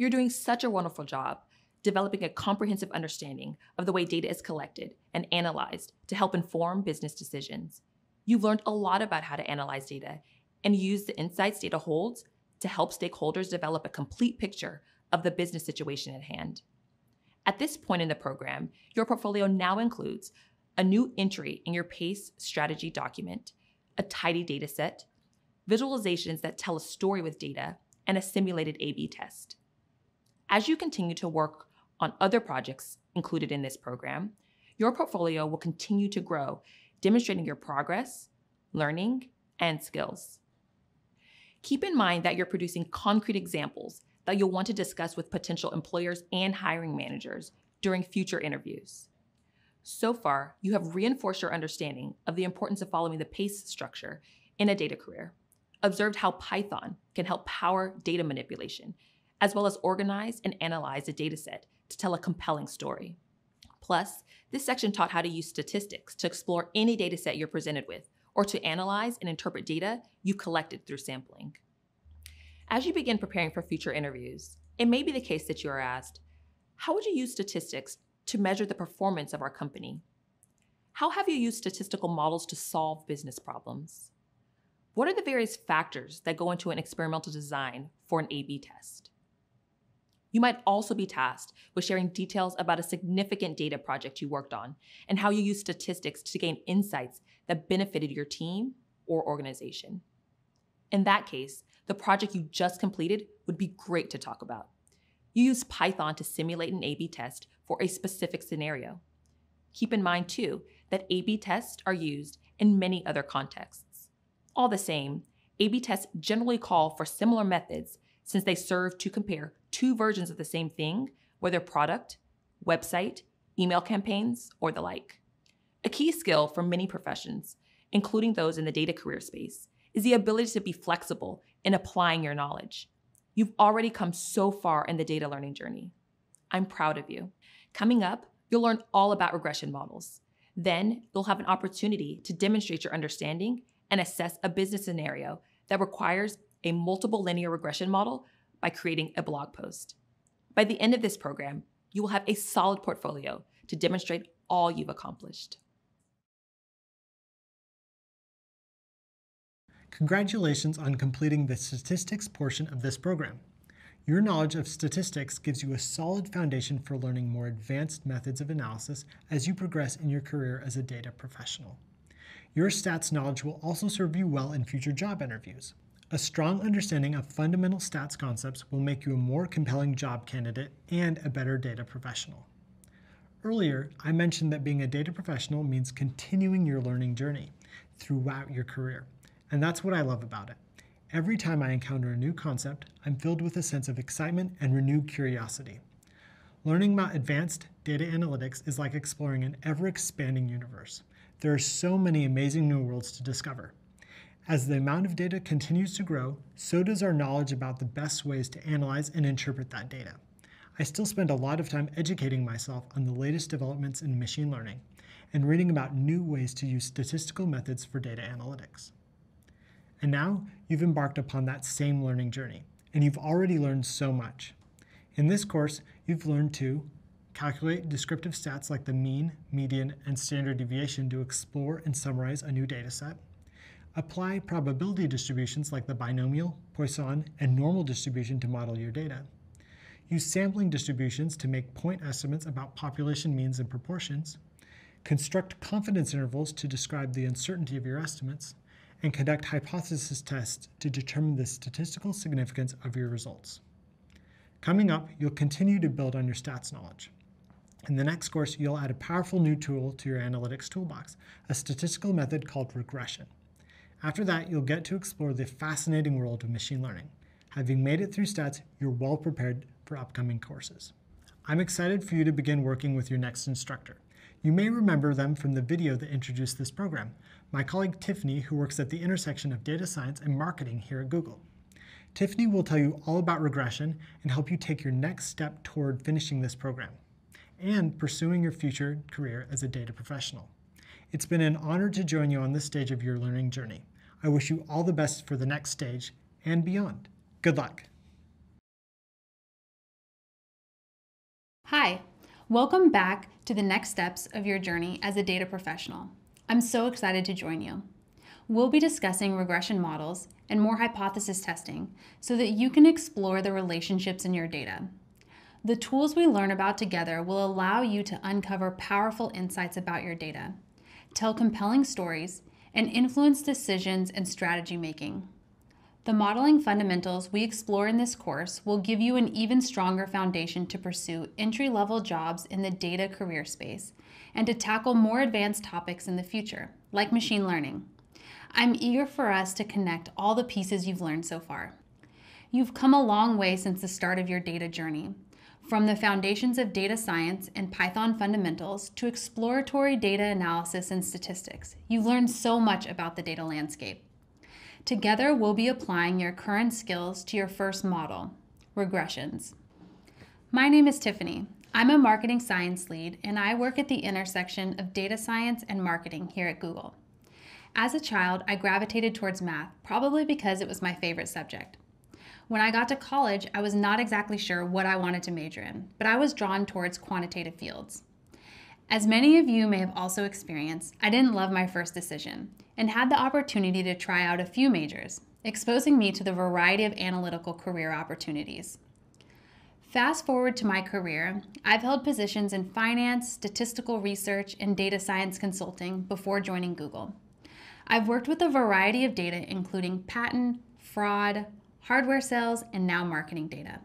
You're doing such a wonderful job developing a comprehensive understanding of the way data is collected and analyzed to help inform business decisions. You've learned a lot about how to analyze data and use the insights data holds to help stakeholders develop a complete picture of the business situation at hand. At this point in the program, your portfolio now includes a new entry in your PACE strategy document, a tidy data set, visualizations that tell a story with data, and a simulated A B test. As you continue to work on other projects included in this program, your portfolio will continue to grow, demonstrating your progress, learning, and skills. Keep in mind that you're producing concrete examples that you'll want to discuss with potential employers and hiring managers during future interviews. So far, you have reinforced your understanding of the importance of following the PACE structure in a data career, observed how Python can help power data manipulation, as well as organize and analyze a dataset to tell a compelling story. Plus, this section taught how to use statistics to explore any dataset you're presented with, or to analyze and interpret data you collected through sampling. As you begin preparing for future interviews, it may be the case that you are asked, how would you use statistics to measure the performance of our company? How have you used statistical models to solve business problems? What are the various factors that go into an experimental design for an A B test? You might also be tasked with sharing details about a significant data project you worked on and how you used statistics to gain insights that benefited your team or organization. In that case, the project you just completed would be great to talk about. You use Python to simulate an A B test for a specific scenario. Keep in mind, too, that A B tests are used in many other contexts. All the same, A B tests generally call for similar methods since they serve to compare two versions of the same thing, whether product, website, email campaigns, or the like. A key skill for many professions, including those in the data career space, is the ability to be flexible in applying your knowledge. You've already come so far in the data learning journey. I'm proud of you. Coming up, you'll learn all about regression models. Then you'll have an opportunity to demonstrate your understanding and assess a business scenario that requires a multiple linear regression model by creating a blog post. By the end of this program, you will have a solid portfolio to demonstrate all you've accomplished. Congratulations on completing the statistics portion of this program. Your knowledge of statistics gives you a solid foundation for learning more advanced methods of analysis as you progress in your career as a data professional. Your stats knowledge will also serve you well in future job interviews. A strong understanding of fundamental stats concepts will make you a more compelling job candidate and a better data professional. Earlier, I mentioned that being a data professional means continuing your learning journey throughout your career, and that's what I love about it. Every time I encounter a new concept, I'm filled with a sense of excitement and renewed curiosity. Learning about advanced data analytics is like exploring an ever expanding universe. There are so many amazing new worlds to discover. As the amount of data continues to grow, so does our knowledge about the best ways to analyze and interpret that data. I still spend a lot of time educating myself on the latest developments in machine learning and reading about new ways to use statistical methods for data analytics. And now you've embarked upon that same learning journey, and you've already learned so much. In this course, you've learned to calculate descriptive stats like the mean, median, and standard deviation to explore and summarize a new dataset, Apply probability distributions like the binomial, Poisson, and normal distribution to model your data. Use sampling distributions to make point estimates about population means and proportions. Construct confidence intervals to describe the uncertainty of your estimates. And conduct hypothesis tests to determine the statistical significance of your results. Coming up, you'll continue to build on your stats knowledge. In the next course, you'll add a powerful new tool to your analytics toolbox, a statistical method called regression. After that, you'll get to explore the fascinating world of machine learning. Having made it through stats, you're well prepared for upcoming courses. I'm excited for you to begin working with your next instructor. You may remember them from the video that introduced this program, my colleague Tiffany, who works at the intersection of data science and marketing here at Google. Tiffany will tell you all about regression and help you take your next step toward finishing this program and pursuing your future career as a data professional. It's been an honor to join you on this stage of your learning journey. I wish you all the best for the next stage and beyond. Good luck. Hi, welcome back to the next steps of your journey as a data professional. I'm so excited to join you. We'll be discussing regression models and more hypothesis testing so that you can explore the relationships in your data. The tools we learn about together will allow you to uncover powerful insights about your data, tell compelling stories, and influence decisions and strategy making. The modeling fundamentals we explore in this course will give you an even stronger foundation to pursue entry level jobs in the data career space and to tackle more advanced topics in the future, like machine learning. I'm eager for us to connect all the pieces you've learned so far. You've come a long way since the start of your data journey. From the foundations of data science and Python fundamentals to exploratory data analysis and statistics, you've learned so much about the data landscape. Together, we'll be applying your current skills to your first model, regressions. My name is Tiffany. I'm a marketing science lead, and I work at the intersection of data science and marketing here at Google. As a child, I gravitated towards math, probably because it was my favorite subject. When I got to college, I was not exactly sure what I wanted to major in, but I was drawn towards quantitative fields. As many of you may have also experienced, I didn't love my first decision and had the opportunity to try out a few majors, exposing me to the variety of analytical career opportunities. Fast forward to my career, I've held positions in finance, statistical research, and data science consulting before joining Google. I've worked with a variety of data, including patent, fraud, hardware sales, and now marketing data.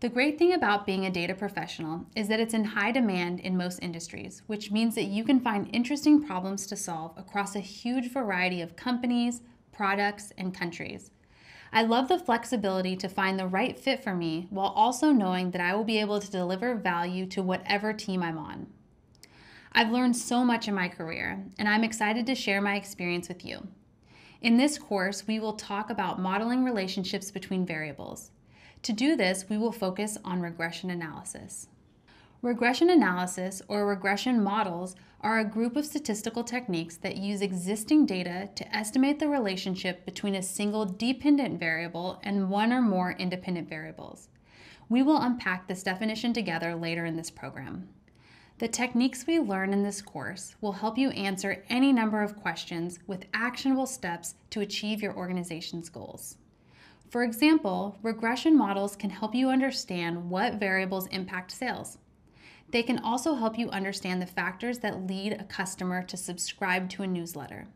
The great thing about being a data professional is that it's in high demand in most industries, which means that you can find interesting problems to solve across a huge variety of companies, products, and countries. I love the flexibility to find the right fit for me while also knowing that I will be able to deliver value to whatever team I'm on. I've learned so much in my career, and I'm excited to share my experience with you. In this course, we will talk about modeling relationships between variables. To do this, we will focus on regression analysis. Regression analysis or regression models are a group of statistical techniques that use existing data to estimate the relationship between a single dependent variable and one or more independent variables. We will unpack this definition together later in this program. The techniques we learn in this course will help you answer any number of questions with actionable steps to achieve your organization's goals. For example, regression models can help you understand what variables impact sales. They can also help you understand the factors that lead a customer to subscribe to a newsletter.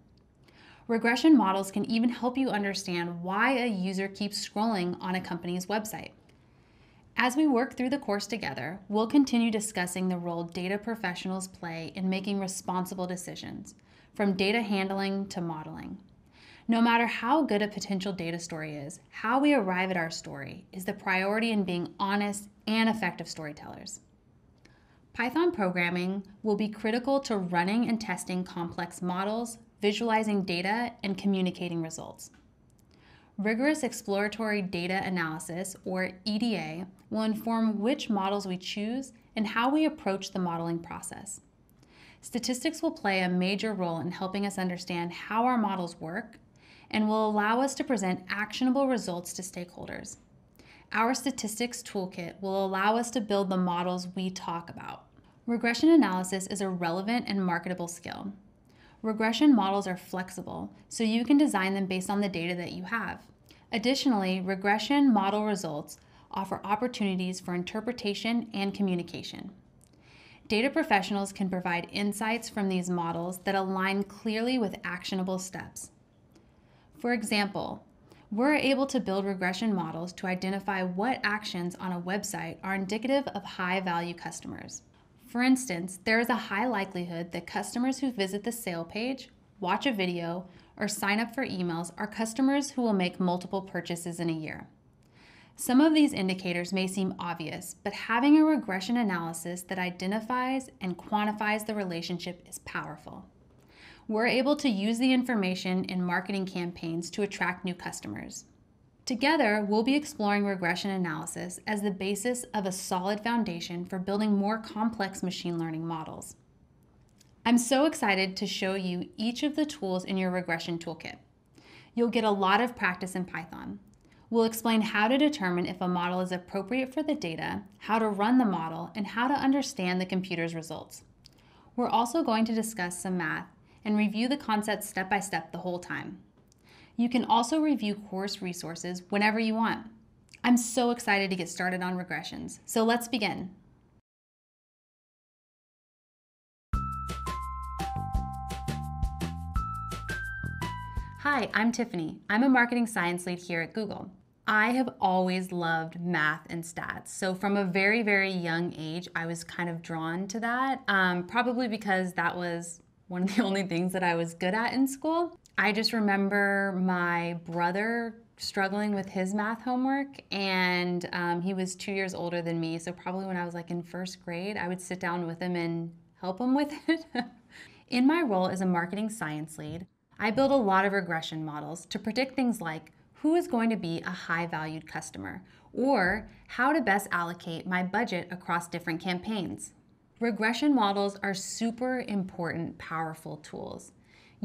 Regression models can even help you understand why a user keeps scrolling on a company's website. As we work through the course together, we'll continue discussing the role data professionals play in making responsible decisions, from data handling to modeling. No matter how good a potential data story is, how we arrive at our story is the priority in being honest and effective storytellers. Python programming will be critical to running and testing complex models, visualizing data, and communicating results. Rigorous exploratory data analysis, or EDA, will inform which models we choose and how we approach the modeling process. Statistics will play a major role in helping us understand how our models work and will allow us to present actionable results to stakeholders. Our statistics toolkit will allow us to build the models we talk about. Regression analysis is a relevant and marketable skill. Regression models are flexible, so you can design them based on the data that you have. Additionally, regression model results offer opportunities for interpretation and communication. Data professionals can provide insights from these models that align clearly with actionable steps. For example, we're able to build regression models to identify what actions on a website are indicative of high value customers. For instance, there is a high likelihood that customers who visit the sale page, watch a video, or sign up for emails are customers who will make multiple purchases in a year. Some of these indicators may seem obvious, but having a regression analysis that identifies and quantifies the relationship is powerful we're able to use the information in marketing campaigns to attract new customers. Together, we'll be exploring regression analysis as the basis of a solid foundation for building more complex machine learning models. I'm so excited to show you each of the tools in your regression toolkit. You'll get a lot of practice in Python. We'll explain how to determine if a model is appropriate for the data, how to run the model, and how to understand the computer's results. We're also going to discuss some math and review the concepts step by step the whole time. You can also review course resources whenever you want. I'm so excited to get started on regressions, so let's begin. Hi, I'm Tiffany. I'm a marketing science lead here at Google. I have always loved math and stats. So, from a very, very young age, I was kind of drawn to that, um, probably because that was one of the only things that I was good at in school. I just remember my brother struggling with his math homework, and um, he was two years older than me. So, probably when I was like in first grade, I would sit down with him and help him with it. in my role as a marketing science lead, I build a lot of regression models to predict things like who is going to be a high valued customer or how to best allocate my budget across different campaigns. Regression models are super important, powerful tools.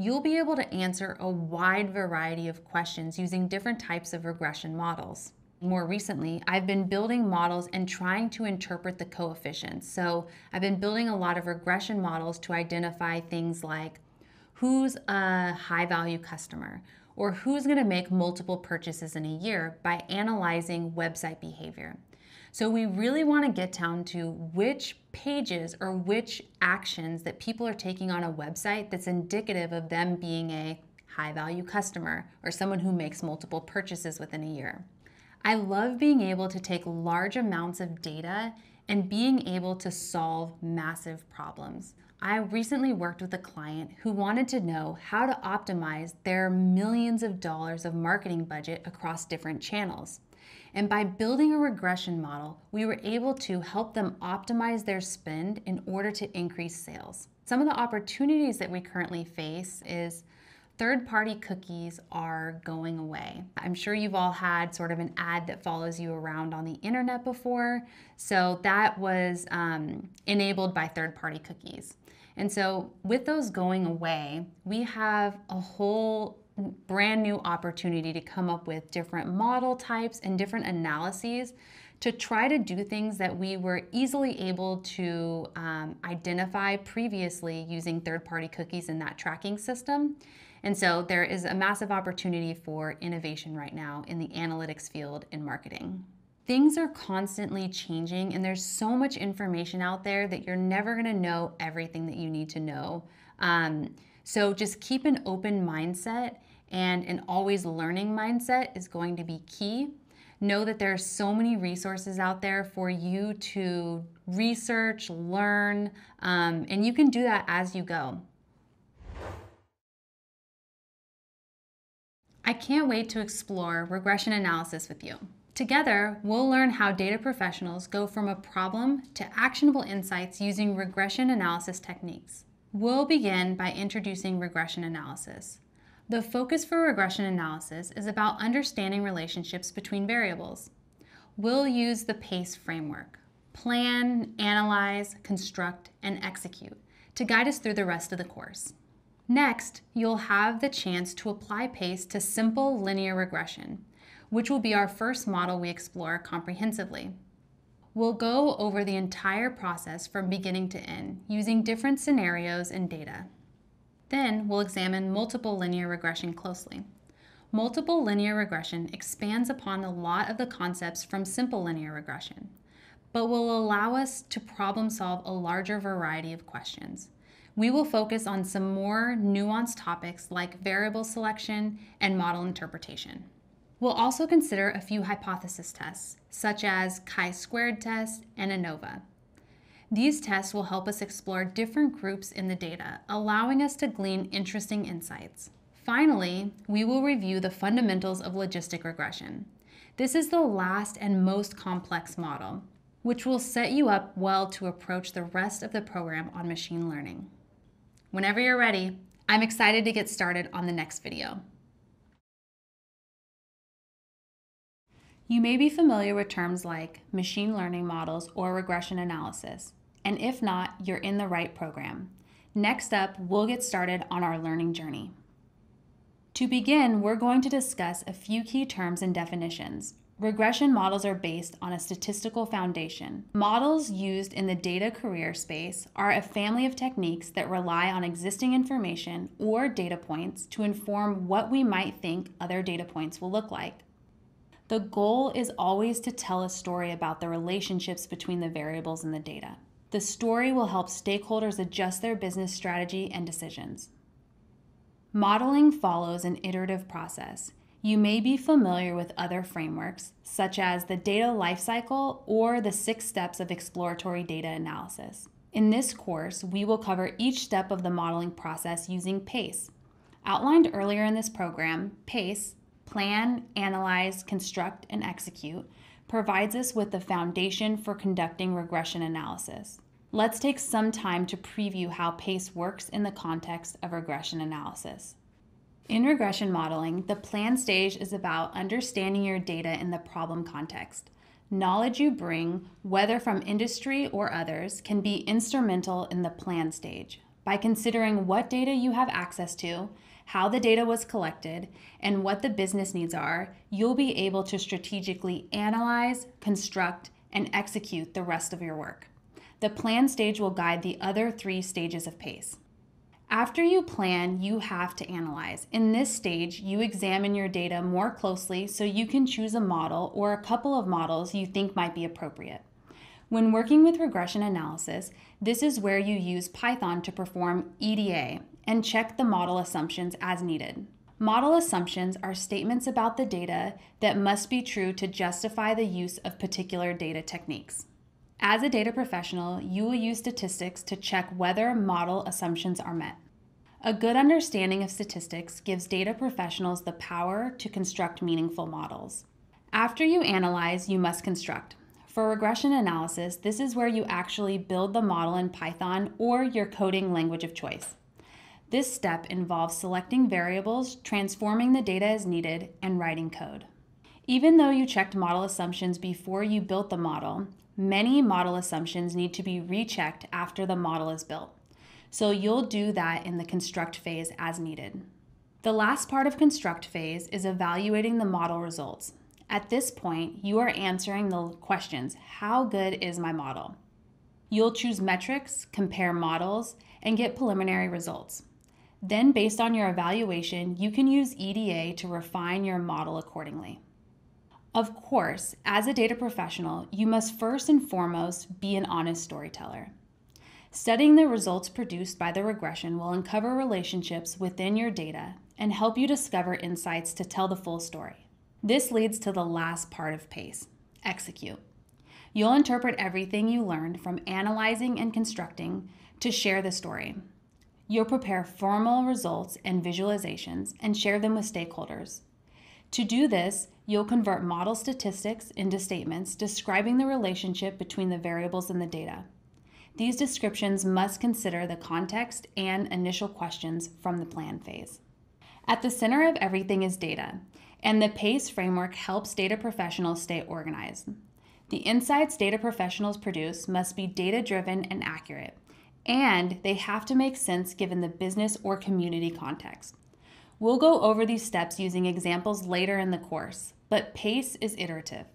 You'll be able to answer a wide variety of questions using different types of regression models. More recently, I've been building models and trying to interpret the coefficients. So I've been building a lot of regression models to identify things like who's a high value customer or who's going to make multiple purchases in a year by analyzing website behavior. So we really want to get down to which pages or which actions that people are taking on a website that's indicative of them being a high value customer or someone who makes multiple purchases within a year. I love being able to take large amounts of data and being able to solve massive problems. I recently worked with a client who wanted to know how to optimize their millions of dollars of marketing budget across different channels. And by building a regression model, we were able to help them optimize their spend in order to increase sales. Some of the opportunities that we currently face is third party cookies are going away. I'm sure you've all had sort of an ad that follows you around on the internet before. So that was um, enabled by third party cookies. And so, with those going away, we have a whole brand new opportunity to come up with different model types and different analyses to try to do things that we were easily able to um, identify previously using third party cookies in that tracking system. And so there is a massive opportunity for innovation right now in the analytics field in marketing things are constantly changing and there's so much information out there that you're never going to know everything that you need to know. Um, so just keep an open mindset and an always learning mindset is going to be key. Know that there are so many resources out there for you to research, learn, um, and you can do that as you go. I can't wait to explore regression analysis with you. Together, we'll learn how data professionals go from a problem to actionable insights using regression analysis techniques. We'll begin by introducing regression analysis. The focus for regression analysis is about understanding relationships between variables. We'll use the PACE framework plan, analyze, construct, and execute to guide us through the rest of the course. Next, you'll have the chance to apply PACE to simple linear regression which will be our first model we explore comprehensively. We'll go over the entire process from beginning to end using different scenarios and data. Then we'll examine multiple linear regression closely. Multiple linear regression expands upon a lot of the concepts from simple linear regression, but will allow us to problem solve a larger variety of questions. We will focus on some more nuanced topics like variable selection and model interpretation. We'll also consider a few hypothesis tests, such as chi-squared test and ANOVA. These tests will help us explore different groups in the data, allowing us to glean interesting insights. Finally, we will review the fundamentals of logistic regression. This is the last and most complex model, which will set you up well to approach the rest of the program on machine learning. Whenever you're ready, I'm excited to get started on the next video. You may be familiar with terms like machine learning models or regression analysis, and if not, you're in the right program. Next up, we'll get started on our learning journey. To begin, we're going to discuss a few key terms and definitions. Regression models are based on a statistical foundation. Models used in the data career space are a family of techniques that rely on existing information or data points to inform what we might think other data points will look like. The goal is always to tell a story about the relationships between the variables in the data. The story will help stakeholders adjust their business strategy and decisions. Modeling follows an iterative process. You may be familiar with other frameworks, such as the data lifecycle or the six steps of exploratory data analysis. In this course, we will cover each step of the modeling process using PACE. Outlined earlier in this program, PACE, Plan, Analyze, Construct, and Execute, provides us with the foundation for conducting regression analysis. Let's take some time to preview how PACE works in the context of regression analysis. In regression modeling, the plan stage is about understanding your data in the problem context. Knowledge you bring, whether from industry or others, can be instrumental in the plan stage by considering what data you have access to, how the data was collected, and what the business needs are, you'll be able to strategically analyze, construct, and execute the rest of your work. The plan stage will guide the other three stages of PACE. After you plan, you have to analyze. In this stage, you examine your data more closely so you can choose a model or a couple of models you think might be appropriate. When working with regression analysis, this is where you use Python to perform EDA and check the model assumptions as needed. Model assumptions are statements about the data that must be true to justify the use of particular data techniques. As a data professional, you will use statistics to check whether model assumptions are met. A good understanding of statistics gives data professionals the power to construct meaningful models. After you analyze, you must construct. For regression analysis, this is where you actually build the model in Python or your coding language of choice. This step involves selecting variables, transforming the data as needed, and writing code. Even though you checked model assumptions before you built the model, Many model assumptions need to be rechecked after the model is built. So you'll do that in the construct phase as needed. The last part of construct phase is evaluating the model results. At this point, you are answering the questions How good is my model? You'll choose metrics, compare models, and get preliminary results. Then, based on your evaluation, you can use EDA to refine your model accordingly. Of course, as a data professional, you must first and foremost be an honest storyteller. Studying the results produced by the regression will uncover relationships within your data and help you discover insights to tell the full story. This leads to the last part of PACE execute. You'll interpret everything you learned from analyzing and constructing to share the story. You'll prepare formal results and visualizations and share them with stakeholders. To do this, you'll convert model statistics into statements describing the relationship between the variables in the data. These descriptions must consider the context and initial questions from the plan phase. At the center of everything is data, and the PACE framework helps data professionals stay organized. The insights data professionals produce must be data driven and accurate, and they have to make sense given the business or community context. We'll go over these steps using examples later in the course, but PACE is iterative.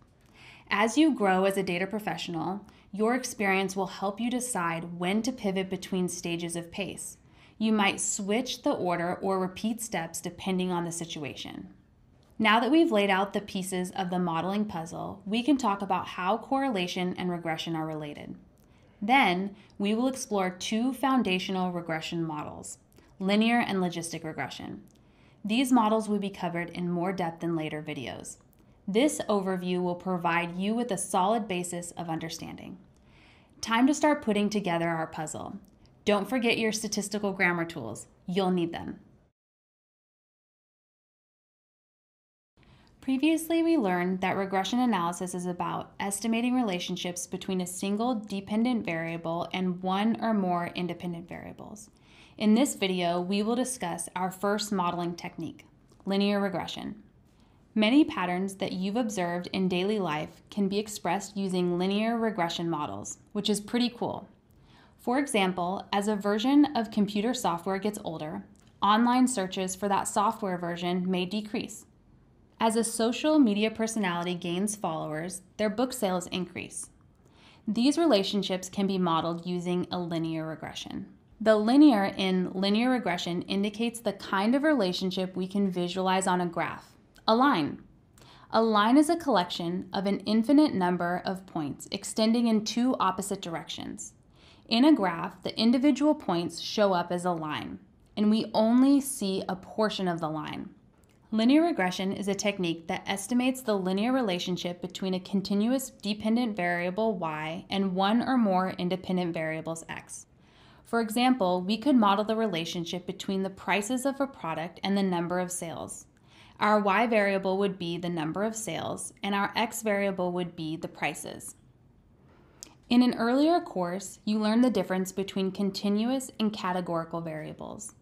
As you grow as a data professional, your experience will help you decide when to pivot between stages of PACE. You might switch the order or repeat steps depending on the situation. Now that we've laid out the pieces of the modeling puzzle, we can talk about how correlation and regression are related. Then, we will explore two foundational regression models linear and logistic regression. These models will be covered in more depth in later videos. This overview will provide you with a solid basis of understanding. Time to start putting together our puzzle. Don't forget your statistical grammar tools. You'll need them. Previously, we learned that regression analysis is about estimating relationships between a single dependent variable and one or more independent variables. In this video, we will discuss our first modeling technique, linear regression. Many patterns that you've observed in daily life can be expressed using linear regression models, which is pretty cool. For example, as a version of computer software gets older, online searches for that software version may decrease. As a social media personality gains followers, their book sales increase. These relationships can be modeled using a linear regression. The linear in linear regression indicates the kind of relationship we can visualize on a graph, a line. A line is a collection of an infinite number of points extending in two opposite directions. In a graph, the individual points show up as a line, and we only see a portion of the line. Linear regression is a technique that estimates the linear relationship between a continuous dependent variable y and one or more independent variables x. For example, we could model the relationship between the prices of a product and the number of sales. Our y variable would be the number of sales, and our x variable would be the prices. In an earlier course, you learned the difference between continuous and categorical variables.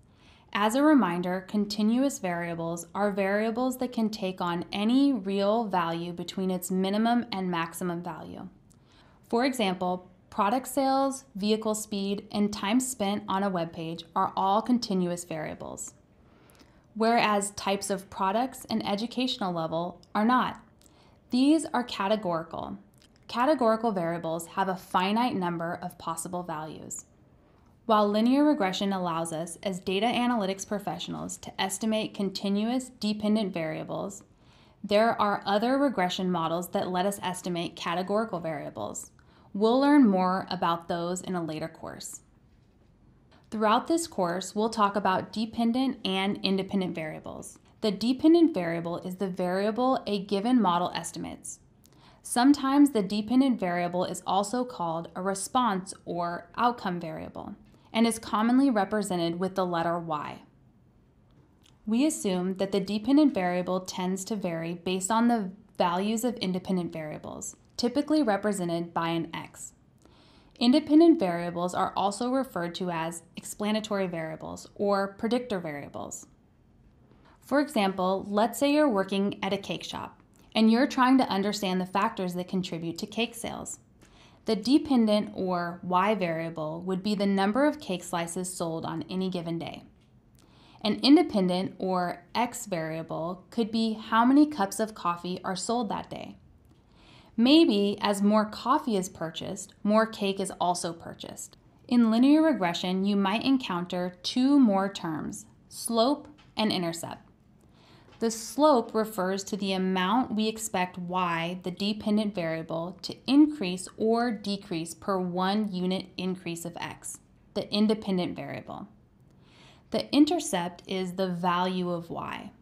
As a reminder, continuous variables are variables that can take on any real value between its minimum and maximum value. For example, product sales, vehicle speed, and time spent on a web page are all continuous variables, whereas types of products and educational level are not. These are categorical. Categorical variables have a finite number of possible values. While linear regression allows us as data analytics professionals to estimate continuous dependent variables, there are other regression models that let us estimate categorical variables. We'll learn more about those in a later course. Throughout this course, we'll talk about dependent and independent variables. The dependent variable is the variable a given model estimates. Sometimes the dependent variable is also called a response or outcome variable and is commonly represented with the letter y. We assume that the dependent variable tends to vary based on the values of independent variables, typically represented by an x. Independent variables are also referred to as explanatory variables or predictor variables. For example, let's say you're working at a cake shop and you're trying to understand the factors that contribute to cake sales. The dependent or y variable would be the number of cake slices sold on any given day. An independent or x variable could be how many cups of coffee are sold that day. Maybe as more coffee is purchased, more cake is also purchased. In linear regression, you might encounter two more terms slope and intercept. The slope refers to the amount we expect y, the dependent variable, to increase or decrease per one unit increase of x, the independent variable. The intercept is the value of y,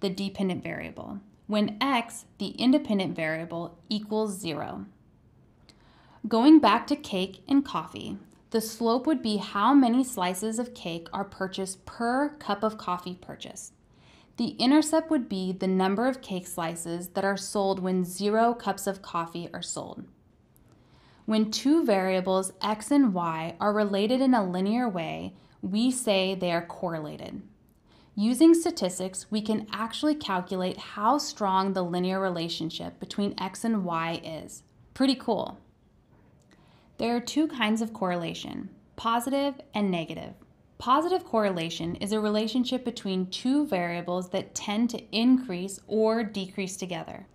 the dependent variable, when x, the independent variable, equals zero. Going back to cake and coffee, the slope would be how many slices of cake are purchased per cup of coffee purchased. The intercept would be the number of cake slices that are sold when zero cups of coffee are sold. When two variables x and y are related in a linear way, we say they are correlated. Using statistics, we can actually calculate how strong the linear relationship between x and y is. Pretty cool. There are two kinds of correlation, positive and negative. Positive correlation is a relationship between two variables that tend to increase or decrease together.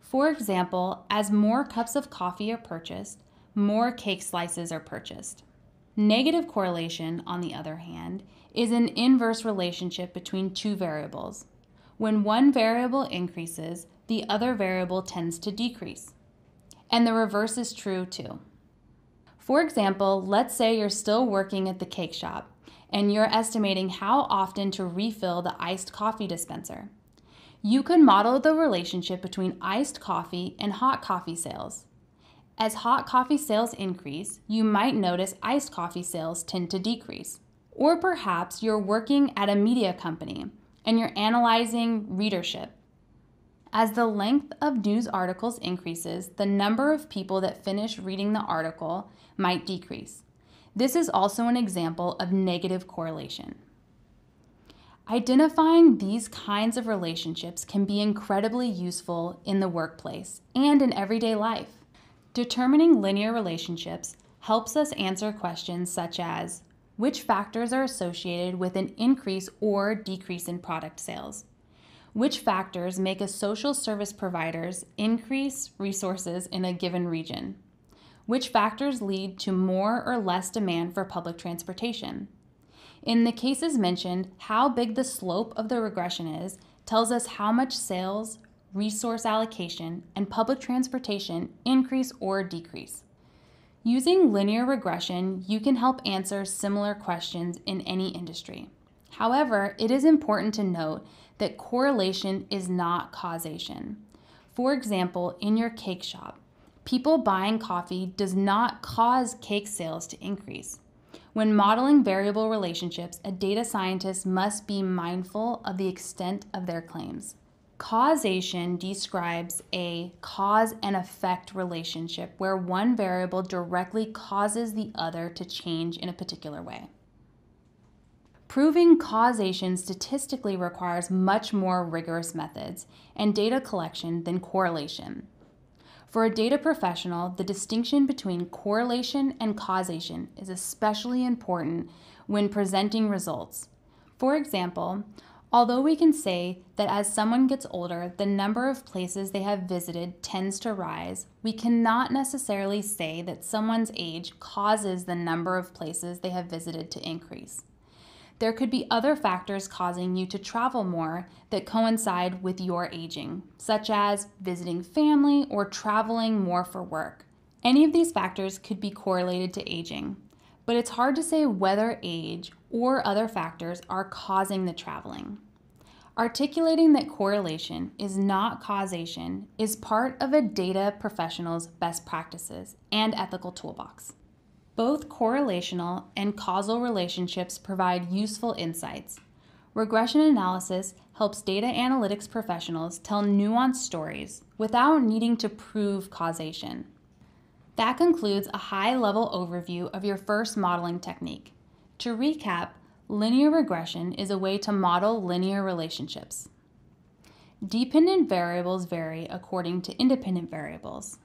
For example, as more cups of coffee are purchased, more cake slices are purchased. Negative correlation, on the other hand, is an inverse relationship between two variables. When one variable increases, the other variable tends to decrease. And the reverse is true too. For example, let's say you're still working at the cake shop and you're estimating how often to refill the iced coffee dispenser. You could model the relationship between iced coffee and hot coffee sales. As hot coffee sales increase, you might notice iced coffee sales tend to decrease. Or perhaps you're working at a media company and you're analyzing readership. As the length of news articles increases, the number of people that finish reading the article might decrease. This is also an example of negative correlation. Identifying these kinds of relationships can be incredibly useful in the workplace and in everyday life. Determining linear relationships helps us answer questions such as which factors are associated with an increase or decrease in product sales? Which factors make a social service provider's increase resources in a given region? Which factors lead to more or less demand for public transportation? In the cases mentioned, how big the slope of the regression is tells us how much sales, resource allocation, and public transportation increase or decrease. Using linear regression, you can help answer similar questions in any industry. However, it is important to note that correlation is not causation. For example, in your cake shop, people buying coffee does not cause cake sales to increase. When modeling variable relationships, a data scientist must be mindful of the extent of their claims. Causation describes a cause and effect relationship where one variable directly causes the other to change in a particular way. Proving causation statistically requires much more rigorous methods and data collection than correlation. For a data professional, the distinction between correlation and causation is especially important when presenting results. For example, Although we can say that as someone gets older, the number of places they have visited tends to rise, we cannot necessarily say that someone's age causes the number of places they have visited to increase. There could be other factors causing you to travel more that coincide with your aging, such as visiting family or traveling more for work. Any of these factors could be correlated to aging, but it's hard to say whether age or other factors are causing the traveling. Articulating that correlation is not causation is part of a data professional's best practices and ethical toolbox. Both correlational and causal relationships provide useful insights. Regression analysis helps data analytics professionals tell nuanced stories without needing to prove causation. That concludes a high level overview of your first modeling technique. To recap, linear regression is a way to model linear relationships. Dependent variables vary according to independent variables.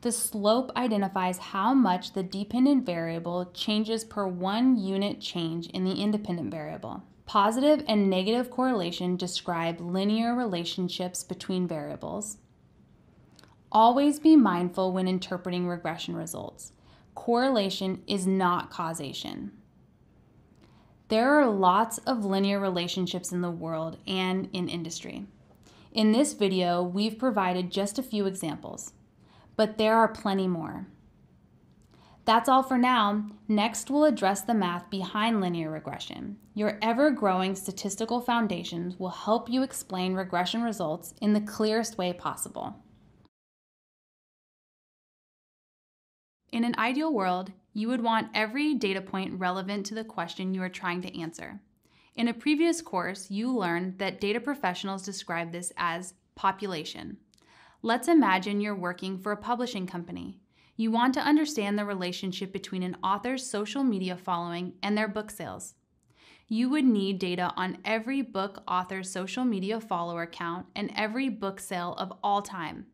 The slope identifies how much the dependent variable changes per one unit change in the independent variable. Positive and negative correlation describe linear relationships between variables. Always be mindful when interpreting regression results. Correlation is not causation. There are lots of linear relationships in the world and in industry. In this video, we've provided just a few examples, but there are plenty more. That's all for now. Next, we'll address the math behind linear regression. Your ever growing statistical foundations will help you explain regression results in the clearest way possible. In an ideal world, you would want every data point relevant to the question you are trying to answer. In a previous course, you learned that data professionals describe this as population. Let's imagine you're working for a publishing company. You want to understand the relationship between an author's social media following and their book sales. You would need data on every book author's social media follower count and every book sale of all time.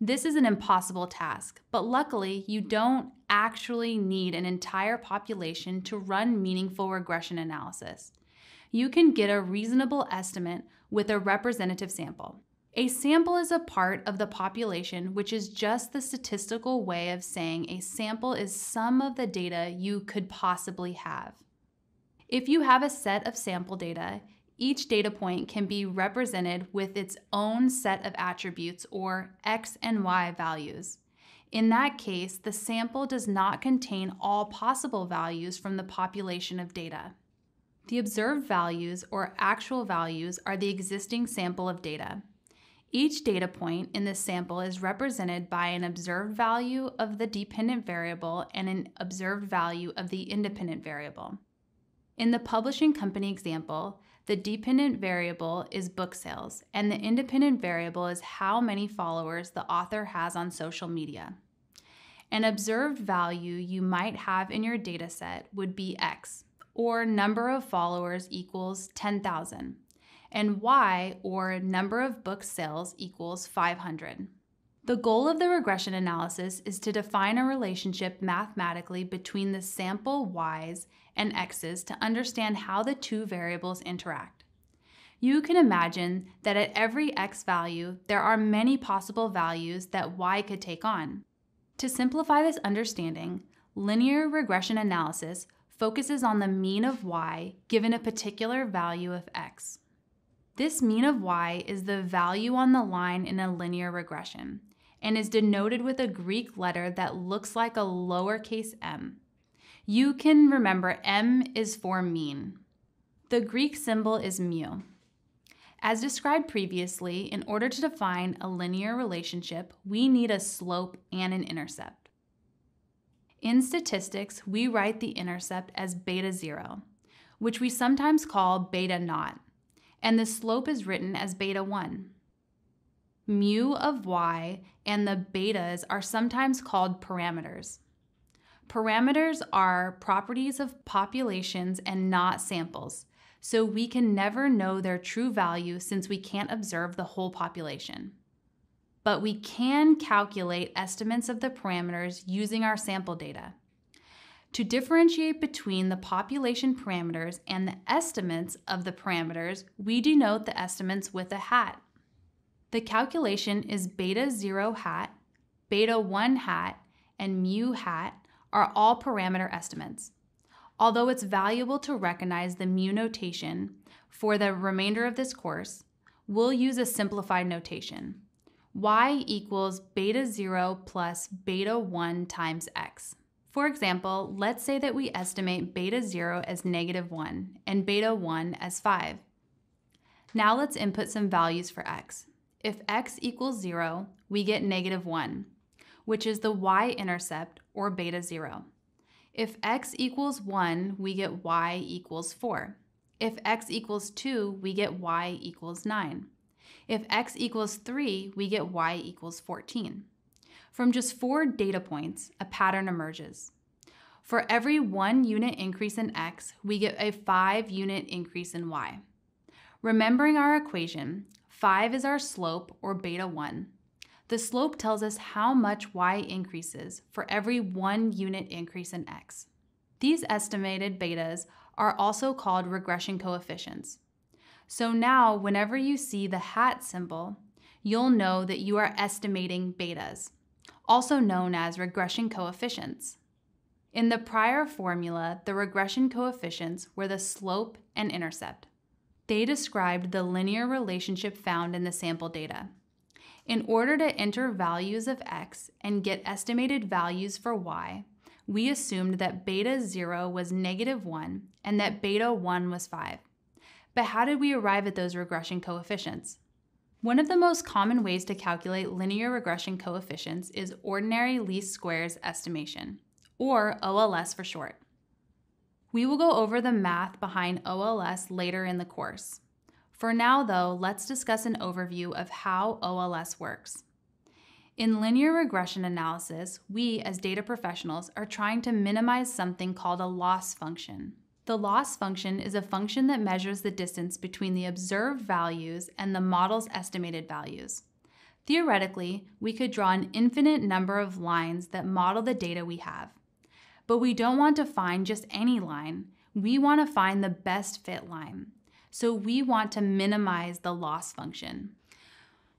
This is an impossible task, but luckily, you don't actually need an entire population to run meaningful regression analysis. You can get a reasonable estimate with a representative sample. A sample is a part of the population, which is just the statistical way of saying a sample is some of the data you could possibly have. If you have a set of sample data, each data point can be represented with its own set of attributes or x and y values. In that case, the sample does not contain all possible values from the population of data. The observed values or actual values are the existing sample of data. Each data point in the sample is represented by an observed value of the dependent variable and an observed value of the independent variable. In the publishing company example, the dependent variable is book sales, and the independent variable is how many followers the author has on social media. An observed value you might have in your dataset would be X, or number of followers equals 10,000, and Y, or number of book sales equals 500. The goal of the regression analysis is to define a relationship mathematically between the sample y's and x's to understand how the two variables interact. You can imagine that at every x value, there are many possible values that y could take on. To simplify this understanding, linear regression analysis focuses on the mean of y given a particular value of x. This mean of y is the value on the line in a linear regression and is denoted with a Greek letter that looks like a lowercase m. You can remember m is for mean. The Greek symbol is mu. As described previously, in order to define a linear relationship, we need a slope and an intercept. In statistics, we write the intercept as beta 0, which we sometimes call beta naught, and the slope is written as beta 1. Mu of y and the betas are sometimes called parameters. Parameters are properties of populations and not samples, so we can never know their true value since we can't observe the whole population. But we can calculate estimates of the parameters using our sample data. To differentiate between the population parameters and the estimates of the parameters, we denote the estimates with a hat. The calculation is beta 0 hat, beta 1 hat, and mu hat are all parameter estimates. Although it's valuable to recognize the mu notation for the remainder of this course, we'll use a simplified notation. y equals beta 0 plus beta 1 times x. For example, let's say that we estimate beta 0 as negative 1 and beta 1 as 5. Now let's input some values for x. If x equals 0, we get negative 1, which is the y-intercept, or beta 0. If x equals 1, we get y equals 4. If x equals 2, we get y equals 9. If x equals 3, we get y equals 14. From just four data points, a pattern emerges. For every one unit increase in x, we get a five unit increase in y. Remembering our equation, 5 is our slope, or beta 1. The slope tells us how much y increases for every one unit increase in x. These estimated betas are also called regression coefficients. So now, whenever you see the hat symbol, you'll know that you are estimating betas, also known as regression coefficients. In the prior formula, the regression coefficients were the slope and intercept. They described the linear relationship found in the sample data. In order to enter values of x and get estimated values for y, we assumed that beta 0 was negative 1 and that beta 1 was 5. But how did we arrive at those regression coefficients? One of the most common ways to calculate linear regression coefficients is ordinary least squares estimation, or OLS for short. We will go over the math behind OLS later in the course. For now, though, let's discuss an overview of how OLS works. In linear regression analysis, we as data professionals are trying to minimize something called a loss function. The loss function is a function that measures the distance between the observed values and the model's estimated values. Theoretically, we could draw an infinite number of lines that model the data we have. But we don't want to find just any line. We want to find the best fit line. So we want to minimize the loss function.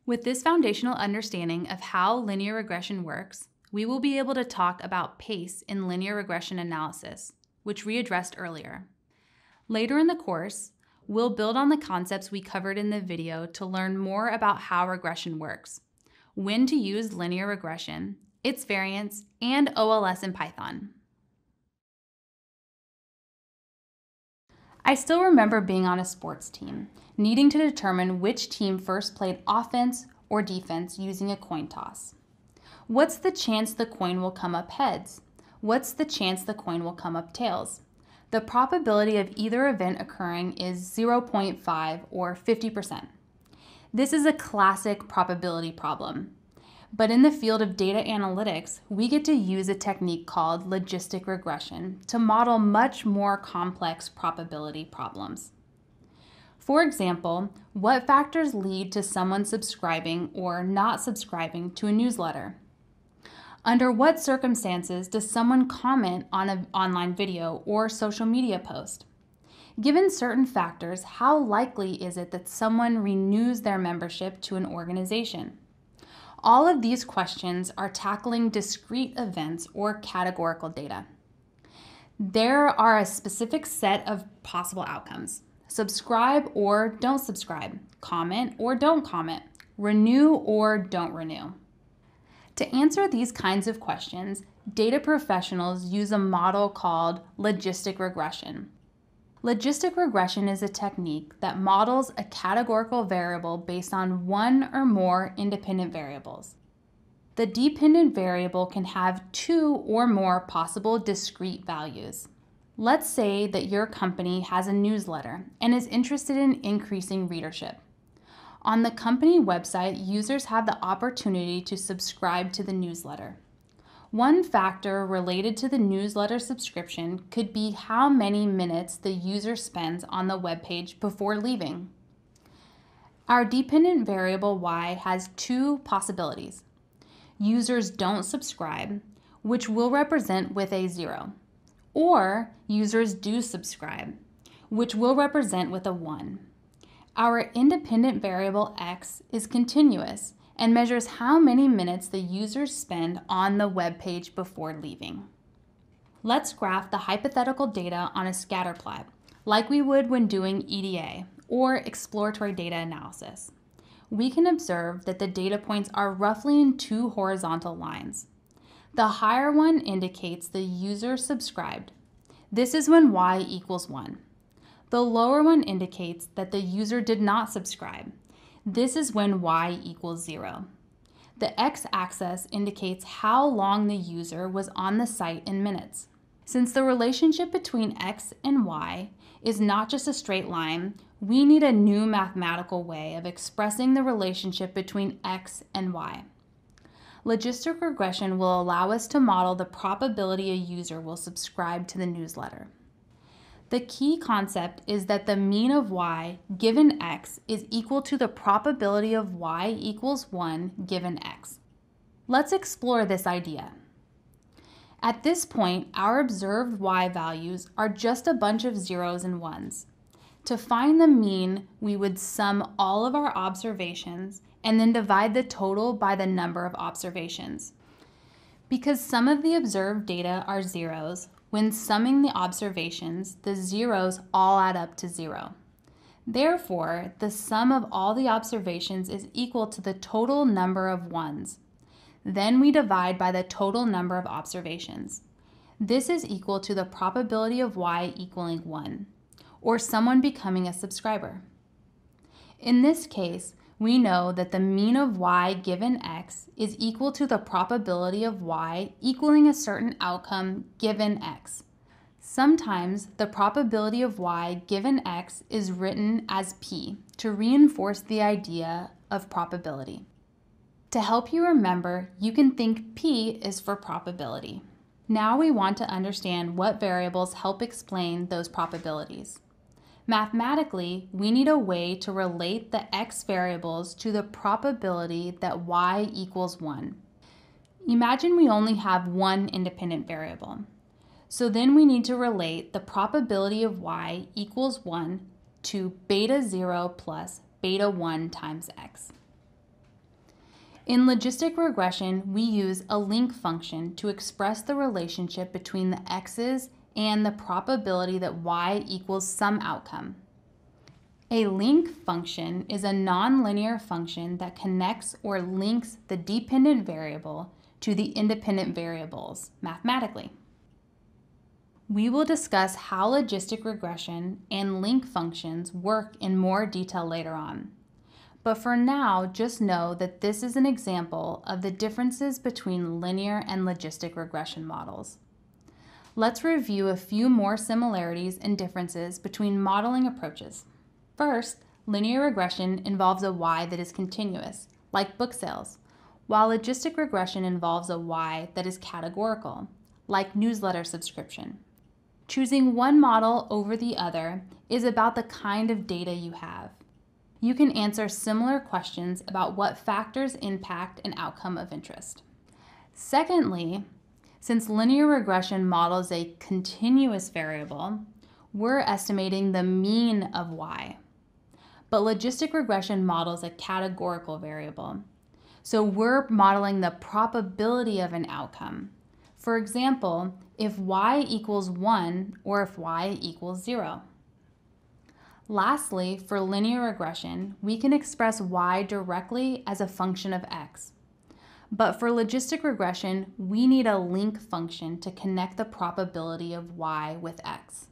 With this foundational understanding of how linear regression works, we will be able to talk about pace in linear regression analysis, which we addressed earlier. Later in the course, we'll build on the concepts we covered in the video to learn more about how regression works, when to use linear regression, its variants, and OLS in Python. I still remember being on a sports team, needing to determine which team first played offense or defense using a coin toss. What's the chance the coin will come up heads? What's the chance the coin will come up tails? The probability of either event occurring is 0.5 or 50%. This is a classic probability problem. But in the field of data analytics, we get to use a technique called logistic regression to model much more complex probability problems. For example, what factors lead to someone subscribing or not subscribing to a newsletter? Under what circumstances does someone comment on an online video or social media post? Given certain factors, how likely is it that someone renews their membership to an organization? All of these questions are tackling discrete events or categorical data. There are a specific set of possible outcomes subscribe or don't subscribe, comment or don't comment, renew or don't renew. To answer these kinds of questions, data professionals use a model called logistic regression. Logistic regression is a technique that models a categorical variable based on one or more independent variables. The dependent variable can have two or more possible discrete values. Let's say that your company has a newsletter and is interested in increasing readership. On the company website, users have the opportunity to subscribe to the newsletter. One factor related to the newsletter subscription could be how many minutes the user spends on the web page before leaving. Our dependent variable y has two possibilities. Users don't subscribe, which will represent with a zero, or users do subscribe, which will represent with a one. Our independent variable x is continuous and measures how many minutes the users spend on the web page before leaving. Let's graph the hypothetical data on a scatter plot, like we would when doing EDA or exploratory data analysis. We can observe that the data points are roughly in two horizontal lines. The higher one indicates the user subscribed. This is when y equals 1. The lower one indicates that the user did not subscribe. This is when y equals 0. The x-axis indicates how long the user was on the site in minutes. Since the relationship between x and y is not just a straight line, we need a new mathematical way of expressing the relationship between x and y. Logistic regression will allow us to model the probability a user will subscribe to the newsletter. The key concept is that the mean of y given x is equal to the probability of y equals 1 given x. Let's explore this idea. At this point, our observed y values are just a bunch of zeros and ones. To find the mean, we would sum all of our observations and then divide the total by the number of observations. Because some of the observed data are zeros, when summing the observations, the zeros all add up to zero. Therefore, the sum of all the observations is equal to the total number of ones. Then we divide by the total number of observations. This is equal to the probability of y equaling 1, or someone becoming a subscriber. In this case, we know that the mean of y given x is equal to the probability of y equaling a certain outcome given x. Sometimes the probability of y given x is written as p to reinforce the idea of probability. To help you remember, you can think p is for probability. Now we want to understand what variables help explain those probabilities. Mathematically, we need a way to relate the x variables to the probability that y equals 1. Imagine we only have one independent variable. So then we need to relate the probability of y equals 1 to beta 0 plus beta 1 times x. In logistic regression, we use a link function to express the relationship between the x's and the probability that y equals some outcome. A link function is a nonlinear function that connects or links the dependent variable to the independent variables mathematically. We will discuss how logistic regression and link functions work in more detail later on. But for now, just know that this is an example of the differences between linear and logistic regression models. Let's review a few more similarities and differences between modeling approaches. First, linear regression involves a y that is continuous, like book sales, while logistic regression involves a y that is categorical, like newsletter subscription. Choosing one model over the other is about the kind of data you have. You can answer similar questions about what factors impact an outcome of interest. Secondly, since linear regression models a continuous variable, we're estimating the mean of y. But logistic regression models a categorical variable. So we're modeling the probability of an outcome. For example, if y equals 1 or if y equals 0. Lastly, for linear regression, we can express y directly as a function of x. But for logistic regression, we need a link function to connect the probability of y with x.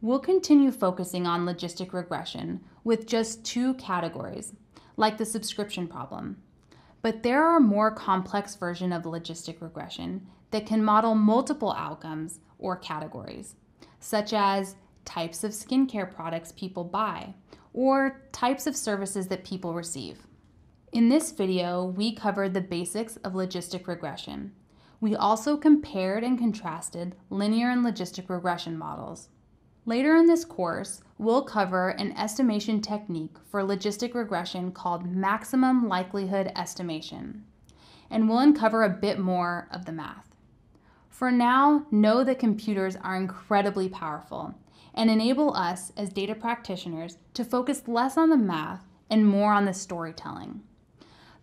We'll continue focusing on logistic regression with just two categories, like the subscription problem. But there are more complex version of logistic regression that can model multiple outcomes or categories, such as types of skincare products people buy or types of services that people receive. In this video, we covered the basics of logistic regression. We also compared and contrasted linear and logistic regression models. Later in this course, we'll cover an estimation technique for logistic regression called maximum likelihood estimation, and we'll uncover a bit more of the math. For now, know that computers are incredibly powerful and enable us as data practitioners to focus less on the math and more on the storytelling.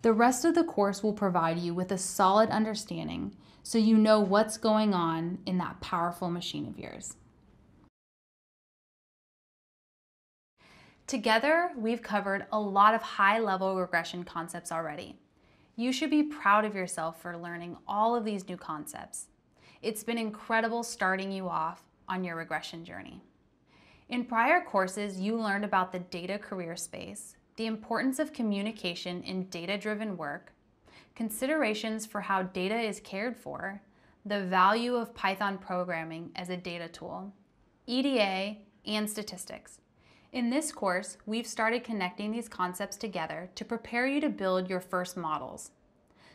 The rest of the course will provide you with a solid understanding so you know what's going on in that powerful machine of yours. Together, we've covered a lot of high-level regression concepts already. You should be proud of yourself for learning all of these new concepts. It's been incredible starting you off on your regression journey. In prior courses, you learned about the data career space, the importance of communication in data-driven work, considerations for how data is cared for, the value of Python programming as a data tool, EDA, and statistics. In this course, we've started connecting these concepts together to prepare you to build your first models.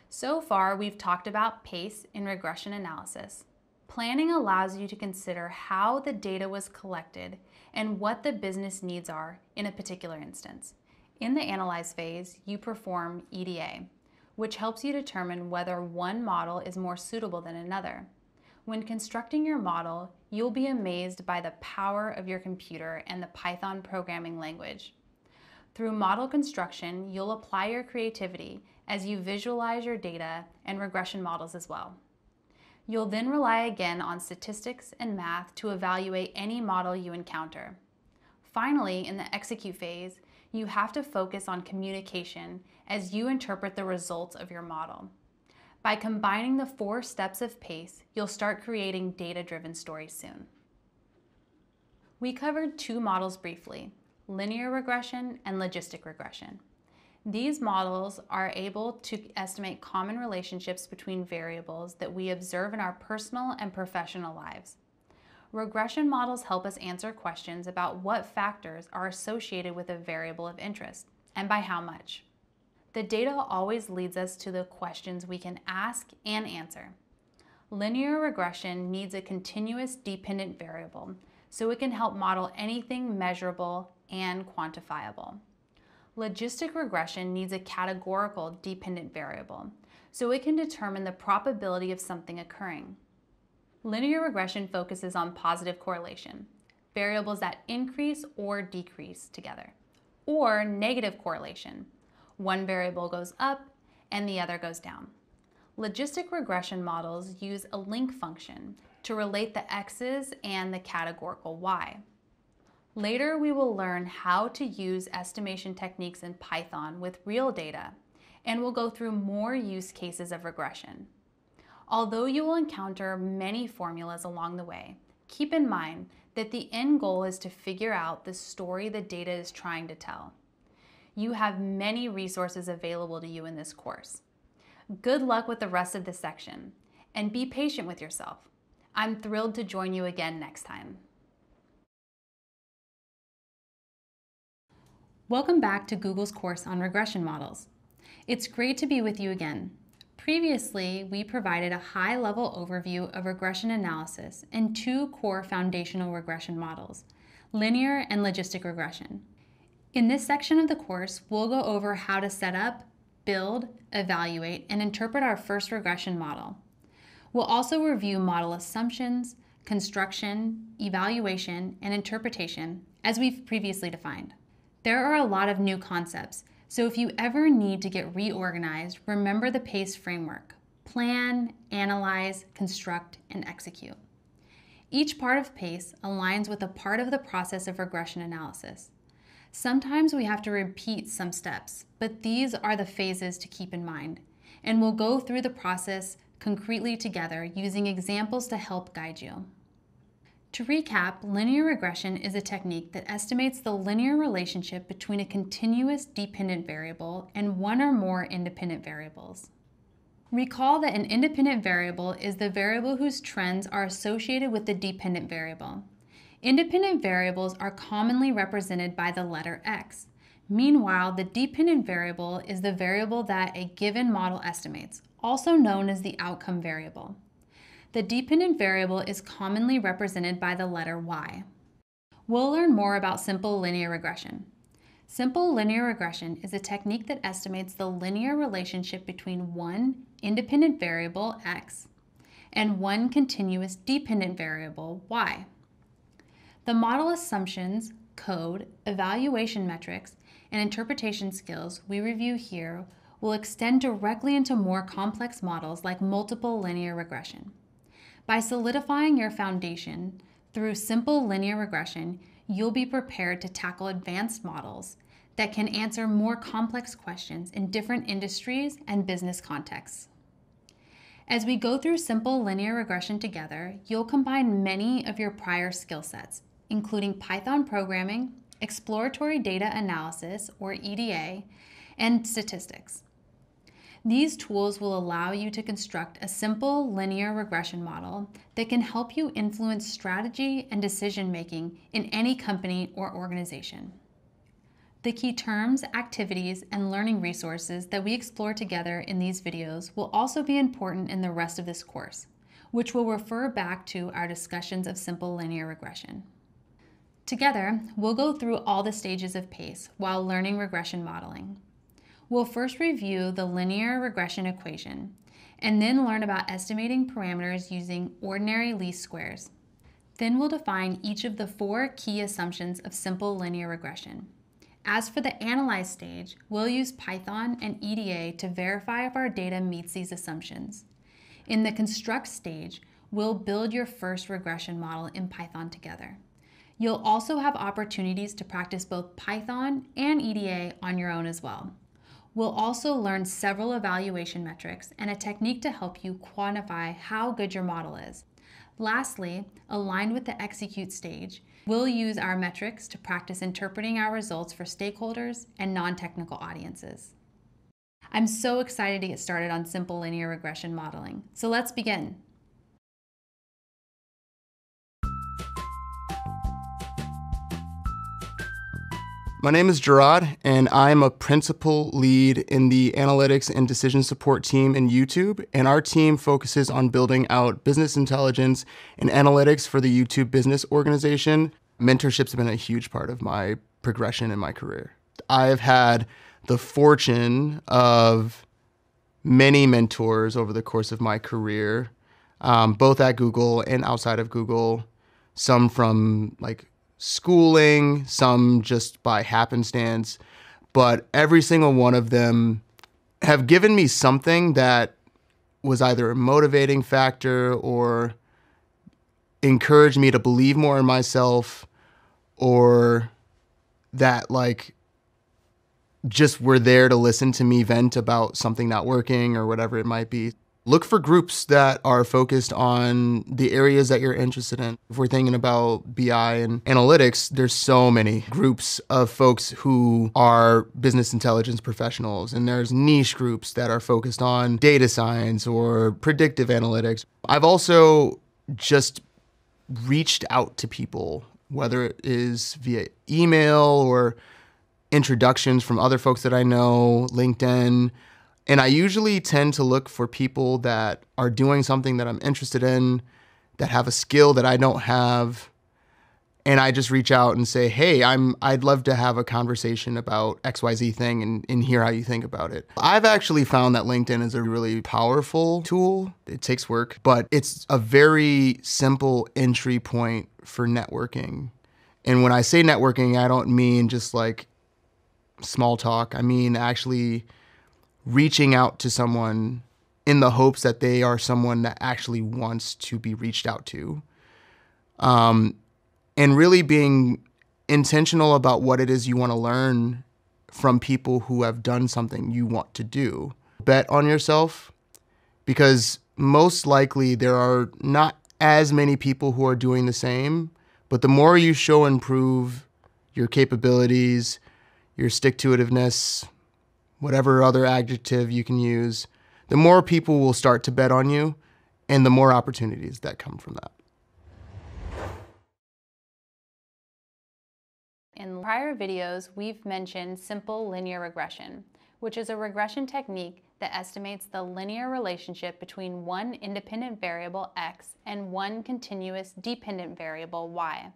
So far, we've talked about PACE in regression analysis. Planning allows you to consider how the data was collected and what the business needs are in a particular instance. In the analyze phase, you perform EDA, which helps you determine whether one model is more suitable than another. When constructing your model, you'll be amazed by the power of your computer and the Python programming language. Through model construction, you'll apply your creativity as you visualize your data and regression models as well. You'll then rely again on statistics and math to evaluate any model you encounter. Finally, in the execute phase, you have to focus on communication as you interpret the results of your model. By combining the four steps of PACE, you'll start creating data-driven stories soon. We covered two models briefly, linear regression and logistic regression. These models are able to estimate common relationships between variables that we observe in our personal and professional lives. Regression models help us answer questions about what factors are associated with a variable of interest and by how much. The data always leads us to the questions we can ask and answer. Linear regression needs a continuous dependent variable, so it can help model anything measurable and quantifiable. Logistic regression needs a categorical dependent variable, so it can determine the probability of something occurring. Linear regression focuses on positive correlation, variables that increase or decrease together, or negative correlation. One variable goes up and the other goes down. Logistic regression models use a link function to relate the x's and the categorical y. Later, we will learn how to use estimation techniques in Python with real data, and we'll go through more use cases of regression. Although you will encounter many formulas along the way, keep in mind that the end goal is to figure out the story the data is trying to tell. You have many resources available to you in this course. Good luck with the rest of this section, and be patient with yourself. I'm thrilled to join you again next time. Welcome back to Google's course on regression models. It's great to be with you again. Previously, we provided a high level overview of regression analysis and two core foundational regression models linear and logistic regression. In this section of the course, we'll go over how to set up, build, evaluate, and interpret our first regression model. We'll also review model assumptions, construction, evaluation, and interpretation as we've previously defined. There are a lot of new concepts, so if you ever need to get reorganized, remember the PACE framework plan, analyze, construct, and execute. Each part of PACE aligns with a part of the process of regression analysis. Sometimes we have to repeat some steps, but these are the phases to keep in mind, and we'll go through the process concretely together using examples to help guide you. To recap, linear regression is a technique that estimates the linear relationship between a continuous dependent variable and one or more independent variables. Recall that an independent variable is the variable whose trends are associated with the dependent variable. Independent variables are commonly represented by the letter x. Meanwhile, the dependent variable is the variable that a given model estimates, also known as the outcome variable. The dependent variable is commonly represented by the letter y. We'll learn more about simple linear regression. Simple linear regression is a technique that estimates the linear relationship between one independent variable, x, and one continuous dependent variable, y. The model assumptions, code, evaluation metrics, and interpretation skills we review here will extend directly into more complex models like multiple linear regression. By solidifying your foundation through simple linear regression, you'll be prepared to tackle advanced models that can answer more complex questions in different industries and business contexts. As we go through simple linear regression together, you'll combine many of your prior skill sets, including Python programming, exploratory data analysis, or EDA, and statistics. These tools will allow you to construct a simple linear regression model that can help you influence strategy and decision making in any company or organization. The key terms, activities, and learning resources that we explore together in these videos will also be important in the rest of this course, which will refer back to our discussions of simple linear regression. Together, we'll go through all the stages of PACE while learning regression modeling. We'll first review the linear regression equation and then learn about estimating parameters using ordinary least squares. Then we'll define each of the four key assumptions of simple linear regression. As for the analyze stage, we'll use Python and EDA to verify if our data meets these assumptions. In the construct stage, we'll build your first regression model in Python together. You'll also have opportunities to practice both Python and EDA on your own as well. We'll also learn several evaluation metrics and a technique to help you quantify how good your model is. Lastly, aligned with the execute stage, we'll use our metrics to practice interpreting our results for stakeholders and non-technical audiences. I'm so excited to get started on simple linear regression modeling. So let's begin. My name is Gerard, and I'm a principal lead in the analytics and decision support team in YouTube. And our team focuses on building out business intelligence and analytics for the YouTube business organization. Mentorships have been a huge part of my progression in my career. I've had the fortune of many mentors over the course of my career, um, both at Google and outside of Google. Some from like schooling, some just by happenstance, but every single one of them have given me something that was either a motivating factor or encouraged me to believe more in myself or that like just were there to listen to me vent about something not working or whatever it might be look for groups that are focused on the areas that you're interested in. If we're thinking about BI and analytics, there's so many groups of folks who are business intelligence professionals, and there's niche groups that are focused on data science or predictive analytics. I've also just reached out to people, whether it is via email or introductions from other folks that I know, LinkedIn And I usually tend to look for people that are doing something that I'm interested in, that have a skill that I don't have. And I just reach out and say, hey, I'm I'd love to have a conversation about XYZ thing and, and hear how you think about it. I've actually found that LinkedIn is a really powerful tool. It takes work, but it's a very simple entry point for networking. And when I say networking, I don't mean just like small talk. I mean actually reaching out to someone in the hopes that they are someone that actually wants to be reached out to. Um, and really being intentional about what it is you want to learn from people who have done something you want to do. Bet on yourself because most likely there are not as many people who are doing the same, but the more you show and prove your capabilities, your stick to itiveness, whatever other adjective you can use, the more people will start to bet on you and the more opportunities that come from that. In prior videos, we've mentioned simple linear regression, which is a regression technique that estimates the linear relationship between one independent variable x and one continuous dependent variable y.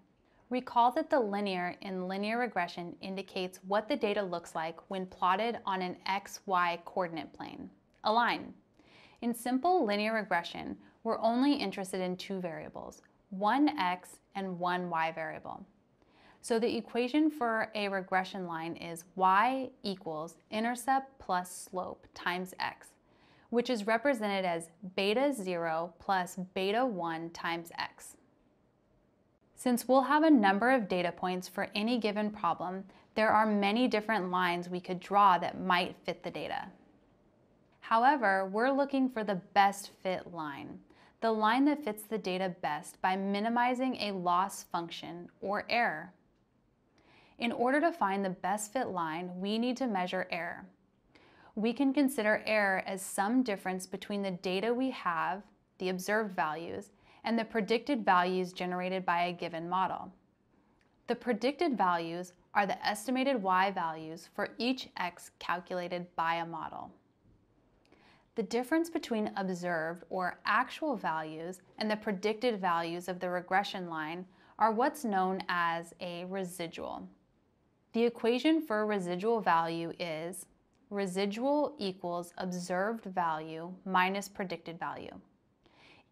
Recall that the linear in linear regression indicates what the data looks like when plotted on an xy coordinate plane, a line. In simple linear regression, we're only interested in two variables, one x and one y variable. So the equation for a regression line is y equals intercept plus slope times x, which is represented as beta 0 plus beta 1 times x. Since we'll have a number of data points for any given problem, there are many different lines we could draw that might fit the data. However, we're looking for the best fit line, the line that fits the data best by minimizing a loss function or error. In order to find the best fit line, we need to measure error. We can consider error as some difference between the data we have, the observed values, and the predicted values generated by a given model. The predicted values are the estimated y values for each x calculated by a model. The difference between observed or actual values and the predicted values of the regression line are what's known as a residual. The equation for a residual value is residual equals observed value minus predicted value.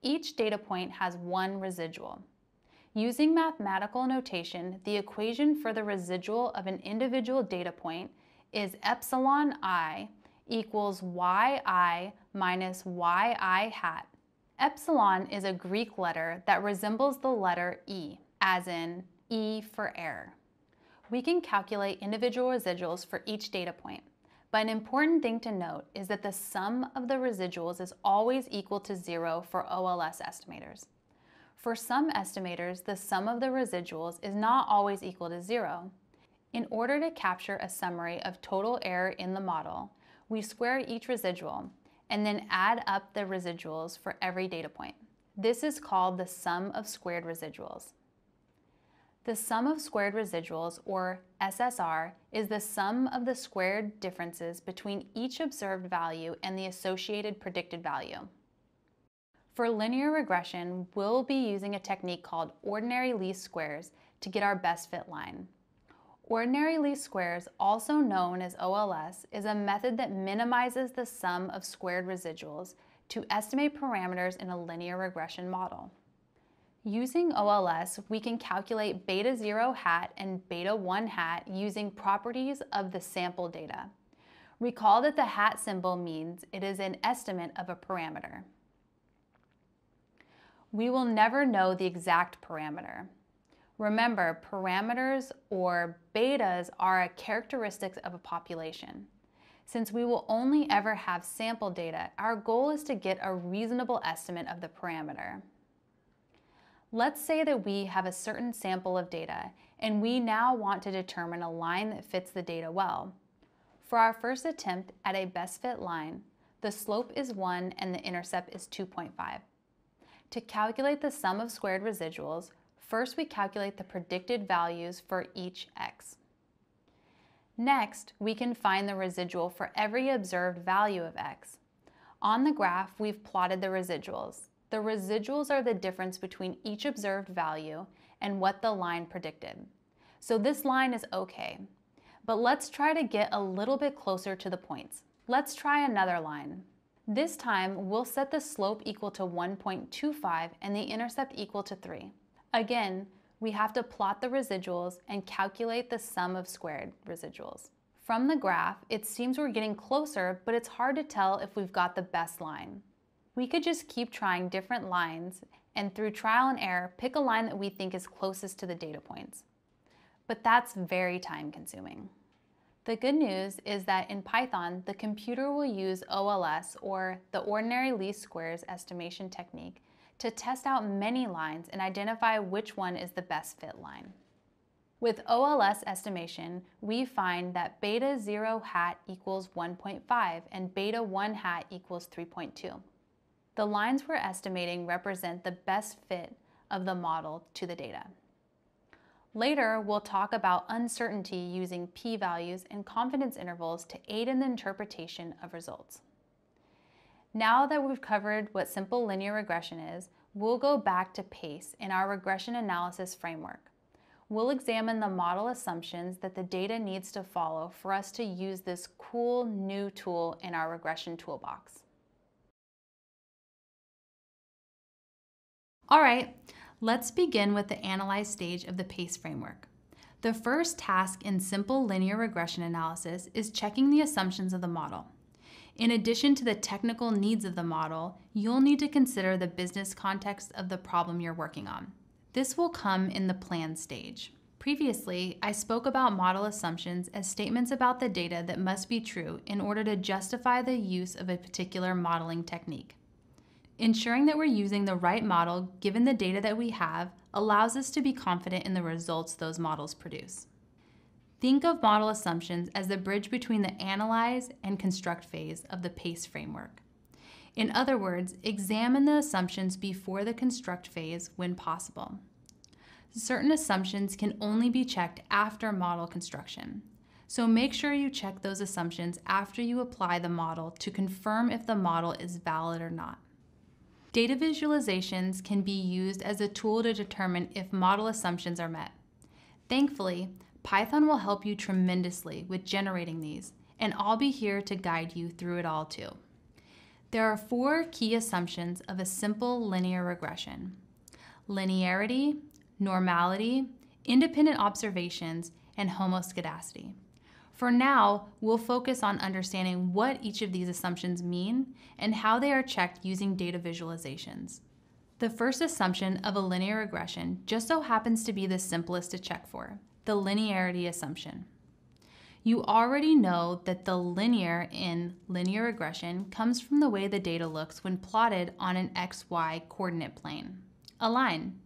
Each data point has one residual. Using mathematical notation, the equation for the residual of an individual data point is epsilon i equals yi minus yi hat. Epsilon is a Greek letter that resembles the letter E, as in E for error. We can calculate individual residuals for each data point. But an important thing to note is that the sum of the residuals is always equal to zero for OLS estimators. For some estimators, the sum of the residuals is not always equal to zero. In order to capture a summary of total error in the model, we square each residual and then add up the residuals for every data point. This is called the sum of squared residuals. The sum of squared residuals, or SSR, is the sum of the squared differences between each observed value and the associated predicted value. For linear regression, we'll be using a technique called ordinary least squares to get our best fit line. Ordinary least squares, also known as OLS, is a method that minimizes the sum of squared residuals to estimate parameters in a linear regression model. Using OLS, we can calculate beta 0 hat and beta 1 hat using properties of the sample data. Recall that the hat symbol means it is an estimate of a parameter. We will never know the exact parameter. Remember, parameters or betas are a characteristics of a population. Since we will only ever have sample data, our goal is to get a reasonable estimate of the parameter. Let's say that we have a certain sample of data and we now want to determine a line that fits the data well. For our first attempt at a best fit line, the slope is 1 and the intercept is 2.5. To calculate the sum of squared residuals, first we calculate the predicted values for each x. Next, we can find the residual for every observed value of x. On the graph, we've plotted the residuals. The residuals are the difference between each observed value and what the line predicted. So this line is okay. But let's try to get a little bit closer to the points. Let's try another line. This time, we'll set the slope equal to 1.25 and the intercept equal to 3. Again, we have to plot the residuals and calculate the sum of squared residuals. From the graph, it seems we're getting closer, but it's hard to tell if we've got the best line. We could just keep trying different lines and through trial and error, pick a line that we think is closest to the data points. But that's very time consuming. The good news is that in Python, the computer will use OLS or the ordinary least squares estimation technique to test out many lines and identify which one is the best fit line. With OLS estimation, we find that beta 0 hat equals 1.5 and beta 1 hat equals 3.2. The lines we're estimating represent the best fit of the model to the data. Later, we'll talk about uncertainty using p-values and confidence intervals to aid in the interpretation of results. Now that we've covered what simple linear regression is, we'll go back to PACE in our regression analysis framework. We'll examine the model assumptions that the data needs to follow for us to use this cool new tool in our regression toolbox. All right, let's begin with the analyze stage of the PACE framework. The first task in simple linear regression analysis is checking the assumptions of the model. In addition to the technical needs of the model, you'll need to consider the business context of the problem you're working on. This will come in the plan stage. Previously, I spoke about model assumptions as statements about the data that must be true in order to justify the use of a particular modeling technique. Ensuring that we're using the right model given the data that we have allows us to be confident in the results those models produce. Think of model assumptions as the bridge between the analyze and construct phase of the PACE framework. In other words, examine the assumptions before the construct phase when possible. Certain assumptions can only be checked after model construction. So make sure you check those assumptions after you apply the model to confirm if the model is valid or not. Data visualizations can be used as a tool to determine if model assumptions are met. Thankfully, Python will help you tremendously with generating these, and I'll be here to guide you through it all too. There are four key assumptions of a simple linear regression. Linearity, normality, independent observations, and homoscedasticity. For now, we'll focus on understanding what each of these assumptions mean and how they are checked using data visualizations. The first assumption of a linear regression just so happens to be the simplest to check for the linearity assumption. You already know that the linear in linear regression comes from the way the data looks when plotted on an xy coordinate plane, a line.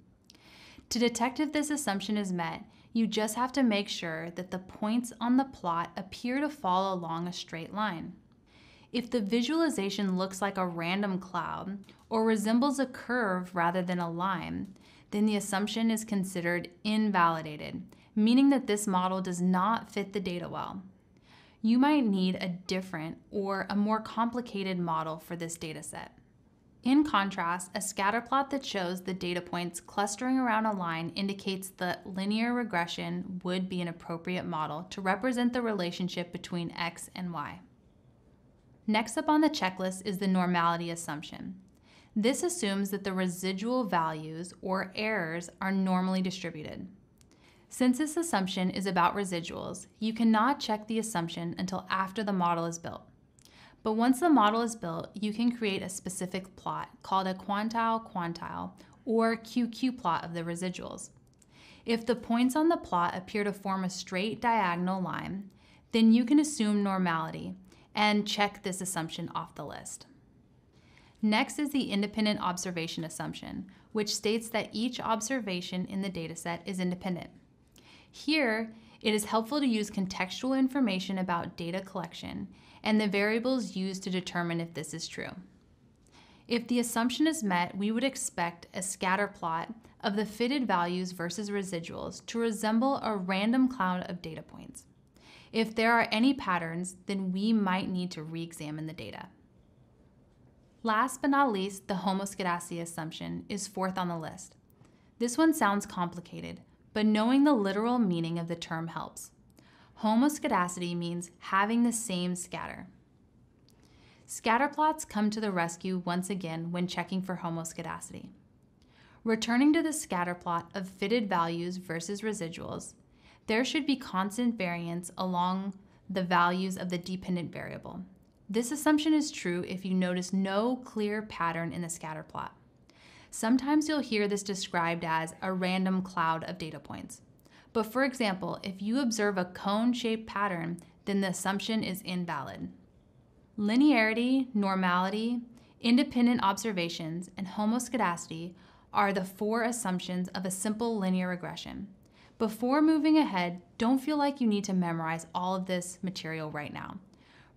To detect if this assumption is met, you just have to make sure that the points on the plot appear to fall along a straight line. If the visualization looks like a random cloud or resembles a curve rather than a line, then the assumption is considered invalidated meaning that this model does not fit the data well. You might need a different or a more complicated model for this data set. In contrast, a scatter plot that shows the data points clustering around a line indicates that linear regression would be an appropriate model to represent the relationship between x and y. Next up on the checklist is the normality assumption. This assumes that the residual values, or errors, are normally distributed. Since this assumption is about residuals, you cannot check the assumption until after the model is built. But once the model is built, you can create a specific plot called a quantile-quantile or QQ plot of the residuals. If the points on the plot appear to form a straight diagonal line, then you can assume normality and check this assumption off the list. Next is the independent observation assumption, which states that each observation in the dataset is independent. Here, it is helpful to use contextual information about data collection and the variables used to determine if this is true. If the assumption is met, we would expect a scatter plot of the fitted values versus residuals to resemble a random cloud of data points. If there are any patterns, then we might need to re-examine the data. Last but not least, the homoscedasticity assumption is fourth on the list. This one sounds complicated, but knowing the literal meaning of the term helps. Homoscedasticity means having the same scatter. Scatterplots come to the rescue once again when checking for homoscedasticity. Returning to the scatterplot of fitted values versus residuals, there should be constant variance along the values of the dependent variable. This assumption is true if you notice no clear pattern in the scatterplot. Sometimes you'll hear this described as a random cloud of data points. But for example, if you observe a cone-shaped pattern, then the assumption is invalid. Linearity, normality, independent observations, and homoscedasticity are the four assumptions of a simple linear regression. Before moving ahead, don't feel like you need to memorize all of this material right now.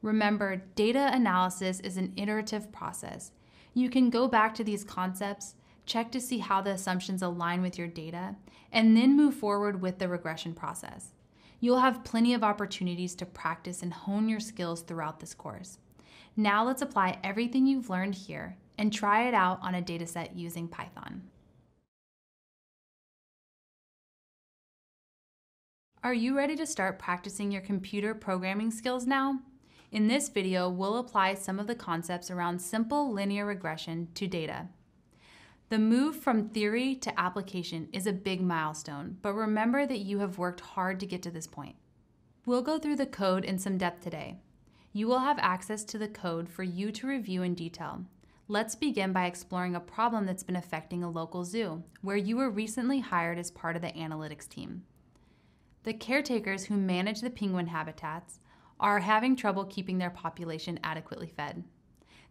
Remember, data analysis is an iterative process. You can go back to these concepts, check to see how the assumptions align with your data, and then move forward with the regression process. You'll have plenty of opportunities to practice and hone your skills throughout this course. Now let's apply everything you've learned here and try it out on a dataset using Python. Are you ready to start practicing your computer programming skills now? In this video, we'll apply some of the concepts around simple linear regression to data. The move from theory to application is a big milestone, but remember that you have worked hard to get to this point. We'll go through the code in some depth today. You will have access to the code for you to review in detail. Let's begin by exploring a problem that's been affecting a local zoo, where you were recently hired as part of the analytics team. The caretakers who manage the penguin habitats are having trouble keeping their population adequately fed.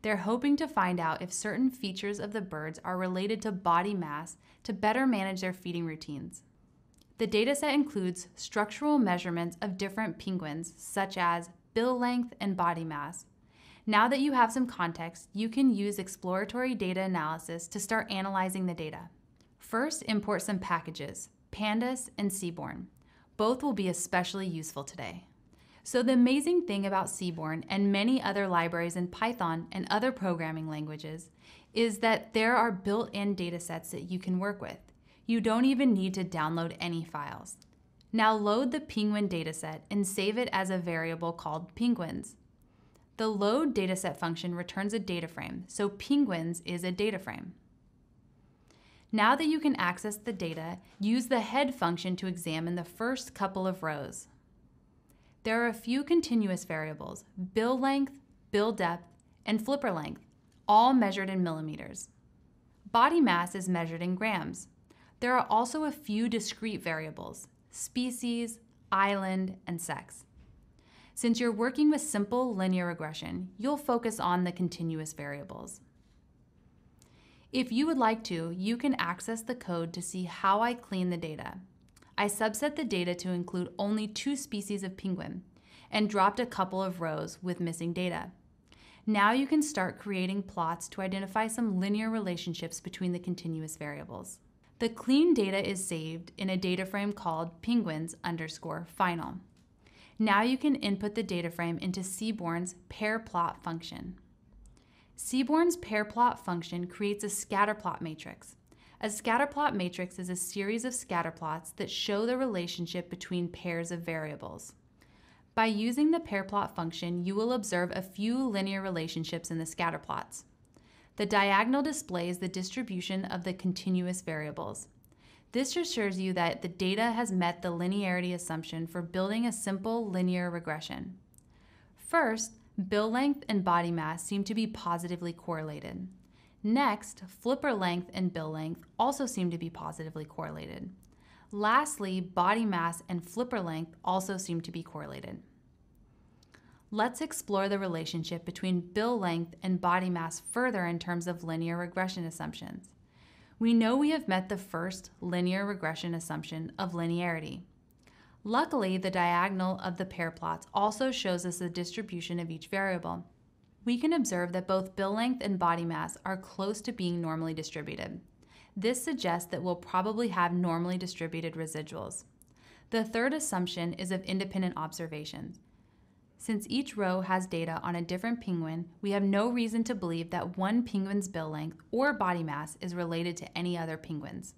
They're hoping to find out if certain features of the birds are related to body mass to better manage their feeding routines. The dataset includes structural measurements of different penguins, such as bill length and body mass. Now that you have some context, you can use exploratory data analysis to start analyzing the data. First, import some packages, Pandas and Seaborn. Both will be especially useful today. So the amazing thing about Seaborn and many other libraries in Python and other programming languages is that there are built-in datasets that you can work with. You don't even need to download any files. Now load the penguin dataset and save it as a variable called penguins. The load dataset function returns a data frame, so penguins is a data frame. Now that you can access the data, use the head function to examine the first couple of rows. There are a few continuous variables, bill length, bill depth, and flipper length, all measured in millimeters. Body mass is measured in grams. There are also a few discrete variables, species, island, and sex. Since you're working with simple linear regression, you'll focus on the continuous variables. If you would like to, you can access the code to see how I clean the data. I subset the data to include only two species of penguin and dropped a couple of rows with missing data. Now you can start creating plots to identify some linear relationships between the continuous variables. The clean data is saved in a data frame called penguins underscore final. Now you can input the data frame into Seaborn's pair plot function. Seaborn's pair plot function creates a scatter plot matrix. A scatterplot matrix is a series of scatterplots that show the relationship between pairs of variables. By using the pair plot function, you will observe a few linear relationships in the scatterplots. The diagonal displays the distribution of the continuous variables. This assures you that the data has met the linearity assumption for building a simple linear regression. First, bill length and body mass seem to be positively correlated. Next, flipper length and bill length also seem to be positively correlated. Lastly, body mass and flipper length also seem to be correlated. Let's explore the relationship between bill length and body mass further in terms of linear regression assumptions. We know we have met the first linear regression assumption of linearity. Luckily, the diagonal of the pair plots also shows us the distribution of each variable we can observe that both bill length and body mass are close to being normally distributed. This suggests that we'll probably have normally distributed residuals. The third assumption is of independent observations. Since each row has data on a different penguin, we have no reason to believe that one penguin's bill length or body mass is related to any other penguins.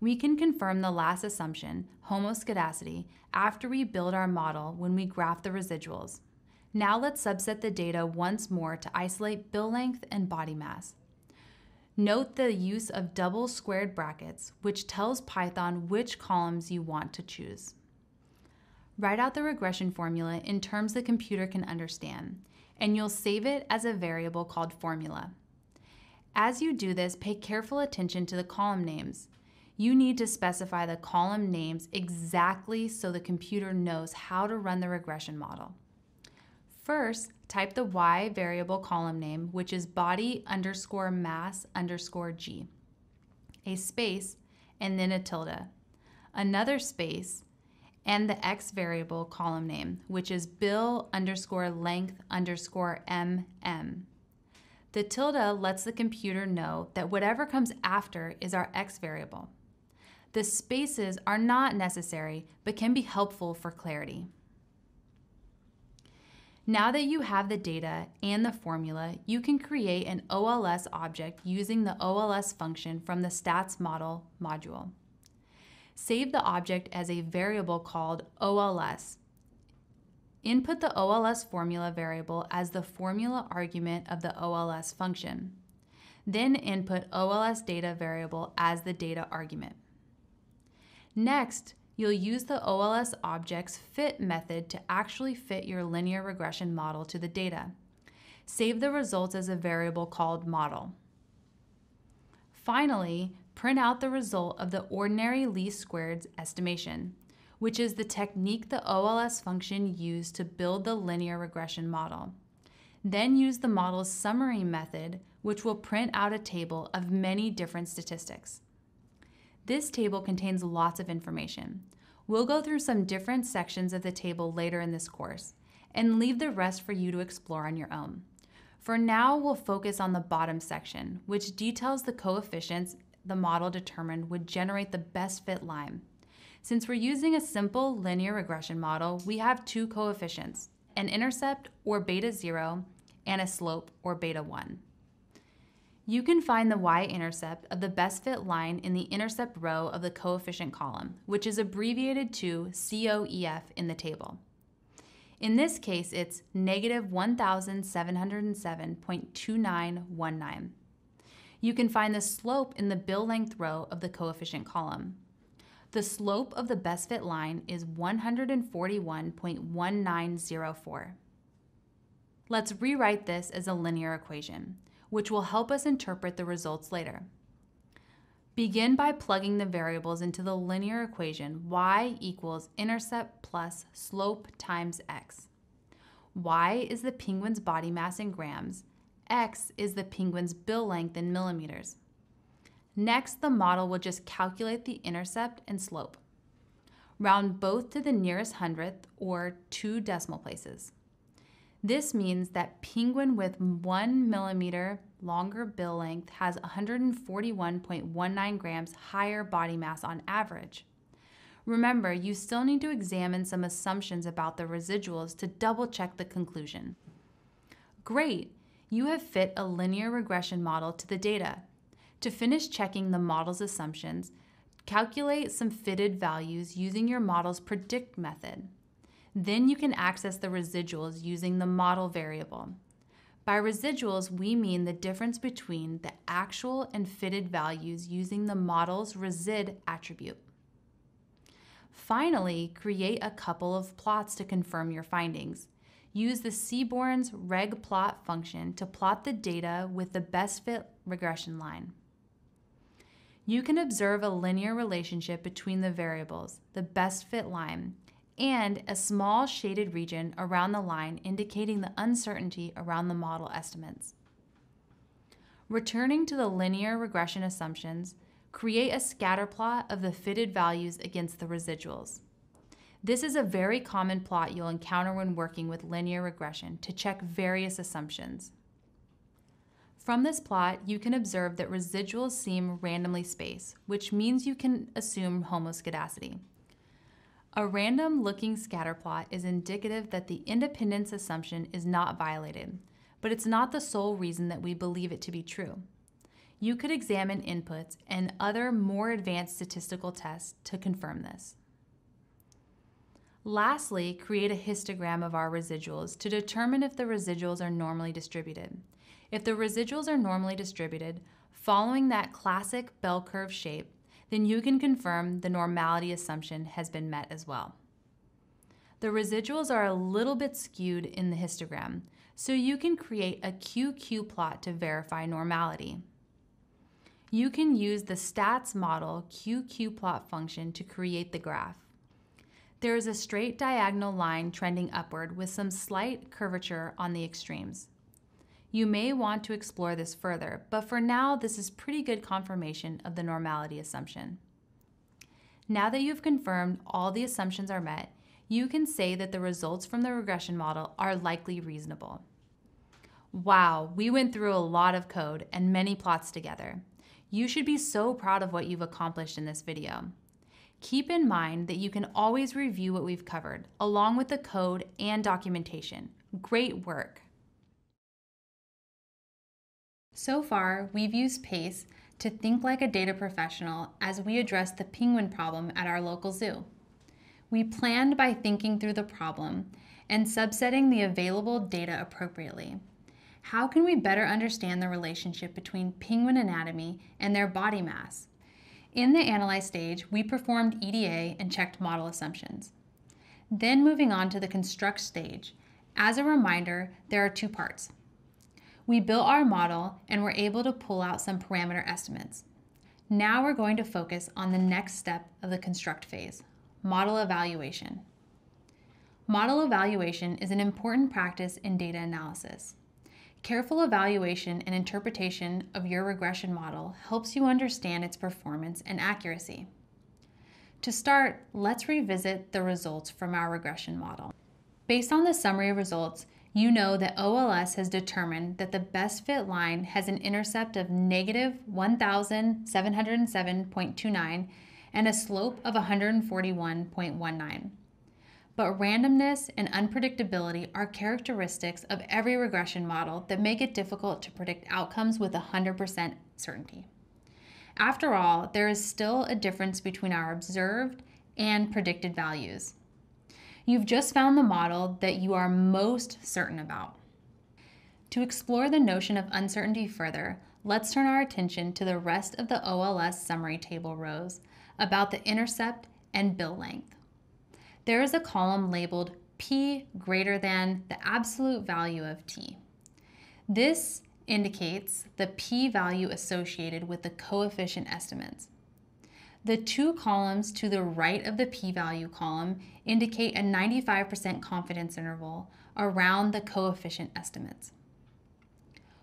We can confirm the last assumption, homoscedasticity, after we build our model when we graph the residuals. Now let's subset the data once more to isolate bill length and body mass. Note the use of double squared brackets, which tells Python which columns you want to choose. Write out the regression formula in terms the computer can understand, and you'll save it as a variable called formula. As you do this, pay careful attention to the column names. You need to specify the column names exactly so the computer knows how to run the regression model. First, type the y variable column name, which is body underscore mass underscore g, a space, and then a tilde, another space, and the x variable column name, which is bill underscore length underscore mm. The tilde lets the computer know that whatever comes after is our x variable. The spaces are not necessary, but can be helpful for clarity. Now that you have the data and the formula, you can create an OLS object using the OLS function from the stats model module. Save the object as a variable called OLS. Input the OLS formula variable as the formula argument of the OLS function. Then input OLS data variable as the data argument. Next, you'll use the OLS object's fit method to actually fit your linear regression model to the data. Save the results as a variable called model. Finally, print out the result of the ordinary least squares estimation, which is the technique the OLS function used to build the linear regression model. Then use the model's summary method, which will print out a table of many different statistics. This table contains lots of information. We'll go through some different sections of the table later in this course and leave the rest for you to explore on your own. For now, we'll focus on the bottom section, which details the coefficients the model determined would generate the best fit line. Since we're using a simple linear regression model, we have two coefficients, an intercept or beta 0 and a slope or beta 1. You can find the y-intercept of the best fit line in the intercept row of the coefficient column, which is abbreviated to COEF in the table. In this case, it's negative 1,707.2919. You can find the slope in the bill length row of the coefficient column. The slope of the best fit line is 141.1904. Let's rewrite this as a linear equation which will help us interpret the results later. Begin by plugging the variables into the linear equation y equals intercept plus slope times x. y is the penguin's body mass in grams, x is the penguin's bill length in millimeters. Next, the model will just calculate the intercept and slope. Round both to the nearest hundredth or two decimal places. This means that penguin with 1 millimeter longer bill length has 141.19 grams higher body mass on average. Remember, you still need to examine some assumptions about the residuals to double check the conclusion. Great, you have fit a linear regression model to the data. To finish checking the model's assumptions, calculate some fitted values using your model's predict method. Then you can access the residuals using the model variable. By residuals, we mean the difference between the actual and fitted values using the model's resid attribute. Finally, create a couple of plots to confirm your findings. Use the Seaborn's regplot function to plot the data with the best fit regression line. You can observe a linear relationship between the variables, the best fit line, and a small shaded region around the line indicating the uncertainty around the model estimates. Returning to the linear regression assumptions, create a scatter plot of the fitted values against the residuals. This is a very common plot you'll encounter when working with linear regression to check various assumptions. From this plot, you can observe that residuals seem randomly spaced, which means you can assume homoscedasticity. A random looking scatter plot is indicative that the independence assumption is not violated, but it's not the sole reason that we believe it to be true. You could examine inputs and other more advanced statistical tests to confirm this. Lastly, create a histogram of our residuals to determine if the residuals are normally distributed. If the residuals are normally distributed, following that classic bell curve shape, then you can confirm the normality assumption has been met as well. The residuals are a little bit skewed in the histogram, so you can create a QQ plot to verify normality. You can use the stats model QQ plot function to create the graph. There is a straight diagonal line trending upward with some slight curvature on the extremes. You may want to explore this further, but for now, this is pretty good confirmation of the normality assumption. Now that you've confirmed all the assumptions are met, you can say that the results from the regression model are likely reasonable. Wow, we went through a lot of code and many plots together. You should be so proud of what you've accomplished in this video. Keep in mind that you can always review what we've covered, along with the code and documentation. Great work! So far, we've used PACE to think like a data professional as we address the penguin problem at our local zoo. We planned by thinking through the problem and subsetting the available data appropriately. How can we better understand the relationship between penguin anatomy and their body mass? In the analyze stage, we performed EDA and checked model assumptions. Then moving on to the construct stage. As a reminder, there are two parts. We built our model and were able to pull out some parameter estimates. Now we're going to focus on the next step of the construct phase, model evaluation. Model evaluation is an important practice in data analysis. Careful evaluation and interpretation of your regression model helps you understand its performance and accuracy. To start, let's revisit the results from our regression model. Based on the summary of results, you know that OLS has determined that the best fit line has an intercept of negative 1,707.29 and a slope of 141.19. But randomness and unpredictability are characteristics of every regression model that make it difficult to predict outcomes with 100% certainty. After all, there is still a difference between our observed and predicted values. You've just found the model that you are most certain about. To explore the notion of uncertainty further, let's turn our attention to the rest of the OLS summary table rows about the intercept and bill length. There is a column labeled P greater than the absolute value of T. This indicates the P value associated with the coefficient estimates. The two columns to the right of the p-value column indicate a 95% confidence interval around the coefficient estimates.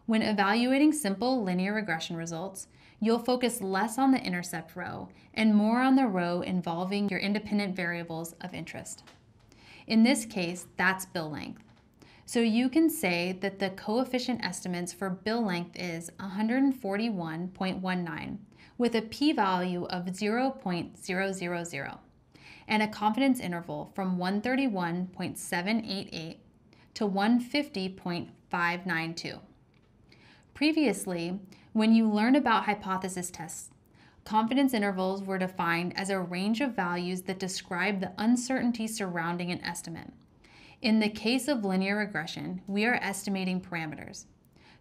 When evaluating simple linear regression results, you'll focus less on the intercept row and more on the row involving your independent variables of interest. In this case, that's bill length. So you can say that the coefficient estimates for bill length is 141.19 with a p-value of 0.000 and a confidence interval from 131.788 to 150.592. Previously, when you learned about hypothesis tests, confidence intervals were defined as a range of values that describe the uncertainty surrounding an estimate. In the case of linear regression, we are estimating parameters.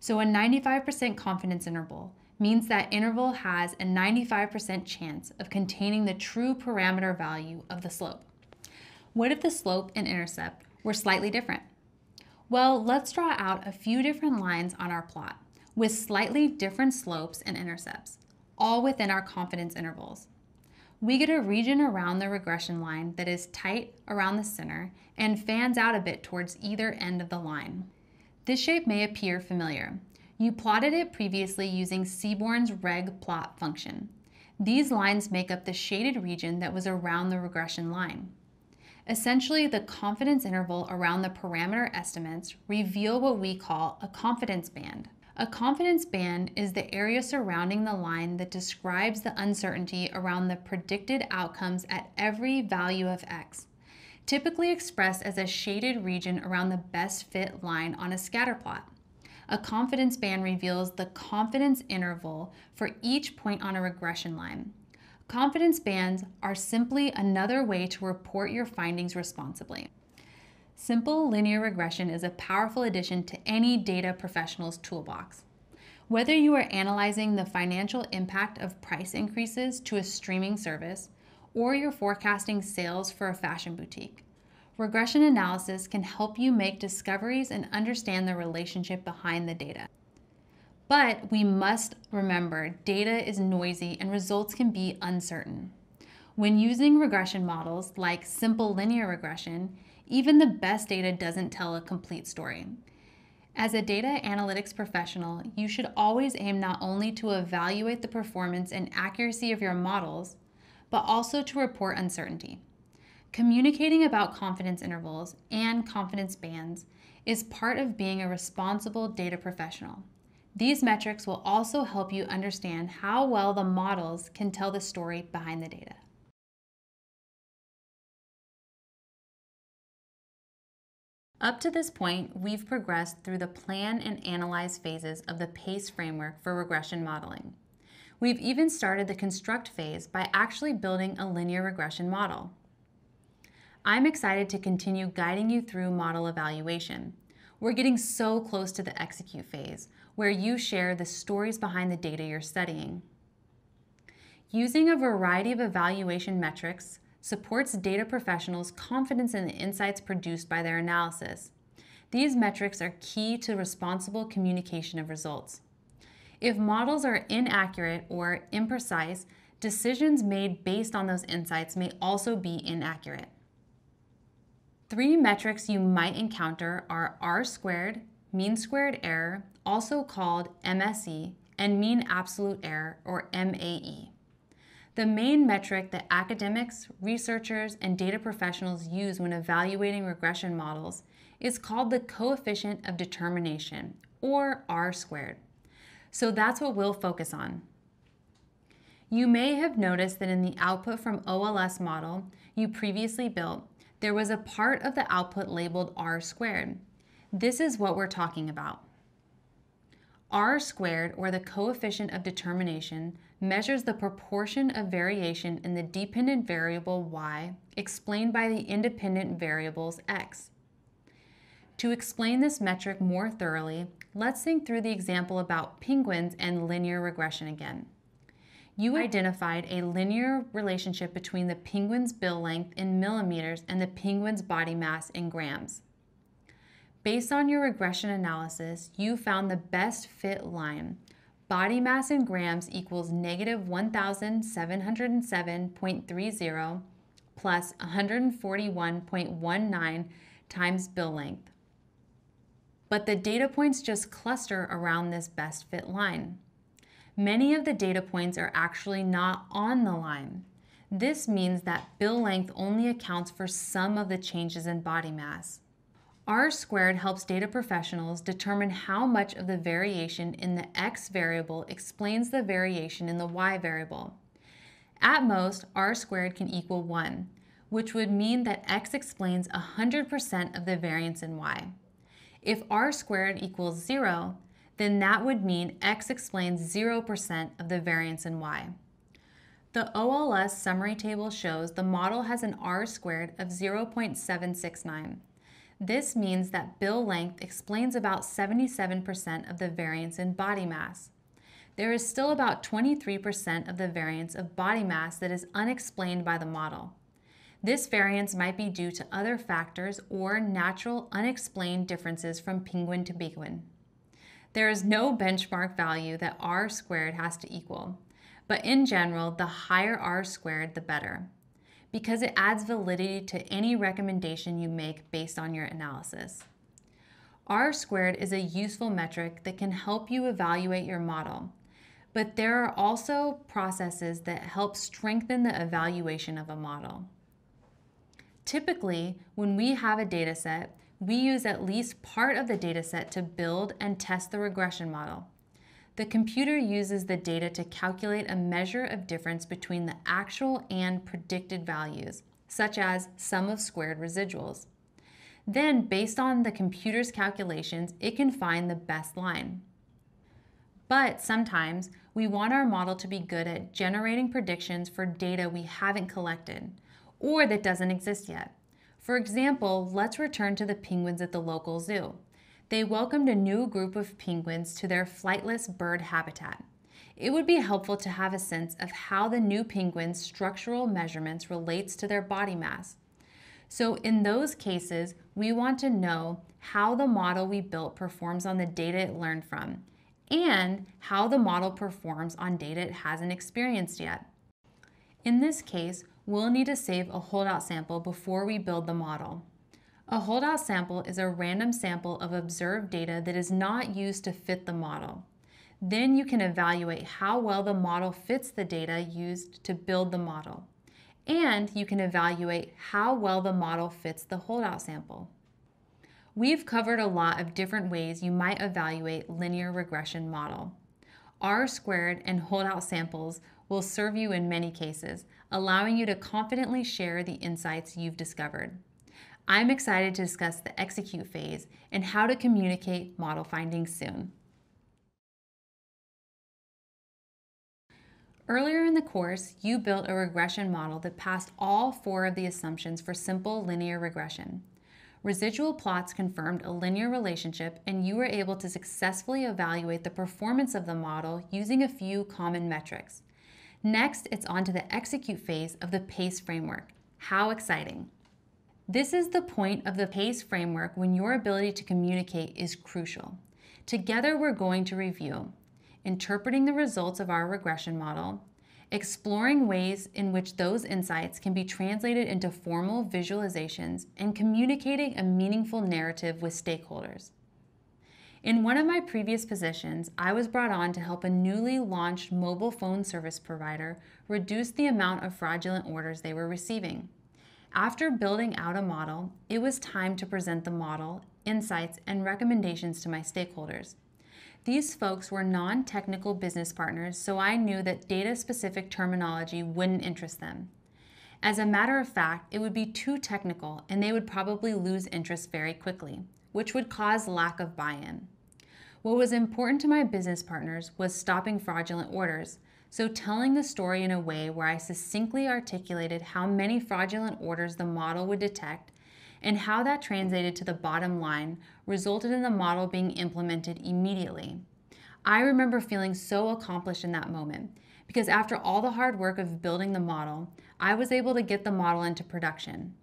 So a 95% confidence interval means that interval has a 95% chance of containing the true parameter value of the slope. What if the slope and intercept were slightly different? Well, let's draw out a few different lines on our plot with slightly different slopes and intercepts, all within our confidence intervals. We get a region around the regression line that is tight around the center and fans out a bit towards either end of the line. This shape may appear familiar, you plotted it previously using Seaborn's reg plot function. These lines make up the shaded region that was around the regression line. Essentially, the confidence interval around the parameter estimates reveal what we call a confidence band. A confidence band is the area surrounding the line that describes the uncertainty around the predicted outcomes at every value of x, typically expressed as a shaded region around the best fit line on a scatter plot. A confidence band reveals the confidence interval for each point on a regression line. Confidence bands are simply another way to report your findings responsibly. Simple linear regression is a powerful addition to any data professional's toolbox. Whether you are analyzing the financial impact of price increases to a streaming service or you're forecasting sales for a fashion boutique, regression analysis can help you make discoveries and understand the relationship behind the data. But we must remember data is noisy and results can be uncertain. When using regression models like simple linear regression, even the best data doesn't tell a complete story. As a data analytics professional, you should always aim not only to evaluate the performance and accuracy of your models, but also to report uncertainty. Communicating about confidence intervals and confidence bands is part of being a responsible data professional. These metrics will also help you understand how well the models can tell the story behind the data. Up to this point, we've progressed through the plan and analyze phases of the PACE framework for regression modeling. We've even started the construct phase by actually building a linear regression model. I'm excited to continue guiding you through model evaluation. We're getting so close to the execute phase, where you share the stories behind the data you're studying. Using a variety of evaluation metrics, supports data professionals' confidence in the insights produced by their analysis. These metrics are key to responsible communication of results. If models are inaccurate or imprecise, decisions made based on those insights may also be inaccurate. Three metrics you might encounter are R squared, mean squared error, also called MSE, and mean absolute error, or MAE. The main metric that academics, researchers, and data professionals use when evaluating regression models is called the coefficient of determination, or R squared. So that's what we'll focus on. You may have noticed that in the output from OLS model you previously built, there was a part of the output labeled R squared. This is what we're talking about. R squared, or the coefficient of determination, measures the proportion of variation in the dependent variable y explained by the independent variables x. To explain this metric more thoroughly, let's think through the example about penguins and linear regression again. You identified a linear relationship between the penguin's bill length in millimeters and the penguin's body mass in grams. Based on your regression analysis, you found the best fit line, body mass in grams equals negative 1,707.30 plus 141.19 times bill length. But the data points just cluster around this best fit line. Many of the data points are actually not on the line. This means that bill length only accounts for some of the changes in body mass. R squared helps data professionals determine how much of the variation in the x variable explains the variation in the y variable. At most, R squared can equal 1, which would mean that x explains 100% of the variance in y. If R squared equals 0, then that would mean x explains 0% of the variance in y. The OLS summary table shows the model has an R squared of 0.769. This means that bill length explains about 77% of the variance in body mass. There is still about 23% of the variance of body mass that is unexplained by the model. This variance might be due to other factors or natural unexplained differences from penguin to penguin. There is no benchmark value that r squared has to equal, but in general, the higher r squared, the better because it adds validity to any recommendation you make based on your analysis. R squared is a useful metric that can help you evaluate your model, but there are also processes that help strengthen the evaluation of a model. Typically, when we have a data set, we use at least part of the dataset to build and test the regression model. The computer uses the data to calculate a measure of difference between the actual and predicted values, such as sum of squared residuals. Then, based on the computer's calculations, it can find the best line. But sometimes we want our model to be good at generating predictions for data we haven't collected or that doesn't exist yet. For example, let's return to the penguins at the local zoo. They welcomed a new group of penguins to their flightless bird habitat. It would be helpful to have a sense of how the new penguin's structural measurements relates to their body mass. So in those cases, we want to know how the model we built performs on the data it learned from and how the model performs on data it hasn't experienced yet. In this case, we'll need to save a holdout sample before we build the model. A holdout sample is a random sample of observed data that is not used to fit the model. Then you can evaluate how well the model fits the data used to build the model. And you can evaluate how well the model fits the holdout sample. We've covered a lot of different ways you might evaluate linear regression model. R squared and holdout samples will serve you in many cases, allowing you to confidently share the insights you've discovered. I'm excited to discuss the execute phase and how to communicate model findings soon. Earlier in the course, you built a regression model that passed all four of the assumptions for simple linear regression. Residual plots confirmed a linear relationship, and you were able to successfully evaluate the performance of the model using a few common metrics. Next, it's on to the execute phase of the PACE framework. How exciting! This is the point of the PACE framework when your ability to communicate is crucial. Together, we're going to review interpreting the results of our regression model, exploring ways in which those insights can be translated into formal visualizations, and communicating a meaningful narrative with stakeholders. In one of my previous positions, I was brought on to help a newly launched mobile phone service provider reduce the amount of fraudulent orders they were receiving. After building out a model, it was time to present the model, insights, and recommendations to my stakeholders. These folks were non technical business partners, so I knew that data specific terminology wouldn't interest them. As a matter of fact, it would be too technical and they would probably lose interest very quickly, which would cause lack of buy in. What was important to my business partners was stopping fraudulent orders, so telling the story in a way where I succinctly articulated how many fraudulent orders the model would detect and how that translated to the bottom line resulted in the model being implemented immediately. I remember feeling so accomplished in that moment because after all the hard work of building the model, I was able to get the model into production.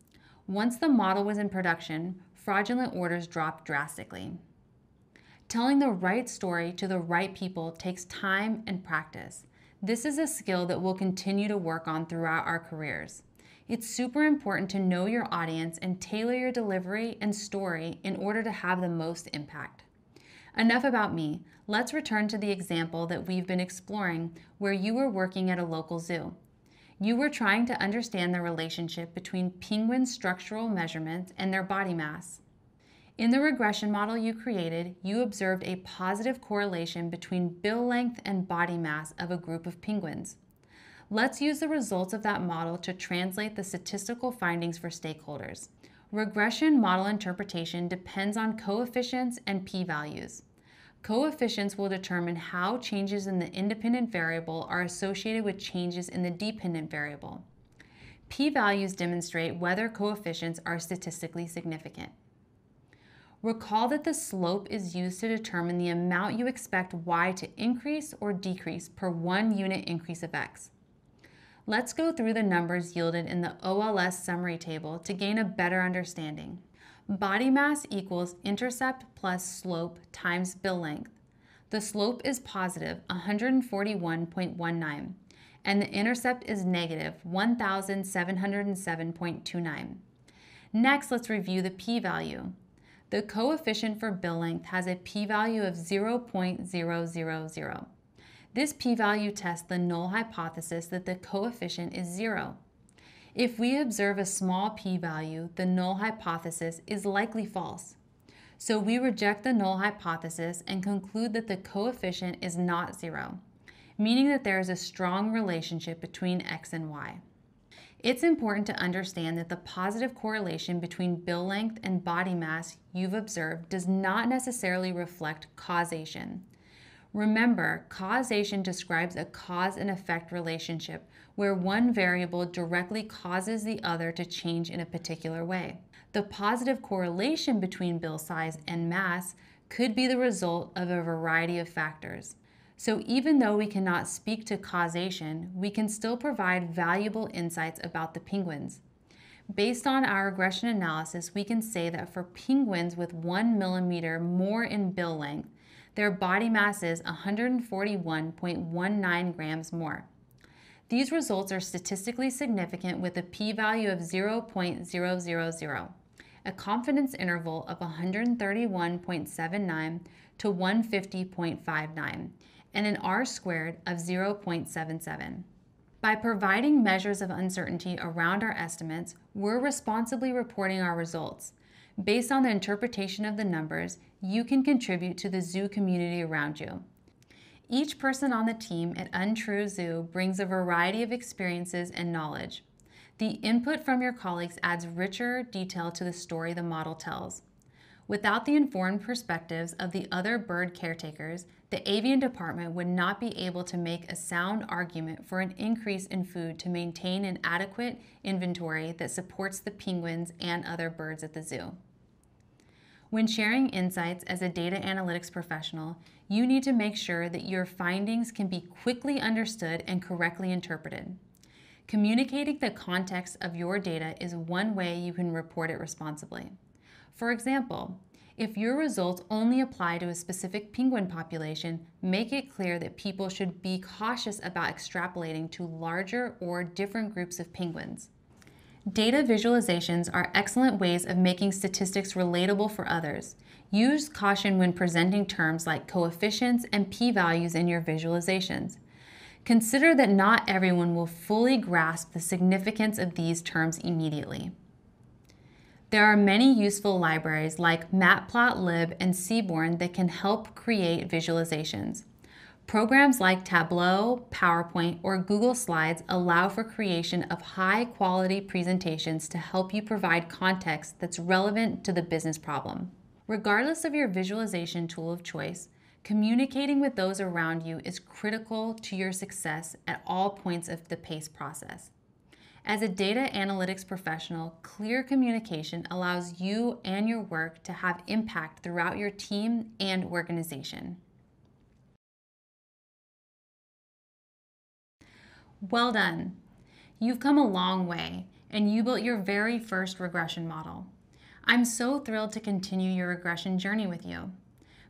Once the model was in production, fraudulent orders dropped drastically. Telling the right story to the right people takes time and practice. This is a skill that we'll continue to work on throughout our careers. It's super important to know your audience and tailor your delivery and story in order to have the most impact. Enough about me. Let's return to the example that we've been exploring where you were working at a local zoo. You were trying to understand the relationship between penguin structural measurements and their body mass. In the regression model you created, you observed a positive correlation between bill length and body mass of a group of penguins. Let's use the results of that model to translate the statistical findings for stakeholders. Regression model interpretation depends on coefficients and p-values. Coefficients will determine how changes in the independent variable are associated with changes in the dependent variable. P-values demonstrate whether coefficients are statistically significant. Recall that the slope is used to determine the amount you expect y to increase or decrease per one unit increase of x. Let's go through the numbers yielded in the OLS summary table to gain a better understanding. Body mass equals intercept plus slope times bill length. The slope is positive 141.19 and the intercept is negative 1707.29. Next, let's review the p-value. The coefficient for bill length has a p-value of 0.000. This p-value tests the null hypothesis that the coefficient is zero. If we observe a small p-value, the null hypothesis is likely false. So we reject the null hypothesis and conclude that the coefficient is not zero, meaning that there is a strong relationship between x and y. It's important to understand that the positive correlation between bill length and body mass you've observed does not necessarily reflect causation. Remember, causation describes a cause and effect relationship where one variable directly causes the other to change in a particular way. The positive correlation between bill size and mass could be the result of a variety of factors. So even though we cannot speak to causation, we can still provide valuable insights about the penguins. Based on our regression analysis, we can say that for penguins with one millimeter more in bill length, their body mass is 141.19 grams more. These results are statistically significant with a p-value of 0.000, a confidence interval of 131.79 to 150.59, and an R squared of 0.77. By providing measures of uncertainty around our estimates, we're responsibly reporting our results. Based on the interpretation of the numbers, you can contribute to the zoo community around you. Each person on the team at Untrue Zoo brings a variety of experiences and knowledge. The input from your colleagues adds richer detail to the story the model tells. Without the informed perspectives of the other bird caretakers, the avian department would not be able to make a sound argument for an increase in food to maintain an adequate inventory that supports the penguins and other birds at the zoo. When sharing insights as a data analytics professional, you need to make sure that your findings can be quickly understood and correctly interpreted. Communicating the context of your data is one way you can report it responsibly. For example, if your results only apply to a specific penguin population, make it clear that people should be cautious about extrapolating to larger or different groups of penguins. Data visualizations are excellent ways of making statistics relatable for others. Use caution when presenting terms like coefficients and p-values in your visualizations. Consider that not everyone will fully grasp the significance of these terms immediately. There are many useful libraries like Matplotlib and Seaborn that can help create visualizations. Programs like Tableau, PowerPoint, or Google Slides allow for creation of high quality presentations to help you provide context that's relevant to the business problem. Regardless of your visualization tool of choice, communicating with those around you is critical to your success at all points of the PACE process. As a data analytics professional, clear communication allows you and your work to have impact throughout your team and organization. Well done. You've come a long way and you built your very first regression model. I'm so thrilled to continue your regression journey with you.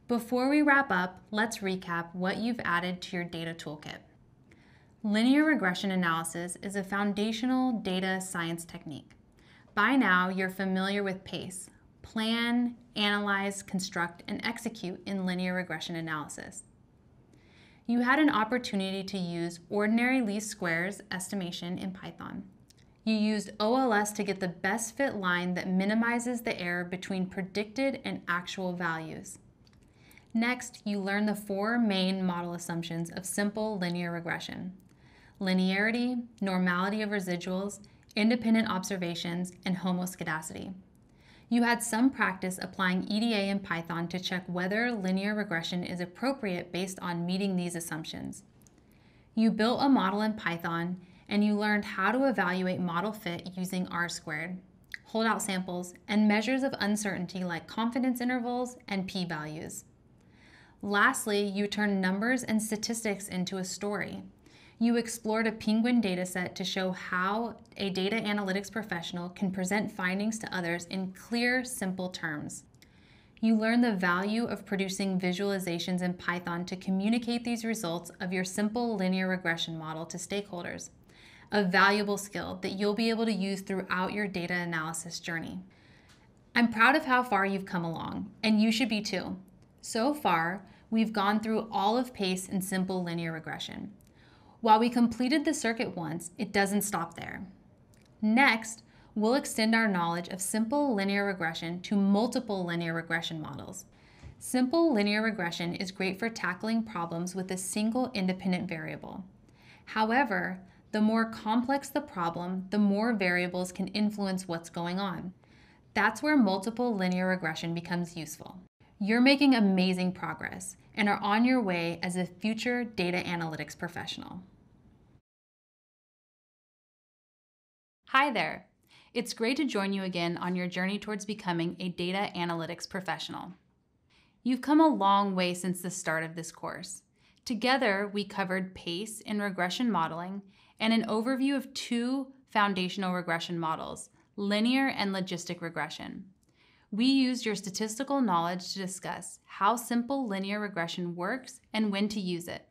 Before we wrap up, let's recap what you've added to your data toolkit. Linear regression analysis is a foundational data science technique. By now, you're familiar with PACE, plan, analyze, construct, and execute in linear regression analysis you had an opportunity to use ordinary least squares estimation in Python. You used OLS to get the best fit line that minimizes the error between predicted and actual values. Next, you learn the four main model assumptions of simple linear regression. Linearity, normality of residuals, independent observations, and homoscedasticity. You had some practice applying EDA in Python to check whether linear regression is appropriate based on meeting these assumptions. You built a model in Python and you learned how to evaluate model fit using R squared, holdout samples, and measures of uncertainty like confidence intervals and p-values. Lastly, you turned numbers and statistics into a story you explored a penguin dataset to show how a data analytics professional can present findings to others in clear, simple terms. You learned the value of producing visualizations in Python to communicate these results of your simple linear regression model to stakeholders, a valuable skill that you'll be able to use throughout your data analysis journey. I'm proud of how far you've come along, and you should be too. So far, we've gone through all of PACE and simple linear regression. While we completed the circuit once, it doesn't stop there. Next, we'll extend our knowledge of simple linear regression to multiple linear regression models. Simple linear regression is great for tackling problems with a single independent variable. However, the more complex the problem, the more variables can influence what's going on. That's where multiple linear regression becomes useful. You're making amazing progress and are on your way as a future data analytics professional. Hi there. It's great to join you again on your journey towards becoming a data analytics professional. You've come a long way since the start of this course. Together, we covered PACE in regression modeling and an overview of two foundational regression models, linear and logistic regression. We used your statistical knowledge to discuss how simple linear regression works and when to use it.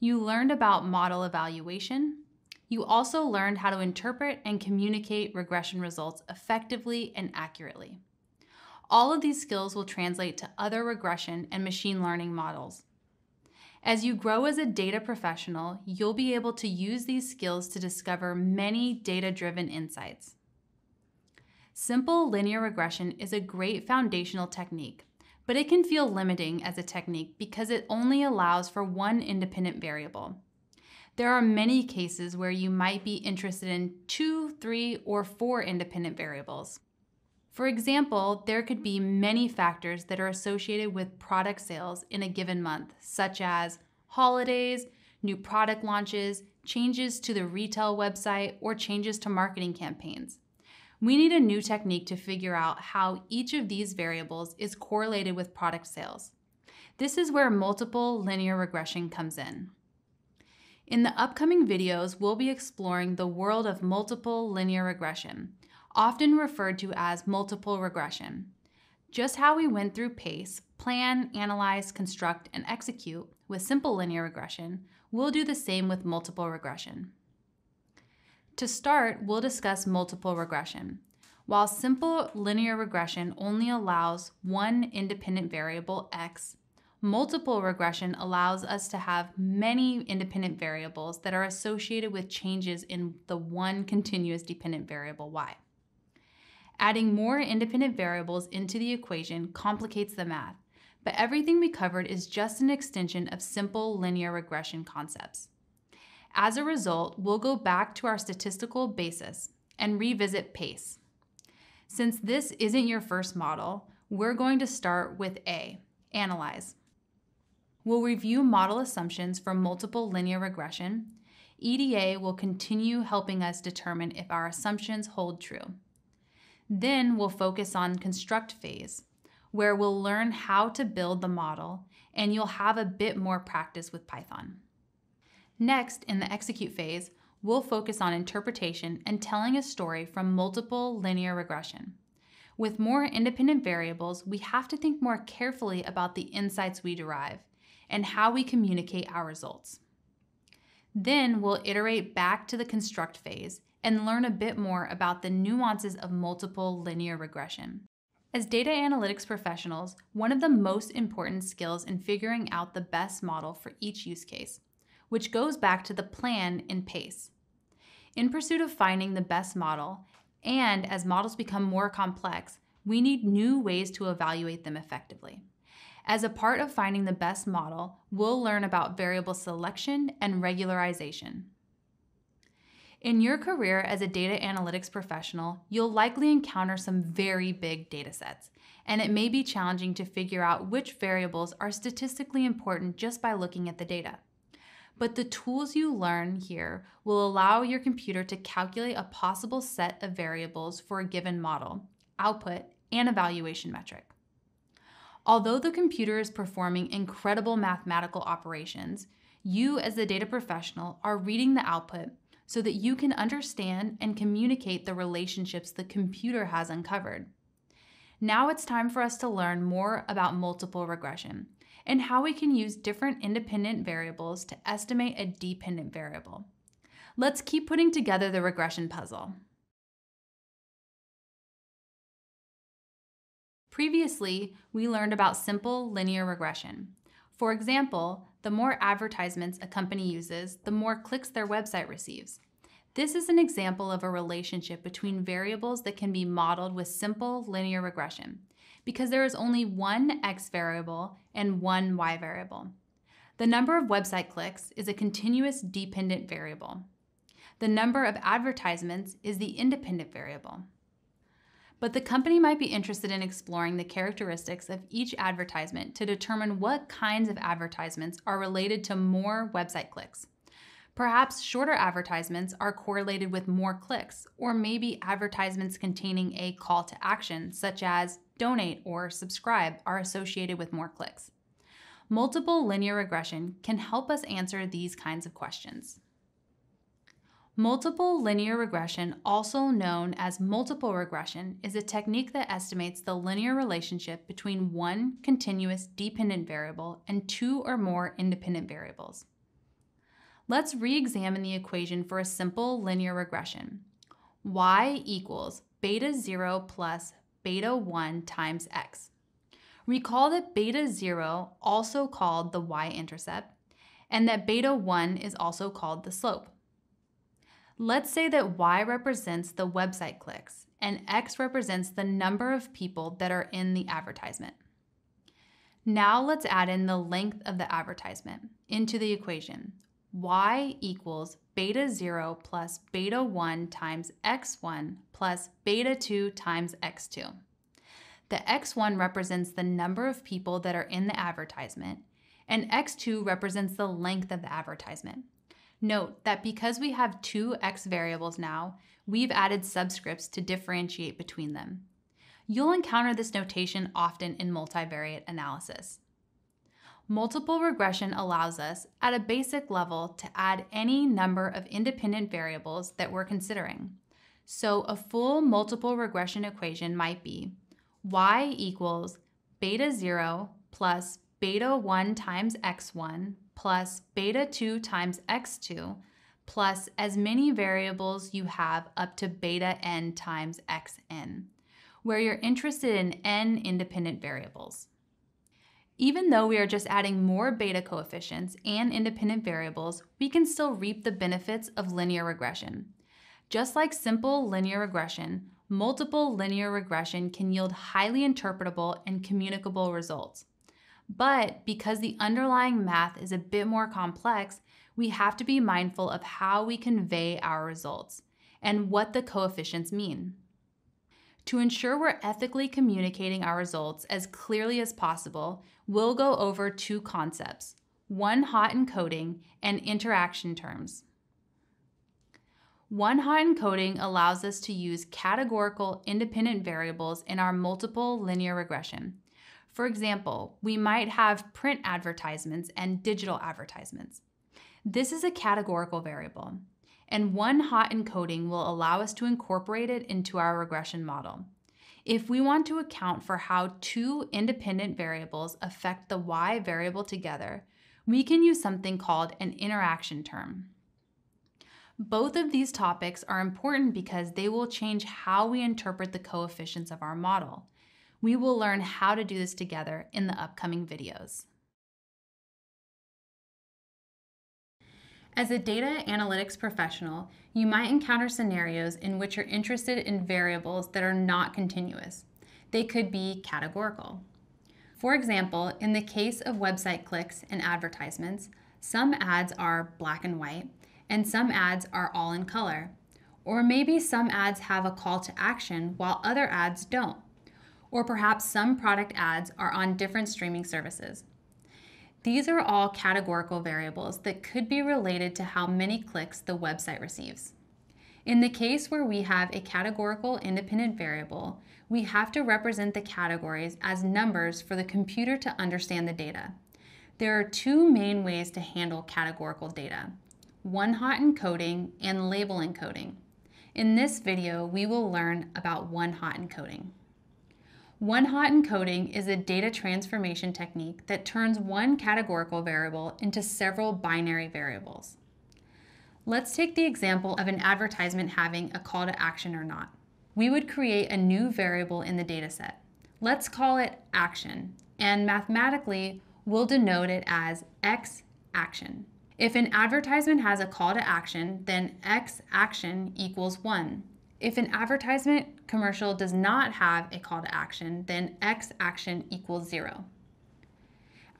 You learned about model evaluation. You also learned how to interpret and communicate regression results effectively and accurately. All of these skills will translate to other regression and machine learning models. As you grow as a data professional, you'll be able to use these skills to discover many data driven insights. Simple linear regression is a great foundational technique, but it can feel limiting as a technique because it only allows for one independent variable. There are many cases where you might be interested in two, three, or four independent variables. For example, there could be many factors that are associated with product sales in a given month, such as holidays, new product launches, changes to the retail website, or changes to marketing campaigns. We need a new technique to figure out how each of these variables is correlated with product sales. This is where multiple linear regression comes in. In the upcoming videos, we'll be exploring the world of multiple linear regression, often referred to as multiple regression. Just how we went through PACE, plan, analyze, construct, and execute with simple linear regression, we'll do the same with multiple regression. To start, we'll discuss multiple regression. While simple linear regression only allows one independent variable, x, multiple regression allows us to have many independent variables that are associated with changes in the one continuous dependent variable, y. Adding more independent variables into the equation complicates the math, but everything we covered is just an extension of simple linear regression concepts. As a result, we'll go back to our statistical basis and revisit PACE. Since this isn't your first model, we're going to start with A, analyze. We'll review model assumptions for multiple linear regression. EDA will continue helping us determine if our assumptions hold true. Then we'll focus on construct phase, where we'll learn how to build the model and you'll have a bit more practice with Python. Next, in the execute phase, we'll focus on interpretation and telling a story from multiple linear regression. With more independent variables, we have to think more carefully about the insights we derive and how we communicate our results. Then we'll iterate back to the construct phase and learn a bit more about the nuances of multiple linear regression. As data analytics professionals, one of the most important skills in figuring out the best model for each use case, which goes back to the plan in PACE. In pursuit of finding the best model, and as models become more complex, we need new ways to evaluate them effectively. As a part of finding the best model, we'll learn about variable selection and regularization. In your career as a data analytics professional, you'll likely encounter some very big data sets, and it may be challenging to figure out which variables are statistically important just by looking at the data. But the tools you learn here will allow your computer to calculate a possible set of variables for a given model, output, and evaluation metric. Although the computer is performing incredible mathematical operations, you as the data professional are reading the output so that you can understand and communicate the relationships the computer has uncovered. Now it's time for us to learn more about multiple regression and how we can use different independent variables to estimate a dependent variable. Let's keep putting together the regression puzzle. Previously, we learned about simple linear regression. For example, the more advertisements a company uses, the more clicks their website receives. This is an example of a relationship between variables that can be modeled with simple linear regression because there is only one x variable and one y variable. The number of website clicks is a continuous dependent variable. The number of advertisements is the independent variable. But the company might be interested in exploring the characteristics of each advertisement to determine what kinds of advertisements are related to more website clicks. Perhaps shorter advertisements are correlated with more clicks, or maybe advertisements containing a call to action, such as donate or subscribe, are associated with more clicks. Multiple linear regression can help us answer these kinds of questions. Multiple linear regression, also known as multiple regression, is a technique that estimates the linear relationship between one continuous dependent variable and two or more independent variables. Let's re-examine the equation for a simple linear regression. y equals beta 0 plus beta 1 times x. Recall that beta 0 also called the y-intercept, and that beta 1 is also called the slope. Let's say that y represents the website clicks and x represents the number of people that are in the advertisement. Now let's add in the length of the advertisement into the equation y equals beta 0 plus beta 1 times x1 plus beta 2 times x2. The x1 represents the number of people that are in the advertisement, and x2 represents the length of the advertisement. Note that because we have two x variables now, we've added subscripts to differentiate between them. You'll encounter this notation often in multivariate analysis. Multiple regression allows us, at a basic level, to add any number of independent variables that we're considering. So a full multiple regression equation might be y equals beta 0 plus beta 1 times x1 plus beta 2 times x2 plus as many variables you have up to beta n times xn, where you're interested in n independent variables. Even though we are just adding more beta coefficients and independent variables, we can still reap the benefits of linear regression. Just like simple linear regression, multiple linear regression can yield highly interpretable and communicable results. But because the underlying math is a bit more complex, we have to be mindful of how we convey our results and what the coefficients mean. To ensure we're ethically communicating our results as clearly as possible, we'll go over two concepts one hot encoding and interaction terms. One hot encoding allows us to use categorical independent variables in our multiple linear regression. For example, we might have print advertisements and digital advertisements. This is a categorical variable and one hot encoding will allow us to incorporate it into our regression model. If we want to account for how two independent variables affect the y variable together, we can use something called an interaction term. Both of these topics are important because they will change how we interpret the coefficients of our model. We will learn how to do this together in the upcoming videos. As a data analytics professional, you might encounter scenarios in which you're interested in variables that are not continuous. They could be categorical. For example, in the case of website clicks and advertisements, some ads are black and white, and some ads are all in color. Or maybe some ads have a call to action while other ads don't. Or perhaps some product ads are on different streaming services. These are all categorical variables that could be related to how many clicks the website receives. In the case where we have a categorical independent variable, we have to represent the categories as numbers for the computer to understand the data. There are two main ways to handle categorical data, one-hot encoding and label encoding. In this video, we will learn about one-hot encoding. One-hot encoding is a data transformation technique that turns one categorical variable into several binary variables. Let's take the example of an advertisement having a call to action or not. We would create a new variable in the dataset. Let's call it action, and mathematically, we'll denote it as x action. If an advertisement has a call to action, then X action equals 1. If an advertisement commercial does not have a call to action, then X action equals 0.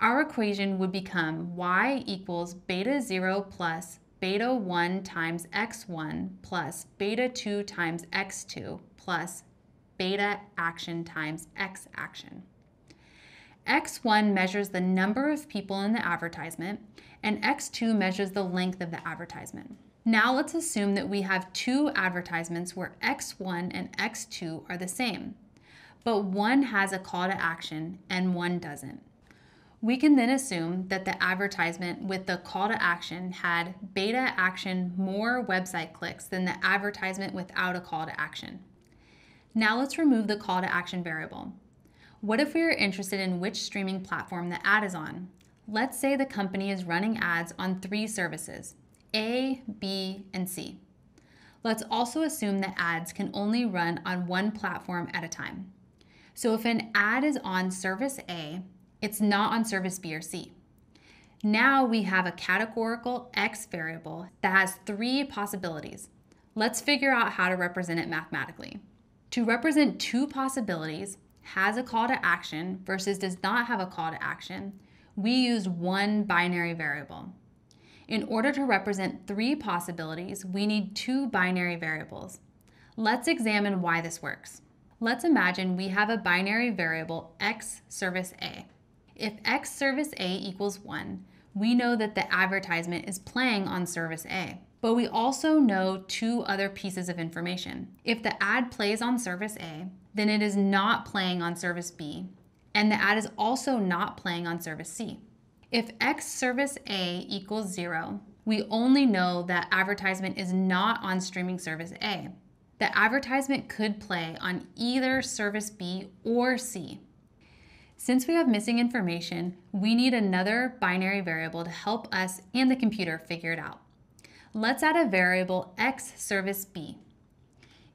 Our equation would become y equals beta 0 plus beta 1 times x1 plus beta 2 times x2 plus beta action times x action. X1 measures the number of people in the advertisement, and X2 measures the length of the advertisement. Now let's assume that we have two advertisements where X1 and X2 are the same, but one has a call to action and one doesn't. We can then assume that the advertisement with the call to action had beta action more website clicks than the advertisement without a call to action. Now let's remove the call to action variable. What if we are interested in which streaming platform the ad is on? Let's say the company is running ads on three services A, B, and C. Let's also assume that ads can only run on one platform at a time. So if an ad is on service A, it's not on service B or C. Now we have a categorical X variable that has three possibilities. Let's figure out how to represent it mathematically. To represent two possibilities, has a call to action versus does not have a call to action, we use one binary variable. In order to represent three possibilities, we need two binary variables. Let's examine why this works. Let's imagine we have a binary variable x service A. If x service A equals 1, we know that the advertisement is playing on service A. But we also know two other pieces of information. If the ad plays on service A, then it is not playing on service B, and the ad is also not playing on service C. If X service A equals zero, we only know that advertisement is not on streaming service A. The advertisement could play on either service B or C. Since we have missing information, we need another binary variable to help us and the computer figure it out. Let's add a variable x service B.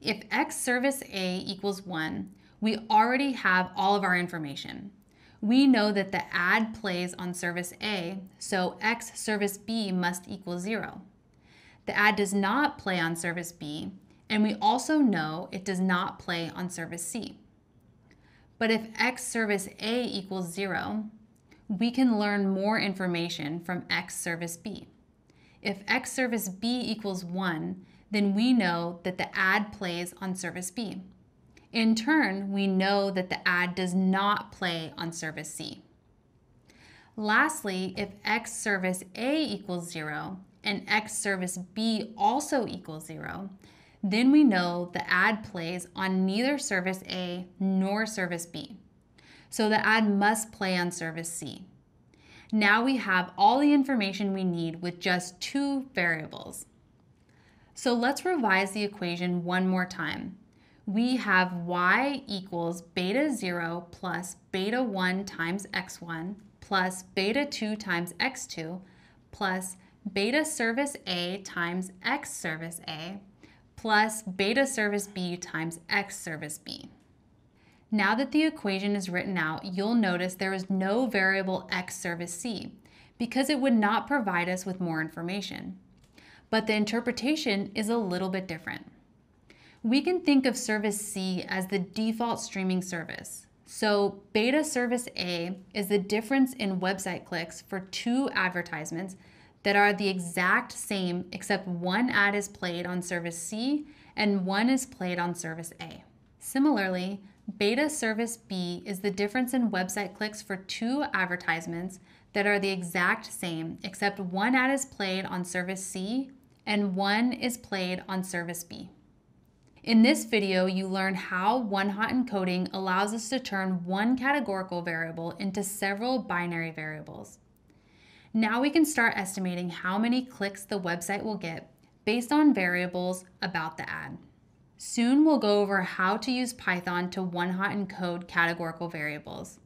If x service A equals 1, we already have all of our information. We know that the ad plays on service A, so x service B must equal 0. The ad does not play on service B, and we also know it does not play on service C. But if x service A equals 0, we can learn more information from x service B. If x service B equals 1, then we know that the ad plays on service B. In turn, we know that the ad does not play on service C. Lastly, if x service A equals 0 and x service B also equals 0, then we know the ad plays on neither service A nor service B. So the ad must play on service C. Now we have all the information we need with just two variables. So let's revise the equation one more time. We have y equals beta 0 plus beta 1 times x1 plus beta 2 times x2 plus beta service A times x service A plus beta service B times x service B. Now that the equation is written out, you'll notice there is no variable x service C because it would not provide us with more information but the interpretation is a little bit different. We can think of service C as the default streaming service. So, beta service A is the difference in website clicks for two advertisements that are the exact same except one ad is played on service C and one is played on service A. Similarly, beta service B is the difference in website clicks for two advertisements that are the exact same except one ad is played on service C and one is played on service B. In this video, you learn how one-hot encoding allows us to turn one categorical variable into several binary variables. Now we can start estimating how many clicks the website will get based on variables about the ad. Soon we'll go over how to use Python to one-hot encode categorical variables.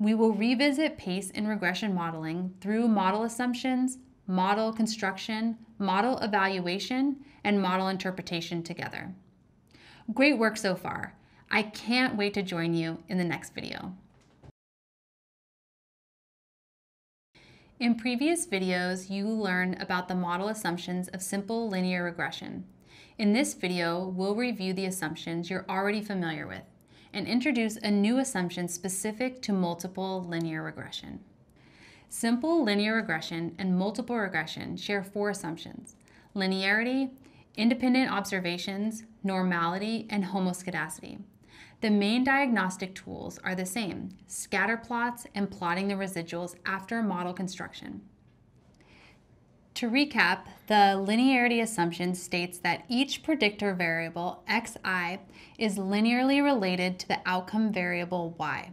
We will revisit pace and regression modeling through model assumptions, model construction, model evaluation, and model interpretation together. Great work so far. I can't wait to join you in the next video. In previous videos, you learned about the model assumptions of simple linear regression. In this video, we'll review the assumptions you're already familiar with and introduce a new assumption specific to multiple linear regression. Simple linear regression and multiple regression share four assumptions, linearity, independent observations, normality, and homoscedasticity. The main diagnostic tools are the same, scatter plots and plotting the residuals after model construction. To recap, the linearity assumption states that each predictor variable, xi, is linearly related to the outcome variable y.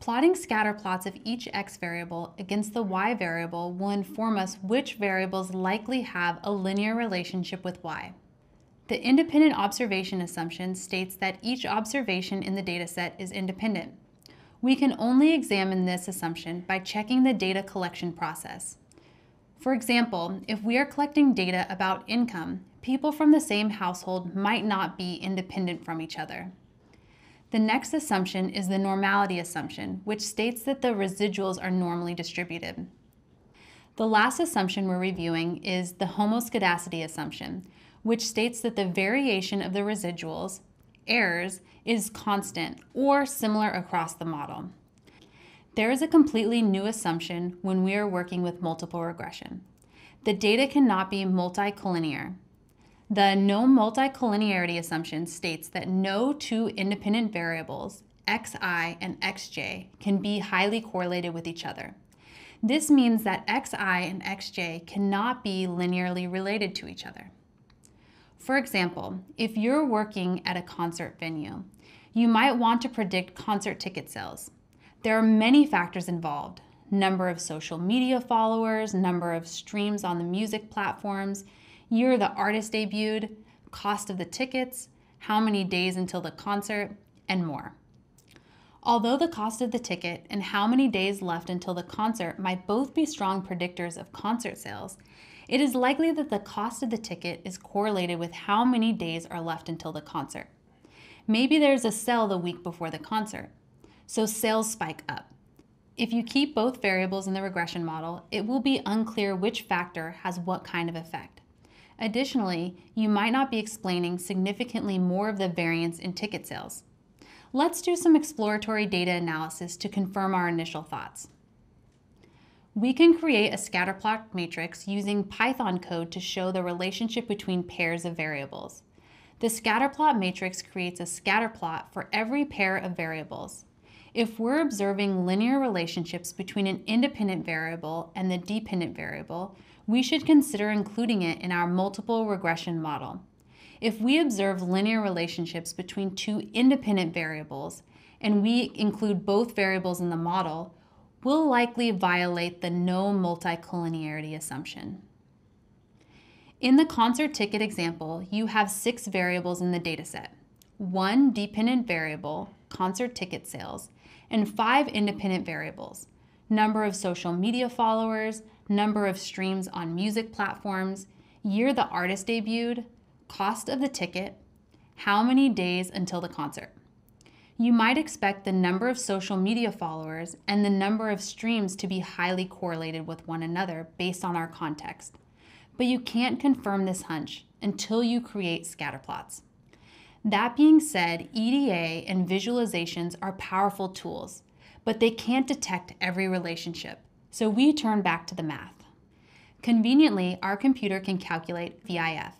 Plotting scatter plots of each x variable against the y variable will inform us which variables likely have a linear relationship with y. The independent observation assumption states that each observation in the dataset is independent. We can only examine this assumption by checking the data collection process. For example, if we are collecting data about income, people from the same household might not be independent from each other. The next assumption is the normality assumption, which states that the residuals are normally distributed. The last assumption we're reviewing is the homoscedasticity assumption, which states that the variation of the residuals, errors, is constant or similar across the model. There is a completely new assumption when we are working with multiple regression. The data cannot be multicollinear. The no multicollinearity assumption states that no two independent variables, xi and xj, can be highly correlated with each other. This means that xi and xj cannot be linearly related to each other. For example, if you're working at a concert venue, you might want to predict concert ticket sales. There are many factors involved number of social media followers, number of streams on the music platforms, year the artist debuted, cost of the tickets, how many days until the concert, and more. Although the cost of the ticket and how many days left until the concert might both be strong predictors of concert sales, it is likely that the cost of the ticket is correlated with how many days are left until the concert. Maybe there's a sale the week before the concert, so sales spike up. If you keep both variables in the regression model, it will be unclear which factor has what kind of effect. Additionally, you might not be explaining significantly more of the variance in ticket sales. Let's do some exploratory data analysis to confirm our initial thoughts. We can create a scatterplot matrix using Python code to show the relationship between pairs of variables. The scatterplot matrix creates a scatterplot for every pair of variables. If we're observing linear relationships between an independent variable and the dependent variable, we should consider including it in our multiple regression model. If we observe linear relationships between two independent variables and we include both variables in the model, we'll likely violate the no multicollinearity assumption. In the concert ticket example, you have six variables in the dataset. One dependent variable, concert ticket sales, and five independent variables, number of social media followers, number of streams on music platforms, year the artist debuted, cost of the ticket, how many days until the concert. You might expect the number of social media followers and the number of streams to be highly correlated with one another based on our context. But you can't confirm this hunch until you create scatterplots. That being said, EDA and visualizations are powerful tools, but they can't detect every relationship. So we turn back to the math. Conveniently, our computer can calculate VIF.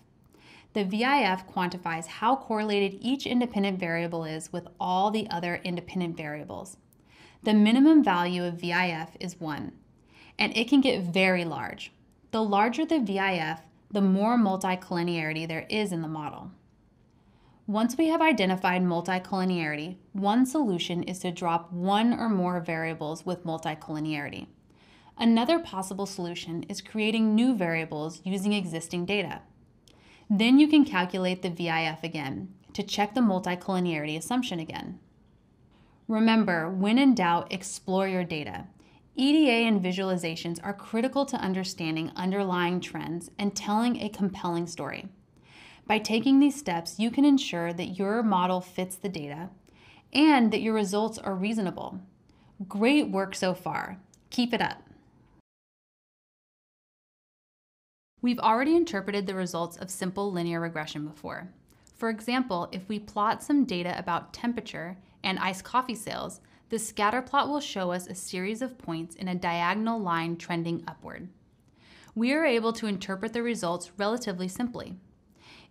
The VIF quantifies how correlated each independent variable is with all the other independent variables. The minimum value of VIF is 1, and it can get very large. The larger the VIF, the more multicollinearity there is in the model. Once we have identified multicollinearity, one solution is to drop one or more variables with multicollinearity. Another possible solution is creating new variables using existing data. Then you can calculate the VIF again to check the multicollinearity assumption again. Remember, when in doubt, explore your data. EDA and visualizations are critical to understanding underlying trends and telling a compelling story. By taking these steps, you can ensure that your model fits the data and that your results are reasonable. Great work so far. Keep it up. We've already interpreted the results of simple linear regression before. For example, if we plot some data about temperature and iced coffee sales, the scatter plot will show us a series of points in a diagonal line trending upward. We are able to interpret the results relatively simply.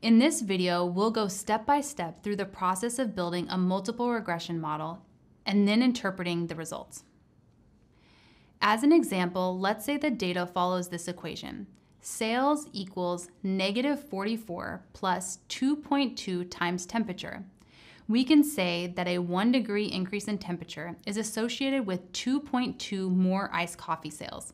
In this video, we'll go step by step through the process of building a multiple regression model and then interpreting the results. As an example, let's say the data follows this equation. Sales equals negative 44 plus 2.2 times temperature. We can say that a 1 degree increase in temperature is associated with 2.2 more iced coffee sales.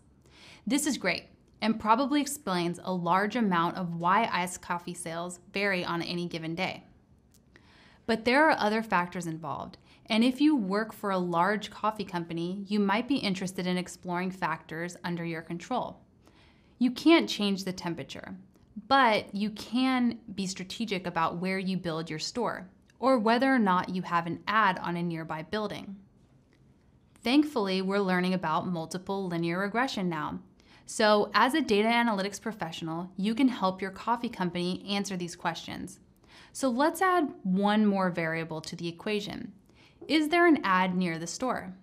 This is great and probably explains a large amount of why iced coffee sales vary on any given day. But there are other factors involved, and if you work for a large coffee company, you might be interested in exploring factors under your control. You can't change the temperature, but you can be strategic about where you build your store or whether or not you have an ad on a nearby building. Thankfully, we're learning about multiple linear regression now, so, as a data analytics professional, you can help your coffee company answer these questions. So, let's add one more variable to the equation. Is there an ad near the store?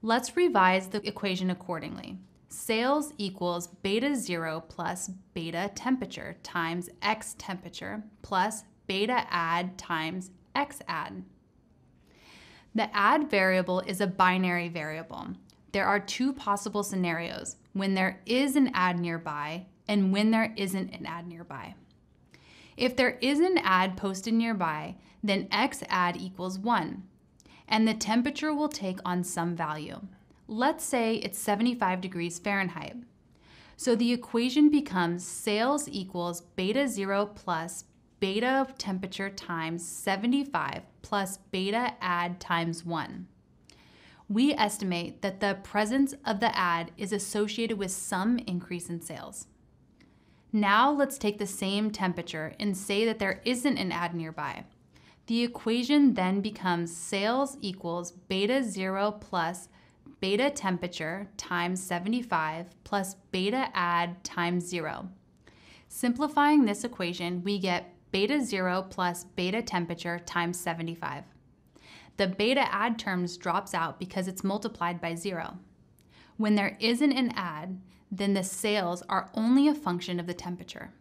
Let's revise the equation accordingly. Sales equals beta 0 plus beta temperature times x temperature plus beta ad times x ad. The ad variable is a binary variable. There are two possible scenarios when there is an ad nearby and when there isn't an ad nearby. If there is an ad posted nearby, then x ad equals 1, and the temperature will take on some value. Let's say it's 75 degrees Fahrenheit. So the equation becomes sales equals beta 0 plus beta temperature times 75 plus beta ad times 1 we estimate that the presence of the ad is associated with some increase in sales. Now let's take the same temperature and say that there isn't an ad nearby. The equation then becomes sales equals beta 0 plus beta temperature times 75 plus beta ad times 0. Simplifying this equation, we get beta 0 plus beta temperature times 75 the beta ad terms drops out because it's multiplied by zero. When there isn't an ad, then the sales are only a function of the temperature.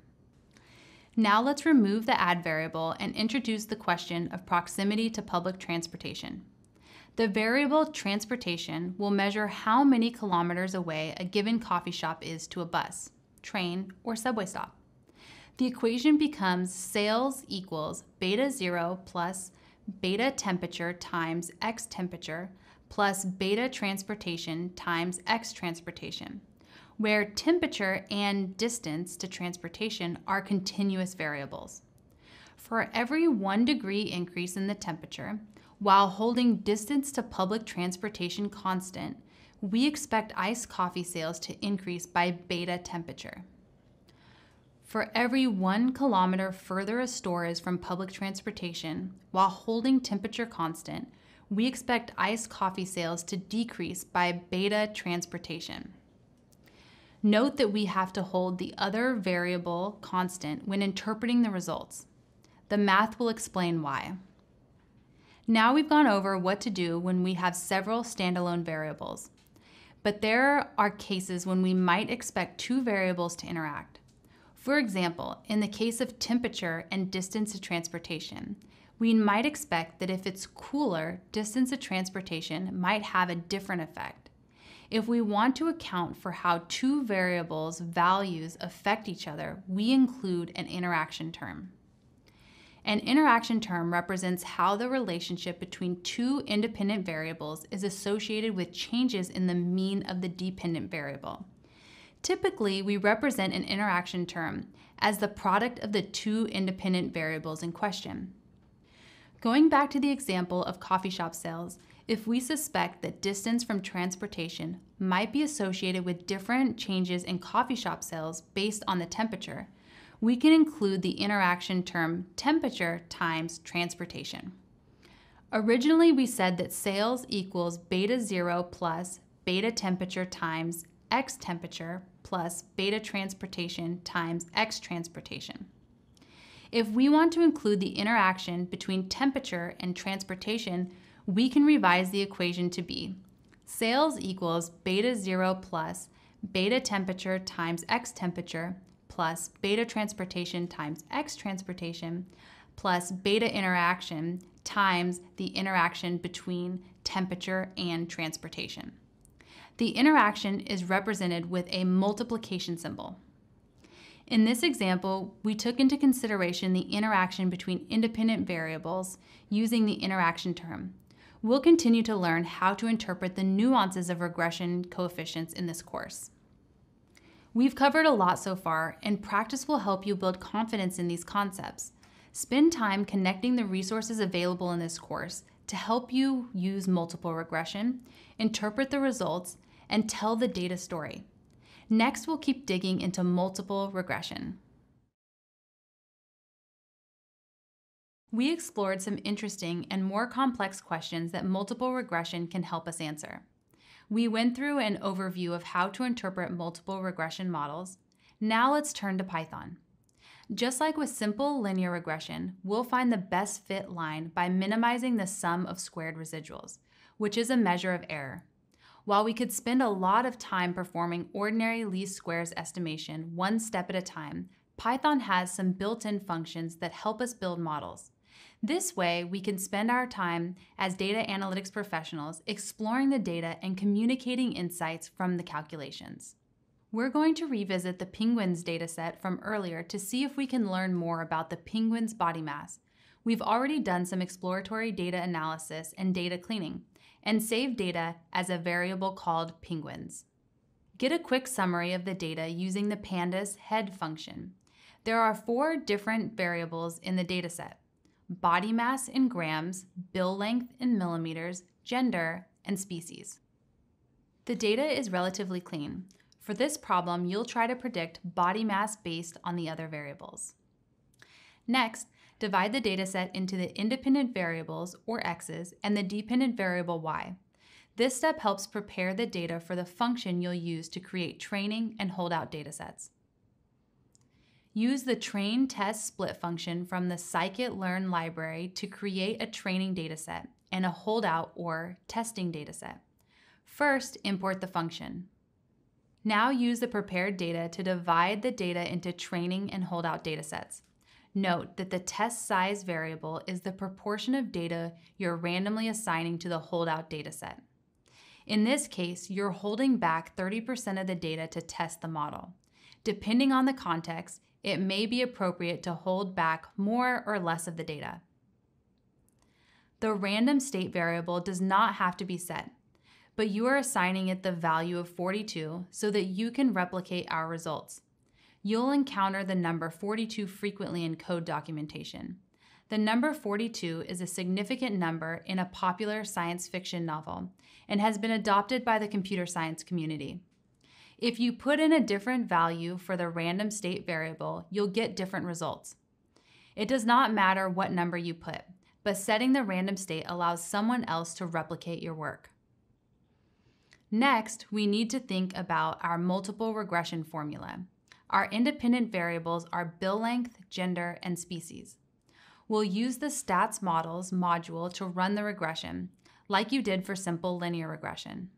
Now let's remove the ad variable and introduce the question of proximity to public transportation. The variable transportation will measure how many kilometers away a given coffee shop is to a bus, train, or subway stop. The equation becomes sales equals beta 0 plus beta temperature times x temperature plus beta transportation times x transportation, where temperature and distance to transportation are continuous variables. For every one degree increase in the temperature, while holding distance to public transportation constant, we expect iced coffee sales to increase by beta temperature. For every one kilometer further a store is from public transportation, while holding temperature constant, we expect iced coffee sales to decrease by beta transportation. Note that we have to hold the other variable constant when interpreting the results. The math will explain why. Now we've gone over what to do when we have several standalone variables. But there are cases when we might expect two variables to interact. For example, in the case of temperature and distance of transportation, we might expect that if it's cooler, distance of transportation might have a different effect. If we want to account for how two variables' values affect each other, we include an interaction term. An interaction term represents how the relationship between two independent variables is associated with changes in the mean of the dependent variable. Typically, we represent an interaction term as the product of the two independent variables in question. Going back to the example of coffee shop sales, if we suspect that distance from transportation might be associated with different changes in coffee shop sales based on the temperature, we can include the interaction term temperature times transportation. Originally, we said that sales equals beta 0 plus beta temperature times x temperature plus beta transportation times x transportation. If we want to include the interaction between temperature and transportation, we can revise the equation to be sales equals beta 0 plus beta temperature times x temperature plus beta transportation times x transportation plus beta interaction times the interaction between temperature and transportation. The interaction is represented with a multiplication symbol. In this example, we took into consideration the interaction between independent variables using the interaction term. We'll continue to learn how to interpret the nuances of regression coefficients in this course. We've covered a lot so far, and practice will help you build confidence in these concepts. Spend time connecting the resources available in this course to help you use multiple regression, interpret the results, and tell the data story. Next, we'll keep digging into multiple regression. We explored some interesting and more complex questions that multiple regression can help us answer. We went through an overview of how to interpret multiple regression models. Now let's turn to Python. Just like with simple linear regression, we'll find the best fit line by minimizing the sum of squared residuals, which is a measure of error. While we could spend a lot of time performing ordinary least squares estimation one step at a time, Python has some built-in functions that help us build models. This way, we can spend our time as data analytics professionals exploring the data and communicating insights from the calculations. We're going to revisit the penguins dataset from earlier to see if we can learn more about the penguin's body mass. We've already done some exploratory data analysis and data cleaning, and saved data as a variable called penguins. Get a quick summary of the data using the pandas head function. There are four different variables in the dataset body mass in grams, bill length in millimeters, gender, and species. The data is relatively clean. For this problem, you'll try to predict body mass based on the other variables. Next, divide the dataset into the independent variables, or x's, and the dependent variable y. This step helps prepare the data for the function you'll use to create training and holdout datasets. Use the train test split function from the scikit-learn library to create a training dataset and a holdout or testing dataset. First, import the function. Now use the prepared data to divide the data into training and holdout datasets. Note that the test size variable is the proportion of data you're randomly assigning to the holdout dataset. In this case, you're holding back 30% of the data to test the model. Depending on the context, it may be appropriate to hold back more or less of the data. The random state variable does not have to be set, but you are assigning it the value of 42 so that you can replicate our results. You'll encounter the number 42 frequently in code documentation. The number 42 is a significant number in a popular science fiction novel and has been adopted by the computer science community. If you put in a different value for the random state variable, you'll get different results. It does not matter what number you put, but setting the random state allows someone else to replicate your work. Next, we need to think about our multiple regression formula. Our independent variables are bill length, gender, and species. We'll use the statsmodels module to run the regression, like you did for simple linear regression.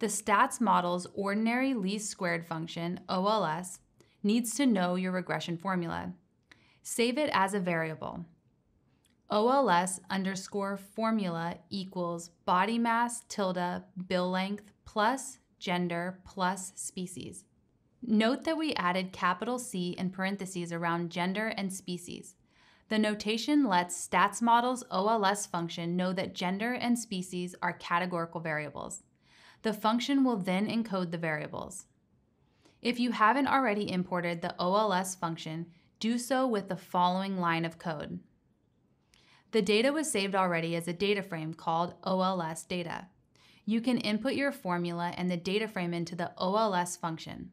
The statsmodels' ordinary least squared function, OLS, needs to know your regression formula. Save it as a variable. OLS underscore formula equals body mass tilde bill length plus gender plus species. Note that we added capital C in parentheses around gender and species. The notation lets statsmodels' OLS function know that gender and species are categorical variables. The function will then encode the variables. If you haven't already imported the OLS function, do so with the following line of code. The data was saved already as a data frame called OLS data. You can input your formula and the data frame into the OLS function.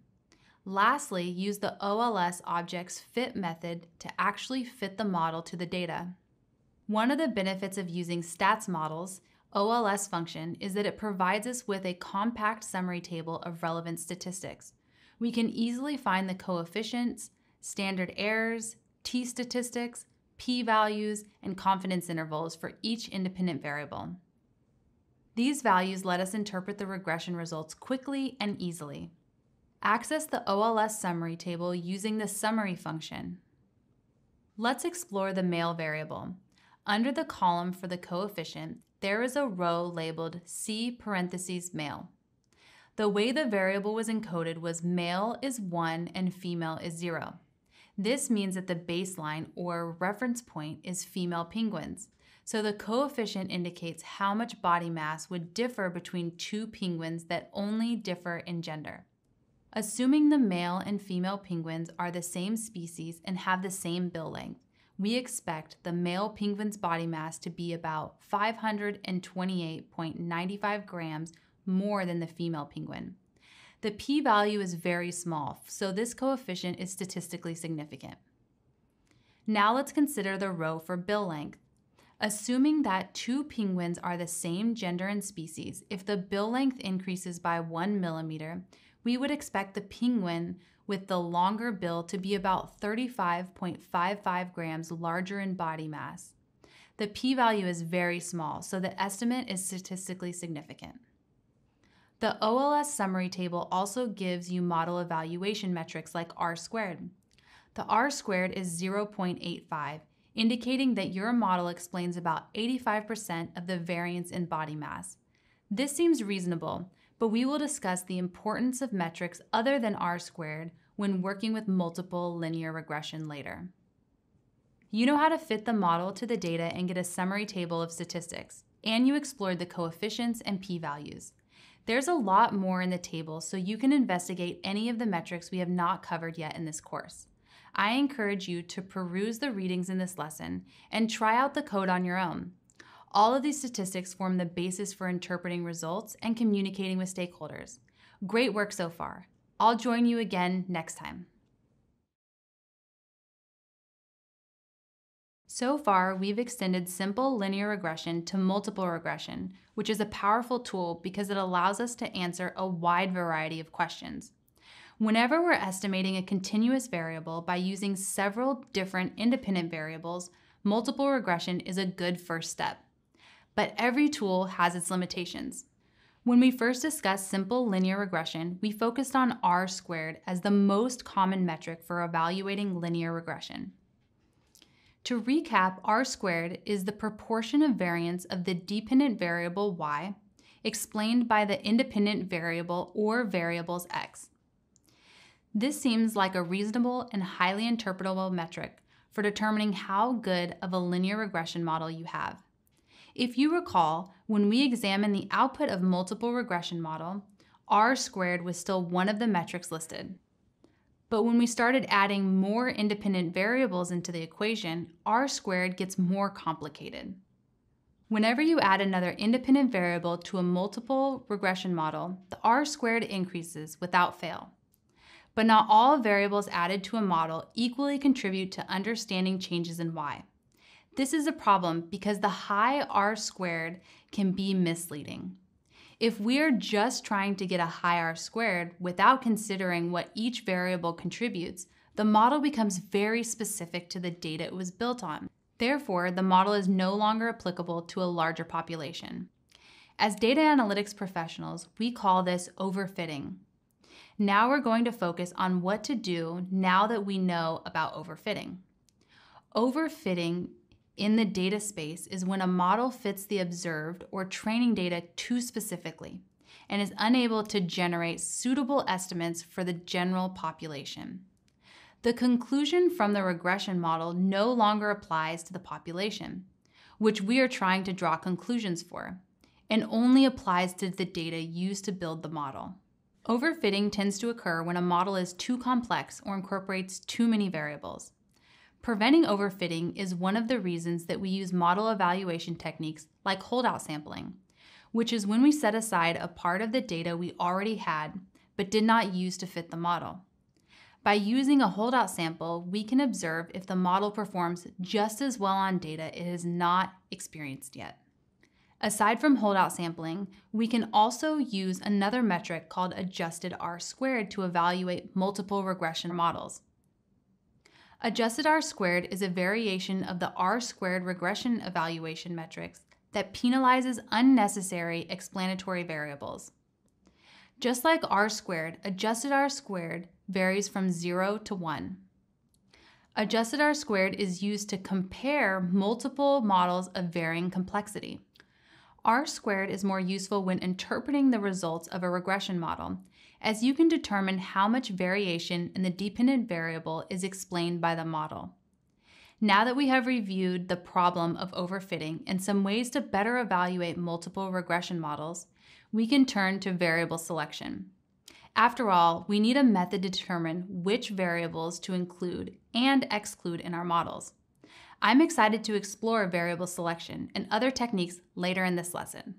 Lastly, use the OLS object's fit method to actually fit the model to the data. One of the benefits of using statsmodels OLS function is that it provides us with a compact summary table of relevant statistics. we can easily find the coefficients, standard errors, t statistics, p values, and confidence intervals for each independent variable. These values let us interpret the regression results quickly and easily. Access the OLS summary table using the summary function. Let's explore the male variable. Under the column for the coefficient, there is a row labeled C parentheses male. The way the variable was encoded was male is 1 and female is 0. This means that the baseline or reference point is female penguins. So the coefficient indicates how much body mass would differ between two penguins that only differ in gender. Assuming the male and female penguins are the same species and have the same bill length, we expect the male penguin's body mass to be about 528.95 grams more than the female penguin. The p value is very small, so this coefficient is statistically significant. Now let's consider the row for bill length. Assuming that two penguins are the same gender and species, if the bill length increases by one millimeter, we would expect the penguin with the longer bill to be about 35.55 grams larger in body mass. The p value is very small, so the estimate is statistically significant. The OLS summary table also gives you model evaluation metrics like R squared. The R squared is 0.85, indicating that your model explains about 85% of the variance in body mass. This seems reasonable, but we will discuss the importance of metrics other than R squared when working with multiple linear regression later. You know how to fit the model to the data and get a summary table of statistics, and you explored the coefficients and p-values. There's a lot more in the table, so you can investigate any of the metrics we have not covered yet in this course. I encourage you to peruse the readings in this lesson and try out the code on your own. All of these statistics form the basis for interpreting results and communicating with stakeholders. Great work so far. I'll join you again next time. So far, we've extended simple linear regression to multiple regression, which is a powerful tool because it allows us to answer a wide variety of questions. Whenever we're estimating a continuous variable by using several different independent variables, multiple regression is a good first step. But every tool has its limitations. When we first discussed simple linear regression, we focused on R squared as the most common metric for evaluating linear regression. To recap, R squared is the proportion of variance of the dependent variable y explained by the independent variable or variables x. This seems like a reasonable and highly interpretable metric for determining how good of a linear regression model you have. If you recall, when we examined the output of multiple regression model, R squared was still one of the metrics listed. But when we started adding more independent variables into the equation, R squared gets more complicated. Whenever you add another independent variable to a multiple regression model, the R squared increases without fail. But not all variables added to a model equally contribute to understanding changes in Y. This is a problem because the high R squared can be misleading. If we're just trying to get a high R squared without considering what each variable contributes, the model becomes very specific to the data it was built on. Therefore, the model is no longer applicable to a larger population. As data analytics professionals, we call this overfitting. Now we're going to focus on what to do now that we know about overfitting. Overfitting in the data space is when a model fits the observed or training data too specifically and is unable to generate suitable estimates for the general population. The conclusion from the regression model no longer applies to the population, which we are trying to draw conclusions for, and only applies to the data used to build the model. Overfitting tends to occur when a model is too complex or incorporates too many variables. Preventing overfitting is one of the reasons that we use model evaluation techniques like holdout sampling, which is when we set aside a part of the data we already had but did not use to fit the model. By using a holdout sample, we can observe if the model performs just as well on data it has not experienced yet. Aside from holdout sampling, we can also use another metric called adjusted R squared to evaluate multiple regression models. Adjusted R squared is a variation of the R squared regression evaluation metrics that penalizes unnecessary explanatory variables. Just like R squared, adjusted R squared varies from 0 to 1. Adjusted R squared is used to compare multiple models of varying complexity. R squared is more useful when interpreting the results of a regression model, as you can determine how much variation in the dependent variable is explained by the model. Now that we have reviewed the problem of overfitting and some ways to better evaluate multiple regression models, we can turn to variable selection. After all, we need a method to determine which variables to include and exclude in our models. I'm excited to explore variable selection and other techniques later in this lesson.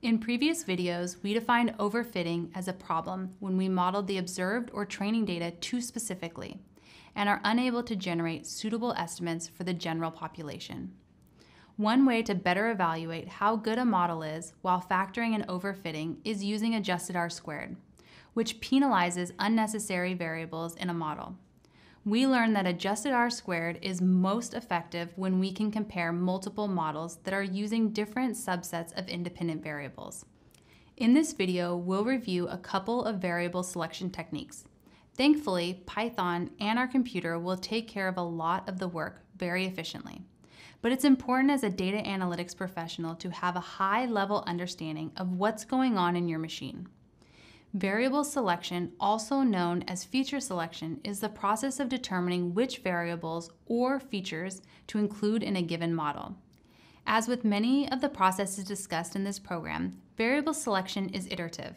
In previous videos, we defined overfitting as a problem when we modeled the observed or training data too specifically and are unable to generate suitable estimates for the general population. One way to better evaluate how good a model is while factoring in overfitting is using adjusted R squared, which penalizes unnecessary variables in a model we learned that adjusted R squared is most effective when we can compare multiple models that are using different subsets of independent variables. In this video, we'll review a couple of variable selection techniques. Thankfully, Python and our computer will take care of a lot of the work very efficiently. But it's important as a data analytics professional to have a high level understanding of what's going on in your machine. Variable selection, also known as feature selection, is the process of determining which variables or features to include in a given model. As with many of the processes discussed in this program, variable selection is iterative.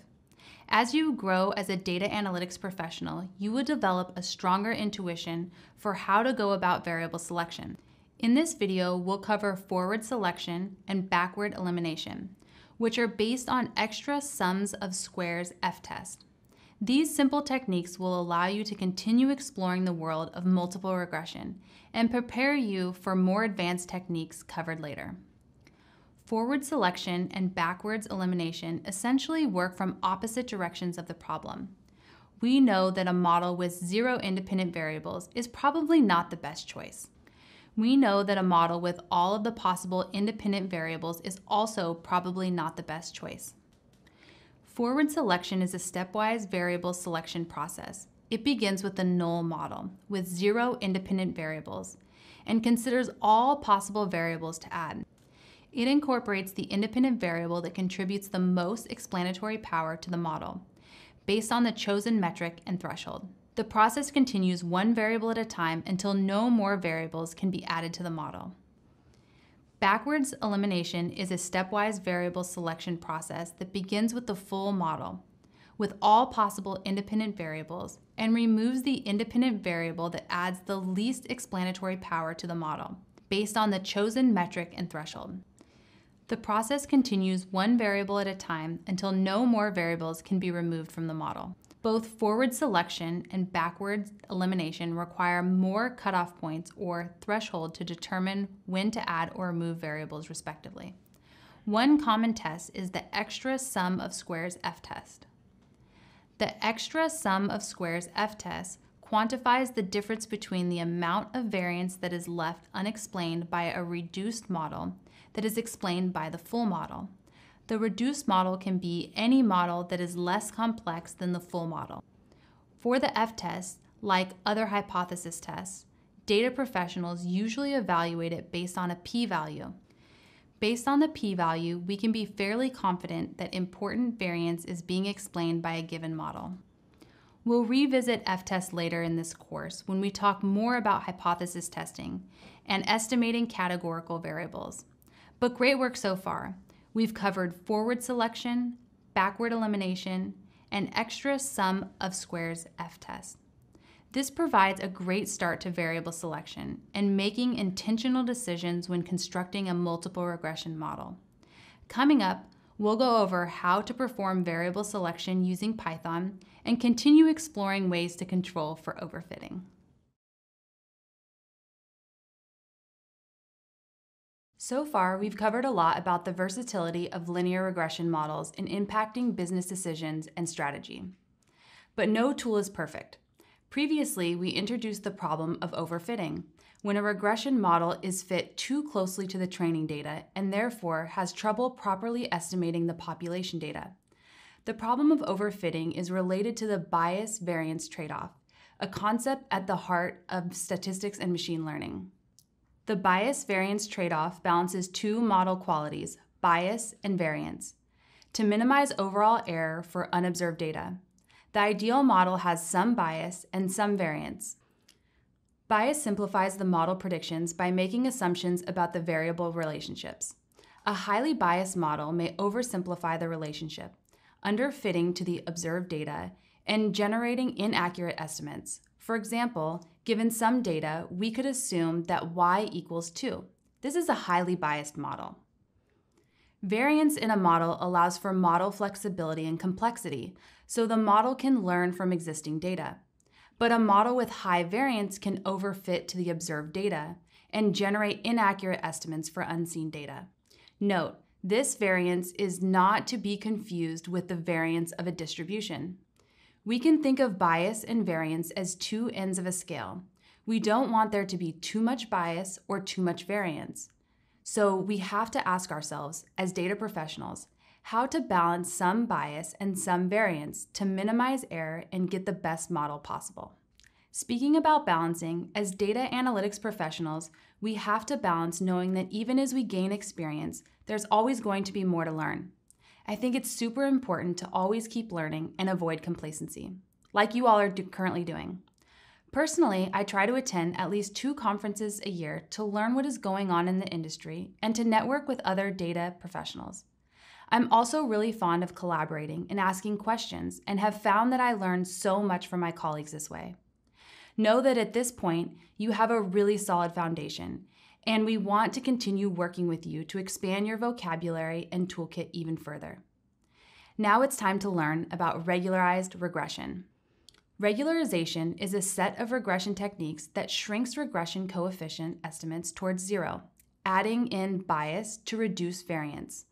As you grow as a data analytics professional, you will develop a stronger intuition for how to go about variable selection. In this video, we'll cover forward selection and backward elimination which are based on extra sums of squares f-test. These simple techniques will allow you to continue exploring the world of multiple regression and prepare you for more advanced techniques covered later. Forward selection and backwards elimination essentially work from opposite directions of the problem. We know that a model with zero independent variables is probably not the best choice we know that a model with all of the possible independent variables is also probably not the best choice. Forward selection is a stepwise variable selection process. It begins with the null model, with zero independent variables, and considers all possible variables to add. It incorporates the independent variable that contributes the most explanatory power to the model, based on the chosen metric and threshold. The process continues one variable at a time until no more variables can be added to the model. Backwards elimination is a stepwise variable selection process that begins with the full model, with all possible independent variables, and removes the independent variable that adds the least explanatory power to the model, based on the chosen metric and threshold. The process continues one variable at a time until no more variables can be removed from the model. Both forward selection and backward elimination require more cutoff points or threshold to determine when to add or remove variables respectively. One common test is the extra sum of squares f-test. The extra sum of squares f-test quantifies the difference between the amount of variance that is left unexplained by a reduced model that is explained by the full model. The reduced model can be any model that is less complex than the full model. For the f-test, like other hypothesis tests, data professionals usually evaluate it based on a p-value. Based on the p-value, we can be fairly confident that important variance is being explained by a given model. We'll revisit f-test later in this course when we talk more about hypothesis testing and estimating categorical variables. But great work so far. We've covered forward selection, backward elimination, and extra sum of squares f-test. This provides a great start to variable selection and making intentional decisions when constructing a multiple regression model. Coming up, we'll go over how to perform variable selection using Python and continue exploring ways to control for overfitting. So far, we've covered a lot about the versatility of linear regression models in impacting business decisions and strategy. But no tool is perfect. Previously, we introduced the problem of overfitting, when a regression model is fit too closely to the training data and therefore has trouble properly estimating the population data. The problem of overfitting is related to the bias variance trade off, a concept at the heart of statistics and machine learning. The bias variance trade off balances two model qualities, bias and variance, to minimize overall error for unobserved data. The ideal model has some bias and some variance. Bias simplifies the model predictions by making assumptions about the variable relationships. A highly biased model may oversimplify the relationship, underfitting to the observed data, and generating inaccurate estimates. For example, given some data, we could assume that y equals 2. This is a highly biased model. Variance in a model allows for model flexibility and complexity, so the model can learn from existing data. But a model with high variance can overfit to the observed data and generate inaccurate estimates for unseen data. Note, this variance is not to be confused with the variance of a distribution. We can think of bias and variance as two ends of a scale. We don't want there to be too much bias or too much variance. So we have to ask ourselves, as data professionals, how to balance some bias and some variance to minimize error and get the best model possible. Speaking about balancing, as data analytics professionals, we have to balance knowing that even as we gain experience, there's always going to be more to learn. I think it's super important to always keep learning and avoid complacency, like you all are do- currently doing. Personally, I try to attend at least two conferences a year to learn what is going on in the industry and to network with other data professionals. I'm also really fond of collaborating and asking questions and have found that I learn so much from my colleagues this way. Know that at this point, you have a really solid foundation, and we want to continue working with you to expand your vocabulary and toolkit even further. Now it's time to learn about regularized regression. Regularization is a set of regression techniques that shrinks regression coefficient estimates towards zero, adding in bias to reduce variance.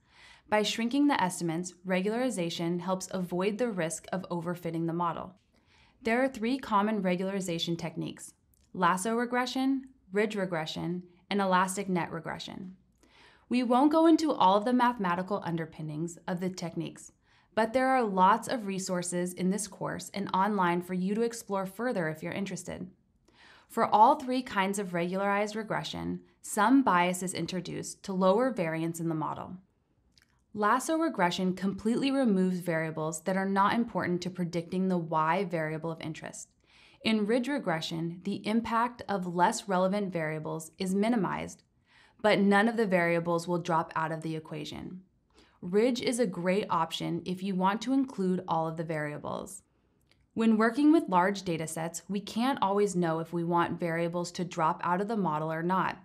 By shrinking the estimates, regularization helps avoid the risk of overfitting the model. There are three common regularization techniques lasso regression, ridge regression, and elastic net regression. We won't go into all of the mathematical underpinnings of the techniques, but there are lots of resources in this course and online for you to explore further if you're interested. For all three kinds of regularized regression, some bias is introduced to lower variance in the model. Lasso regression completely removes variables that are not important to predicting the y variable of interest. In ridge regression, the impact of less relevant variables is minimized, but none of the variables will drop out of the equation. Ridge is a great option if you want to include all of the variables. When working with large datasets, we can't always know if we want variables to drop out of the model or not.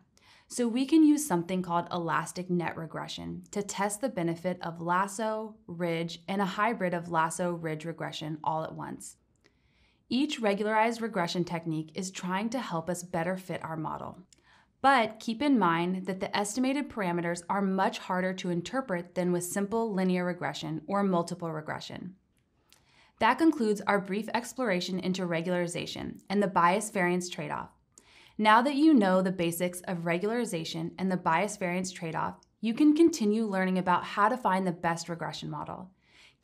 So we can use something called elastic net regression to test the benefit of lasso, ridge, and a hybrid of lasso ridge regression all at once. Each regularized regression technique is trying to help us better fit our model. But keep in mind that the estimated parameters are much harder to interpret than with simple linear regression or multiple regression. That concludes our brief exploration into regularization and the bias variance trade off. Now that you know the basics of regularization and the bias variance trade off, you can continue learning about how to find the best regression model.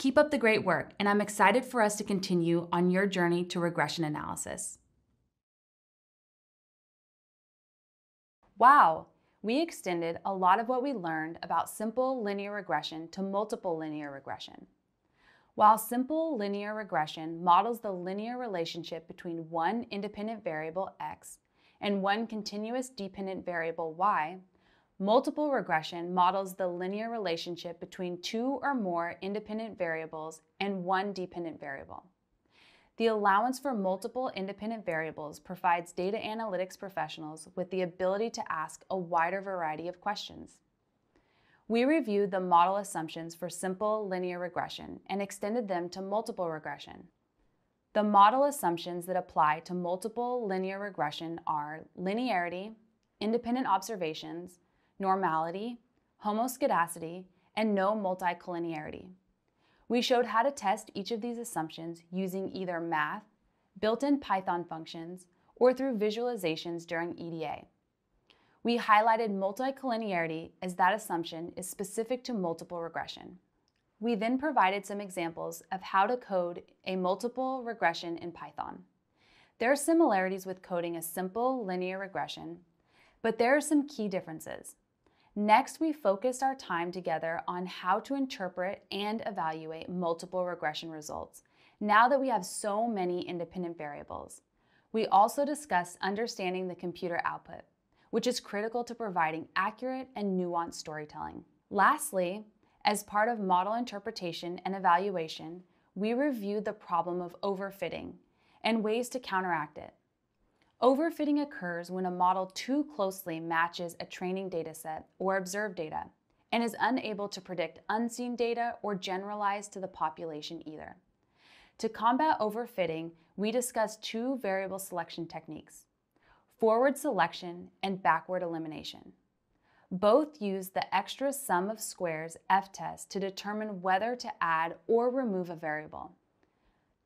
Keep up the great work, and I'm excited for us to continue on your journey to regression analysis. Wow, we extended a lot of what we learned about simple linear regression to multiple linear regression. While simple linear regression models the linear relationship between one independent variable x and one continuous dependent variable y, multiple regression models the linear relationship between two or more independent variables and one dependent variable. The allowance for multiple independent variables provides data analytics professionals with the ability to ask a wider variety of questions. We reviewed the model assumptions for simple linear regression and extended them to multiple regression. The model assumptions that apply to multiple linear regression are linearity, independent observations, normality, homoscedasticity, and no multicollinearity. We showed how to test each of these assumptions using either math, built-in Python functions, or through visualizations during EDA. We highlighted multicollinearity as that assumption is specific to multiple regression. We then provided some examples of how to code a multiple regression in Python. There are similarities with coding a simple linear regression, but there are some key differences. Next, we focused our time together on how to interpret and evaluate multiple regression results now that we have so many independent variables. We also discussed understanding the computer output, which is critical to providing accurate and nuanced storytelling. Lastly, as part of model interpretation and evaluation, we reviewed the problem of overfitting and ways to counteract it. Overfitting occurs when a model too closely matches a training dataset or observed data and is unable to predict unseen data or generalize to the population either. To combat overfitting, we discuss two variable selection techniques, forward selection and backward elimination. Both use the extra sum of squares f-test to determine whether to add or remove a variable.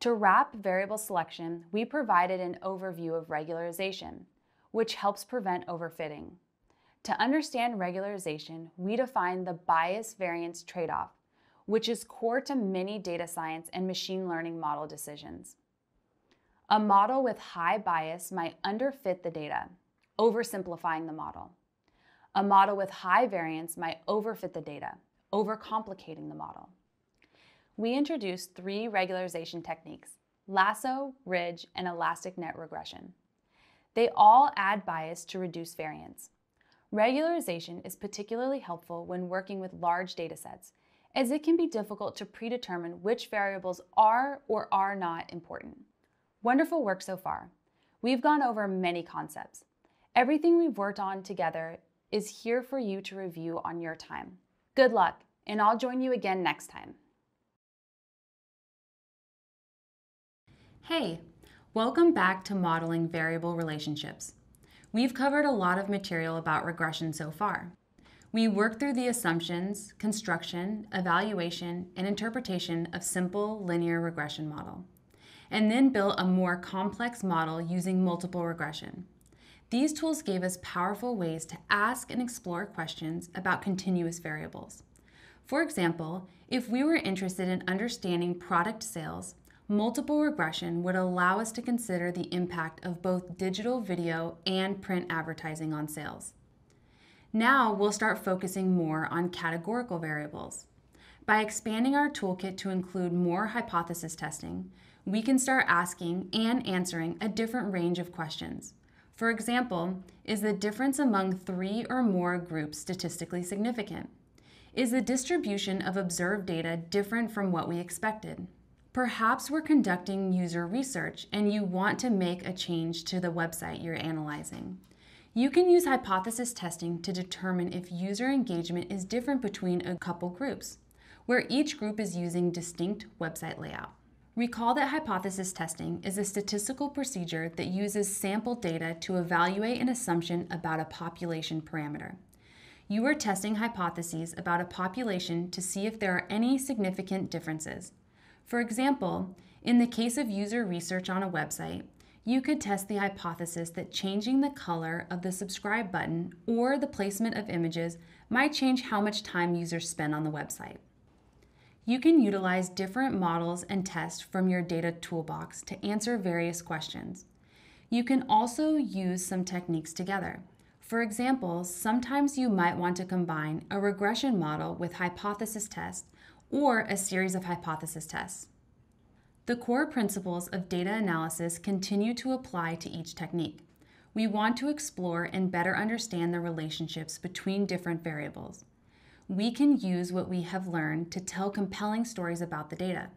To wrap variable selection, we provided an overview of regularization, which helps prevent overfitting. To understand regularization, we define the bias variance trade-off, which is core to many data science and machine learning model decisions. A model with high bias might underfit the data, oversimplifying the model. A model with high variance might overfit the data, overcomplicating the model we introduced three regularization techniques, lasso, ridge, and elastic net regression. They all add bias to reduce variance. Regularization is particularly helpful when working with large datasets, as it can be difficult to predetermine which variables are or are not important. Wonderful work so far. We've gone over many concepts. Everything we've worked on together is here for you to review on your time. Good luck, and I'll join you again next time. Hey, welcome back to Modeling Variable Relationships. We've covered a lot of material about regression so far. We worked through the assumptions, construction, evaluation, and interpretation of simple linear regression model, and then built a more complex model using multiple regression. These tools gave us powerful ways to ask and explore questions about continuous variables. For example, if we were interested in understanding product sales, Multiple regression would allow us to consider the impact of both digital video and print advertising on sales. Now we'll start focusing more on categorical variables. By expanding our toolkit to include more hypothesis testing, we can start asking and answering a different range of questions. For example, is the difference among three or more groups statistically significant? Is the distribution of observed data different from what we expected? Perhaps we're conducting user research and you want to make a change to the website you're analyzing. You can use hypothesis testing to determine if user engagement is different between a couple groups, where each group is using distinct website layout. Recall that hypothesis testing is a statistical procedure that uses sample data to evaluate an assumption about a population parameter. You are testing hypotheses about a population to see if there are any significant differences for example, in the case of user research on a website, you could test the hypothesis that changing the color of the subscribe button or the placement of images might change how much time users spend on the website. You can utilize different models and tests from your data toolbox to answer various questions. You can also use some techniques together. For example, sometimes you might want to combine a regression model with hypothesis tests or a series of hypothesis tests. The core principles of data analysis continue to apply to each technique. We want to explore and better understand the relationships between different variables. We can use what we have learned to tell compelling stories about the data.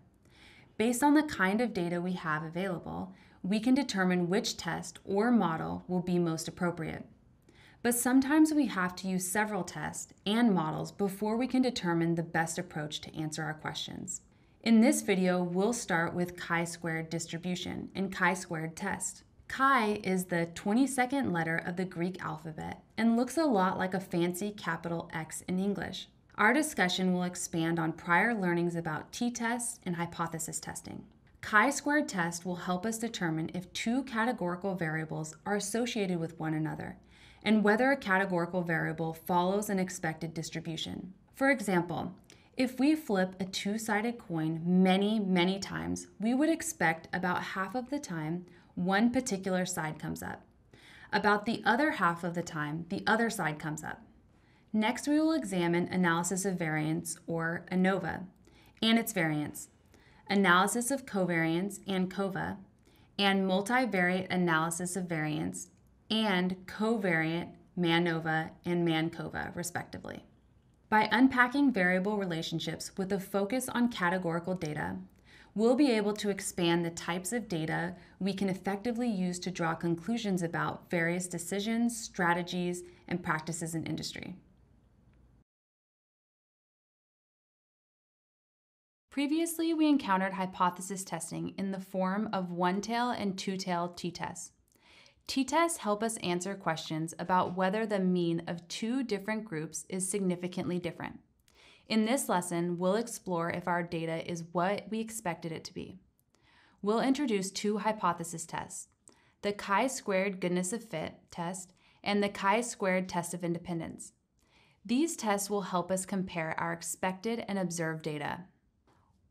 Based on the kind of data we have available, we can determine which test or model will be most appropriate. But sometimes we have to use several tests and models before we can determine the best approach to answer our questions. In this video, we'll start with chi-squared distribution and chi-squared test. Chi is the 22nd letter of the Greek alphabet and looks a lot like a fancy capital X in English. Our discussion will expand on prior learnings about t-tests and hypothesis testing. Chi-squared test will help us determine if two categorical variables are associated with one another and whether a categorical variable follows an expected distribution. For example, if we flip a two-sided coin many, many times, we would expect about half of the time one particular side comes up. About the other half of the time, the other side comes up. Next, we will examine analysis of variance, or ANOVA, and its variants, analysis of covariance, ANCOVA, and multivariate analysis of variance, and covariant MANOVA and MANCOVA, respectively. By unpacking variable relationships with a focus on categorical data, we'll be able to expand the types of data we can effectively use to draw conclusions about various decisions, strategies, and practices in industry. Previously, we encountered hypothesis testing in the form of one-tail and two-tail t-tests. T-tests help us answer questions about whether the mean of two different groups is significantly different. In this lesson, we'll explore if our data is what we expected it to be. We'll introduce two hypothesis tests, the chi-squared goodness of fit test and the chi-squared test of independence. These tests will help us compare our expected and observed data.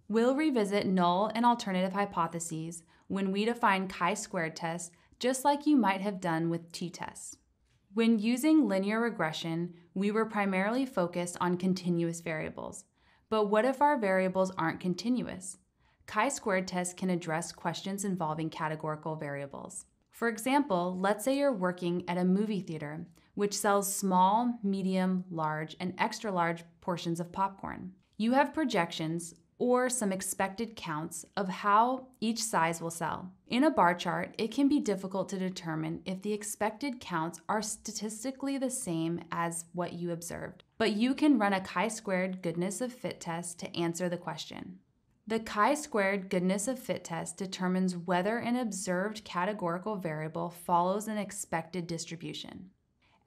We'll revisit null and alternative hypotheses when we define chi-squared tests just like you might have done with t-tests. When using linear regression, we were primarily focused on continuous variables. But what if our variables aren't continuous? Chi-squared tests can address questions involving categorical variables. For example, let's say you're working at a movie theater, which sells small, medium, large, and extra large portions of popcorn. You have projections or some expected counts of how each size will sell. In a bar chart, it can be difficult to determine if the expected counts are statistically the same as what you observed, but you can run a chi-squared goodness of fit test to answer the question. The chi-squared goodness of fit test determines whether an observed categorical variable follows an expected distribution.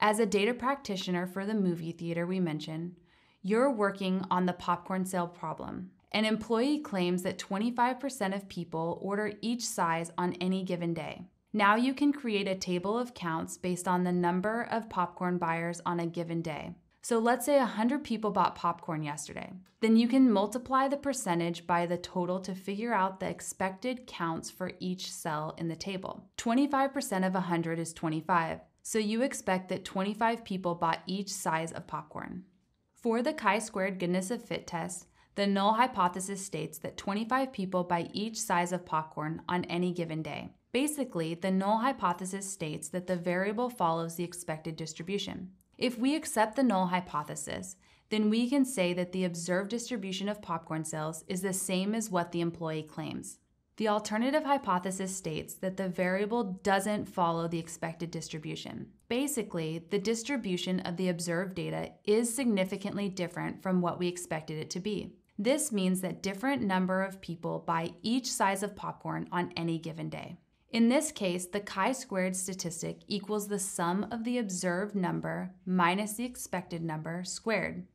As a data practitioner for the movie theater we mentioned, you're working on the popcorn sale problem. An employee claims that 25% of people order each size on any given day. Now you can create a table of counts based on the number of popcorn buyers on a given day. So let's say 100 people bought popcorn yesterday. Then you can multiply the percentage by the total to figure out the expected counts for each cell in the table. 25% of 100 is 25, so you expect that 25 people bought each size of popcorn. For the chi-squared goodness of fit test, the null hypothesis states that 25 people buy each size of popcorn on any given day. Basically, the null hypothesis states that the variable follows the expected distribution. If we accept the null hypothesis, then we can say that the observed distribution of popcorn sales is the same as what the employee claims. The alternative hypothesis states that the variable doesn't follow the expected distribution. Basically, the distribution of the observed data is significantly different from what we expected it to be. This means that different number of people buy each size of popcorn on any given day. In this case, the chi-squared statistic equals the sum of the observed number minus the expected number squared,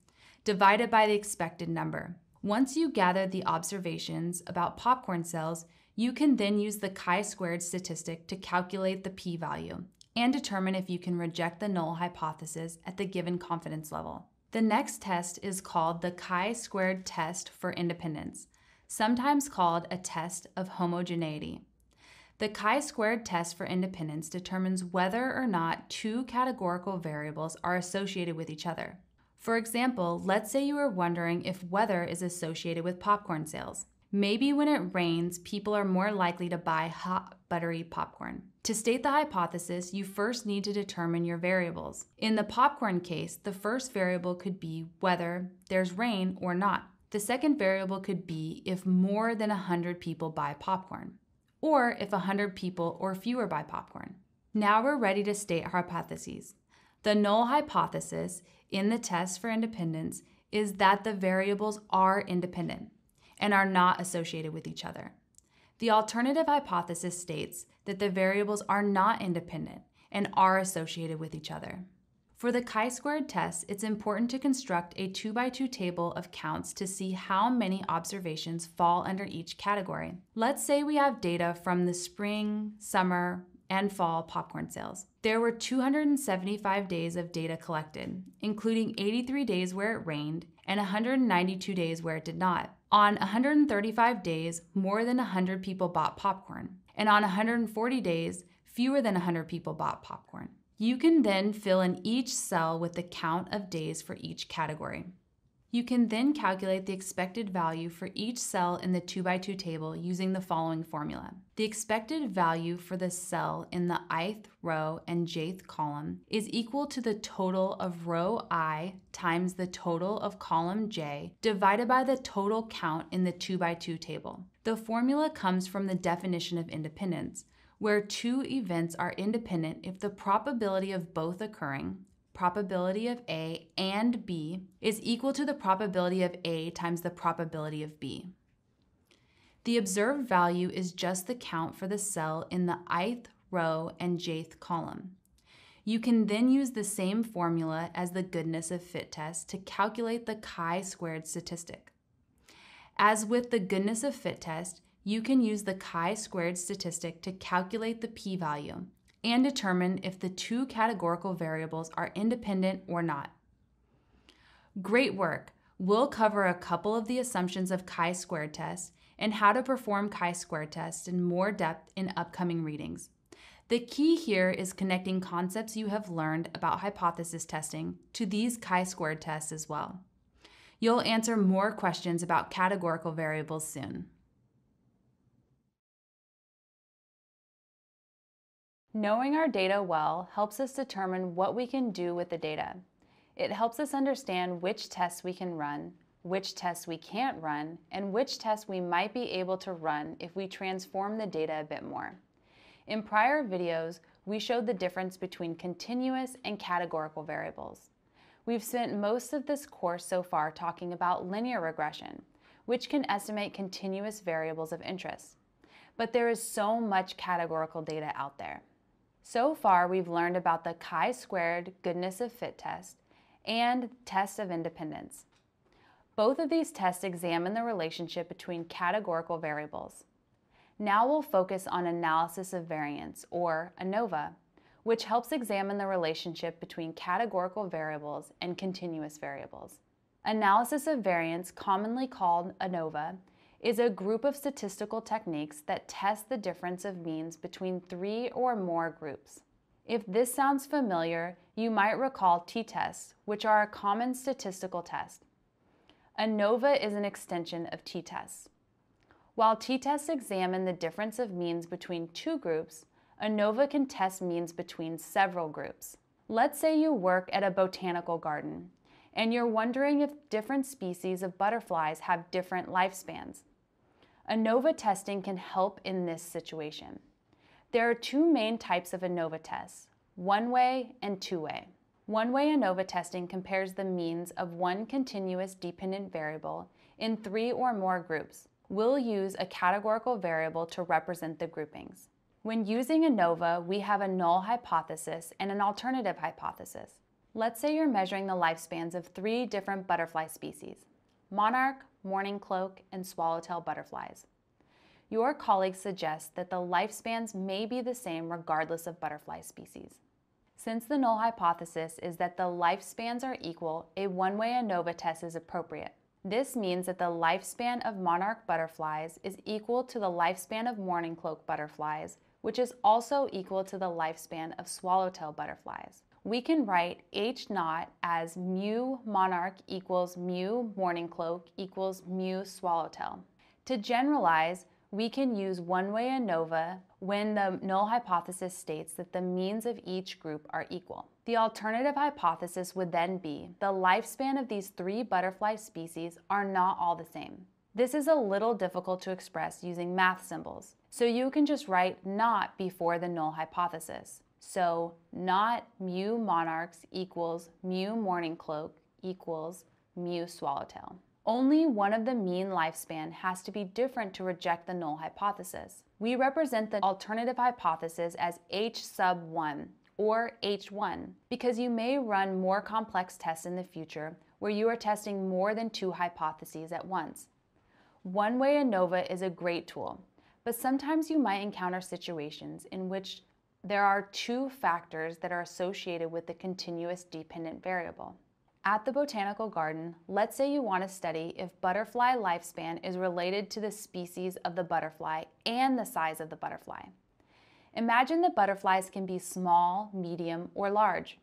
divided by the expected number. Once you gather the observations about popcorn sales, you can then use the chi-squared statistic to calculate the p-value and determine if you can reject the null hypothesis at the given confidence level. The next test is called the chi-squared test for independence, sometimes called a test of homogeneity. The chi-squared test for independence determines whether or not two categorical variables are associated with each other. For example, let's say you are wondering if weather is associated with popcorn sales. Maybe when it rains, people are more likely to buy hot, buttery popcorn. To state the hypothesis, you first need to determine your variables. In the popcorn case, the first variable could be whether there's rain or not. The second variable could be if more than 100 people buy popcorn, or if 100 people or fewer buy popcorn. Now we're ready to state hypotheses. The null hypothesis in the test for independence is that the variables are independent and are not associated with each other. The alternative hypothesis states that the variables are not independent and are associated with each other. For the chi-squared test, it's important to construct a 2 by 2 table of counts to see how many observations fall under each category. Let's say we have data from the spring, summer, and fall popcorn sales. There were 275 days of data collected, including 83 days where it rained and 192 days where it did not. On 135 days, more than 100 people bought popcorn, and on 140 days, fewer than 100 people bought popcorn. You can then fill in each cell with the count of days for each category. You can then calculate the expected value for each cell in the 2 by 2 table using the following formula. The expected value for the cell in the ith row and jth column is equal to the total of row i times the total of column j divided by the total count in the 2 by 2 table. The formula comes from the definition of independence, where two events are independent if the probability of both occurring probability of A and B is equal to the probability of A times the probability of B. The observed value is just the count for the cell in the ith row and jth column. You can then use the same formula as the goodness of fit test to calculate the chi-squared statistic. As with the goodness of fit test, you can use the chi-squared statistic to calculate the p-value, and determine if the two categorical variables are independent or not. Great work! We'll cover a couple of the assumptions of chi-square tests and how to perform chi-square tests in more depth in upcoming readings. The key here is connecting concepts you have learned about hypothesis testing to these chi-square tests as well. You'll answer more questions about categorical variables soon. Knowing our data well helps us determine what we can do with the data. It helps us understand which tests we can run, which tests we can't run, and which tests we might be able to run if we transform the data a bit more. In prior videos, we showed the difference between continuous and categorical variables. We've spent most of this course so far talking about linear regression, which can estimate continuous variables of interest. But there is so much categorical data out there. So far, we've learned about the chi-squared goodness of fit test and test of independence. Both of these tests examine the relationship between categorical variables. Now we'll focus on analysis of variance, or ANOVA, which helps examine the relationship between categorical variables and continuous variables. Analysis of variance, commonly called ANOVA, is a group of statistical techniques that test the difference of means between three or more groups. If this sounds familiar, you might recall t-tests, which are a common statistical test. ANOVA is an extension of t-tests. While t-tests examine the difference of means between two groups, ANOVA can test means between several groups. Let's say you work at a botanical garden, and you're wondering if different species of butterflies have different lifespans. ANOVA testing can help in this situation. There are two main types of ANOVA tests, one-way and two-way. One-way ANOVA testing compares the means of one continuous dependent variable in three or more groups. We'll use a categorical variable to represent the groupings. When using ANOVA, we have a null hypothesis and an alternative hypothesis. Let's say you're measuring the lifespans of three different butterfly species, monarch, mourning cloak, and swallowtail butterflies. Your colleagues suggest that the lifespans may be the same regardless of butterfly species. Since the null hypothesis is that the lifespans are equal, a one-way ANOVA test is appropriate. This means that the lifespan of monarch butterflies is equal to the lifespan of mourning cloak butterflies, which is also equal to the lifespan of swallowtail butterflies we can write H naught as mu monarch equals mu mourning cloak equals mu swallowtail. To generalize, we can use one-way ANOVA when the null hypothesis states that the means of each group are equal. The alternative hypothesis would then be the lifespan of these three butterfly species are not all the same. This is a little difficult to express using math symbols, so you can just write not before the null hypothesis. So not mu monarchs equals mu mourning cloak equals mu swallowtail. Only one of the mean lifespan has to be different to reject the null hypothesis. We represent the alternative hypothesis as H sub 1, or H1, because you may run more complex tests in the future where you are testing more than two hypotheses at once. One-way ANOVA is a great tool, but sometimes you might encounter situations in which there are two factors that are associated with the continuous dependent variable. At the botanical garden, let's say you want to study if butterfly lifespan is related to the species of the butterfly and the size of the butterfly. Imagine that butterflies can be small, medium, or large.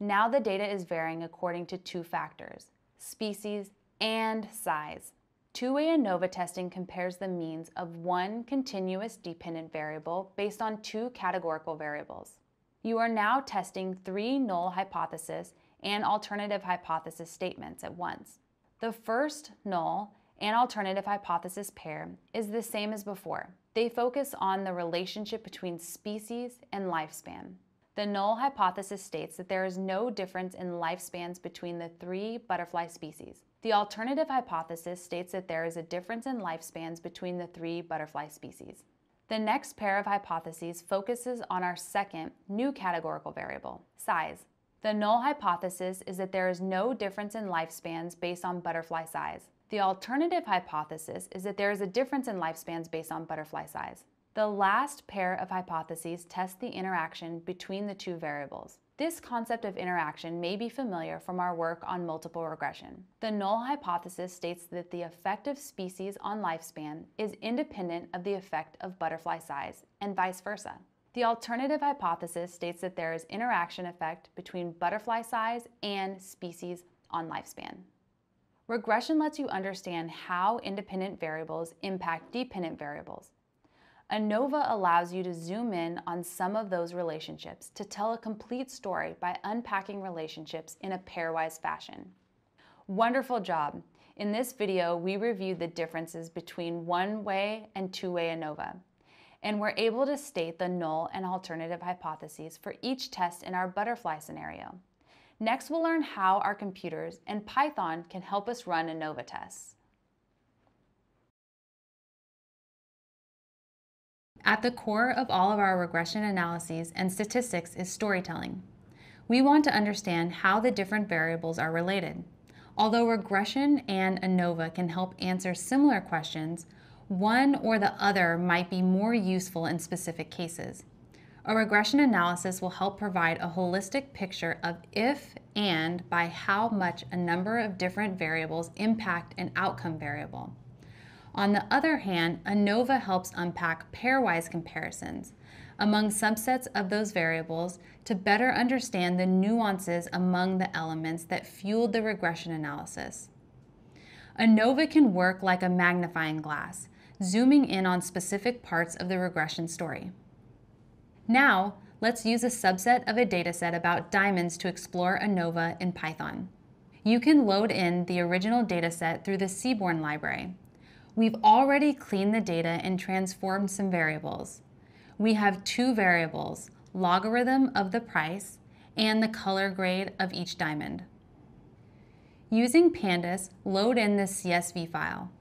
Now the data is varying according to two factors, species and size. Two-way ANOVA testing compares the means of one continuous dependent variable based on two categorical variables. You are now testing three null hypothesis and alternative hypothesis statements at once. The first null and alternative hypothesis pair is the same as before. They focus on the relationship between species and lifespan. The null hypothesis states that there is no difference in lifespans between the three butterfly species. The alternative hypothesis states that there is a difference in lifespans between the three butterfly species. The next pair of hypotheses focuses on our second, new categorical variable, size. The null hypothesis is that there is no difference in lifespans based on butterfly size. The alternative hypothesis is that there is a difference in lifespans based on butterfly size. The last pair of hypotheses test the interaction between the two variables. This concept of interaction may be familiar from our work on multiple regression. The null hypothesis states that the effect of species on lifespan is independent of the effect of butterfly size, and vice versa. The alternative hypothesis states that there is interaction effect between butterfly size and species on lifespan. Regression lets you understand how independent variables impact dependent variables. ANOVA allows you to zoom in on some of those relationships to tell a complete story by unpacking relationships in a pairwise fashion. Wonderful job! In this video, we reviewed the differences between one-way and two-way ANOVA, and we're able to state the null and alternative hypotheses for each test in our butterfly scenario. Next, we'll learn how our computers and Python can help us run ANOVA tests. At the core of all of our regression analyses and statistics is storytelling. We want to understand how the different variables are related. Although regression and ANOVA can help answer similar questions, one or the other might be more useful in specific cases. A regression analysis will help provide a holistic picture of if and by how much a number of different variables impact an outcome variable. On the other hand, ANOVA helps unpack pairwise comparisons among subsets of those variables to better understand the nuances among the elements that fueled the regression analysis. ANOVA can work like a magnifying glass, zooming in on specific parts of the regression story. Now, let's use a subset of a dataset about diamonds to explore ANOVA in Python. You can load in the original dataset through the Seaborn library, We've already cleaned the data and transformed some variables. We have two variables, logarithm of the price and the color grade of each diamond. Using Pandas, load in the CSV file.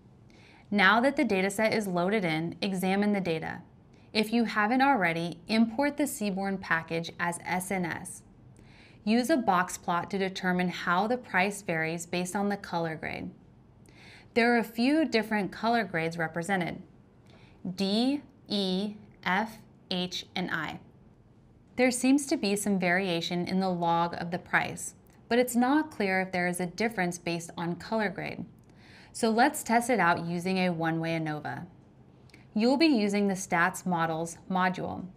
Now that the dataset is loaded in, examine the data. If you haven't already, import the Seaborn package as SNS. Use a box plot to determine how the price varies based on the color grade. There are a few different color grades represented. D, E, F, H, and I. There seems to be some variation in the log of the price, but it's not clear if there is a difference based on color grade. So let's test it out using a one-way ANOVA. You'll be using the statsmodels module.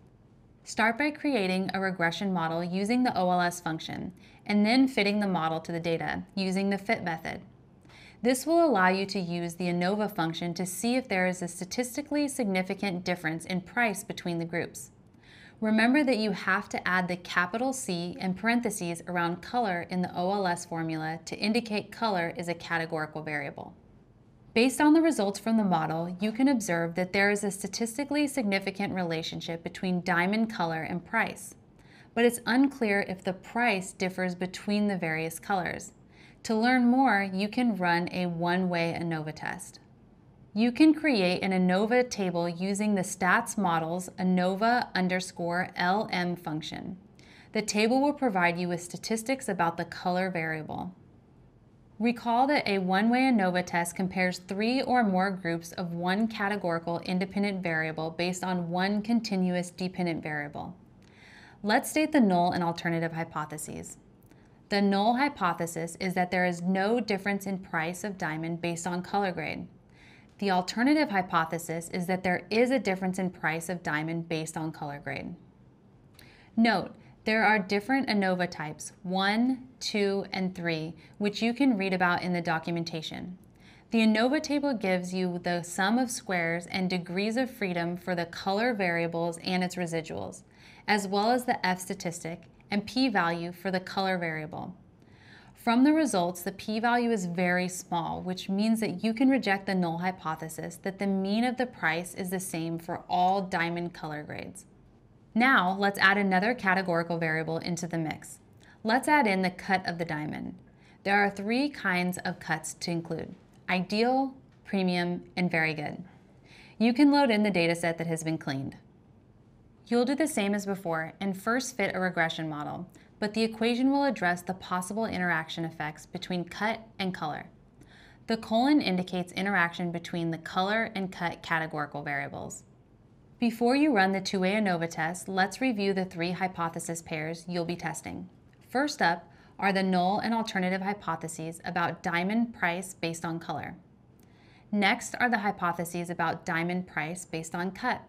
Start by creating a regression model using the OLS function, and then fitting the model to the data using the fit method. This will allow you to use the ANOVA function to see if there is a statistically significant difference in price between the groups. Remember that you have to add the capital C and parentheses around color in the OLS formula to indicate color is a categorical variable. Based on the results from the model, you can observe that there is a statistically significant relationship between diamond color and price. But it's unclear if the price differs between the various colors. To learn more, you can run a one-way ANOVA test. You can create an ANOVA table using the statsmodels' ANOVA underscore LM function. The table will provide you with statistics about the color variable. Recall that a one-way ANOVA test compares three or more groups of one categorical independent variable based on one continuous dependent variable. Let's state the null and alternative hypotheses. The null hypothesis is that there is no difference in price of diamond based on color grade. The alternative hypothesis is that there is a difference in price of diamond based on color grade. Note, there are different ANOVA types, 1, 2, and 3, which you can read about in the documentation. The ANOVA table gives you the sum of squares and degrees of freedom for the color variables and its residuals, as well as the F statistic and p-value for the color variable. From the results, the p-value is very small, which means that you can reject the null hypothesis that the mean of the price is the same for all diamond color grades. Now, let's add another categorical variable into the mix. Let's add in the cut of the diamond. There are three kinds of cuts to include, ideal, premium, and very good. You can load in the dataset that has been cleaned. You'll do the same as before and first fit a regression model, but the equation will address the possible interaction effects between cut and color. The colon indicates interaction between the color and cut categorical variables. Before you run the two-way ANOVA test, let's review the three hypothesis pairs you'll be testing. First up are the null and alternative hypotheses about diamond price based on color. Next are the hypotheses about diamond price based on cut.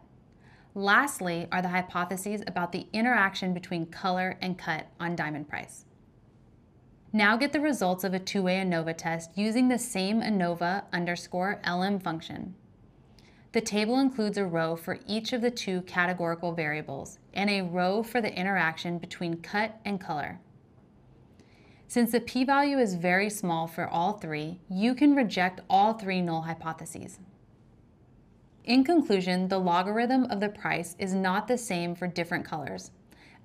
Lastly are the hypotheses about the interaction between color and cut on diamond price. Now get the results of a two-way ANOVA test using the same ANOVA underscore LM function. The table includes a row for each of the two categorical variables and a row for the interaction between cut and color. Since the p-value is very small for all three, you can reject all three null hypotheses. In conclusion, the logarithm of the price is not the same for different colors.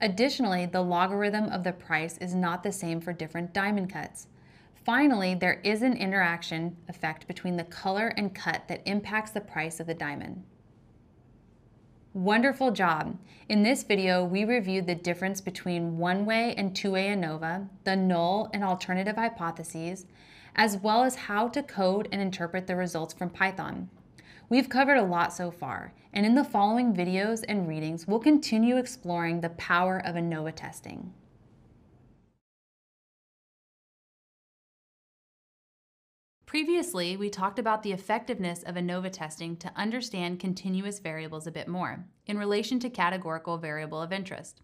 Additionally, the logarithm of the price is not the same for different diamond cuts. Finally, there is an interaction effect between the color and cut that impacts the price of the diamond. Wonderful job! In this video, we reviewed the difference between one-way and two-way ANOVA, the null and alternative hypotheses, as well as how to code and interpret the results from Python. We've covered a lot so far, and in the following videos and readings, we'll continue exploring the power of ANOVA testing. Previously, we talked about the effectiveness of ANOVA testing to understand continuous variables a bit more in relation to categorical variable of interest.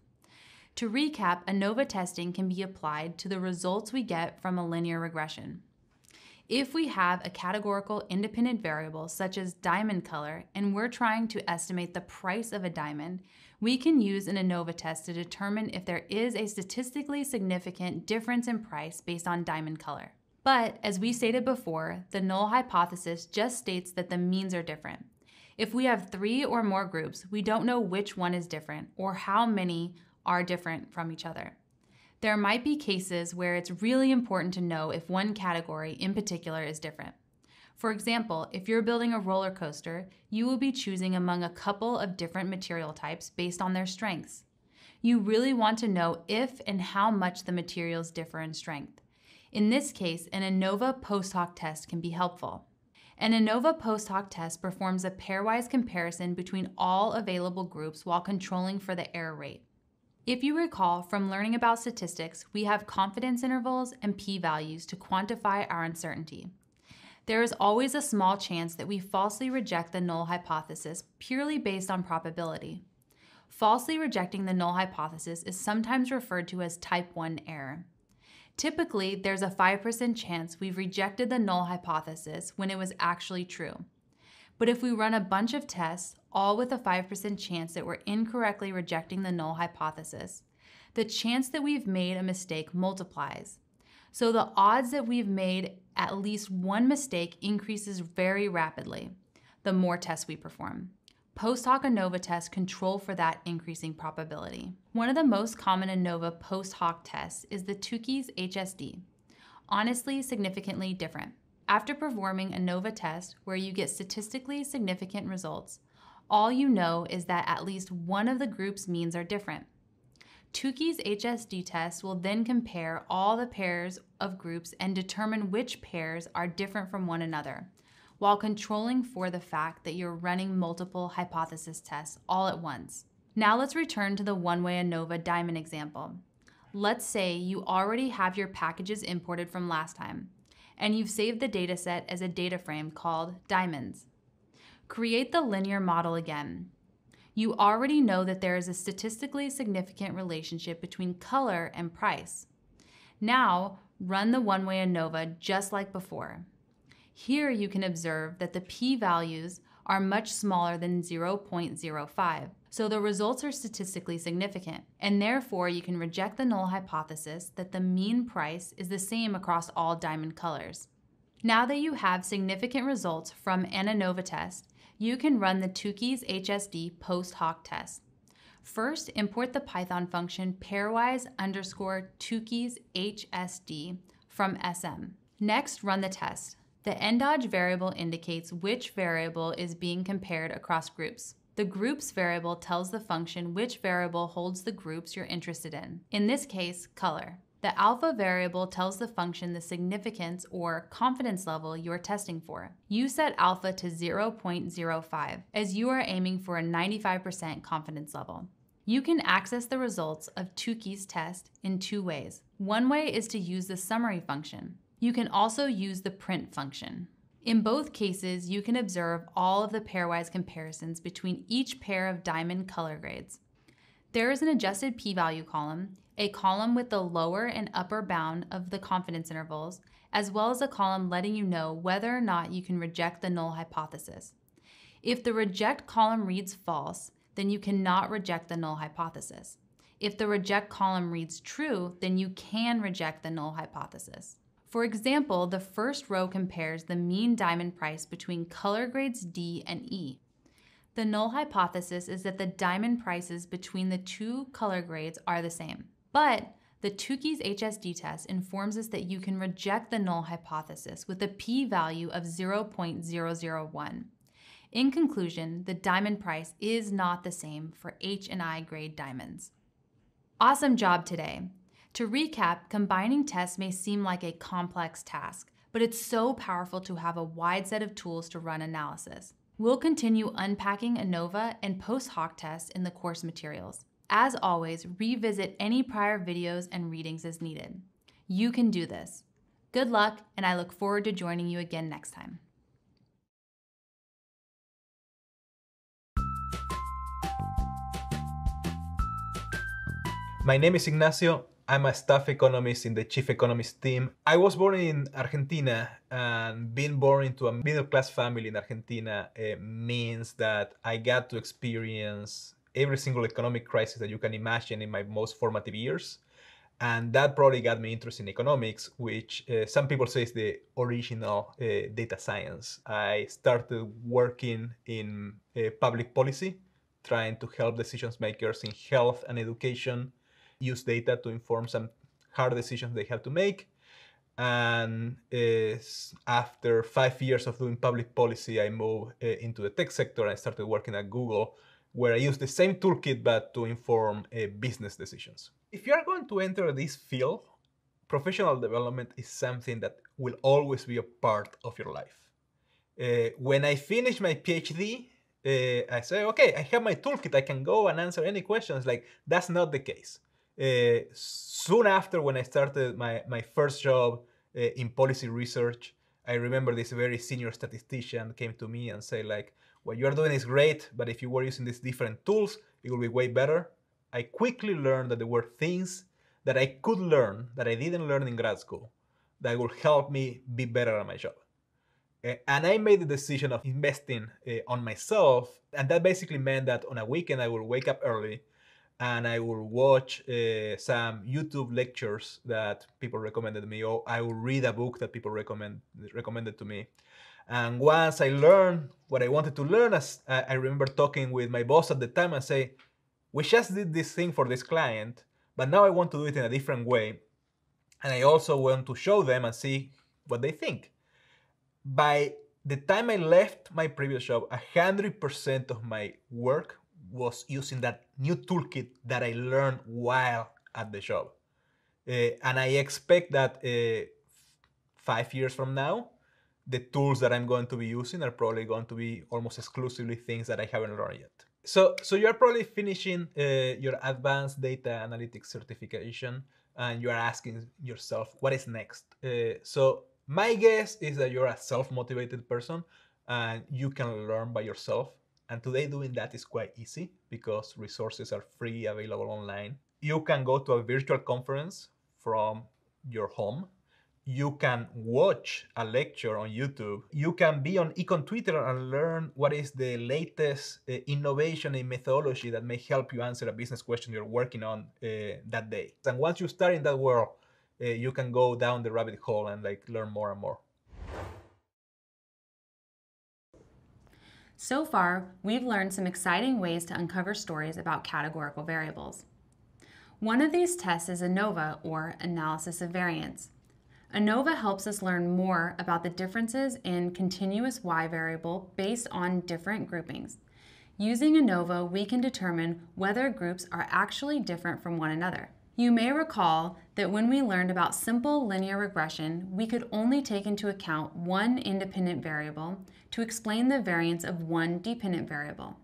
To recap, ANOVA testing can be applied to the results we get from a linear regression. If we have a categorical independent variable such as diamond color and we're trying to estimate the price of a diamond, we can use an ANOVA test to determine if there is a statistically significant difference in price based on diamond color. But as we stated before, the null hypothesis just states that the means are different. If we have three or more groups, we don't know which one is different or how many are different from each other. There might be cases where it's really important to know if one category in particular is different. For example, if you're building a roller coaster, you will be choosing among a couple of different material types based on their strengths. You really want to know if and how much the materials differ in strength. In this case, an ANOVA post hoc test can be helpful. An ANOVA post hoc test performs a pairwise comparison between all available groups while controlling for the error rate. If you recall from learning about statistics, we have confidence intervals and p-values to quantify our uncertainty. There is always a small chance that we falsely reject the null hypothesis purely based on probability. Falsely rejecting the null hypothesis is sometimes referred to as type 1 error. Typically, there's a 5% chance we've rejected the null hypothesis when it was actually true. But if we run a bunch of tests, all with a 5% chance that we're incorrectly rejecting the null hypothesis, the chance that we've made a mistake multiplies. So the odds that we've made at least one mistake increases very rapidly the more tests we perform. Post hoc ANOVA tests control for that increasing probability. One of the most common ANOVA post hoc tests is the Tukey's HSD. honestly significantly different. After performing ANOVA test where you get statistically significant results, all you know is that at least one of the group's means are different. Tukey's HSD test will then compare all the pairs of groups and determine which pairs are different from one another, while controlling for the fact that you're running multiple hypothesis tests all at once. Now let's return to the one-way ANOVA diamond example. Let's say you already have your packages imported from last time, and you've saved the dataset as a data frame called diamonds. Create the linear model again. You already know that there is a statistically significant relationship between color and price. Now, run the one-way ANOVA just like before. Here you can observe that the p-values are much smaller than 0.05, so the results are statistically significant, and therefore you can reject the null hypothesis that the mean price is the same across all diamond colors. Now that you have significant results from an ANOVA test, you can run the Tukey's HSD post hoc test. First, import the Python function pairwise underscore Tukey's HSD from SM. Next, run the test. The endog variable indicates which variable is being compared across groups. The groups variable tells the function which variable holds the groups you're interested in, in this case, color. The alpha variable tells the function the significance or confidence level you are testing for. You set alpha to 0.05 as you are aiming for a 95% confidence level. You can access the results of Tukey's test in two ways. One way is to use the summary function. You can also use the print function. In both cases, you can observe all of the pairwise comparisons between each pair of diamond color grades. There is an adjusted p-value column, a column with the lower and upper bound of the confidence intervals, as well as a column letting you know whether or not you can reject the null hypothesis. If the reject column reads false, then you cannot reject the null hypothesis. If the reject column reads true, then you can reject the null hypothesis. For example, the first row compares the mean diamond price between color grades D and E. The null hypothesis is that the diamond prices between the two color grades are the same. But the Tukey's HSD test informs us that you can reject the null hypothesis with a p-value of 0.001. In conclusion, the diamond price is not the same for H and I grade diamonds. Awesome job today. To recap, combining tests may seem like a complex task, but it's so powerful to have a wide set of tools to run analysis. We'll continue unpacking ANOVA and post hoc tests in the course materials. As always, revisit any prior videos and readings as needed. You can do this. Good luck, and I look forward to joining you again next time. My name is Ignacio. I'm a staff economist in the chief economist team. I was born in Argentina, and being born into a middle class family in Argentina means that I got to experience every single economic crisis that you can imagine in my most formative years. And that probably got me interested in economics, which uh, some people say is the original uh, data science. I started working in uh, public policy, trying to help decision makers in health and education use data to inform some hard decisions they have to make. And after five years of doing public policy, I moved uh, into the tech sector. I started working at Google, where I use the same toolkit but to inform uh, business decisions. If you are going to enter this field, professional development is something that will always be a part of your life. Uh, when I finished my PhD, uh, I say, okay, I have my toolkit. I can go and answer any questions. Like that's not the case. Uh, soon after when I started my, my first job uh, in policy research, I remember this very senior statistician came to me and say like, what you're doing is great, but if you were using these different tools, it would be way better. I quickly learned that there were things that I could learn that I didn't learn in grad school that would help me be better at my job. Uh, and I made the decision of investing uh, on myself. And that basically meant that on a weekend, I would wake up early, and I will watch uh, some YouTube lectures that people recommended me, or I will read a book that people recommend recommended to me. And once I learned what I wanted to learn, as I remember talking with my boss at the time and say, "We just did this thing for this client, but now I want to do it in a different way." And I also want to show them and see what they think. By the time I left my previous job, 100% of my work was using that new toolkit that I learned while at the job. Uh, and I expect that uh, five years from now, the tools that I'm going to be using are probably going to be almost exclusively things that I haven't learned yet. So, so you're probably finishing uh, your advanced data analytics certification and you are asking yourself, what is next? Uh, so my guess is that you're a self-motivated person and you can learn by yourself. And today doing that is quite easy because resources are free, available online. You can go to a virtual conference from your home you can watch a lecture on YouTube. You can be on Econ Twitter and learn what is the latest uh, innovation in methodology that may help you answer a business question you're working on uh, that day. And once you start in that world, uh, you can go down the rabbit hole and like learn more and more. So far, we've learned some exciting ways to uncover stories about categorical variables. One of these tests is ANOVA, or Analysis of Variance. ANOVA helps us learn more about the differences in continuous y variable based on different groupings. Using ANOVA, we can determine whether groups are actually different from one another. You may recall that when we learned about simple linear regression, we could only take into account one independent variable to explain the variance of one dependent variable.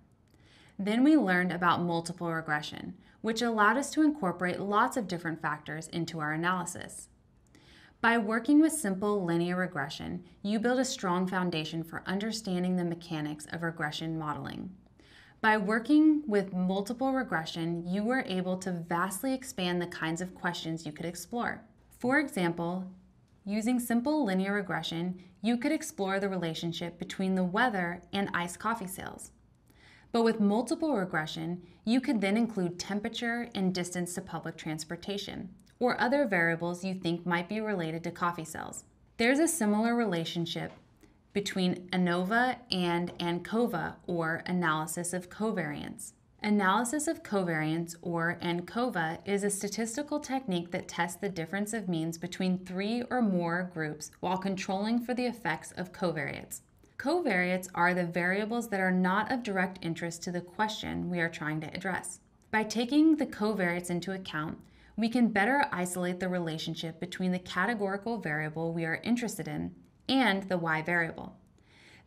Then we learned about multiple regression, which allowed us to incorporate lots of different factors into our analysis. By working with simple linear regression, you build a strong foundation for understanding the mechanics of regression modeling. By working with multiple regression, you were able to vastly expand the kinds of questions you could explore. For example, using simple linear regression, you could explore the relationship between the weather and iced coffee sales. But with multiple regression, you could then include temperature and distance to public transportation or other variables you think might be related to coffee sales. There's a similar relationship between ANOVA and ANCOVA, or analysis of covariance. Analysis of covariance, or ANCOVA, is a statistical technique that tests the difference of means between three or more groups while controlling for the effects of covariates. Covariates are the variables that are not of direct interest to the question we are trying to address. By taking the covariates into account, we can better isolate the relationship between the categorical variable we are interested in and the y variable.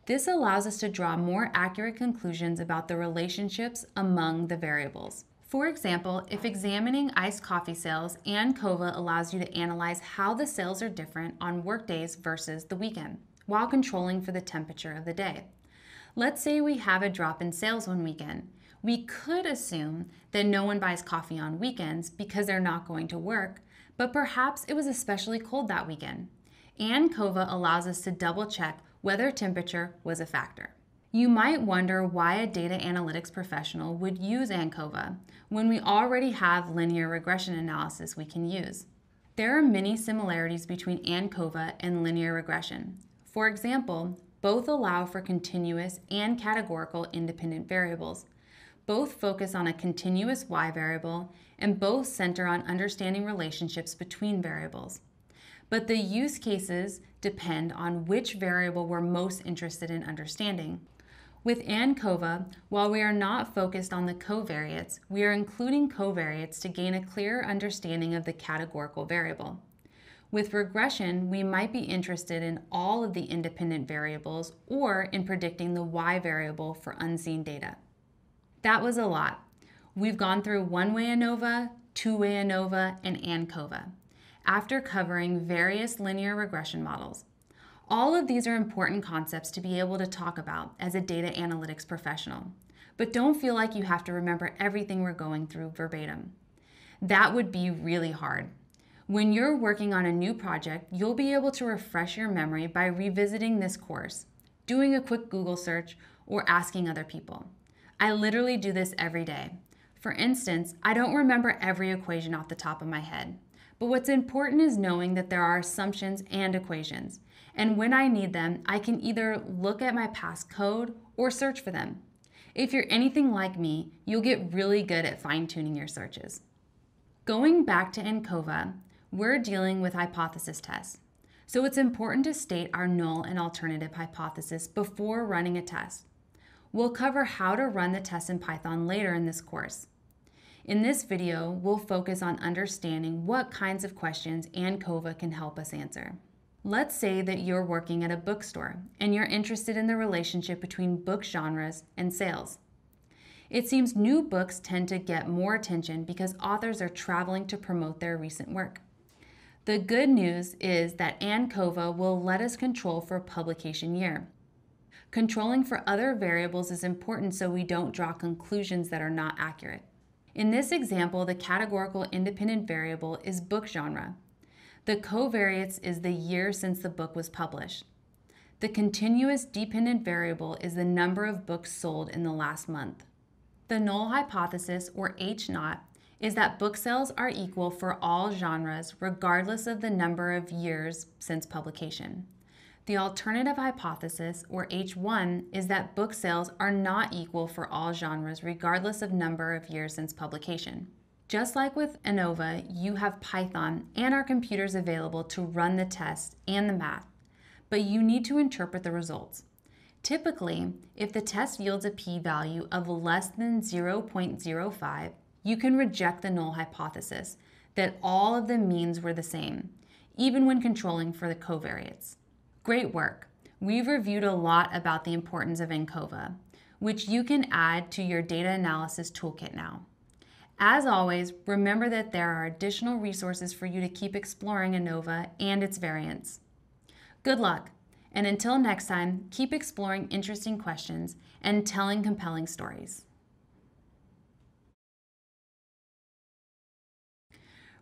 This allows us to draw more accurate conclusions about the relationships among the variables. For example, if examining iced coffee sales, ANCOVA allows you to analyze how the sales are different on workdays versus the weekend, while controlling for the temperature of the day. Let's say we have a drop in sales one weekend we could assume that no one buys coffee on weekends because they're not going to work, but perhaps it was especially cold that weekend. And ANCOVA allows us to double check whether temperature was a factor. You might wonder why a data analytics professional would use ANCOVA when we already have linear regression analysis we can use. There are many similarities between ANCOVA and linear regression. For example, both allow for continuous and categorical independent variables, both focus on a continuous y variable, and both center on understanding relationships between variables. But the use cases depend on which variable we're most interested in understanding. With ANCOVA, while we are not focused on the covariates, we are including covariates to gain a clearer understanding of the categorical variable. With regression, we might be interested in all of the independent variables or in predicting the y variable for unseen data. That was a lot. We've gone through one-way ANOVA, two-way ANOVA, and ANCOVA, after covering various linear regression models. All of these are important concepts to be able to talk about as a data analytics professional, but don't feel like you have to remember everything we're going through verbatim. That would be really hard. When you're working on a new project, you'll be able to refresh your memory by revisiting this course, doing a quick Google search, or asking other people. I literally do this every day. For instance, I don't remember every equation off the top of my head. But what's important is knowing that there are assumptions and equations. And when I need them, I can either look at my past code or search for them. If you're anything like me, you'll get really good at fine tuning your searches. Going back to ANCOVA, we're dealing with hypothesis tests. So it's important to state our null and alternative hypothesis before running a test. We'll cover how to run the test in Python later in this course. In this video, we'll focus on understanding what kinds of questions ANCOVA can help us answer. Let's say that you're working at a bookstore and you're interested in the relationship between book genres and sales. It seems new books tend to get more attention because authors are traveling to promote their recent work. The good news is that ANCOVA will let us control for publication year. Controlling for other variables is important so we don't draw conclusions that are not accurate. In this example, the categorical independent variable is book genre. The covariates is the year since the book was published. The continuous dependent variable is the number of books sold in the last month. The null hypothesis, or H naught, is that book sales are equal for all genres regardless of the number of years since publication. The alternative hypothesis, or H1, is that book sales are not equal for all genres regardless of number of years since publication. Just like with ANOVA, you have Python and our computers available to run the test and the math, but you need to interpret the results. Typically, if the test yields a p-value of less than 0.05, you can reject the null hypothesis that all of the means were the same, even when controlling for the covariates. Great work. We've reviewed a lot about the importance of ANCOVA, which you can add to your data analysis toolkit now. As always, remember that there are additional resources for you to keep exploring ANOVA and its variants. Good luck, and until next time, keep exploring interesting questions and telling compelling stories.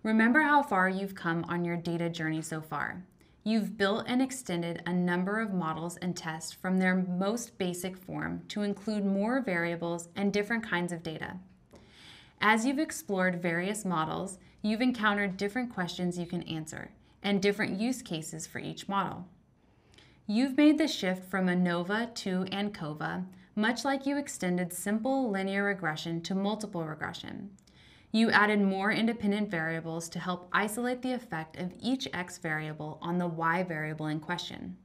Remember how far you've come on your data journey so far. You've built and extended a number of models and tests from their most basic form to include more variables and different kinds of data. As you've explored various models, you've encountered different questions you can answer and different use cases for each model. You've made the shift from ANOVA to ANCOVA, much like you extended simple linear regression to multiple regression. You added more independent variables to help isolate the effect of each x variable on the y variable in question.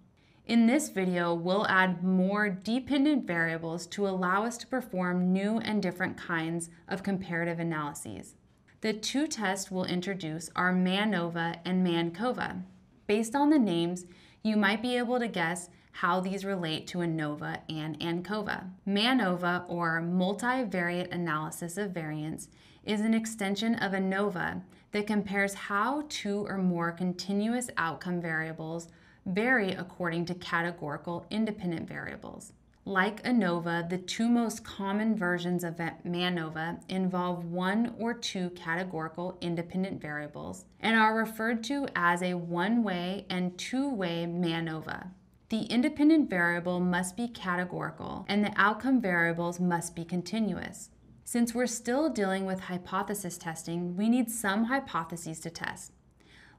In this video, we'll add more dependent variables to allow us to perform new and different kinds of comparative analyses. The two tests we'll introduce are MANOVA and MANCOVA. Based on the names, you might be able to guess how these relate to ANOVA and ANCOVA. MANOVA, or Multivariate Analysis of Variance, is an extension of ANOVA that compares how two or more continuous outcome variables vary according to categorical independent variables. Like ANOVA, the two most common versions of MANOVA involve one or two categorical independent variables and are referred to as a one-way and two-way MANOVA. The independent variable must be categorical and the outcome variables must be continuous. Since we're still dealing with hypothesis testing, we need some hypotheses to test.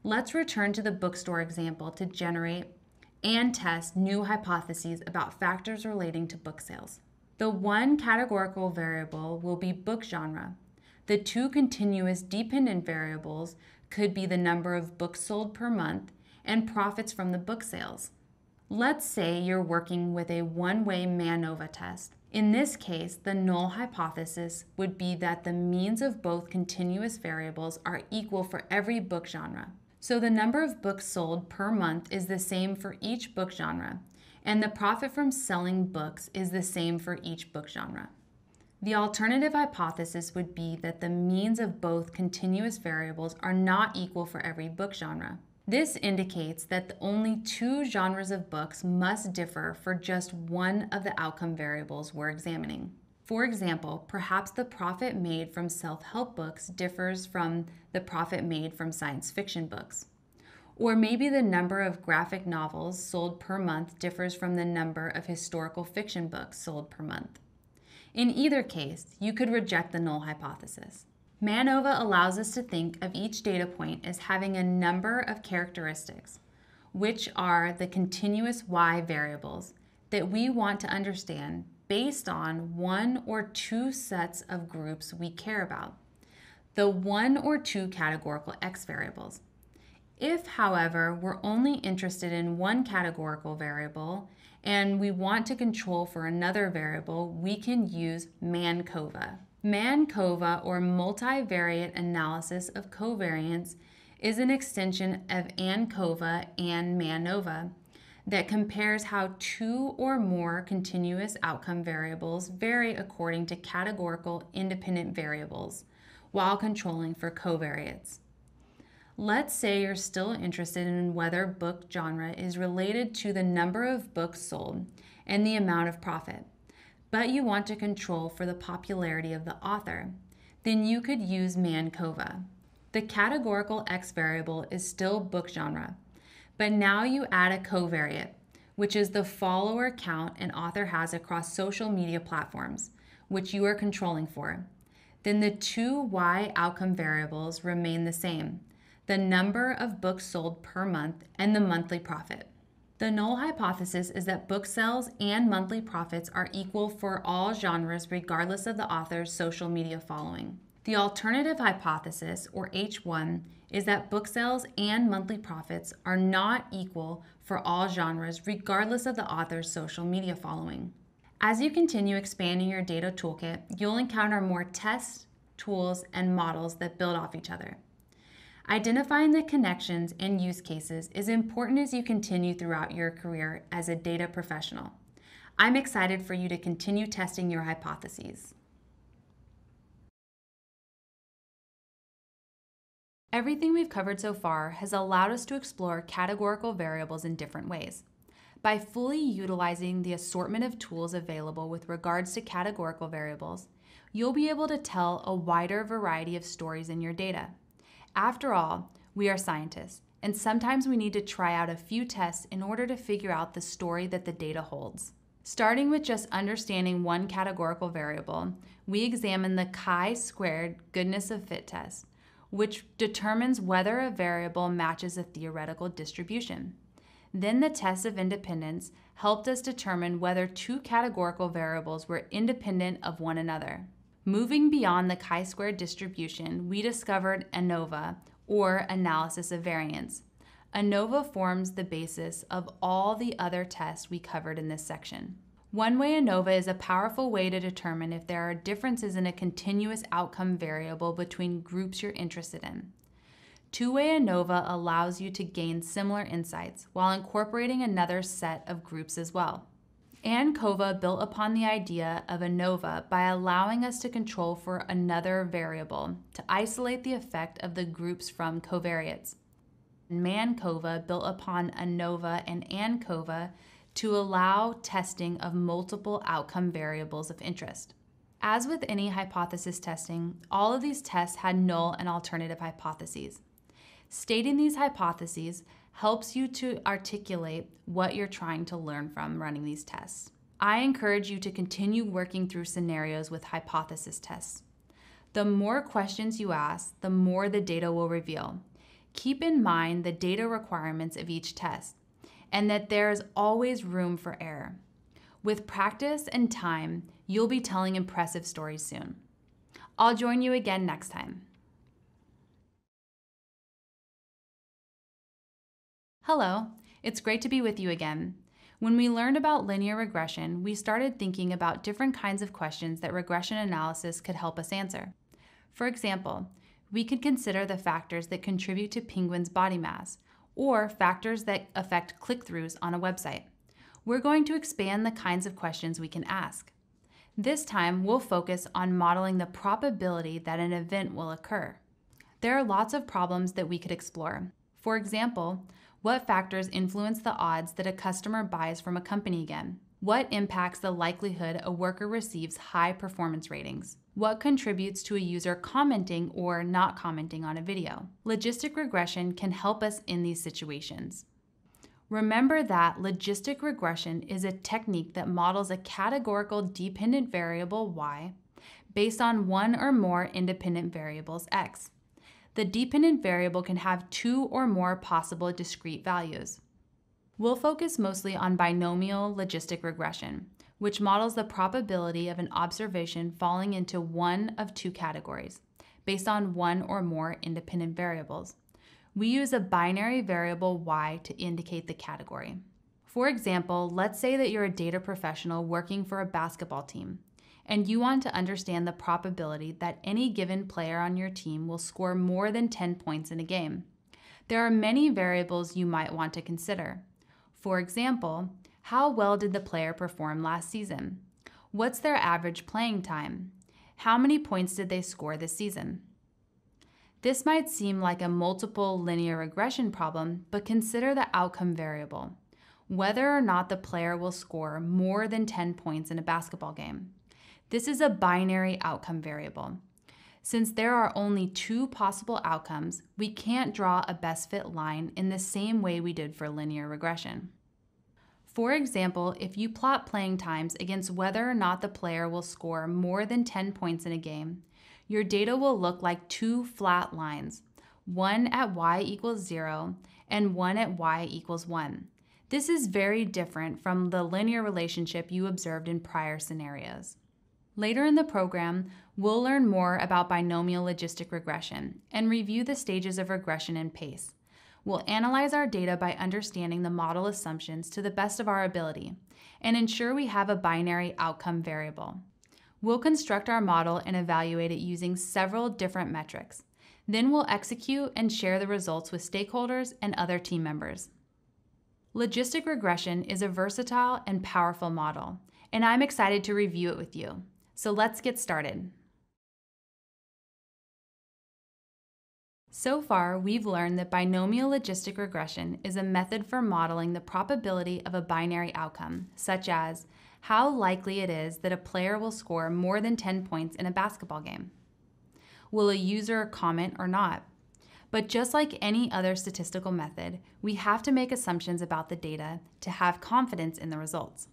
Let's return to the bookstore example to generate and test new hypotheses about factors relating to book sales. The one categorical variable will be book genre. The two continuous dependent variables could be the number of books sold per month and profits from the book sales. Let's say you're working with a one-way MANOVA test. In this case, the null hypothesis would be that the means of both continuous variables are equal for every book genre. So the number of books sold per month is the same for each book genre, and the profit from selling books is the same for each book genre. The alternative hypothesis would be that the means of both continuous variables are not equal for every book genre. This indicates that only two genres of books must differ for just one of the outcome variables we're examining. For example, perhaps the profit made from self-help books differs from the profit made from science fiction books. Or maybe the number of graphic novels sold per month differs from the number of historical fiction books sold per month. In either case, you could reject the null hypothesis. MANOVA allows us to think of each data point as having a number of characteristics, which are the continuous y variables that we want to understand based on one or two sets of groups we care about, the one or two categorical x variables. If, however, we're only interested in one categorical variable and we want to control for another variable, we can use MANCOVA. MANCOVA, or Multivariate Analysis of Covariance, is an extension of ANCOVA and MANOVA that compares how two or more continuous outcome variables vary according to categorical independent variables while controlling for covariates. Let's say you're still interested in whether book genre is related to the number of books sold and the amount of profit, but you want to control for the popularity of the author. Then you could use Mancova. The categorical X variable is still book genre, but now you add a covariate, which is the follower count an author has across social media platforms, which you are controlling for. Then the two Y outcome variables remain the same the number of books sold per month, and the monthly profit. The null hypothesis is that book sales and monthly profits are equal for all genres regardless of the author's social media following. The alternative hypothesis, or H1, is that book sales and monthly profits are not equal for all genres regardless of the author's social media following. As you continue expanding your data toolkit, you'll encounter more tests, tools, and models that build off each other. Identifying the connections and use cases is important as you continue throughout your career as a data professional. I'm excited for you to continue testing your hypotheses. Everything we've covered so far has allowed us to explore categorical variables in different ways. By fully utilizing the assortment of tools available with regards to categorical variables, you'll be able to tell a wider variety of stories in your data. After all, we are scientists, and sometimes we need to try out a few tests in order to figure out the story that the data holds. Starting with just understanding one categorical variable, we examine the chi-squared goodness of fit test, which determines whether a variable matches a theoretical distribution. Then the test of independence helped us determine whether two categorical variables were independent of one another. Moving beyond the chi-square distribution, we discovered ANOVA, or analysis of variance. ANOVA forms the basis of all the other tests we covered in this section. One way ANOVA is a powerful way to determine if there are differences in a continuous outcome variable between groups you're interested in. Two-way ANOVA allows you to gain similar insights while incorporating another set of groups as well. ANCOVA built upon the idea of ANOVA by allowing us to control for another variable to isolate the effect of the groups from covariates. MANCOVA built upon ANOVA and ANCOVA to allow testing of multiple outcome variables of interest. As with any hypothesis testing, all of these tests had null and alternative hypotheses. Stating these hypotheses helps you to articulate what you're trying to learn from running these tests. I encourage you to continue working through scenarios with hypothesis tests. The more questions you ask, the more the data will reveal. Keep in mind the data requirements of each test and that there is always room for error. With practice and time, you'll be telling impressive stories soon. I'll join you again next time. Hello, it's great to be with you again. When we learned about linear regression, we started thinking about different kinds of questions that regression analysis could help us answer. For example, we could consider the factors that contribute to penguins' body mass, or factors that affect click throughs on a website. We're going to expand the kinds of questions we can ask. This time, we'll focus on modeling the probability that an event will occur. There are lots of problems that we could explore. For example, what factors influence the odds that a customer buys from a company again? What impacts the likelihood a worker receives high performance ratings? What contributes to a user commenting or not commenting on a video? Logistic regression can help us in these situations. Remember that logistic regression is a technique that models a categorical dependent variable y based on one or more independent variables x the dependent variable can have two or more possible discrete values. We'll focus mostly on binomial logistic regression, which models the probability of an observation falling into one of two categories, based on one or more independent variables. we use a binary variable y to indicate the category. For example, let's say that you're a data professional working for a basketball team, and you want to understand the probability that any given player on your team will score more than 10 points in a game. There are many variables you might want to consider. For example, how well did the player perform last season? What's their average playing time? How many points did they score this season? This might seem like a multiple linear regression problem, but consider the outcome variable whether or not the player will score more than 10 points in a basketball game. This is a binary outcome variable. Since there are only two possible outcomes, we can't draw a best fit line in the same way we did for linear regression. For example, if you plot playing times against whether or not the player will score more than 10 points in a game, your data will look like two flat lines, one at y equals 0 and one at y equals 1. This is very different from the linear relationship you observed in prior scenarios. Later in the program, we'll learn more about binomial logistic regression and review the stages of regression and PACE. We'll analyze our data by understanding the model assumptions to the best of our ability and ensure we have a binary outcome variable. We'll construct our model and evaluate it using several different metrics. Then we'll execute and share the results with stakeholders and other team members. Logistic regression is a versatile and powerful model, and I'm excited to review it with you. So let's get started. So far, we've learned that binomial logistic regression is a method for modeling the probability of a binary outcome, such as how likely it is that a player will score more than 10 points in a basketball game. Will a user comment or not? But just like any other statistical method, we have to make assumptions about the data to have confidence in the results.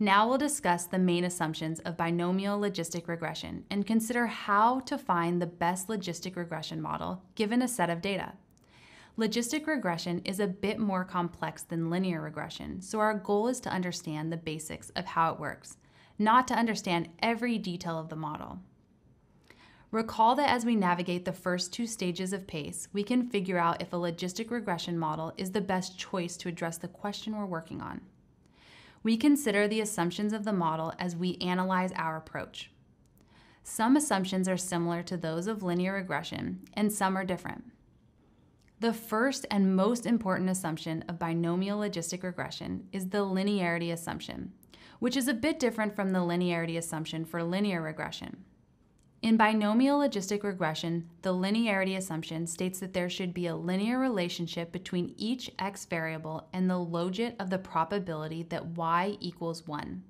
Now we'll discuss the main assumptions of binomial logistic regression and consider how to find the best logistic regression model given a set of data. Logistic regression is a bit more complex than linear regression, so our goal is to understand the basics of how it works, not to understand every detail of the model. Recall that as we navigate the first two stages of PACE, we can figure out if a logistic regression model is the best choice to address the question we're working on. We consider the assumptions of the model as we analyze our approach. Some assumptions are similar to those of linear regression, and some are different. The first and most important assumption of binomial logistic regression is the linearity assumption, which is a bit different from the linearity assumption for linear regression. In binomial logistic regression, the linearity assumption states that there should be a linear relationship between each x variable and the logit of the probability that y equals 1.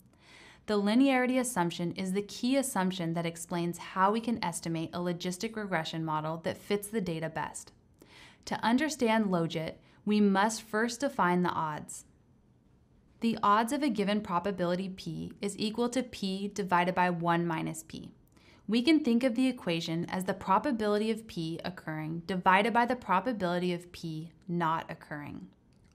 The linearity assumption is the key assumption that explains how we can estimate a logistic regression model that fits the data best. To understand logit, we must first define the odds. The odds of a given probability p is equal to p divided by 1 minus p. We can think of the equation as the probability of p occurring divided by the probability of p not occurring.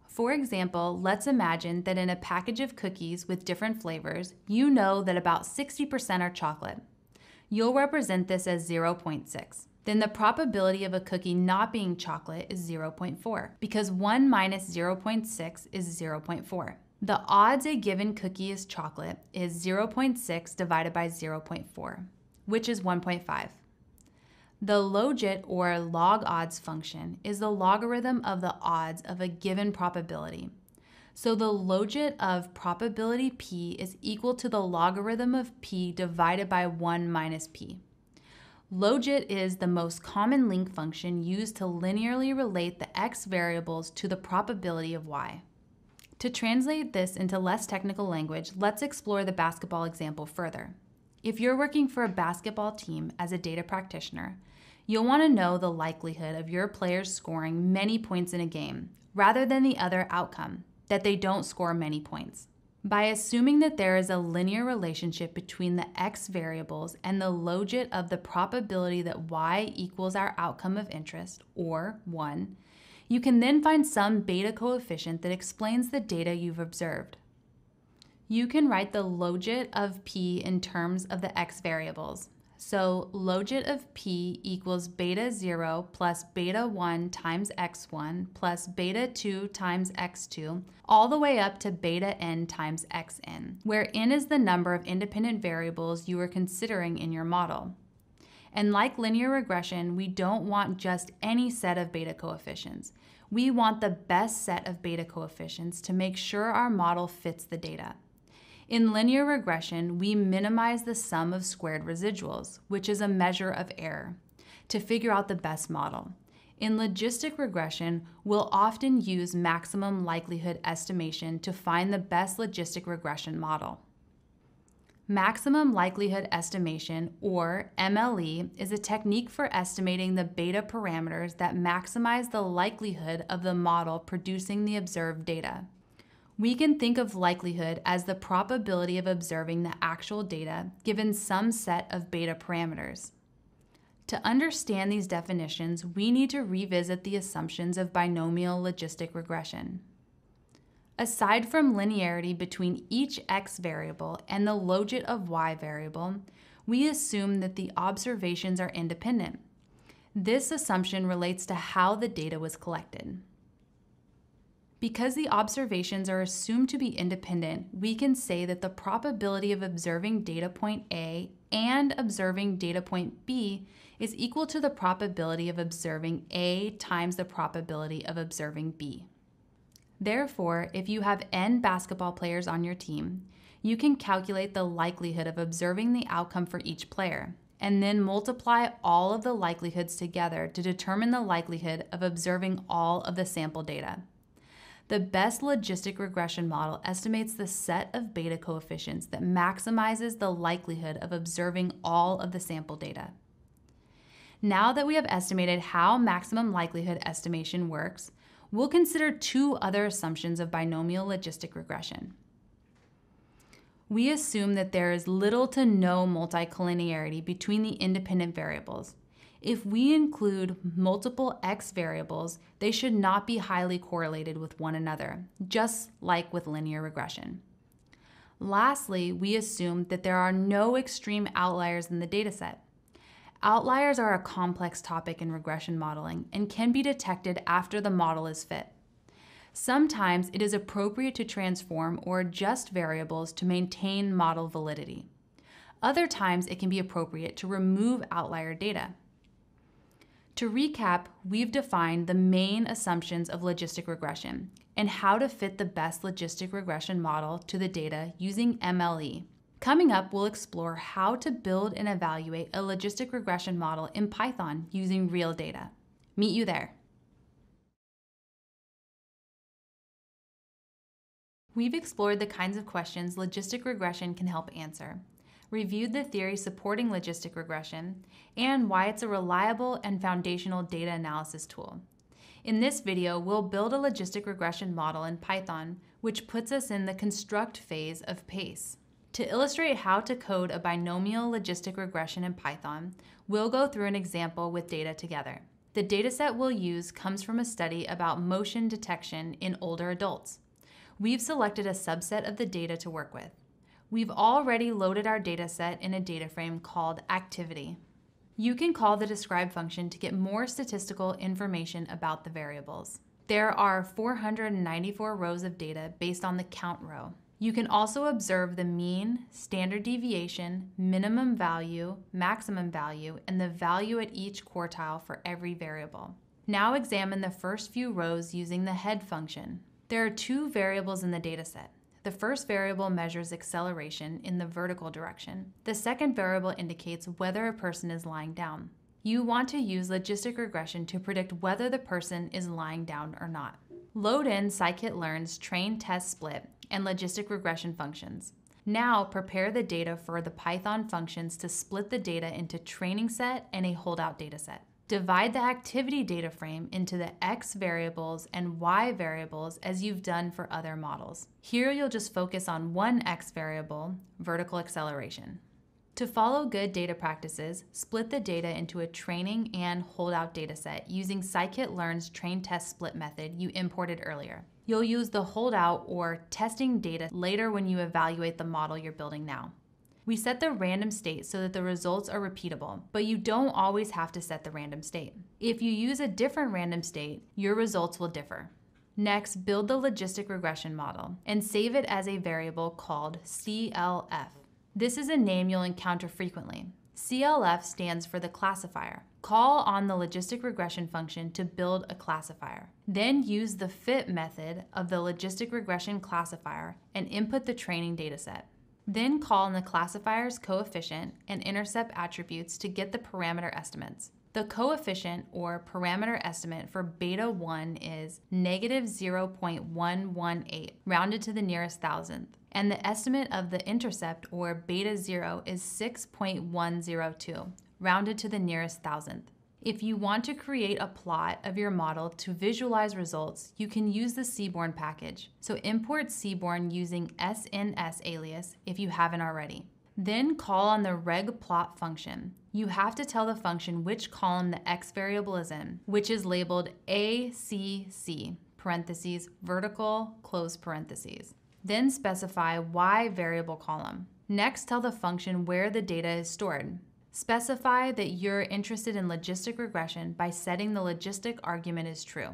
For example, let's imagine that in a package of cookies with different flavors, you know that about 60% are chocolate. You'll represent this as 0.6 then the probability of a cookie not being chocolate is 0.4 because 1 minus 0.6 is 0.4. The odds a given cookie is chocolate is 0.6 divided by 0.4, which is 1.5. The logit or log odds function is the logarithm of the odds of a given probability. So the logit of probability p is equal to the logarithm of p divided by 1 minus p. Logit is the most common link function used to linearly relate the x variables to the probability of y. To translate this into less technical language, let's explore the basketball example further. If you're working for a basketball team as a data practitioner, you'll want to know the likelihood of your players scoring many points in a game, rather than the other outcome, that they don't score many points. By assuming that there is a linear relationship between the x variables and the logit of the probability that y equals our outcome of interest, or 1, you can then find some beta coefficient that explains the data you've observed. You can write the logit of p in terms of the x variables. So logit of p equals beta 0 plus beta 1 times x1 plus beta 2 times x2, all the way up to beta n times xn, where n is the number of independent variables you are considering in your model. And like linear regression, we don't want just any set of beta coefficients. We want the best set of beta coefficients to make sure our model fits the data. In linear regression, we minimize the sum of squared residuals, which is a measure of error, to figure out the best model. In logistic regression, we'll often use maximum likelihood estimation to find the best logistic regression model. Maximum likelihood estimation, or MLE, is a technique for estimating the beta parameters that maximize the likelihood of the model producing the observed data. We can think of likelihood as the probability of observing the actual data given some set of beta parameters. To understand these definitions, we need to revisit the assumptions of binomial logistic regression. Aside from linearity between each x variable and the logit of y variable, we assume that the observations are independent. This assumption relates to how the data was collected. Because the observations are assumed to be independent, we can say that the probability of observing data point A and observing data point B is equal to the probability of observing A times the probability of observing B. Therefore, if you have n basketball players on your team, you can calculate the likelihood of observing the outcome for each player, and then multiply all of the likelihoods together to determine the likelihood of observing all of the sample data. The best logistic regression model estimates the set of beta coefficients that maximizes the likelihood of observing all of the sample data. Now that we have estimated how maximum likelihood estimation works, we'll consider two other assumptions of binomial logistic regression. We assume that there is little to no multicollinearity between the independent variables. If we include multiple x variables, they should not be highly correlated with one another, just like with linear regression. Lastly, we assume that there are no extreme outliers in the dataset. Outliers are a complex topic in regression modeling and can be detected after the model is fit. Sometimes it is appropriate to transform or adjust variables to maintain model validity. Other times it can be appropriate to remove outlier data. To recap, we've defined the main assumptions of logistic regression and how to fit the best logistic regression model to the data using MLE. Coming up, we'll explore how to build and evaluate a logistic regression model in Python using real data. Meet you there. We've explored the kinds of questions logistic regression can help answer, reviewed the theory supporting logistic regression, and why it's a reliable and foundational data analysis tool. In this video, we'll build a logistic regression model in Python, which puts us in the construct phase of PACE. To illustrate how to code a binomial logistic regression in Python, we'll go through an example with data together. The dataset we'll use comes from a study about motion detection in older adults. We've selected a subset of the data to work with. We've already loaded our dataset in a data frame called activity. You can call the describe function to get more statistical information about the variables. There are 494 rows of data based on the count row. You can also observe the mean, standard deviation, minimum value, maximum value, and the value at each quartile for every variable. Now examine the first few rows using the head function. There are two variables in the dataset. The first variable measures acceleration in the vertical direction. The second variable indicates whether a person is lying down. You want to use logistic regression to predict whether the person is lying down or not. Load in scikit-learn's train test split and logistic regression functions. Now prepare the data for the Python functions to split the data into training set and a holdout dataset. Divide the activity data frame into the x variables and y variables as you've done for other models. Here you'll just focus on one x variable, vertical acceleration. To follow good data practices, split the data into a training and holdout dataset using scikit-learn's train test split method you imported earlier. You'll use the holdout or testing data later when you evaluate the model you're building now. We set the random state so that the results are repeatable, but you don't always have to set the random state. If you use a different random state, your results will differ. Next, build the logistic regression model and save it as a variable called CLF. This is a name you'll encounter frequently. CLF stands for the classifier. Call on the logistic regression function to build a classifier. Then use the fit method of the logistic regression classifier and input the training dataset. Then call on the classifier's coefficient and intercept attributes to get the parameter estimates. The coefficient or parameter estimate for beta 1 is negative 0.118, rounded to the nearest thousandth, and the estimate of the intercept or beta 0 is 6.102, rounded to the nearest thousandth. If you want to create a plot of your model to visualize results, you can use the Seaborn package. So import Seaborn using SNS alias if you haven't already. Then call on the regplot function. You have to tell the function which column the x variable is in, which is labeled ACC, parentheses, vertical, close parentheses. Then specify y variable column. Next, tell the function where the data is stored. Specify that you're interested in logistic regression by setting the logistic argument as true.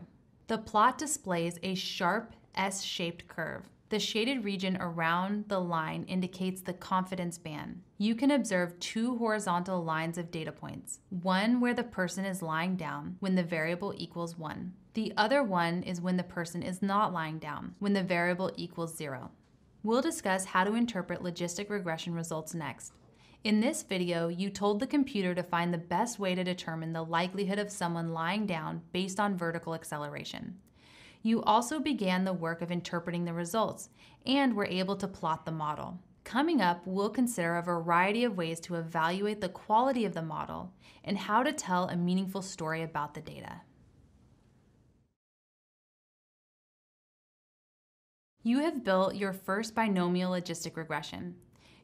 The plot displays a sharp S-shaped curve. The shaded region around the line indicates the confidence band. You can observe two horizontal lines of data points, one where the person is lying down when the variable equals 1. The other one is when the person is not lying down, when the variable equals 0. We'll discuss how to interpret logistic regression results next. In this video, you told the computer to find the best way to determine the likelihood of someone lying down based on vertical acceleration. You also began the work of interpreting the results and were able to plot the model. Coming up, we'll consider a variety of ways to evaluate the quality of the model and how to tell a meaningful story about the data. You have built your first binomial logistic regression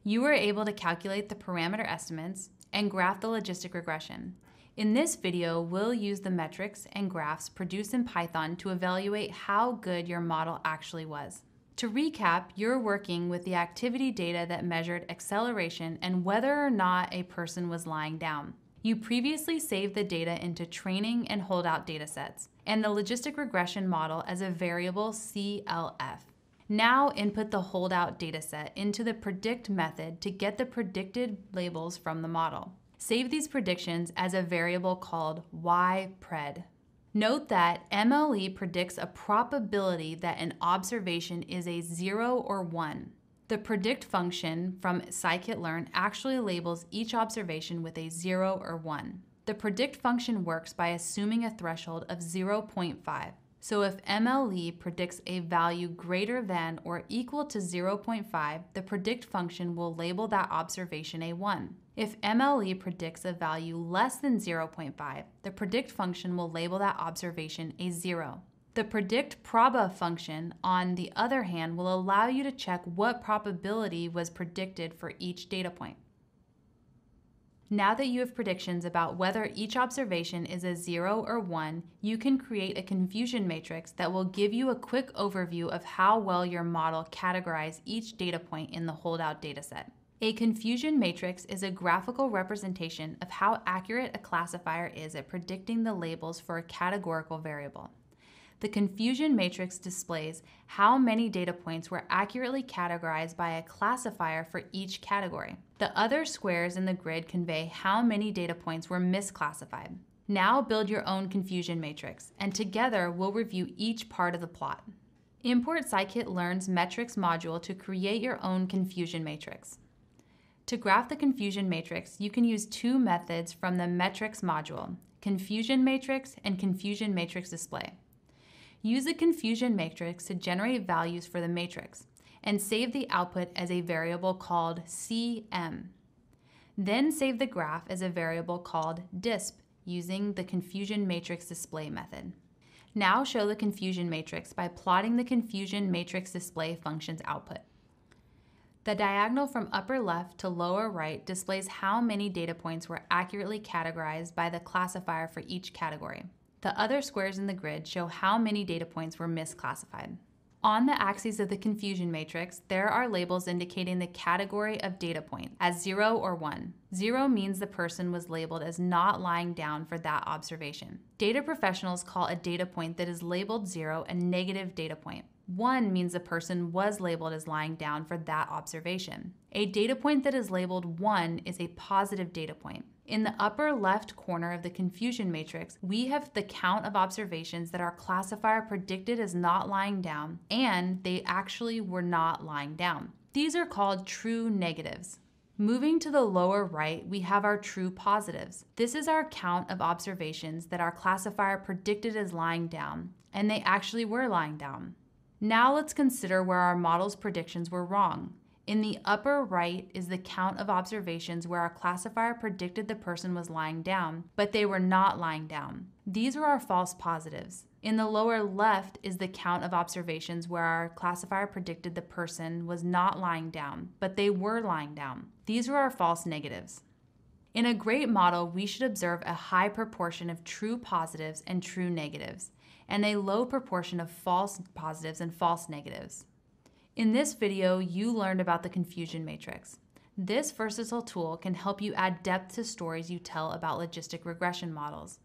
you were able to calculate the parameter estimates and graph the logistic regression. In this video, we'll use the metrics and graphs produced in Python to evaluate how good your model actually was. To recap, you're working with the activity data that measured acceleration and whether or not a person was lying down. You previously saved the data into training and holdout datasets, and the logistic regression model as a variable CLF. Now input the holdout dataset into the predict method to get the predicted labels from the model. Save these predictions as a variable called ypred. Note that MLE predicts a probability that an observation is a 0 or 1. The predict function from scikit-learn actually labels each observation with a 0 or 1. The predict function works by assuming a threshold of 0.5. So if MLE predicts a value greater than or equal to 0.5, the predict function will label that observation a 1. If MLE predicts a value less than 0.5, the predict function will label that observation a 0. The predict proba function, on the other hand, will allow you to check what probability was predicted for each data point. Now that you have predictions about whether each observation is a 0 or 1, you can create a confusion matrix that will give you a quick overview of how well your model categorized each data point in the holdout dataset. A confusion matrix is a graphical representation of how accurate a classifier is at predicting the labels for a categorical variable. The confusion matrix displays how many data points were accurately categorized by a classifier for each category. The other squares in the grid convey how many data points were misclassified. Now build your own confusion matrix, and together we'll review each part of the plot. Import scikit-learn's metrics module to create your own confusion matrix. To graph the confusion matrix, you can use two methods from the metrics module, confusion matrix and confusion matrix display. Use the confusion matrix to generate values for the matrix and save the output as a variable called CM. Then save the graph as a variable called disp using the confusion matrix display method. Now show the confusion matrix by plotting the confusion matrix display function's output. The diagonal from upper left to lower right displays how many data points were accurately categorized by the classifier for each category. The other squares in the grid show how many data points were misclassified. On the axes of the confusion matrix, there are labels indicating the category of data point as 0 or 1. 0 means the person was labeled as not lying down for that observation. Data professionals call a data point that is labeled 0 a negative data point. 1 means the person was labeled as lying down for that observation. A data point that is labeled 1 is a positive data point. In the upper left corner of the confusion matrix, we have the count of observations that our classifier predicted as not lying down, and they actually were not lying down. These are called true negatives. Moving to the lower right, we have our true positives. This is our count of observations that our classifier predicted as lying down, and they actually were lying down. Now let's consider where our model's predictions were wrong. In the upper right is the count of observations where our classifier predicted the person was lying down, but they were not lying down. These were our false positives. In the lower left is the count of observations where our classifier predicted the person was not lying down, but they were lying down. These were our false negatives. In a great model, we should observe a high proportion of true positives and true negatives, and a low proportion of false positives and false negatives. In this video, you learned about the confusion matrix. This versatile tool can help you add depth to stories you tell about logistic regression models.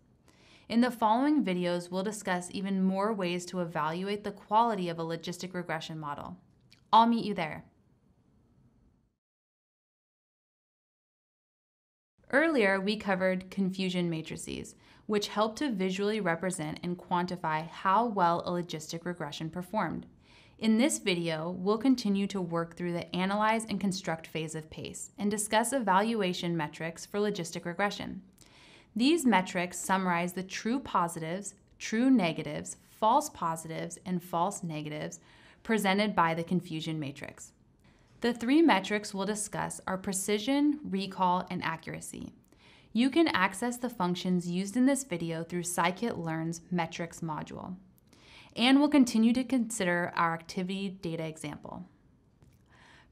In the following videos, we'll discuss even more ways to evaluate the quality of a logistic regression model. I'll meet you there. Earlier, we covered confusion matrices, which help to visually represent and quantify how well a logistic regression performed. In this video, we'll continue to work through the analyze and construct phase of PACE and discuss evaluation metrics for logistic regression. These metrics summarize the true positives, true negatives, false positives, and false negatives presented by the confusion matrix. The three metrics we'll discuss are precision, recall, and accuracy. You can access the functions used in this video through scikit-learn's metrics module and we'll continue to consider our activity data example.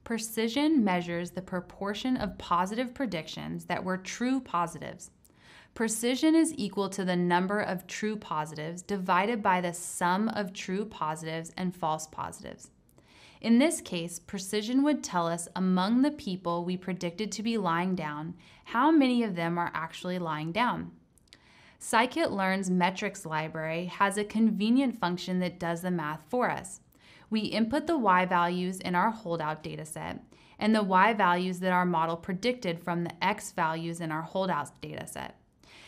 Precision measures the proportion of positive predictions that were true positives. Precision is equal to the number of true positives divided by the sum of true positives and false positives. In this case, precision would tell us among the people we predicted to be lying down, how many of them are actually lying down. Scikit-learn's metrics library has a convenient function that does the math for us. We input the y values in our holdout dataset and the y values that our model predicted from the x values in our holdout dataset.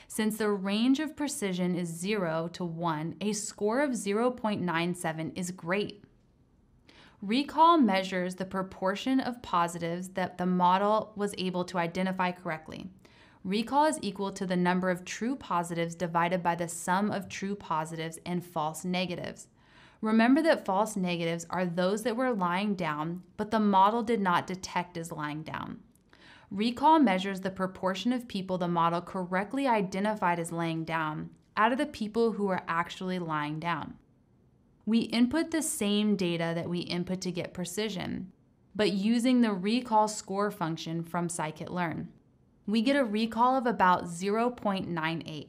Since the range of precision is 0 to 1, a score of 0.97 is great. Recall measures the proportion of positives that the model was able to identify correctly. Recall is equal to the number of true positives divided by the sum of true positives and false negatives. Remember that false negatives are those that were lying down, but the model did not detect as lying down. Recall measures the proportion of people the model correctly identified as laying down out of the people who are actually lying down. We input the same data that we input to get precision, but using the recall score function from scikit-learn we get a recall of about 0.98.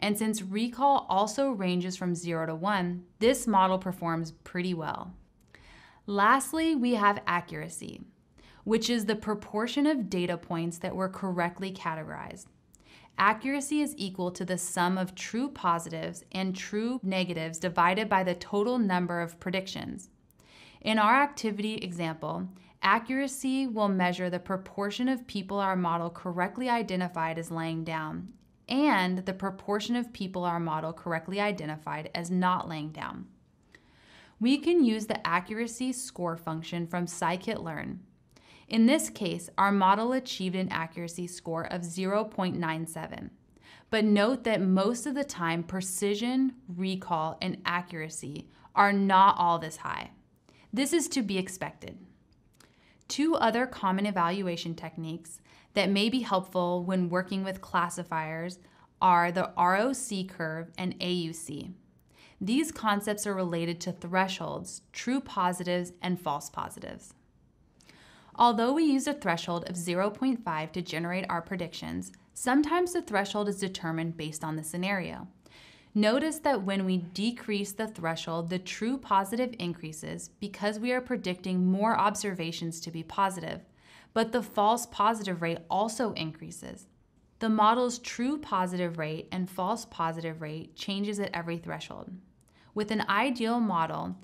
And since recall also ranges from 0 to 1, this model performs pretty well. Lastly, we have accuracy, which is the proportion of data points that were correctly categorized. Accuracy is equal to the sum of true positives and true negatives divided by the total number of predictions. In our activity example, Accuracy will measure the proportion of people our model correctly identified as laying down and the proportion of people our model correctly identified as not laying down. We can use the accuracy score function from scikit-learn. In this case, our model achieved an accuracy score of 0.97. But note that most of the time, precision, recall, and accuracy are not all this high. This is to be expected. Two other common evaluation techniques that may be helpful when working with classifiers are the ROC curve and AUC. These concepts are related to thresholds, true positives, and false positives. Although we use a threshold of 0.5 to generate our predictions, sometimes the threshold is determined based on the scenario. Notice that when we decrease the threshold, the true positive increases because we are predicting more observations to be positive, but the false positive rate also increases. The model's true positive rate and false positive rate changes at every threshold. With an ideal model,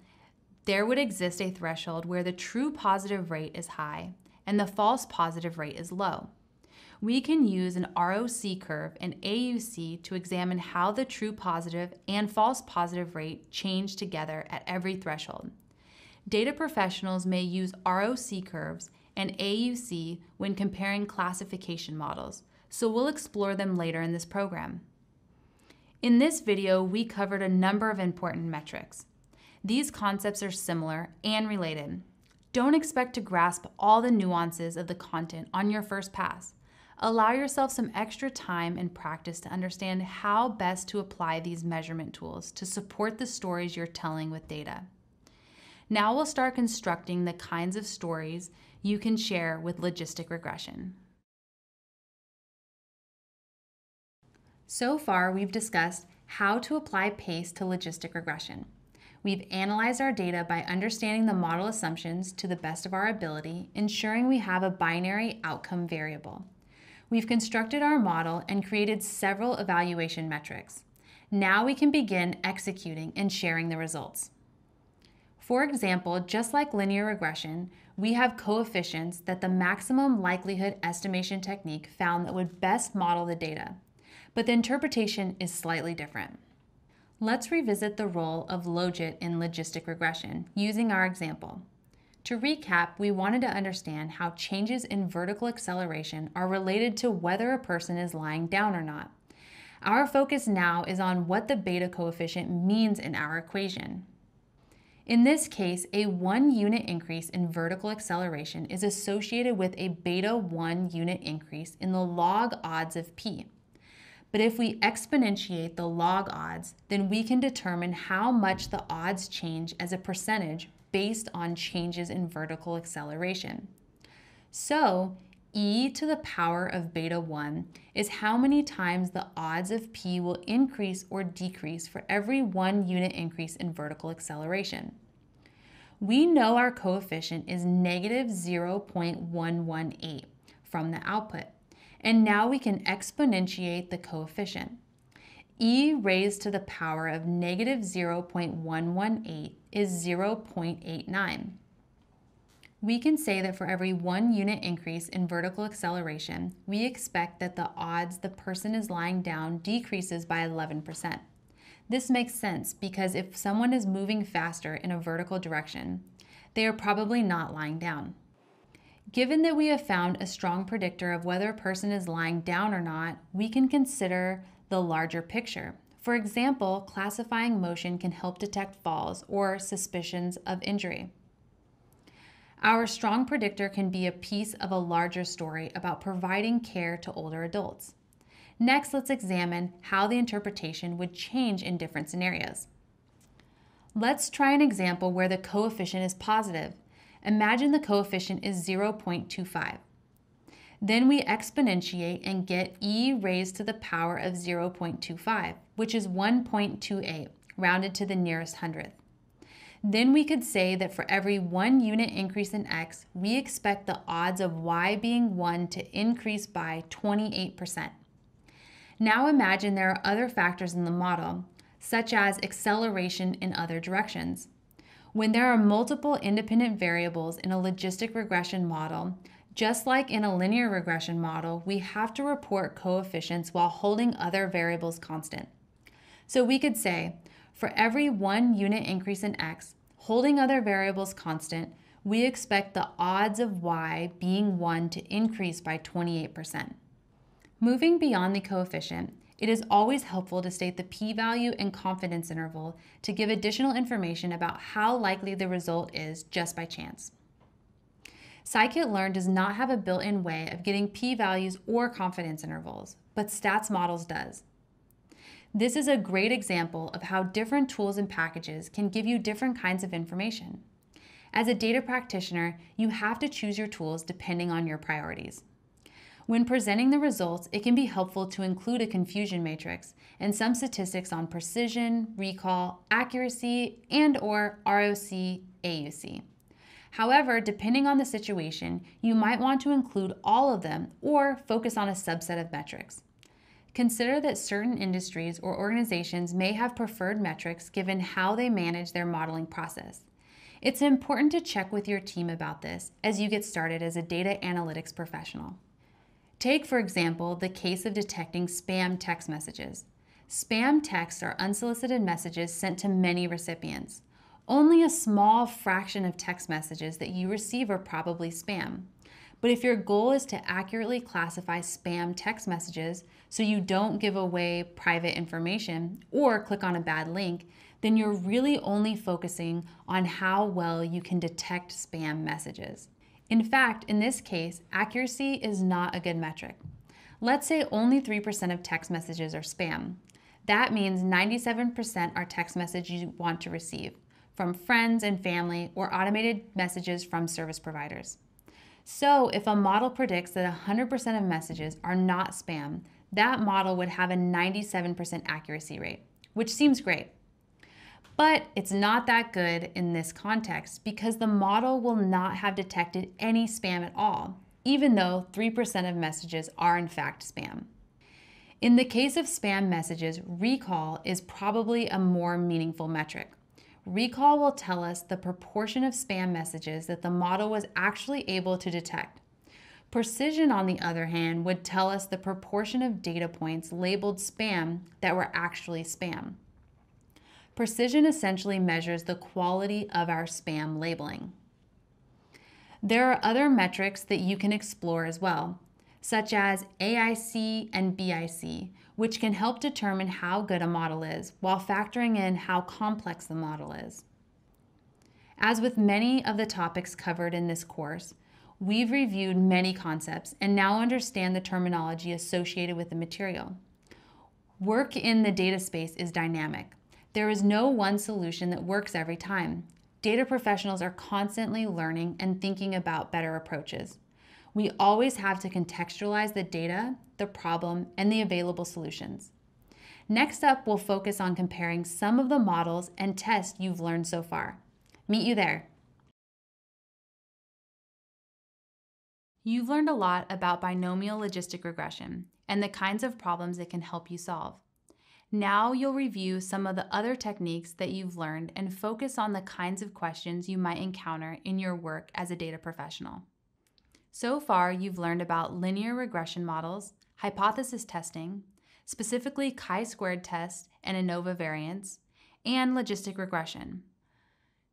there would exist a threshold where the true positive rate is high and the false positive rate is low we can use an ROC curve and AUC to examine how the true positive and false positive rate change together at every threshold. Data professionals may use ROC curves and AUC when comparing classification models, so we'll explore them later in this program. In this video, we covered a number of important metrics. These concepts are similar and related. Don't expect to grasp all the nuances of the content on your first pass. Allow yourself some extra time and practice to understand how best to apply these measurement tools to support the stories you're telling with data. Now we'll start constructing the kinds of stories you can share with logistic regression. So far, we've discussed how to apply PACE to logistic regression. We've analyzed our data by understanding the model assumptions to the best of our ability, ensuring we have a binary outcome variable. We've constructed our model and created several evaluation metrics. Now we can begin executing and sharing the results. For example, just like linear regression, we have coefficients that the maximum likelihood estimation technique found that would best model the data, but the interpretation is slightly different. Let's revisit the role of logit in logistic regression using our example. To recap, we wanted to understand how changes in vertical acceleration are related to whether a person is lying down or not. Our focus now is on what the beta coefficient means in our equation. In this case, a 1 unit increase in vertical acceleration is associated with a beta 1 unit increase in the log odds of p. But if we exponentiate the log odds, then we can determine how much the odds change as a percentage based on changes in vertical acceleration. So, e to the power of beta 1 is how many times the odds of p will increase or decrease for every one unit increase in vertical acceleration. We know our coefficient is negative 0.118 from the output, and now we can exponentiate the coefficient e raised to the power of negative 0.118 is 0.89. We can say that for every one unit increase in vertical acceleration, we expect that the odds the person is lying down decreases by 11%. This makes sense because if someone is moving faster in a vertical direction, they are probably not lying down. Given that we have found a strong predictor of whether a person is lying down or not, we can consider the larger picture. For example, classifying motion can help detect falls or suspicions of injury. Our strong predictor can be a piece of a larger story about providing care to older adults. Next, let's examine how the interpretation would change in different scenarios. Let's try an example where the coefficient is positive. Imagine the coefficient is 0.25. Then we exponentiate and get e raised to the power of 0.25, which is 1.28, rounded to the nearest hundredth. Then we could say that for every one unit increase in x, we expect the odds of y being 1 to increase by 28%. Now imagine there are other factors in the model, such as acceleration in other directions. When there are multiple independent variables in a logistic regression model, just like in a linear regression model, we have to report coefficients while holding other variables constant. So we could say, for every one unit increase in x, holding other variables constant, we expect the odds of y being 1 to increase by 28%. Moving beyond the coefficient, it is always helpful to state the p-value and confidence interval to give additional information about how likely the result is just by chance. Scikit-learn does not have a built-in way of getting p-values or confidence intervals, but statsmodels does. This is a great example of how different tools and packages can give you different kinds of information. As a data practitioner, you have to choose your tools depending on your priorities. When presenting the results, it can be helpful to include a confusion matrix and some statistics on precision, recall, accuracy, and or ROC, AUC. However, depending on the situation, you might want to include all of them or focus on a subset of metrics. Consider that certain industries or organizations may have preferred metrics given how they manage their modeling process. It's important to check with your team about this as you get started as a data analytics professional. Take, for example, the case of detecting spam text messages. Spam texts are unsolicited messages sent to many recipients. Only a small fraction of text messages that you receive are probably spam. But if your goal is to accurately classify spam text messages so you don't give away private information or click on a bad link, then you're really only focusing on how well you can detect spam messages. In fact, in this case, accuracy is not a good metric. Let's say only 3% of text messages are spam. That means 97% are text messages you want to receive from friends and family, or automated messages from service providers. So, if a model predicts that 100% of messages are not spam, that model would have a 97% accuracy rate, which seems great. But it's not that good in this context because the model will not have detected any spam at all, even though 3% of messages are in fact spam. In the case of spam messages, recall is probably a more meaningful metric. Recall will tell us the proportion of spam messages that the model was actually able to detect. Precision, on the other hand, would tell us the proportion of data points labeled spam that were actually spam. Precision essentially measures the quality of our spam labeling. There are other metrics that you can explore as well, such as AIC and BIC, which can help determine how good a model is while factoring in how complex the model is. As with many of the topics covered in this course, we've reviewed many concepts and now understand the terminology associated with the material. Work in the data space is dynamic. There is no one solution that works every time. Data professionals are constantly learning and thinking about better approaches. We always have to contextualize the data, the problem, and the available solutions. Next up, we'll focus on comparing some of the models and tests you've learned so far. Meet you there. You've learned a lot about binomial logistic regression and the kinds of problems it can help you solve. Now you'll review some of the other techniques that you've learned and focus on the kinds of questions you might encounter in your work as a data professional. So far, you've learned about linear regression models, hypothesis testing, specifically chi-squared test and ANOVA variance, and logistic regression.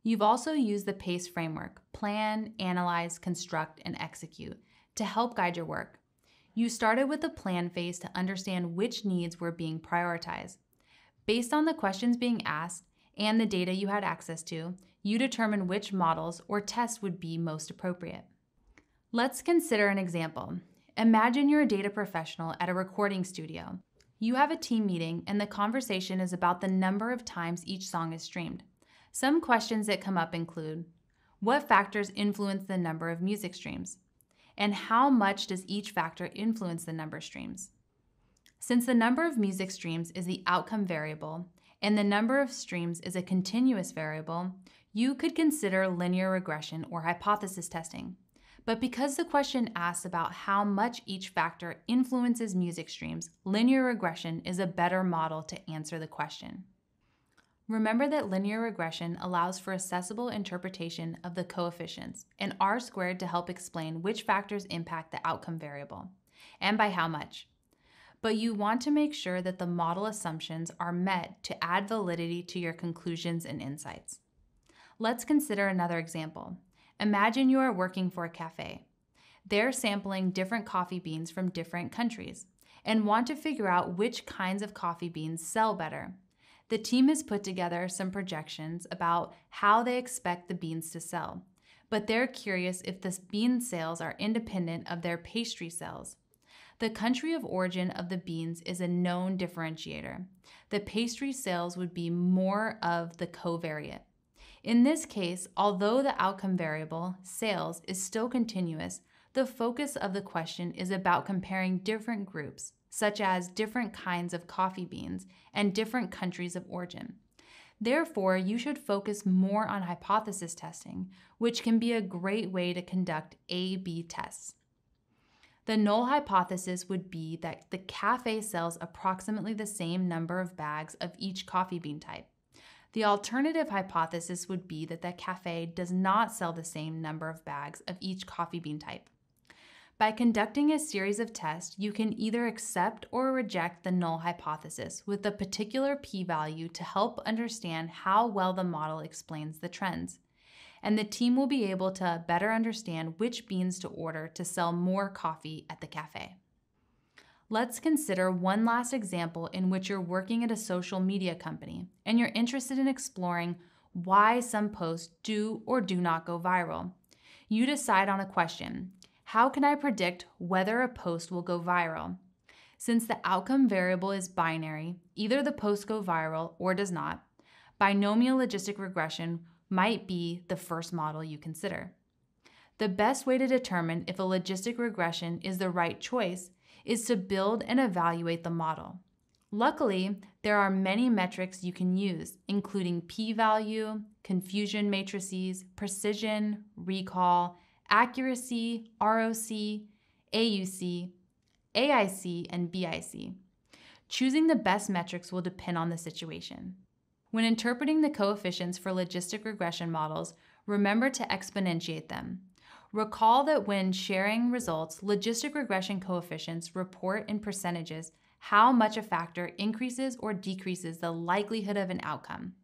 You've also used the PACE framework, plan, analyze, construct, and execute, to help guide your work. You started with the plan phase to understand which needs were being prioritized. Based on the questions being asked and the data you had access to, you determined which models or tests would be most appropriate. Let's consider an example. Imagine you're a data professional at a recording studio. You have a team meeting, and the conversation is about the number of times each song is streamed. Some questions that come up include What factors influence the number of music streams? And how much does each factor influence the number streams? Since the number of music streams is the outcome variable, and the number of streams is a continuous variable, you could consider linear regression or hypothesis testing. But because the question asks about how much each factor influences music streams, linear regression is a better model to answer the question. Remember that linear regression allows for accessible interpretation of the coefficients and R squared to help explain which factors impact the outcome variable and by how much. But you want to make sure that the model assumptions are met to add validity to your conclusions and insights. Let's consider another example. Imagine you are working for a cafe. They're sampling different coffee beans from different countries and want to figure out which kinds of coffee beans sell better. The team has put together some projections about how they expect the beans to sell, but they're curious if the bean sales are independent of their pastry sales. The country of origin of the beans is a known differentiator. The pastry sales would be more of the covariate. In this case, although the outcome variable, sales, is still continuous, the focus of the question is about comparing different groups, such as different kinds of coffee beans and different countries of origin. Therefore, you should focus more on hypothesis testing, which can be a great way to conduct A B tests. The null hypothesis would be that the cafe sells approximately the same number of bags of each coffee bean type. The alternative hypothesis would be that the cafe does not sell the same number of bags of each coffee bean type. By conducting a series of tests, you can either accept or reject the null hypothesis with a particular p value to help understand how well the model explains the trends. And the team will be able to better understand which beans to order to sell more coffee at the cafe. Let's consider one last example in which you're working at a social media company and you're interested in exploring why some posts do or do not go viral. You decide on a question how can I predict whether a post will go viral? Since the outcome variable is binary, either the post go viral or does not, binomial logistic regression might be the first model you consider. The best way to determine if a logistic regression is the right choice is to build and evaluate the model. Luckily, there are many metrics you can use, including p value, confusion matrices, precision, recall, accuracy, ROC, AUC, AIC, and BIC. Choosing the best metrics will depend on the situation. When interpreting the coefficients for logistic regression models, remember to exponentiate them. Recall that when sharing results, logistic regression coefficients report in percentages how much a factor increases or decreases the likelihood of an outcome.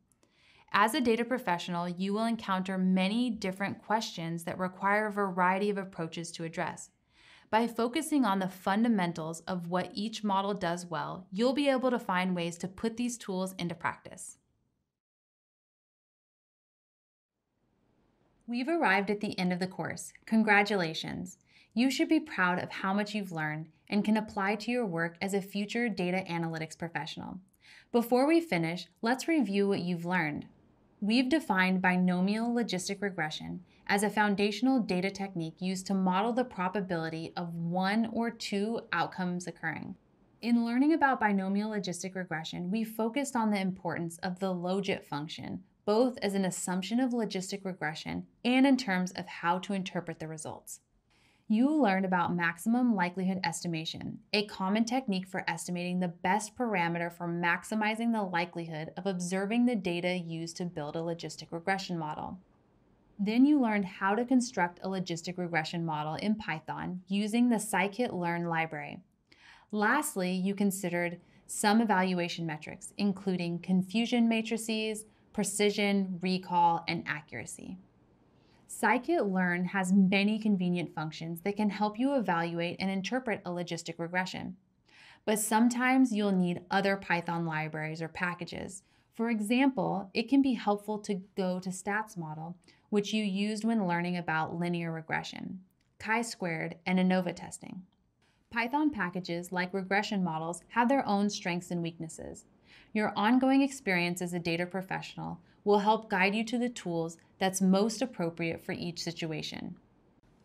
As a data professional, you will encounter many different questions that require a variety of approaches to address. By focusing on the fundamentals of what each model does well, you'll be able to find ways to put these tools into practice. We've arrived at the end of the course. Congratulations! You should be proud of how much you've learned and can apply to your work as a future data analytics professional. Before we finish, let's review what you've learned. We've defined binomial logistic regression as a foundational data technique used to model the probability of one or two outcomes occurring. In learning about binomial logistic regression, we focused on the importance of the logit function, both as an assumption of logistic regression and in terms of how to interpret the results. You learned about maximum likelihood estimation, a common technique for estimating the best parameter for maximizing the likelihood of observing the data used to build a logistic regression model. Then you learned how to construct a logistic regression model in Python using the scikit-learn library. Lastly, you considered some evaluation metrics, including confusion matrices, precision, recall, and accuracy. Scikit-learn has many convenient functions that can help you evaluate and interpret a logistic regression. But sometimes you'll need other Python libraries or packages. For example, it can be helpful to go to StatsModel, which you used when learning about linear regression, chi-squared, and ANOVA testing. Python packages, like regression models, have their own strengths and weaknesses. Your ongoing experience as a data professional will help guide you to the tools that's most appropriate for each situation.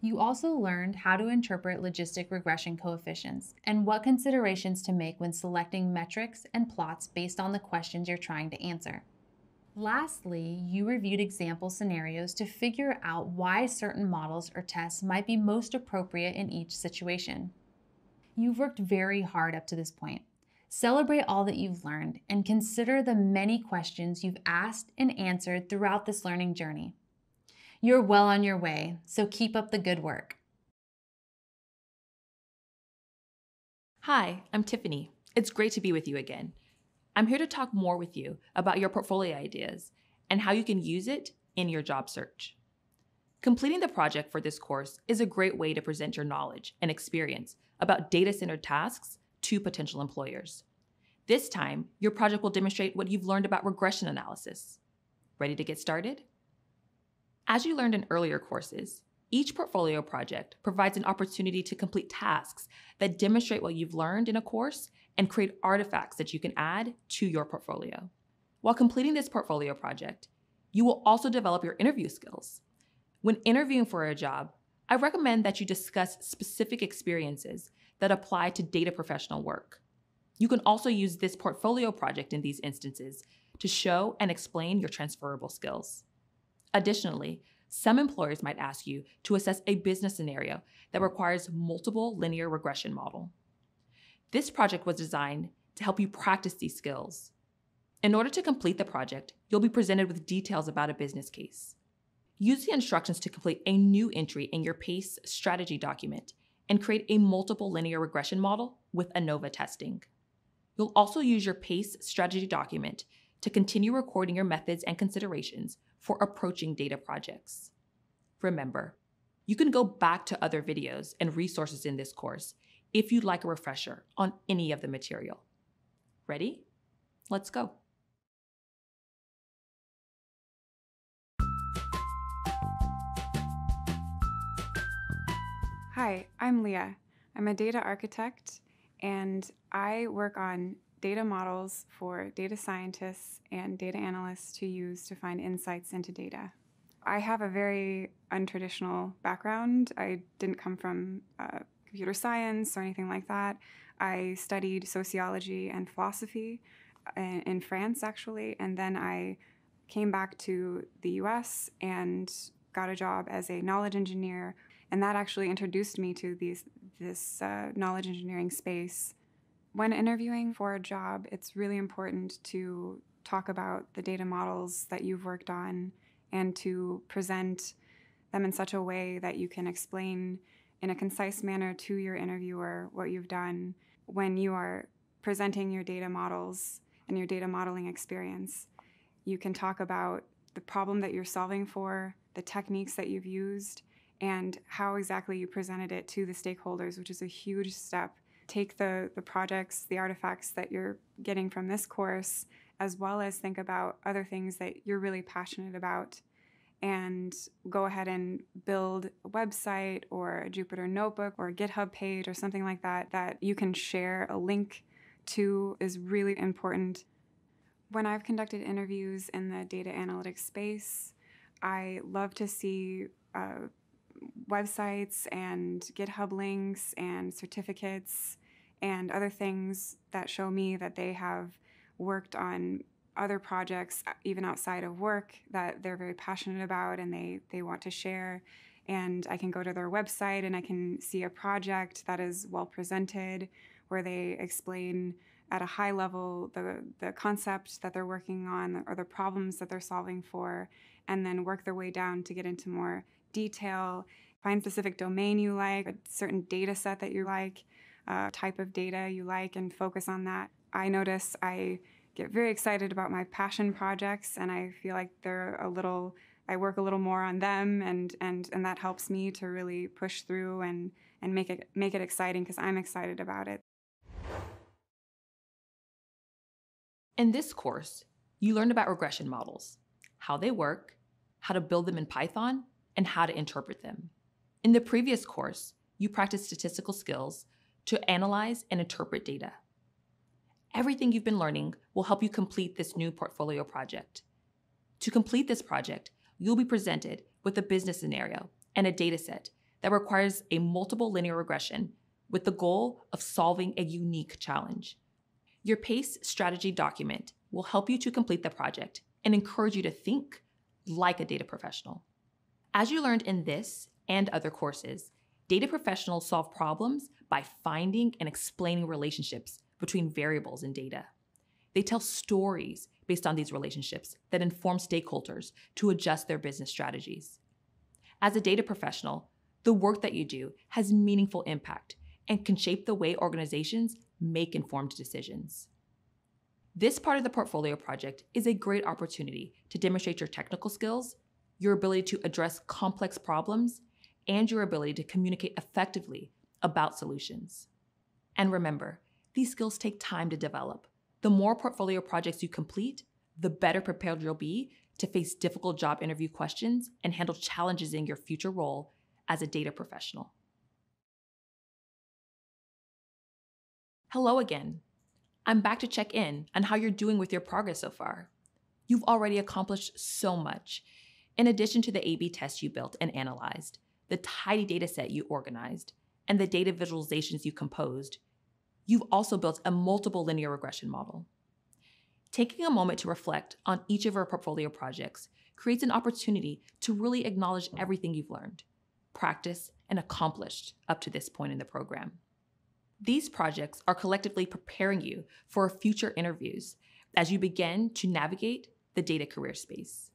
You also learned how to interpret logistic regression coefficients and what considerations to make when selecting metrics and plots based on the questions you're trying to answer. Lastly, you reviewed example scenarios to figure out why certain models or tests might be most appropriate in each situation. You've worked very hard up to this point. Celebrate all that you've learned and consider the many questions you've asked and answered throughout this learning journey. You're well on your way, so keep up the good work. Hi, I'm Tiffany. It's great to be with you again. I'm here to talk more with you about your portfolio ideas and how you can use it in your job search. Completing the project for this course is a great way to present your knowledge and experience about data centered tasks to potential employers. This time, your project will demonstrate what you've learned about regression analysis. Ready to get started? As you learned in earlier courses, each portfolio project provides an opportunity to complete tasks that demonstrate what you've learned in a course and create artifacts that you can add to your portfolio. While completing this portfolio project, you will also develop your interview skills. When interviewing for a job, I recommend that you discuss specific experiences that apply to data professional work. You can also use this portfolio project in these instances to show and explain your transferable skills. Additionally, some employers might ask you to assess a business scenario that requires multiple linear regression model. This project was designed to help you practice these skills. In order to complete the project, you'll be presented with details about a business case. Use the instructions to complete a new entry in your PACE strategy document and create a multiple linear regression model with ANOVA testing. You'll also use your PACE strategy document to continue recording your methods and considerations for approaching data projects. Remember, you can go back to other videos and resources in this course if you'd like a refresher on any of the material. Ready? Let's go. Hi, I'm Leah. I'm a data architect and I work on data models for data scientists and data analysts to use to find insights into data. I have a very untraditional background. I didn't come from uh, computer science or anything like that. I studied sociology and philosophy in, uh, in France, actually, and then I came back to the US and got a job as a knowledge engineer. And that actually introduced me to these, this uh, knowledge engineering space. When interviewing for a job, it's really important to talk about the data models that you've worked on and to present them in such a way that you can explain in a concise manner to your interviewer what you've done when you are presenting your data models and your data modeling experience. You can talk about the problem that you're solving for, the techniques that you've used, and how exactly you presented it to the stakeholders, which is a huge step. Take the, the projects, the artifacts that you're getting from this course, as well as think about other things that you're really passionate about and go ahead and build a website or a Jupyter notebook or a GitHub page or something like that that you can share a link to is really important. When I've conducted interviews in the data analytics space, I love to see uh, websites and GitHub links and certificates and other things that show me that they have worked on other projects uh, even outside of work that they're very passionate about and they they want to share. And I can go to their website and I can see a project that is well presented where they explain at a high level the the concept that they're working on or the problems that they're solving for and then work their way down to get into more detail find specific domain you like a certain data set that you like uh, type of data you like and focus on that i notice i get very excited about my passion projects and I feel like they're a little I work a little more on them and and and that helps me to really push through and and make it make it exciting because I'm excited about it. In this course, you learned about regression models, how they work, how to build them in Python, and how to interpret them. In the previous course, you practiced statistical skills to analyze and interpret data. Everything you've been learning will help you complete this new portfolio project. To complete this project, you'll be presented with a business scenario and a dataset that requires a multiple linear regression with the goal of solving a unique challenge. Your PACE strategy document will help you to complete the project and encourage you to think like a data professional. As you learned in this and other courses, data professionals solve problems by finding and explaining relationships between variables in data. They tell stories based on these relationships that inform stakeholders to adjust their business strategies. As a data professional, the work that you do has meaningful impact and can shape the way organizations make informed decisions. This part of the portfolio project is a great opportunity to demonstrate your technical skills, your ability to address complex problems, and your ability to communicate effectively about solutions. And remember, these skills take time to develop. The more portfolio projects you complete, the better prepared you'll be to face difficult job interview questions and handle challenges in your future role as a data professional. Hello again. I'm back to check in on how you're doing with your progress so far. You've already accomplished so much. In addition to the A B test you built and analyzed, the tidy data set you organized, and the data visualizations you composed, you've also built a multiple linear regression model. Taking a moment to reflect on each of our portfolio projects creates an opportunity to really acknowledge everything you've learned, practiced, and accomplished up to this point in the program. These projects are collectively preparing you for future interviews as you begin to navigate the data career space.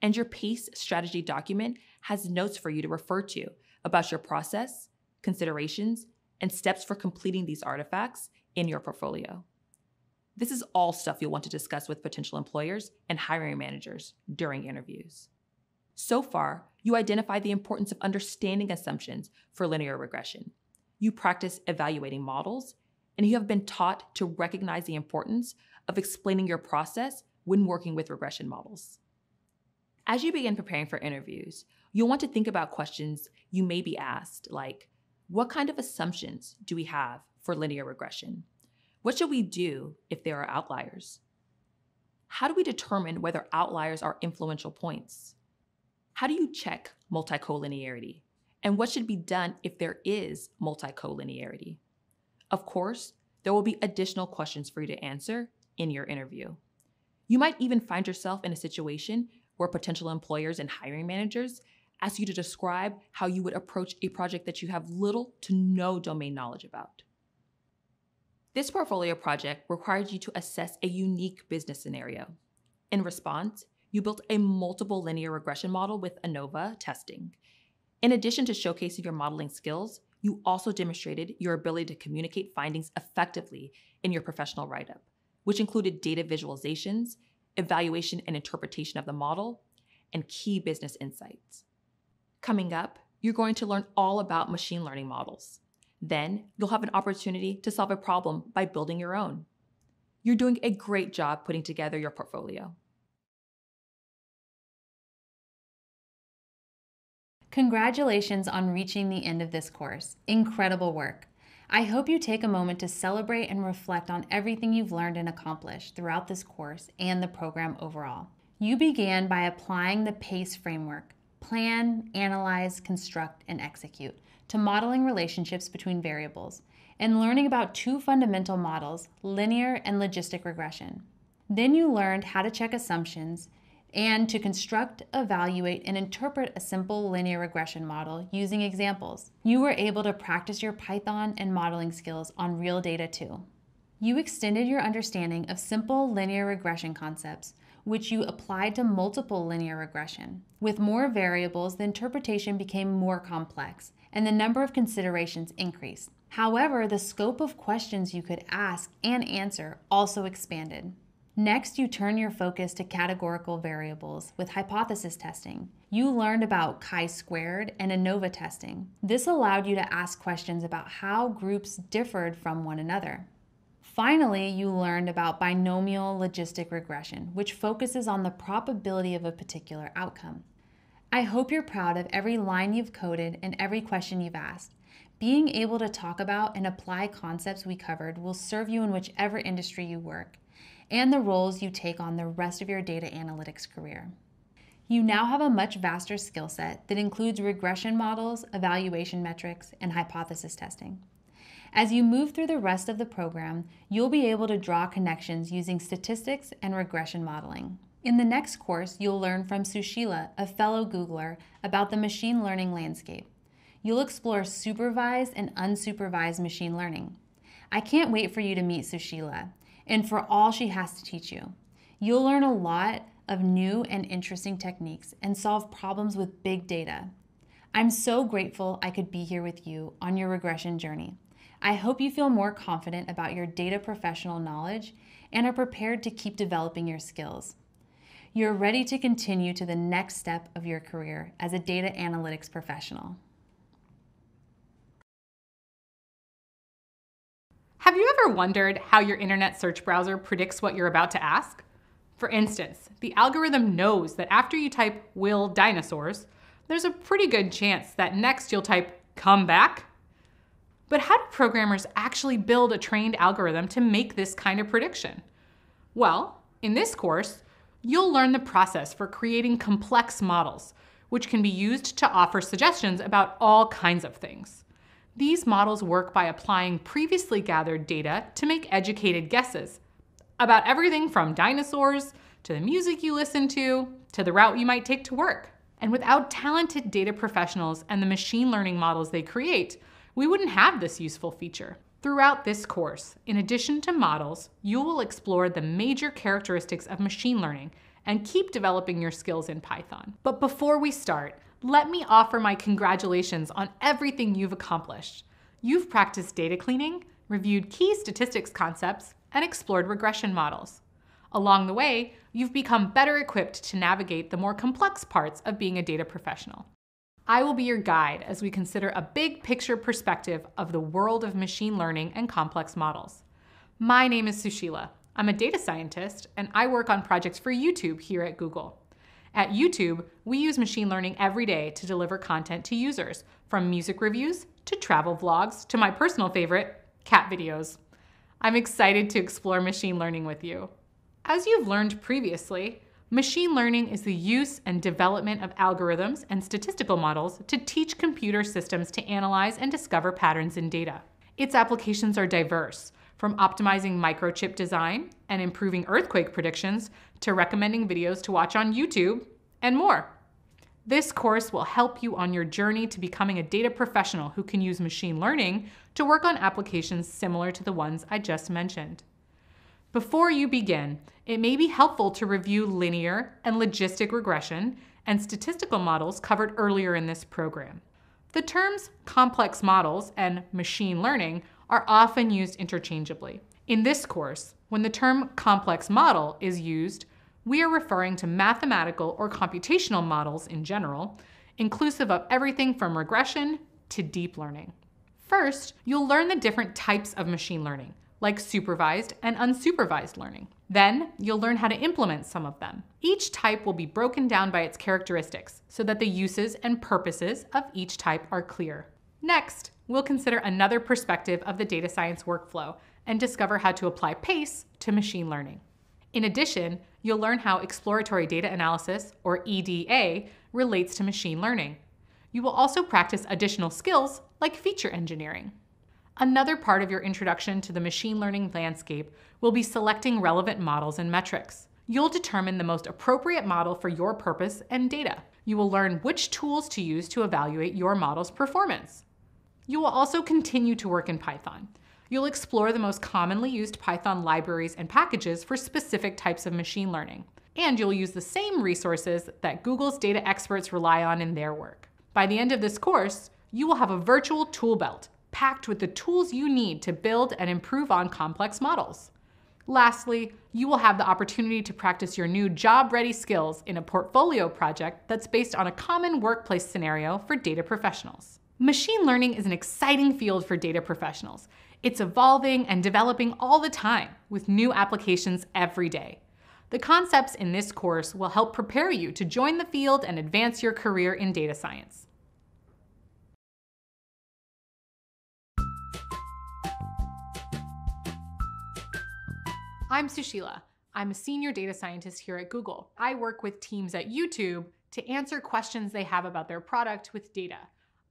And your PACE strategy document has notes for you to refer to about your process, considerations, and steps for completing these artifacts in your portfolio. This is all stuff you'll want to discuss with potential employers and hiring managers during interviews. So far, you identify the importance of understanding assumptions for linear regression. You practice evaluating models, and you have been taught to recognize the importance of explaining your process when working with regression models. As you begin preparing for interviews, you'll want to think about questions you may be asked, like what kind of assumptions do we have for linear regression? What should we do if there are outliers? How do we determine whether outliers are influential points? How do you check multicollinearity? And what should be done if there is multicollinearity? Of course, there will be additional questions for you to answer in your interview. You might even find yourself in a situation where potential employers and hiring managers ask you to describe how you would approach a project that you have little to no domain knowledge about. This portfolio project required you to assess a unique business scenario. In response, you built a multiple linear regression model with ANOVA testing. In addition to showcasing your modeling skills, you also demonstrated your ability to communicate findings effectively in your professional write up, which included data visualizations, evaluation and interpretation of the model, and key business insights. Coming up, you're going to learn all about machine learning models. Then you'll have an opportunity to solve a problem by building your own. You're doing a great job putting together your portfolio. Congratulations on reaching the end of this course. Incredible work. I hope you take a moment to celebrate and reflect on everything you've learned and accomplished throughout this course and the program overall. You began by applying the PACE framework plan, analyze, construct, and execute to modeling relationships between variables, and learning about two fundamental models, linear and logistic regression. Then you learned how to check assumptions and to construct, evaluate, and interpret a simple linear regression model using examples. You were able to practice your Python and modeling skills on real data too. You extended your understanding of simple linear regression concepts, which you applied to multiple linear regression. With more variables, the interpretation became more complex, and the number of considerations increased. However, the scope of questions you could ask and answer also expanded. Next, you turn your focus to categorical variables with hypothesis testing. You learned about chi-squared and ANOVA testing. This allowed you to ask questions about how groups differed from one another. Finally, you learned about binomial logistic regression, which focuses on the probability of a particular outcome. I hope you're proud of every line you've coded and every question you've asked. Being able to talk about and apply concepts we covered will serve you in whichever industry you work and the roles you take on the rest of your data analytics career. You now have a much vaster skill set that includes regression models, evaluation metrics, and hypothesis testing. As you move through the rest of the program, you'll be able to draw connections using statistics and regression modeling. In the next course, you'll learn from Sushila, a fellow Googler, about the machine learning landscape. You'll explore supervised and unsupervised machine learning. I can't wait for you to meet Sushila and for all she has to teach you. You'll learn a lot of new and interesting techniques and solve problems with big data. I'm so grateful I could be here with you on your regression journey. I hope you feel more confident about your data professional knowledge and are prepared to keep developing your skills you're ready to continue to the next step of your career as a data analytics professional. Have you ever wondered how your internet search browser predicts what you're about to ask? For instance, the algorithm knows that after you type will dinosaurs, there's a pretty good chance that next you'll type come back. But how do programmers actually build a trained algorithm to make this kind of prediction? Well, in this course, you'll learn the process for creating complex models, which can be used to offer suggestions about all kinds of things. These models work by applying previously gathered data to make educated guesses about everything from dinosaurs to the music you listen to to the route you might take to work. And without talented data professionals and the machine learning models they create, we wouldn't have this useful feature. Throughout this course, in addition to models, you will explore the major characteristics of machine learning and keep developing your skills in Python. But before we start, let me offer my congratulations on everything you've accomplished. You've practiced data cleaning, reviewed key statistics concepts, and explored regression models. Along the way, you've become better equipped to navigate the more complex parts of being a data professional. I will be your guide as we consider a big picture perspective of the world of machine learning and complex models. My name is Sushila. I'm a data scientist and I work on projects for YouTube here at Google. At YouTube, we use machine learning every day to deliver content to users, from music reviews to travel vlogs to my personal favorite, cat videos. I'm excited to explore machine learning with you. As you've learned previously, machine learning is the use and development of algorithms and statistical models to teach computer systems to analyze and discover patterns in data. Its applications are diverse, from optimizing microchip design and improving earthquake predictions to recommending videos to watch on YouTube and more. This course will help you on your journey to becoming a data professional who can use machine learning to work on applications similar to the ones I just mentioned. Before you begin, it may be helpful to review linear and logistic regression and statistical models covered earlier in this program. The terms complex models and machine learning are often used interchangeably. In this course, when the term complex model is used, we are referring to mathematical or computational models in general, inclusive of everything from regression to deep learning. First, you'll learn the different types of machine learning, like supervised and unsupervised learning. Then, you'll learn how to implement some of them. Each type will be broken down by its characteristics so that the uses and purposes of each type are clear. Next, we'll consider another perspective of the data science workflow and discover how to apply PACE to machine learning. In addition, you'll learn how exploratory data analysis, or EDA, relates to machine learning. You will also practice additional skills like feature engineering. Another part of your introduction to the machine learning landscape will be selecting relevant models and metrics. You'll determine the most appropriate model for your purpose and data. You will learn which tools to use to evaluate your model's performance. You will also continue to work in Python. You'll explore the most commonly used Python libraries and packages for specific types of machine learning. And you'll use the same resources that Google's data experts rely on in their work. By the end of this course, you will have a virtual tool belt packed with the tools you need to build and improve on complex models. Lastly, you will have the opportunity to practice your new job-ready skills in a portfolio project that's based on a common workplace scenario for data professionals. Machine learning is an exciting field for data professionals. It's evolving and developing all the time with new applications every day. The concepts in this course will help prepare you to join the field and advance your career in data science. I'm Sushila. I'm a senior data scientist here at Google. I work with teams at YouTube to answer questions they have about their product with data.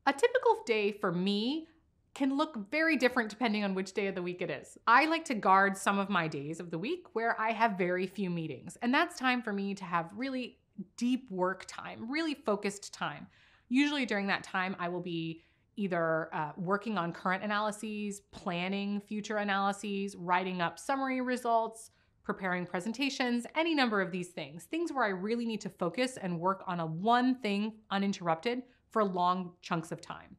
A typical day for me can look very different depending on which day of the week it is. I like to guard some of my days of the week where I have very few meetings, and that's time for me to have really deep work time, really focused time. Usually during that time, I will be either uh, working on current analyses, planning future analyses, writing up summary results, preparing presentations, any number of these things. Things where I really need to focus and work on a one thing uninterrupted for long chunks of time.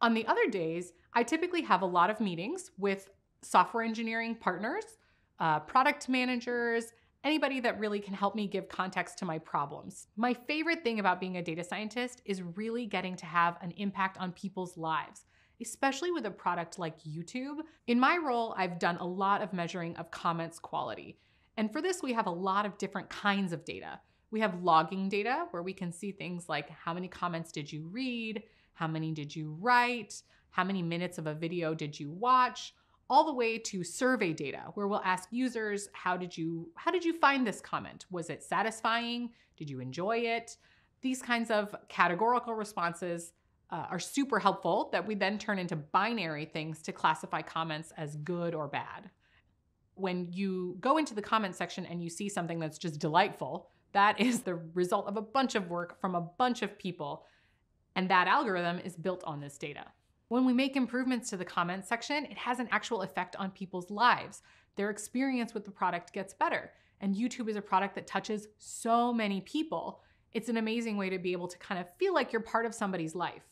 On the other days, I typically have a lot of meetings with software engineering partners, uh, product managers, anybody that really can help me give context to my problems. My favorite thing about being a data scientist is really getting to have an impact on people's lives, especially with a product like YouTube. In my role, I've done a lot of measuring of comments quality. And for this, we have a lot of different kinds of data. We have logging data where we can see things like how many comments did you read, how many did you write, how many minutes of a video did you watch, all the way to survey data where we'll ask users how did you how did you find this comment? Was it satisfying? Did you enjoy it? These kinds of categorical responses uh, are super helpful that we then turn into binary things to classify comments as good or bad. When you go into the comment section and you see something that's just delightful, that is the result of a bunch of work from a bunch of people. And that algorithm is built on this data. When we make improvements to the comments section, it has an actual effect on people's lives. Their experience with the product gets better. And YouTube is a product that touches so many people. It's an amazing way to be able to kind of feel like you're part of somebody's life.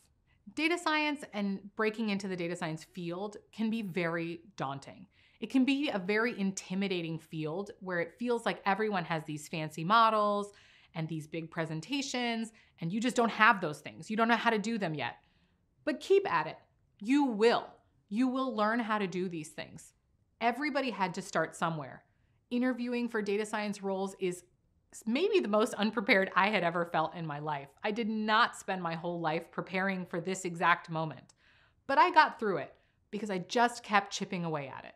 Data science and breaking into the data science field can be very daunting. It can be a very intimidating field where it feels like everyone has these fancy models and these big presentations, and you just don't have those things. You don't know how to do them yet. But keep at it. You will. You will learn how to do these things. Everybody had to start somewhere. Interviewing for data science roles is maybe the most unprepared I had ever felt in my life. I did not spend my whole life preparing for this exact moment, but I got through it because I just kept chipping away at it.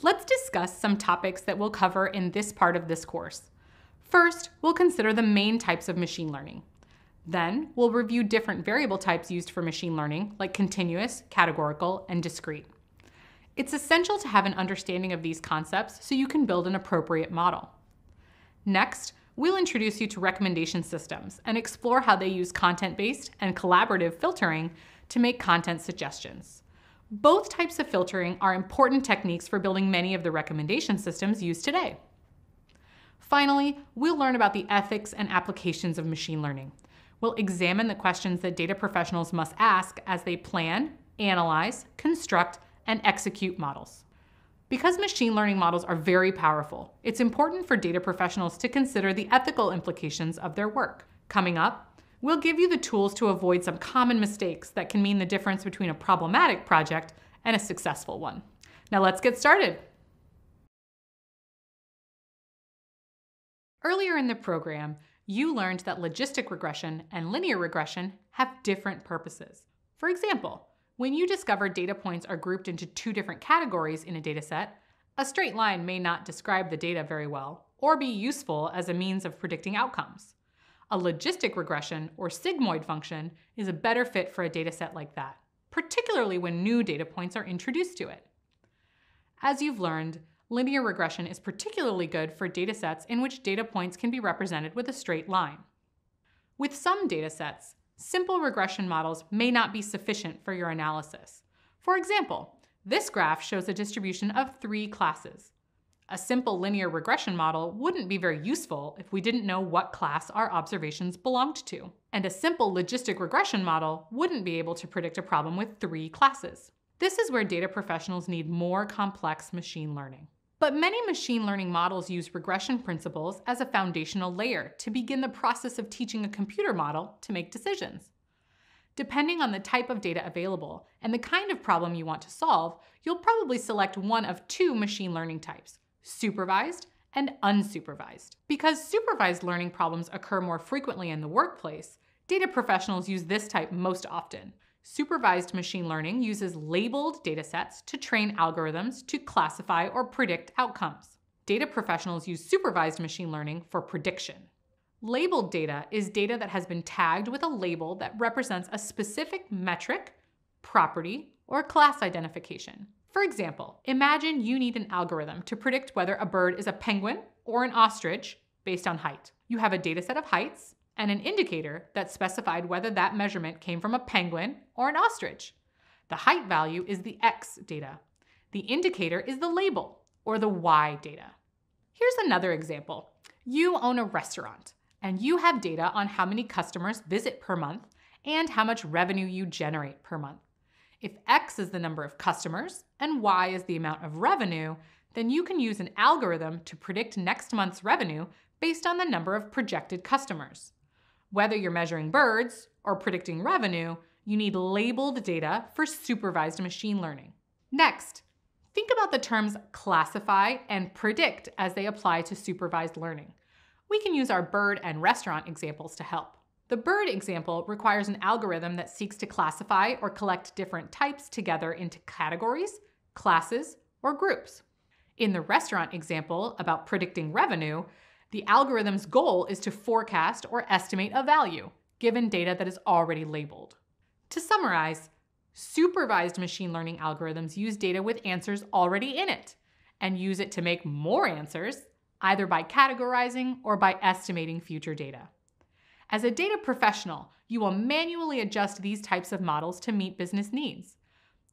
Let's discuss some topics that we'll cover in this part of this course. First, we'll consider the main types of machine learning. Then, we'll review different variable types used for machine learning, like continuous, categorical, and discrete. It's essential to have an understanding of these concepts so you can build an appropriate model. Next, we'll introduce you to recommendation systems and explore how they use content-based and collaborative filtering to make content suggestions. Both types of filtering are important techniques for building many of the recommendation systems used today. Finally, we'll learn about the ethics and applications of machine learning. We'll examine the questions that data professionals must ask as they plan, analyze, construct, and execute models. Because machine learning models are very powerful, it's important for data professionals to consider the ethical implications of their work. Coming up, we'll give you the tools to avoid some common mistakes that can mean the difference between a problematic project and a successful one. Now let's get started. Earlier in the program, you learned that logistic regression and linear regression have different purposes. For example, when you discover data points are grouped into two different categories in a dataset, a straight line may not describe the data very well or be useful as a means of predicting outcomes. A logistic regression or sigmoid function is a better fit for a dataset like that, particularly when new data points are introduced to it. As you've learned, linear regression is particularly good for datasets in which data points can be represented with a straight line. With some datasets, simple regression models may not be sufficient for your analysis. For example, this graph shows a distribution of three classes. A simple linear regression model wouldn't be very useful if we didn't know what class our observations belonged to. And a simple logistic regression model wouldn't be able to predict a problem with three classes. This is where data professionals need more complex machine learning. But many machine learning models use regression principles as a foundational layer to begin the process of teaching a computer model to make decisions. Depending on the type of data available and the kind of problem you want to solve, you'll probably select one of two machine learning types, supervised and unsupervised. Because supervised learning problems occur more frequently in the workplace, data professionals use this type most often. Supervised machine learning uses labeled datasets to train algorithms to classify or predict outcomes. Data professionals use supervised machine learning for prediction. Labeled data is data that has been tagged with a label that represents a specific metric, property, or class identification. For example, imagine you need an algorithm to predict whether a bird is a penguin or an ostrich based on height. You have a dataset of heights, and an indicator that specified whether that measurement came from a penguin or an ostrich. The height value is the X data. The indicator is the label, or the Y data. Here's another example. You own a restaurant, and you have data on how many customers visit per month and how much revenue you generate per month. If X is the number of customers and Y is the amount of revenue, then you can use an algorithm to predict next month's revenue based on the number of projected customers. Whether you're measuring birds or predicting revenue, you need labeled data for supervised machine learning. Next, think about the terms classify and predict as they apply to supervised learning. We can use our bird and restaurant examples to help. The bird example requires an algorithm that seeks to classify or collect different types together into categories, classes, or groups. In the restaurant example about predicting revenue, The algorithm's goal is to forecast or estimate a value, given data that is already labeled. To summarize, supervised machine learning algorithms use data with answers already in it and use it to make more answers, either by categorizing or by estimating future data. As a data professional, you will manually adjust these types of models to meet business needs.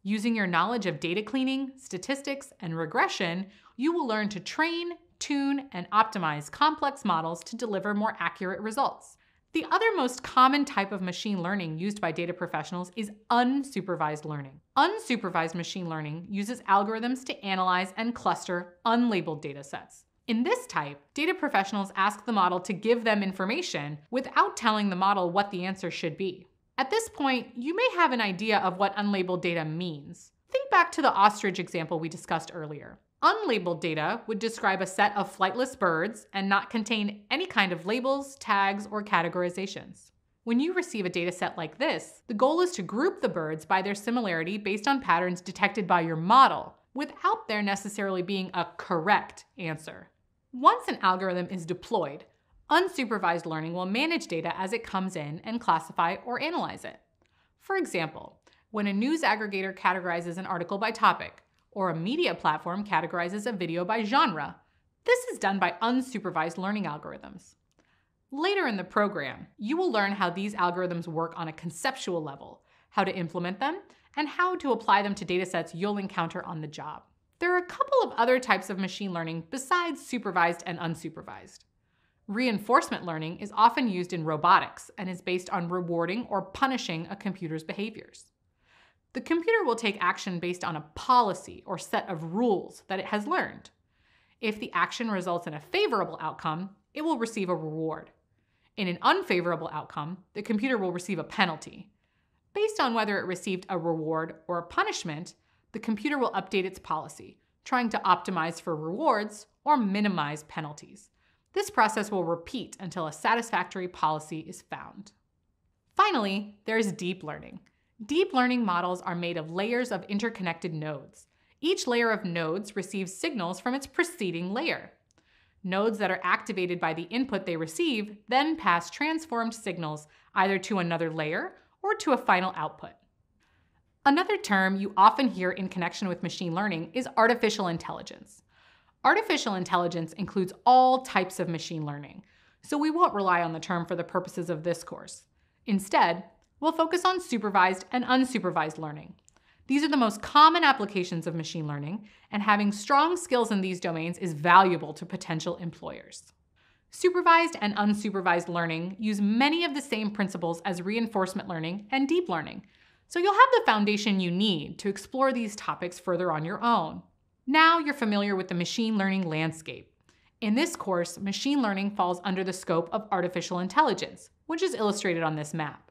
Using your knowledge of data cleaning, statistics, and regression, you will learn to train, tune, and optimize complex models to deliver more accurate results. The other most common type of machine learning used by data professionals is unsupervised learning. Unsupervised machine learning uses algorithms to analyze and cluster unlabeled data sets. In this type, data professionals ask the model to give them information without telling the model what the answer should be. At this point, you may have an idea of what unlabeled data means. Think back to the ostrich example we discussed earlier. Unlabeled data would describe a set of flightless birds and not contain any kind of labels, tags, or categorizations. When you receive a data set like this, the goal is to group the birds by their similarity based on patterns detected by your model, without there necessarily being a correct answer. Once an algorithm is deployed, unsupervised learning will manage data as it comes in and classify or analyze it. For example, when a news aggregator categorizes an article by topic, or a media platform categorizes a video by genre. This is done by unsupervised learning algorithms. Later in the program, you will learn how these algorithms work on a conceptual level, how to implement them, and how to apply them to datasets you'll encounter on the job. There are a couple of other types of machine learning besides supervised and unsupervised. Reinforcement learning is often used in robotics and is based on rewarding or punishing a computer's behaviors. The computer will take action based on a policy or set of rules that it has learned. If the action results in a favorable outcome, it will receive a reward. In an unfavorable outcome, the computer will receive a penalty. Based on whether it received a reward or a punishment, the computer will update its policy, trying to optimize for rewards or minimize penalties. This process will repeat until a satisfactory policy is found. Finally, there is deep learning. Deep learning models are made of layers of interconnected nodes. Each layer of nodes receives signals from its preceding layer. Nodes that are activated by the input they receive then pass transformed signals either to another layer or to a final output. Another term you often hear in connection with machine learning is artificial intelligence. Artificial intelligence includes all types of machine learning, so we won't rely on the term for the purposes of this course. Instead, we'll focus on supervised and unsupervised learning. These are the most common applications of machine learning, and having strong skills in these domains is valuable to potential employers. Supervised and unsupervised learning use many of the same principles as reinforcement learning and deep learning, so you'll have the foundation you need to explore these topics further on your own. Now you're familiar with the machine learning landscape. In this course, machine learning falls under the scope of artificial intelligence, which is illustrated on this map.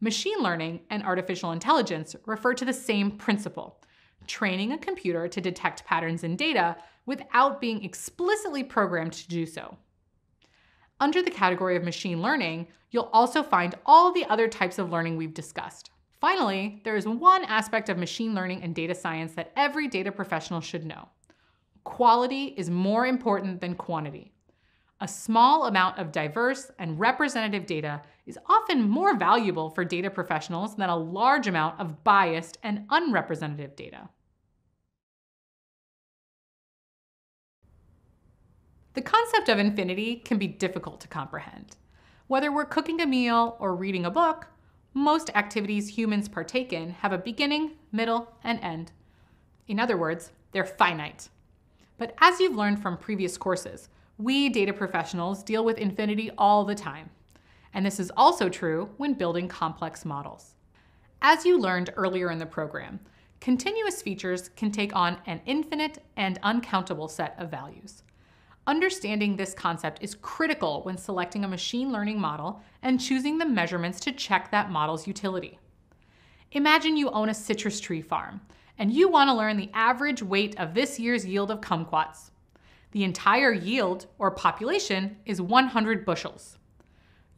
Machine learning and artificial intelligence refer to the same principle training a computer to detect patterns in data without being explicitly programmed to do so. Under the category of machine learning, you'll also find all the other types of learning we've discussed. Finally, there is one aspect of machine learning and data science that every data professional should know. Quality is more important than quantity. A small amount of diverse and representative data is often more valuable for data professionals than a large amount of biased and unrepresentative data. The concept of infinity can be difficult to comprehend. Whether we're cooking a meal or reading a book, most activities humans partake in have a beginning, middle, and end. In other words, they're finite. But as you've learned from previous courses, we data professionals deal with infinity all the time. And this is also true when building complex models. As you learned earlier in the program, continuous features can take on an infinite and uncountable set of values. Understanding this concept is critical when selecting a machine learning model and choosing the measurements to check that model's utility. Imagine you own a citrus tree farm, and you want to learn the average weight of this year's yield of kumquats. The entire yield, or population, is 100 bushels.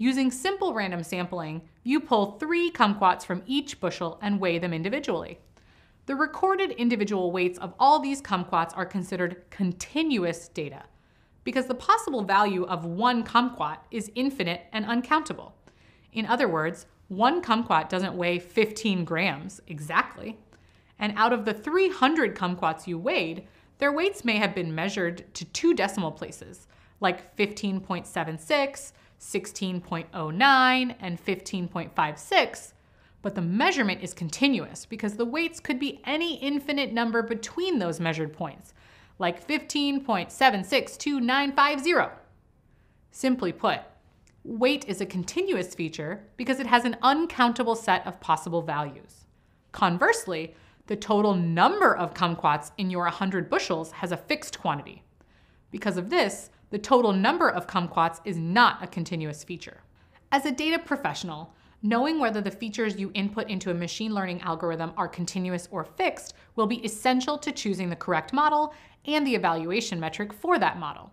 Using simple random sampling, you pull three kumquats from each bushel and weigh them individually. The recorded individual weights of all these kumquats are considered continuous data, because the possible value of one kumquat is infinite and uncountable. In other words, one kumquat doesn't weigh 15 grams exactly. And out of the 300 kumquats you weighed, their weights may have been measured to two decimal places, like 15.76, 16.09, and 15.56, but the measurement is continuous because the weights could be any infinite number between those measured points, like 15.762950. Simply put, weight is a continuous feature because it has an uncountable set of possible values. Conversely, the total number of kumquats in your 100 bushels has a fixed quantity. Because of this, the total number of kumquats is not a continuous feature. As a data professional, knowing whether the features you input into a machine learning algorithm are continuous or fixed will be essential to choosing the correct model and the evaluation metric for that model.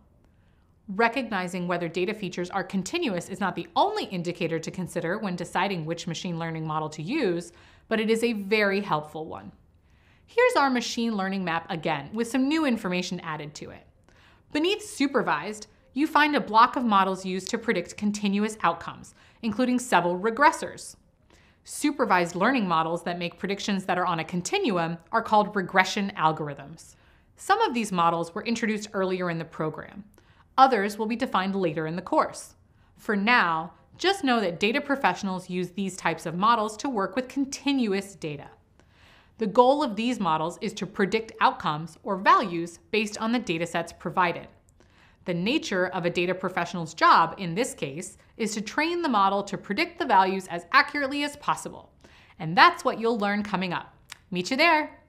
Recognizing whether data features are continuous is not the only indicator to consider when deciding which machine learning model to use, but it is a very helpful one. Here's our machine learning map again, with some new information added to it. Beneath supervised, you find a block of models used to predict continuous outcomes, including several regressors. Supervised learning models that make predictions that are on a continuum are called regression algorithms. Some of these models were introduced earlier in the program. Others will be defined later in the course. For now, just know that data professionals use these types of models to work with continuous data. The goal of these models is to predict outcomes or values based on the datasets provided. The nature of a data professional's job, in this case, is to train the model to predict the values as accurately as possible. And that's what you'll learn coming up. Meet you there!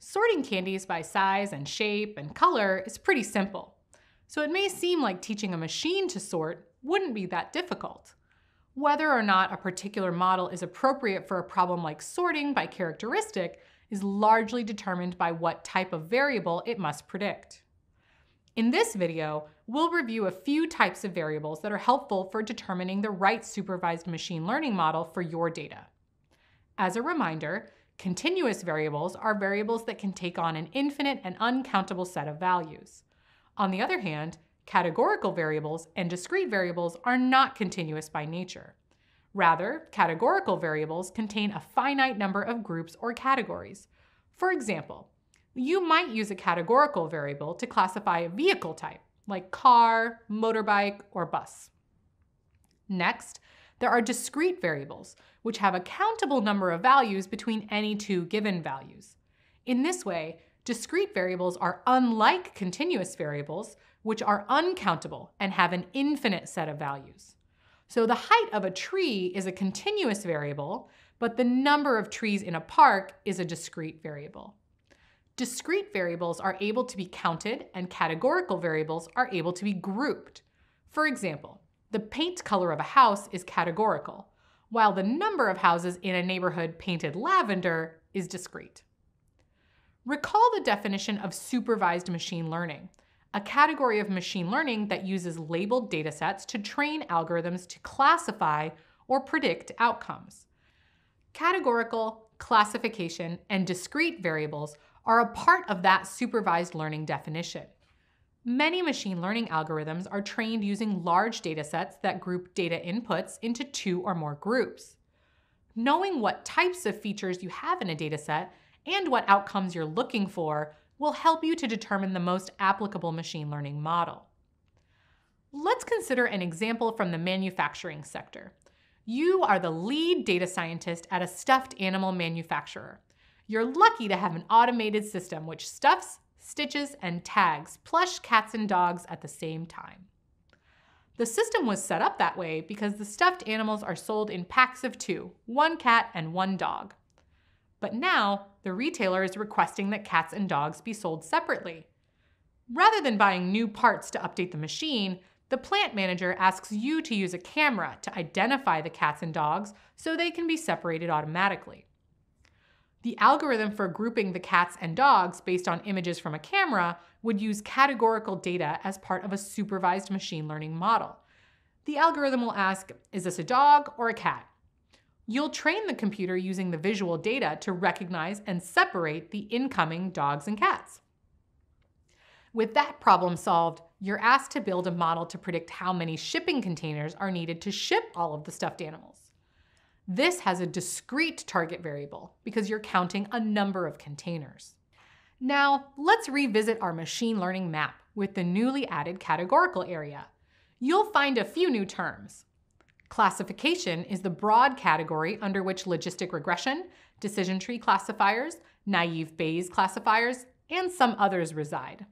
Sorting candies by size and shape and color is pretty simple. So it may seem like teaching a machine to sort wouldn't be that difficult. Whether or not a particular model is appropriate for a problem like sorting by characteristic is largely determined by what type of variable it must predict. In this video, we'll review a few types of variables that are helpful for determining the right supervised machine learning model for your data. As a reminder, continuous variables are variables that can take on an infinite and uncountable set of values. On the other hand, Categorical variables and discrete variables are not continuous by nature. Rather, categorical variables contain a finite number of groups or categories. For example, you might use a categorical variable to classify a vehicle type, like car, motorbike, or bus. Next, there are discrete variables, which have a countable number of values between any two given values. In this way, discrete variables are unlike continuous variables, which are uncountable and have an infinite set of values. So the height of a tree is a continuous variable, but the number of trees in a park is a discrete variable. Discrete variables are able to be counted and categorical variables are able to be grouped. For example, the paint color of a house is categorical, while the number of houses in a neighborhood painted lavender is discrete. Recall the definition of supervised machine learning a category of machine learning that uses labeled datasets to train algorithms to classify or predict outcomes. Categorical, classification, and discrete variables are a part of that supervised learning definition. Many machine learning algorithms are trained using large datasets that group data inputs into two or more groups. Knowing what types of features you have in a dataset and what outcomes you're looking for will help you to determine the most applicable machine learning model. Let's consider an example from the manufacturing sector. You are the lead data scientist at a stuffed animal manufacturer. You're lucky to have an automated system which stuffs, stitches, and tags plush cats and dogs at the same time. The system was set up that way because the stuffed animals are sold in packs of two, one cat and one dog. But now, the retailer is requesting that cats and dogs be sold separately. Rather than buying new parts to update the machine, the plant manager asks you to use a camera to identify the cats and dogs so they can be separated automatically. The algorithm for grouping the cats and dogs based on images from a camera would use categorical data as part of a supervised machine learning model. The algorithm will ask, is this a dog or a cat? You'll train the computer using the visual data to recognize and separate the incoming dogs and cats. With that problem solved, you're asked to build a model to predict how many shipping containers are needed to ship all of the stuffed animals. This has a discrete target variable because you're counting a number of containers. Now, let's revisit our machine learning map with the newly added categorical area. You'll find a few new terms. Classification is the broad category under which logistic regression, decision tree classifiers, naive Bayes classifiers, and some others reside.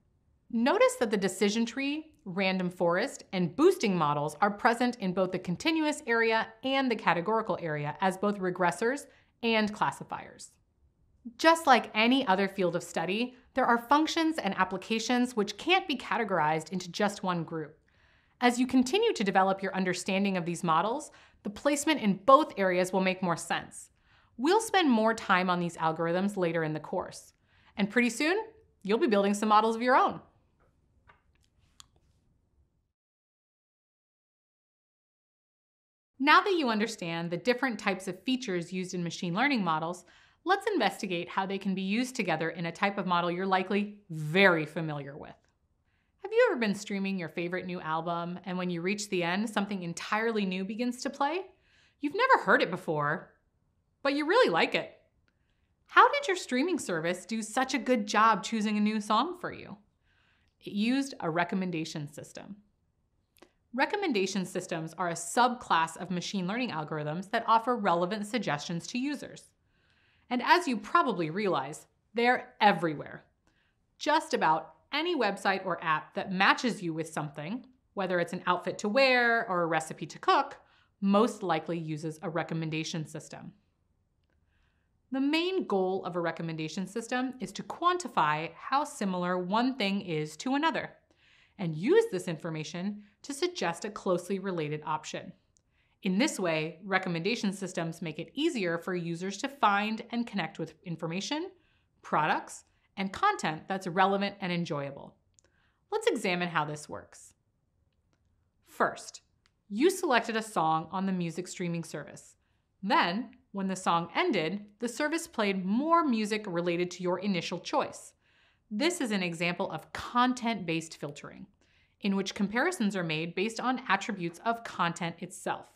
Notice that the decision tree, random forest, and boosting models are present in both the continuous area and the categorical area as both regressors and classifiers. Just like any other field of study, there are functions and applications which can't be categorized into just one group. As you continue to develop your understanding of these models, the placement in both areas will make more sense. We'll spend more time on these algorithms later in the course. And pretty soon, you'll be building some models of your own. Now that you understand the different types of features used in machine learning models, let's investigate how they can be used together in a type of model you're likely very familiar with. Have you ever been streaming your favorite new album and when you reach the end, something entirely new begins to play? You've never heard it before, but you really like it. How did your streaming service do such a good job choosing a new song for you? It used a recommendation system. Recommendation systems are a subclass of machine learning algorithms that offer relevant suggestions to users. And as you probably realize, they're everywhere. Just about any website or app that matches you with something, whether it's an outfit to wear or a recipe to cook, most likely uses a recommendation system. The main goal of a recommendation system is to quantify how similar one thing is to another and use this information to suggest a closely related option. In this way, recommendation systems make it easier for users to find and connect with information, products, and content that's relevant and enjoyable. Let's examine how this works. First, you selected a song on the music streaming service. Then, when the song ended, the service played more music related to your initial choice. This is an example of content based filtering, in which comparisons are made based on attributes of content itself.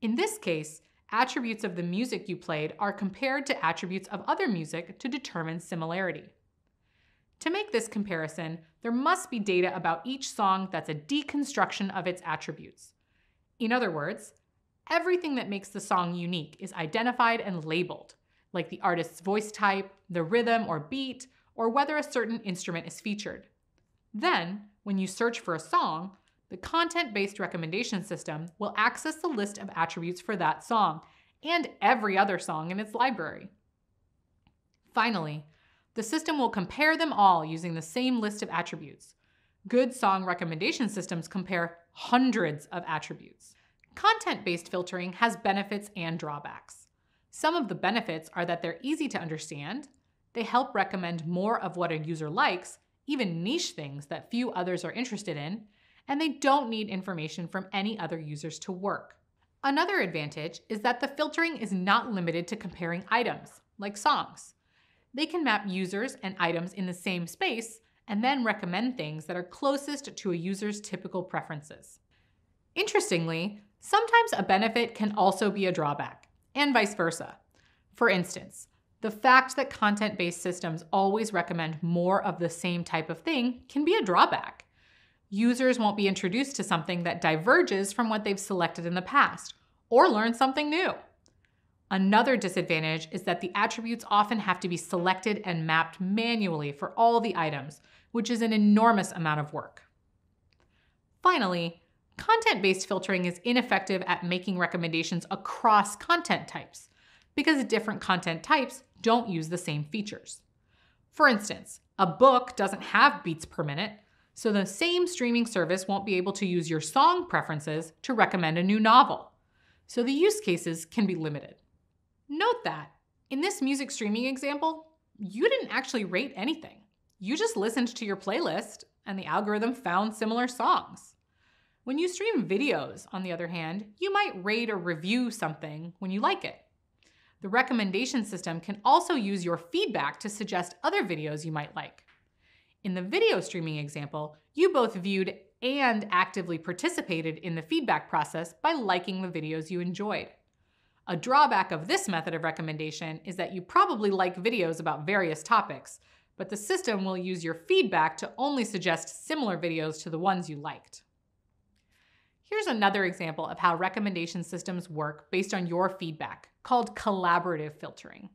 In this case, attributes of the music you played are compared to attributes of other music to determine similarity. To make this comparison, there must be data about each song that's a deconstruction of its attributes. In other words, everything that makes the song unique is identified and labeled, like the artist's voice type, the rhythm or beat, or whether a certain instrument is featured. Then, when you search for a song, the content based recommendation system will access the list of attributes for that song and every other song in its library. Finally, the system will compare them all using the same list of attributes. Good song recommendation systems compare hundreds of attributes. Content based filtering has benefits and drawbacks. Some of the benefits are that they're easy to understand, they help recommend more of what a user likes, even niche things that few others are interested in, and they don't need information from any other users to work. Another advantage is that the filtering is not limited to comparing items, like songs. They can map users and items in the same space and then recommend things that are closest to a user's typical preferences. Interestingly, sometimes a benefit can also be a drawback, and vice versa. For instance, the fact that content based systems always recommend more of the same type of thing can be a drawback. Users won't be introduced to something that diverges from what they've selected in the past, or learn something new. Another disadvantage is that the attributes often have to be selected and mapped manually for all the items, which is an enormous amount of work. Finally, content based filtering is ineffective at making recommendations across content types because different content types don't use the same features. For instance, a book doesn't have beats per minute, so the same streaming service won't be able to use your song preferences to recommend a new novel. So the use cases can be limited. Note that, in this music streaming example, you didn't actually rate anything. You just listened to your playlist and the algorithm found similar songs. When you stream videos, on the other hand, you might rate or review something when you like it. The recommendation system can also use your feedback to suggest other videos you might like. In the video streaming example, you both viewed and actively participated in the feedback process by liking the videos you enjoyed. A drawback of this method of recommendation is that you probably like videos about various topics, but the system will use your feedback to only suggest similar videos to the ones you liked. Here's another example of how recommendation systems work based on your feedback, called collaborative filtering.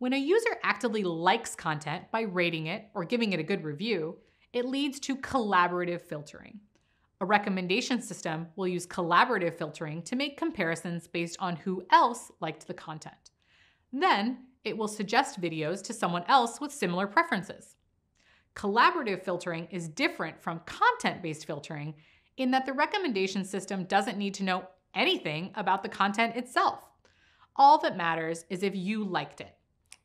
When a user actively likes content by rating it or giving it a good review, it leads to collaborative filtering. A recommendation system will use collaborative filtering to make comparisons based on who else liked the content. Then, it will suggest videos to someone else with similar preferences. Collaborative filtering is different from content based filtering in that the recommendation system doesn't need to know anything about the content itself. All that matters is if you liked it.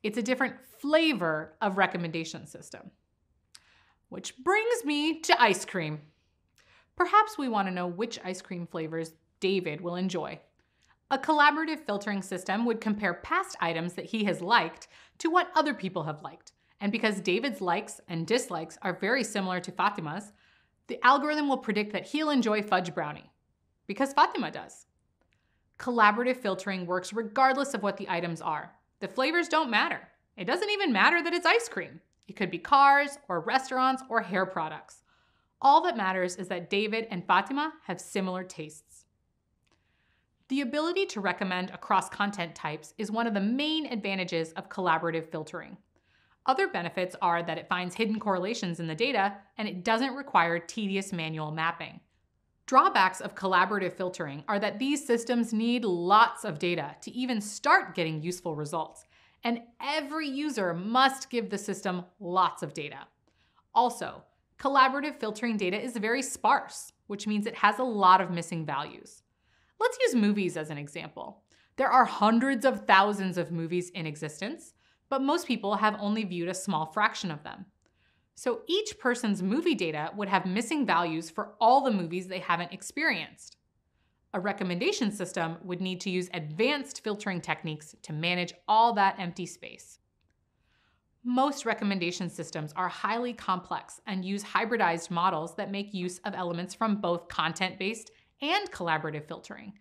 It's a different flavor of recommendation system. Which brings me to ice cream. Perhaps we want to know which ice cream flavors David will enjoy. A collaborative filtering system would compare past items that he has liked to what other people have liked. And because David's likes and dislikes are very similar to Fatima's, the algorithm will predict that he'll enjoy fudge brownie because Fatima does. Collaborative filtering works regardless of what the items are. The flavors don't matter. It doesn't even matter that it's ice cream. It could be cars or restaurants or hair products. All that matters is that David and Fatima have similar tastes. The ability to recommend across content types is one of the main advantages of collaborative filtering. Other benefits are that it finds hidden correlations in the data and it doesn't require tedious manual mapping. Drawbacks of collaborative filtering are that these systems need lots of data to even start getting useful results, and every user must give the system lots of data. Also, collaborative filtering data is very sparse, which means it has a lot of missing values. Let's use movies as an example. There are hundreds of thousands of movies in existence, but most people have only viewed a small fraction of them. So each person's movie data would have missing values for all the movies they haven't experienced. A recommendation system would need to use advanced filtering techniques to manage all that empty space. Most recommendation systems are highly complex and use hybridized models that make use of elements from both content based and collaborative filtering.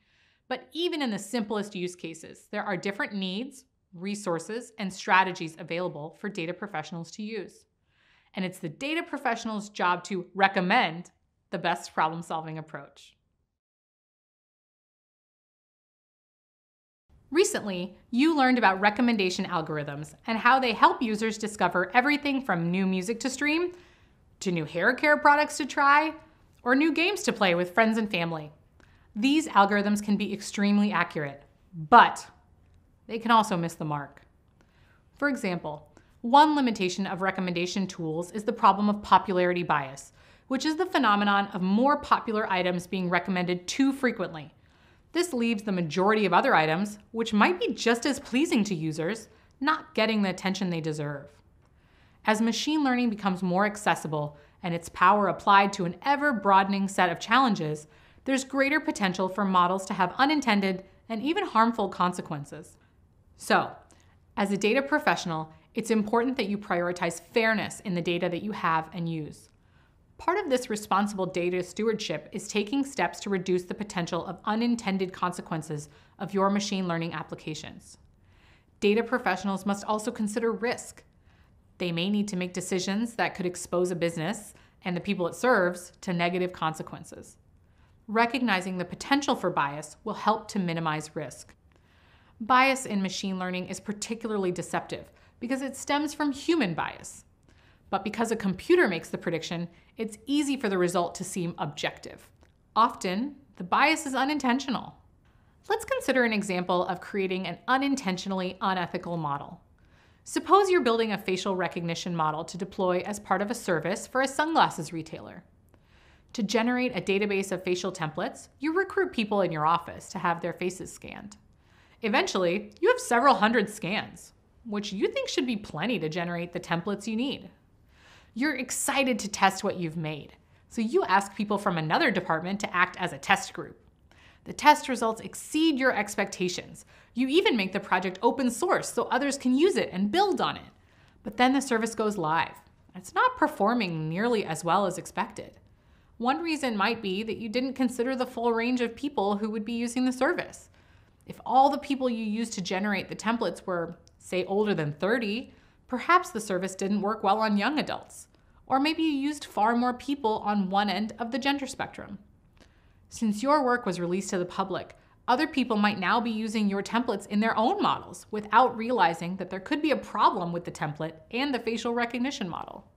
But even in the simplest use cases, there are different needs, resources, and strategies available for data professionals to use. And it's the data professional's job to recommend the best problem solving approach. Recently, you learned about recommendation algorithms and how they help users discover everything from new music to stream, to new hair care products to try, or new games to play with friends and family. These algorithms can be extremely accurate, but they can also miss the mark. For example, one limitation of recommendation tools is the problem of popularity bias, which is the phenomenon of more popular items being recommended too frequently. This leaves the majority of other items, which might be just as pleasing to users, not getting the attention they deserve. As machine learning becomes more accessible and its power applied to an ever broadening set of challenges, there's greater potential for models to have unintended and even harmful consequences. So, as a data professional, it's important that you prioritize fairness in the data that you have and use. Part of this responsible data stewardship is taking steps to reduce the potential of unintended consequences of your machine learning applications. Data professionals must also consider risk. They may need to make decisions that could expose a business and the people it serves to negative consequences. Recognizing the potential for bias will help to minimize risk. Bias in machine learning is particularly deceptive because it stems from human bias. But because a computer makes the prediction, it's easy for the result to seem objective. Often, the bias is unintentional. Let's consider an example of creating an unintentionally unethical model. Suppose you're building a facial recognition model to deploy as part of a service for a sunglasses retailer. To generate a database of facial templates, you recruit people in your office to have their faces scanned. Eventually, you have several hundred scans, which you think should be plenty to generate the templates you need. You're excited to test what you've made. So you ask people from another department to act as a test group. The test results exceed your expectations. You even make the project open source so others can use it and build on it. But then the service goes live. It's not performing nearly as well as expected. One reason might be that you didn't consider the full range of people who would be using the service. If all the people you used to generate the templates were, say, older than 30, perhaps the service didn't work well on young adults. Or maybe you used far more people on one end of the gender spectrum. Since your work was released to the public, other people might now be using your templates in their own models without realizing that there could be a problem with the template and the facial recognition model.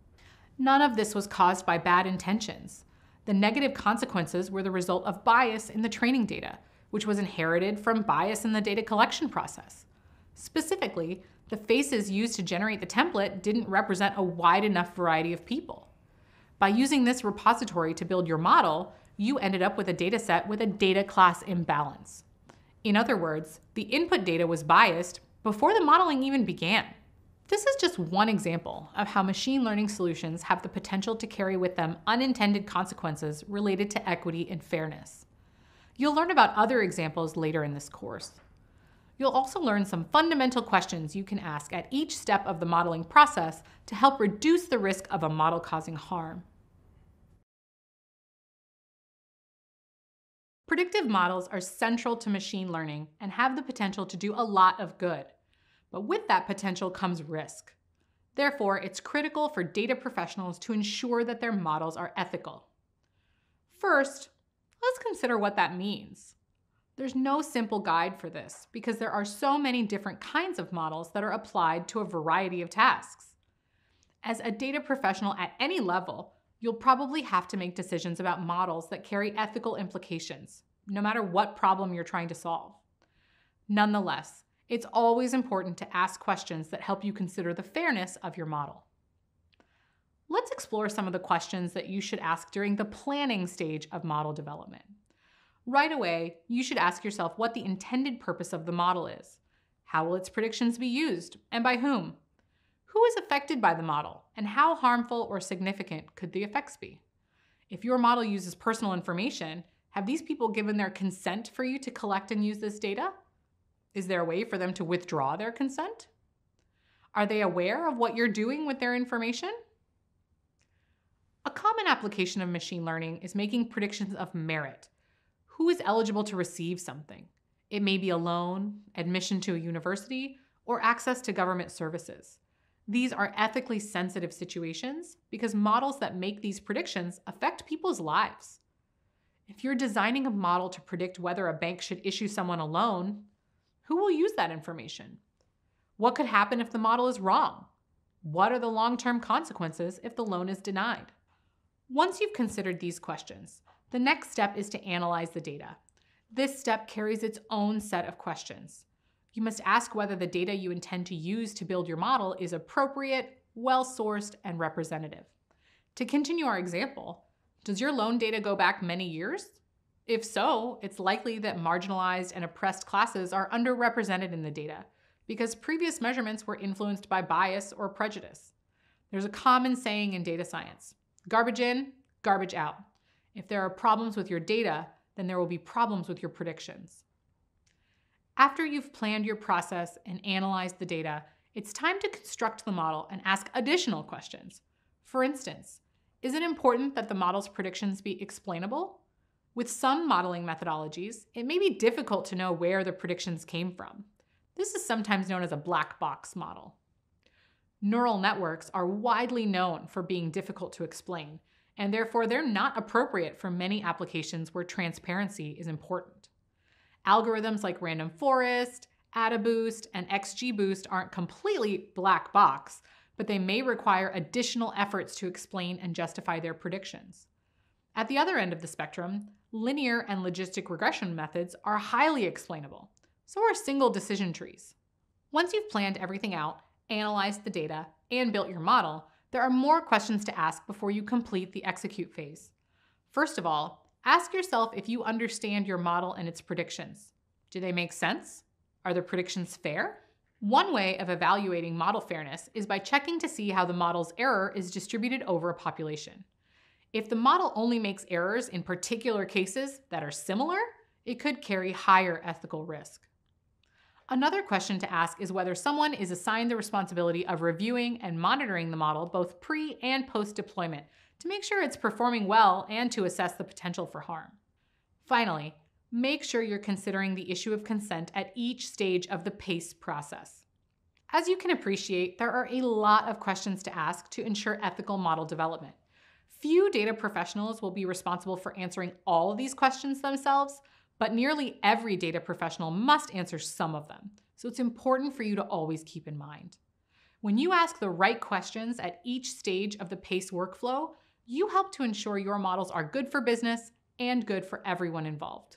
None of this was caused by bad intentions. The negative consequences were the result of bias in the training data, which was inherited from bias in the data collection process. Specifically, the faces used to generate the template didn't represent a wide enough variety of people. By using this repository to build your model, you ended up with a data set with a data class imbalance. In other words, the input data was biased before the modeling even began. This is just one example of how machine learning solutions have the potential to carry with them unintended consequences related to equity and fairness. You'll learn about other examples later in this course. You'll also learn some fundamental questions you can ask at each step of the modeling process to help reduce the risk of a model causing harm. Predictive models are central to machine learning and have the potential to do a lot of good. But with that potential comes risk. Therefore, it's critical for data professionals to ensure that their models are ethical. First, let's consider what that means. There's no simple guide for this because there are so many different kinds of models that are applied to a variety of tasks. As a data professional at any level, you'll probably have to make decisions about models that carry ethical implications, no matter what problem you're trying to solve. Nonetheless, it's always important to ask questions that help you consider the fairness of your model. Let's explore some of the questions that you should ask during the planning stage of model development. Right away, you should ask yourself what the intended purpose of the model is. How will its predictions be used, and by whom? Who is affected by the model, and how harmful or significant could the effects be? If your model uses personal information, have these people given their consent for you to collect and use this data? Is there a way for them to withdraw their consent? Are they aware of what you're doing with their information? A common application of machine learning is making predictions of merit. Who is eligible to receive something? It may be a loan, admission to a university, or access to government services. These are ethically sensitive situations because models that make these predictions affect people's lives. If you're designing a model to predict whether a bank should issue someone a loan, who will use that information? What could happen if the model is wrong? What are the long term consequences if the loan is denied? Once you've considered these questions, the next step is to analyze the data. This step carries its own set of questions you must ask whether the data you intend to use to build your model is appropriate, well-sourced, and representative. To continue our example, does your loan data go back many years? If so, it's likely that marginalized and oppressed classes are underrepresented in the data because previous measurements were influenced by bias or prejudice. There's a common saying in data science, garbage in, garbage out. If there are problems with your data, then there will be problems with your predictions. After you've planned your process and analyzed the data, it's time to construct the model and ask additional questions. For instance, is it important that the model's predictions be explainable? With some modeling methodologies, it may be difficult to know where the predictions came from. This is sometimes known as a black box model. Neural networks are widely known for being difficult to explain, and therefore they're not appropriate for many applications where transparency is important. Algorithms like Random Forest, AdaBoost, and XGBoost aren't completely black box, but they may require additional efforts to explain and justify their predictions. At the other end of the spectrum, linear and logistic regression methods are highly explainable. So are single decision trees. Once you've planned everything out, analyzed the data, and built your model, there are more questions to ask before you complete the execute phase. First of all, Ask yourself if you understand your model and its predictions. Do they make sense? Are the predictions fair? One way of evaluating model fairness is by checking to see how the model's error is distributed over a population. If the model only makes errors in particular cases that are similar, it could carry higher ethical risk. Another question to ask is whether someone is assigned the responsibility of reviewing and monitoring the model both pre and post deployment to make sure it's performing well and to assess the potential for harm. Finally, make sure you're considering the issue of consent at each stage of the PACE process. As you can appreciate, there are a lot of questions to ask to ensure ethical model development. Few data professionals will be responsible for answering all of these questions themselves, but nearly every data professional must answer some of them. So it's important for you to always keep in mind. When you ask the right questions at each stage of the PACE workflow, you help to ensure your models are good for business and good for everyone involved.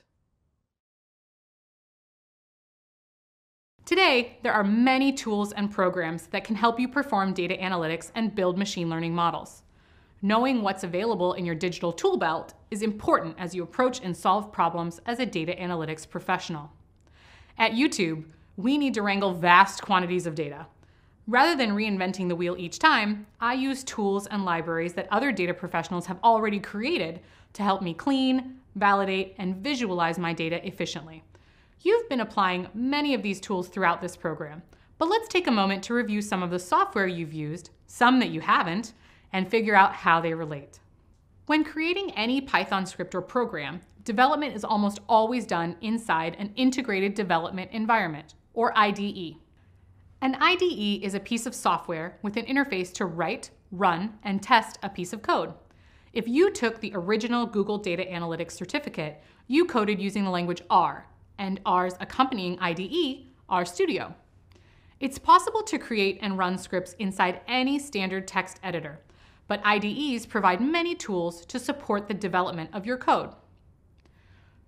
Today, there are many tools and programs that can help you perform data analytics and build machine learning models. Knowing what's available in your digital tool belt is important as you approach and solve problems as a data analytics professional. At YouTube, we need to wrangle vast quantities of data. Rather than reinventing the wheel each time, I use tools and libraries that other data professionals have already created to help me clean, validate, and visualize my data efficiently. You've been applying many of these tools throughout this program, but let's take a moment to review some of the software you've used, some that you haven't, and figure out how they relate. When creating any Python script or program, development is almost always done inside an integrated development environment, or IDE. An IDE is a piece of software with an interface to write, run, and test a piece of code. If you took the original Google Data Analytics certificate, you coded using the language R, and R's accompanying IDE, RStudio. It's possible to create and run scripts inside any standard text editor, but IDEs provide many tools to support the development of your code.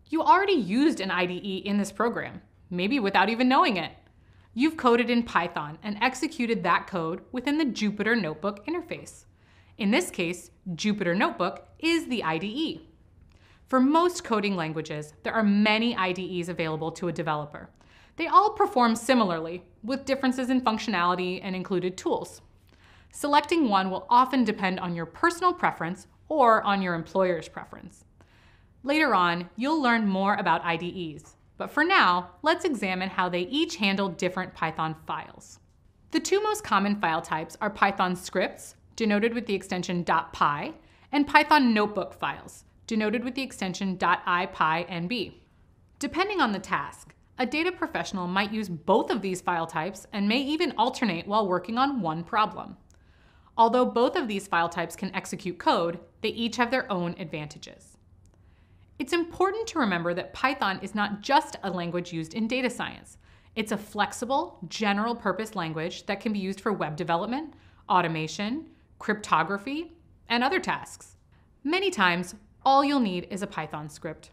You already used an IDE in this program, maybe without even knowing it. You've coded in Python and executed that code within the Jupyter Notebook interface. In this case, Jupyter Notebook is the IDE. For most coding languages, there are many IDEs available to a developer. They all perform similarly, with differences in functionality and included tools. Selecting one will often depend on your personal preference or on your employer's preference. Later on, you'll learn more about IDEs, but for now, let's examine how they each handle different Python files. The two most common file types are Python scripts, denoted with the extension .py, and Python notebook files, denoted with the extension .ipynb. Depending on the task, a data professional might use both of these file types and may even alternate while working on one problem. Although both of these file types can execute code, they each have their own advantages. It's important to remember that Python is not just a language used in data science. It's a flexible, general purpose language that can be used for web development, automation, cryptography, and other tasks. Many times, all you'll need is a Python script.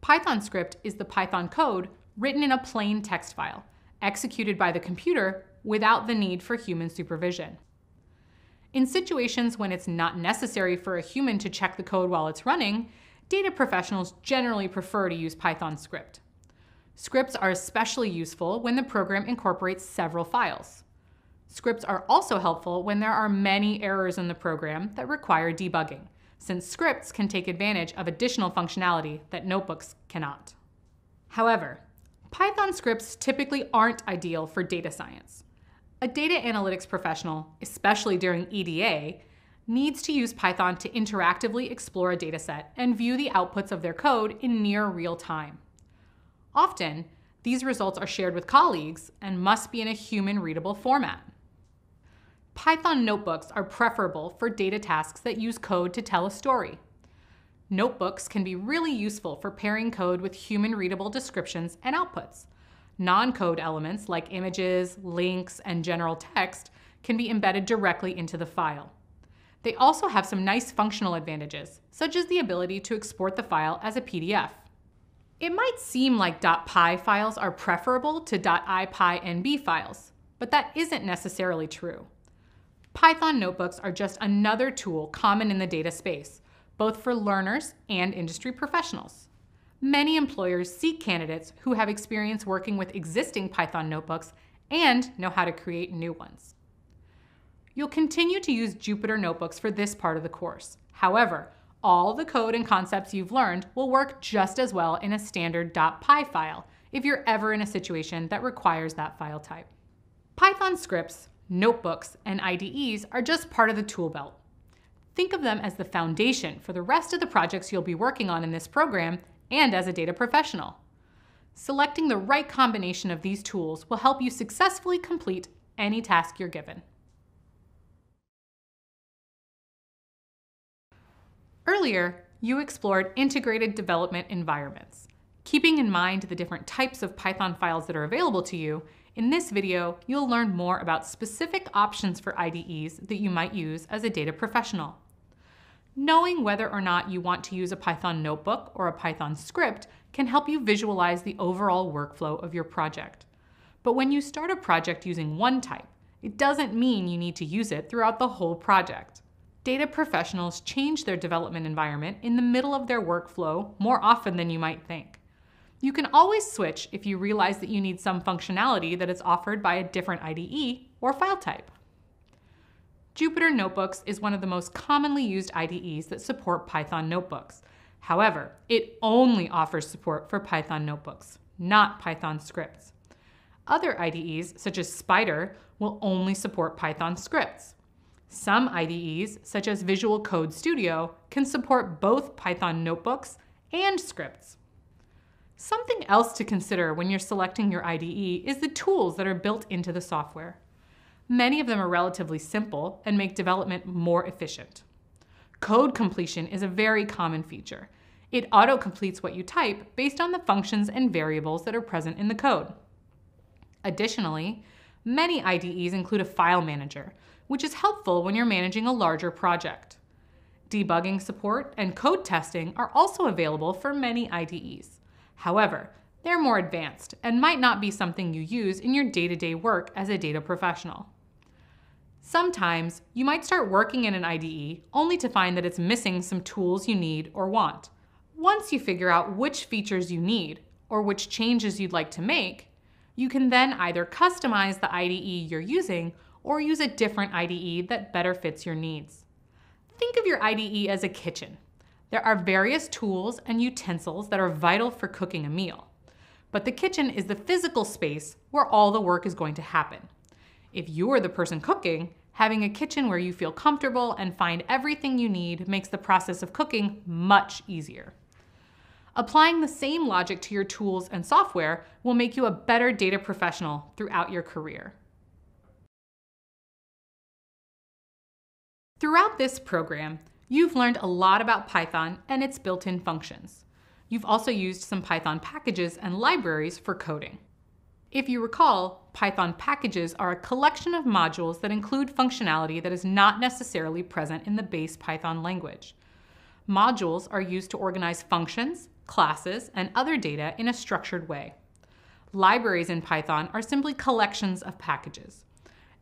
Python script is the Python code written in a plain text file, executed by the computer without the need for human supervision. In situations when it's not necessary for a human to check the code while it's running, data professionals generally prefer to use Python script. Scripts are especially useful when the program incorporates several files. Scripts are also helpful when there are many errors in the program that require debugging, since scripts can take advantage of additional functionality that notebooks cannot. However, Python scripts typically aren't ideal for data science. A data analytics professional, especially during EDA, needs to use Python to interactively explore a dataset and view the outputs of their code in near real time. Often, these results are shared with colleagues and must be in a human readable format. Python notebooks are preferable for data tasks that use code to tell a story. Notebooks can be really useful for pairing code with human readable descriptions and outputs. Non-code elements like images, links, and general text can be embedded directly into the file. They also have some nice functional advantages, such as the ability to export the file as a PDF. It might seem like .py files are preferable to .ipynb files, but that isn't necessarily true. Python notebooks are just another tool common in the data space, both for learners and industry professionals. Many employers seek candidates who have experience working with existing Python notebooks and know how to create new ones. You'll continue to use Jupyter Notebooks for this part of the course. However, all the code and concepts you've learned will work just as well in a standard .py file if you're ever in a situation that requires that file type. Python scripts, notebooks, and IDEs are just part of the tool belt. Think of them as the foundation for the rest of the projects you'll be working on in this program and as a data professional. Selecting the right combination of these tools will help you successfully complete any task you're given. Earlier, you explored integrated development environments. Keeping in mind the different types of Python files that are available to you, in this video, you'll learn more about specific options for IDEs that you might use as a data professional. Knowing whether or not you want to use a Python notebook or a Python script can help you visualize the overall workflow of your project. But when you start a project using one type, it doesn't mean you need to use it throughout the whole project. Data professionals change their development environment in the middle of their workflow more often than you might think. You can always switch if you realize that you need some functionality that is offered by a different IDE or file type. Jupyter Notebooks is one of the most commonly used IDEs that support Python notebooks. However, it only offers support for Python notebooks, not Python scripts. Other IDEs, such as Spyder, will only support Python scripts. Some IDEs, such as Visual Code Studio, can support both Python notebooks and scripts. Something else to consider when you're selecting your IDE is the tools that are built into the software. Many of them are relatively simple and make development more efficient. Code completion is a very common feature. It auto-completes what you type based on the functions and variables that are present in the code. Additionally, many IDEs include a file manager, which is helpful when you're managing a larger project. Debugging support and code testing are also available for many IDEs. However, they're more advanced and might not be something you use in your day-to-day -day work as a data professional. Sometimes you might start working in an IDE only to find that it's missing some tools you need or want. Once you figure out which features you need or which changes you'd like to make, you can then either customize the IDE you're using or use a different IDE that better fits your needs. Think of your IDE as a kitchen. There are various tools and utensils that are vital for cooking a meal. But the kitchen is the physical space where all the work is going to happen. If you're the person cooking, having a kitchen where you feel comfortable and find everything you need makes the process of cooking much easier. Applying the same logic to your tools and software will make you a better data professional throughout your career. Throughout this program, You've learned a lot about Python and its built-in functions. You've also used some Python packages and libraries for coding. If you recall, Python packages are a collection of modules that include functionality that is not necessarily present in the base Python language. Modules are used to organize functions, classes, and other data in a structured way. Libraries in Python are simply collections of packages.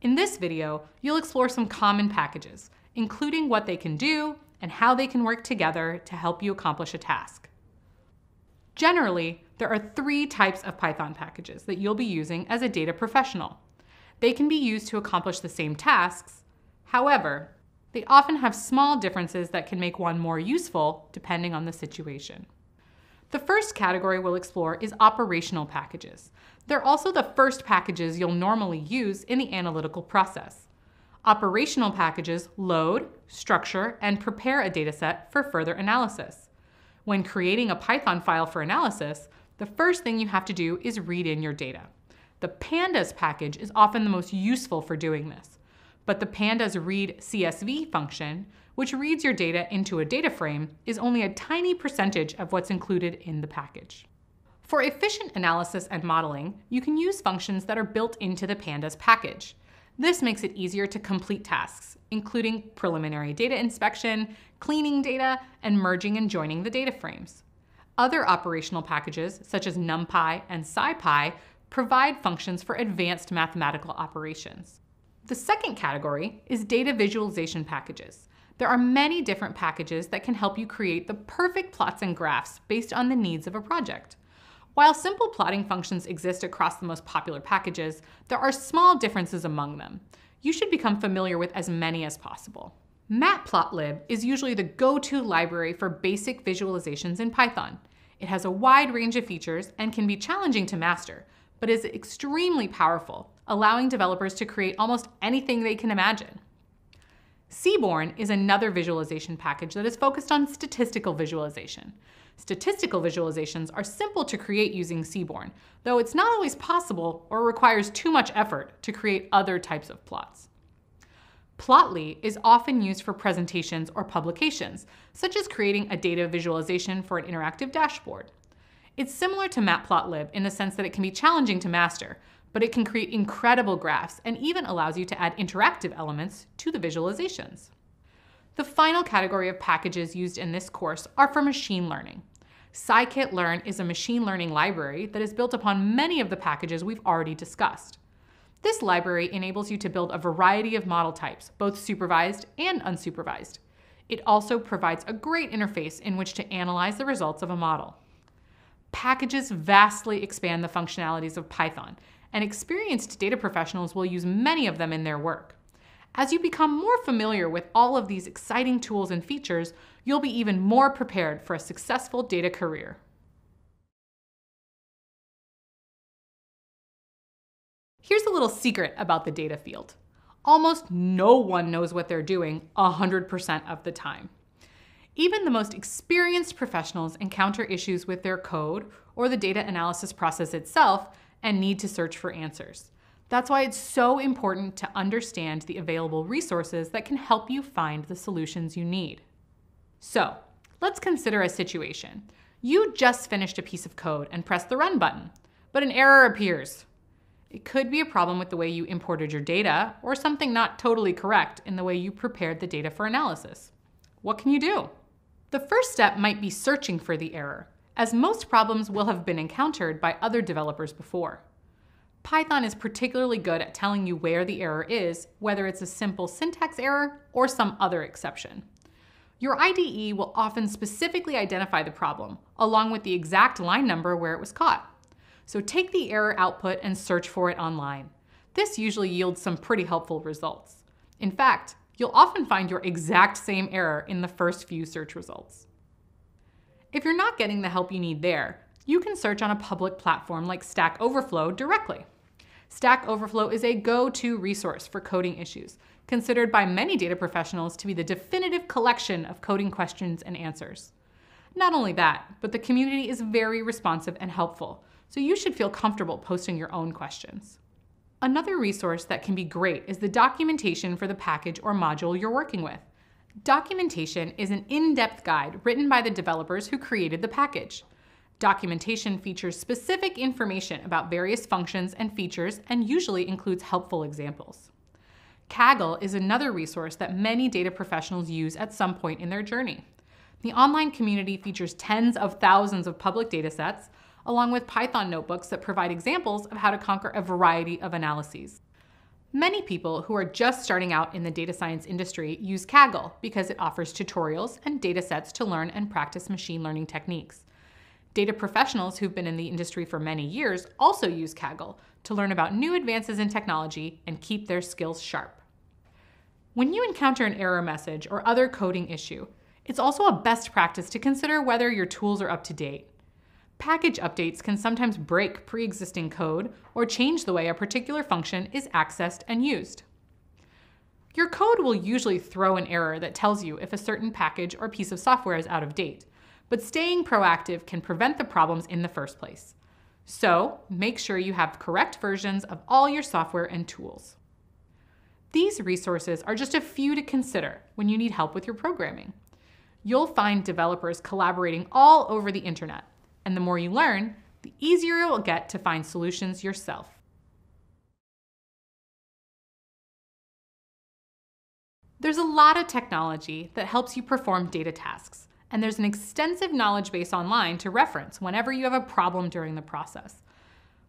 In this video, you'll explore some common packages, including what they can do and how they can work together to help you accomplish a task. Generally, there are three types of Python packages that you'll be using as a data professional. They can be used to accomplish the same tasks. However, they often have small differences that can make one more useful depending on the situation. The first category we'll explore is operational packages. They're also the first packages you'll normally use in the analytical process. Operational packages load, structure, and prepare a dataset for further analysis. When creating a Python file for analysis, the first thing you have to do is read in your data. The pandas package is often the most useful for doing this. But the pandas read CSV function, which reads your data into a data frame, is only a tiny percentage of what's included in the package. For efficient analysis and modeling, you can use functions that are built into the pandas package. This makes it easier to complete tasks, including preliminary data inspection, cleaning data, and merging and joining the data frames. Other operational packages, such as NumPy and SciPy, provide functions for advanced mathematical operations. The second category is data visualization packages. There are many different packages that can help you create the perfect plots and graphs based on the needs of a project. While simple plotting functions exist across the most popular packages, there are small differences among them. You should become familiar with as many as possible. Matplotlib is usually the go-to library for basic visualizations in Python. It has a wide range of features and can be challenging to master, but is extremely powerful, allowing developers to create almost anything they can imagine. Seaborn is another visualization package that is focused on statistical visualization. Statistical visualizations are simple to create using Seaborn, though it's not always possible or requires too much effort to create other types of plots. Plotly is often used for presentations or publications, such as creating a data visualization for an interactive dashboard. It's similar to Matplotlib in the sense that it can be challenging to master, but it can create incredible graphs and even allows you to add interactive elements to the visualizations. The final category of packages used in this course are for machine learning. scikit-learn is a machine learning library that is built upon many of the packages we've already discussed. This library enables you to build a variety of model types, both supervised and unsupervised. It also provides a great interface in which to analyze the results of a model. Packages vastly expand the functionalities of Python, and experienced data professionals will use many of them in their work. As you become more familiar with all of these exciting tools and features, you'll be even more prepared for a successful data career. Here's a little secret about the data field. Almost no one knows what they're doing 100% of the time. Even the most experienced professionals encounter issues with their code or the data analysis process itself and need to search for answers. That's why it's so important to understand the available resources that can help you find the solutions you need. So, let's consider a situation. You just finished a piece of code and pressed the run button, but an error appears. It could be a problem with the way you imported your data or something not totally correct in the way you prepared the data for analysis. What can you do? The first step might be searching for the error, as most problems will have been encountered by other developers before. Python is particularly good at telling you where the error is, whether it's a simple syntax error or some other exception. Your IDE will often specifically identify the problem, along with the exact line number where it was caught. So take the error output and search for it online. This usually yields some pretty helpful results. In fact, you'll often find your exact same error in the first few search results. If you're not getting the help you need there, you can search on a public platform like Stack Overflow directly. Stack Overflow is a go-to resource for coding issues, considered by many data professionals to be the definitive collection of coding questions and answers. Not only that, but the community is very responsive and helpful, so you should feel comfortable posting your own questions. Another resource that can be great is the documentation for the package or module you're working with. Documentation is an in-depth guide written by the developers who created the package. Documentation features specific information about various functions and features and usually includes helpful examples. Kaggle is another resource that many data professionals use at some point in their journey. The online community features tens of thousands of public datasets, along with Python notebooks that provide examples of how to conquer a variety of analyses. Many people who are just starting out in the data science industry use Kaggle because it offers tutorials and datasets to learn and practice machine learning techniques. Data professionals who've been in the industry for many years also use Kaggle to learn about new advances in technology and keep their skills sharp. When you encounter an error message or other coding issue, it's also a best practice to consider whether your tools are up to date. Package updates can sometimes break pre-existing code or change the way a particular function is accessed and used. Your code will usually throw an error that tells you if a certain package or piece of software is out of date, but staying proactive can prevent the problems in the first place. So make sure you have correct versions of all your software and tools. These resources are just a few to consider when you need help with your programming. You'll find developers collaborating all over the internet, and the more you learn, the easier it will get to find solutions yourself. There's a lot of technology that helps you perform data tasks, and there's an extensive knowledge base online to reference whenever you have a problem during the process.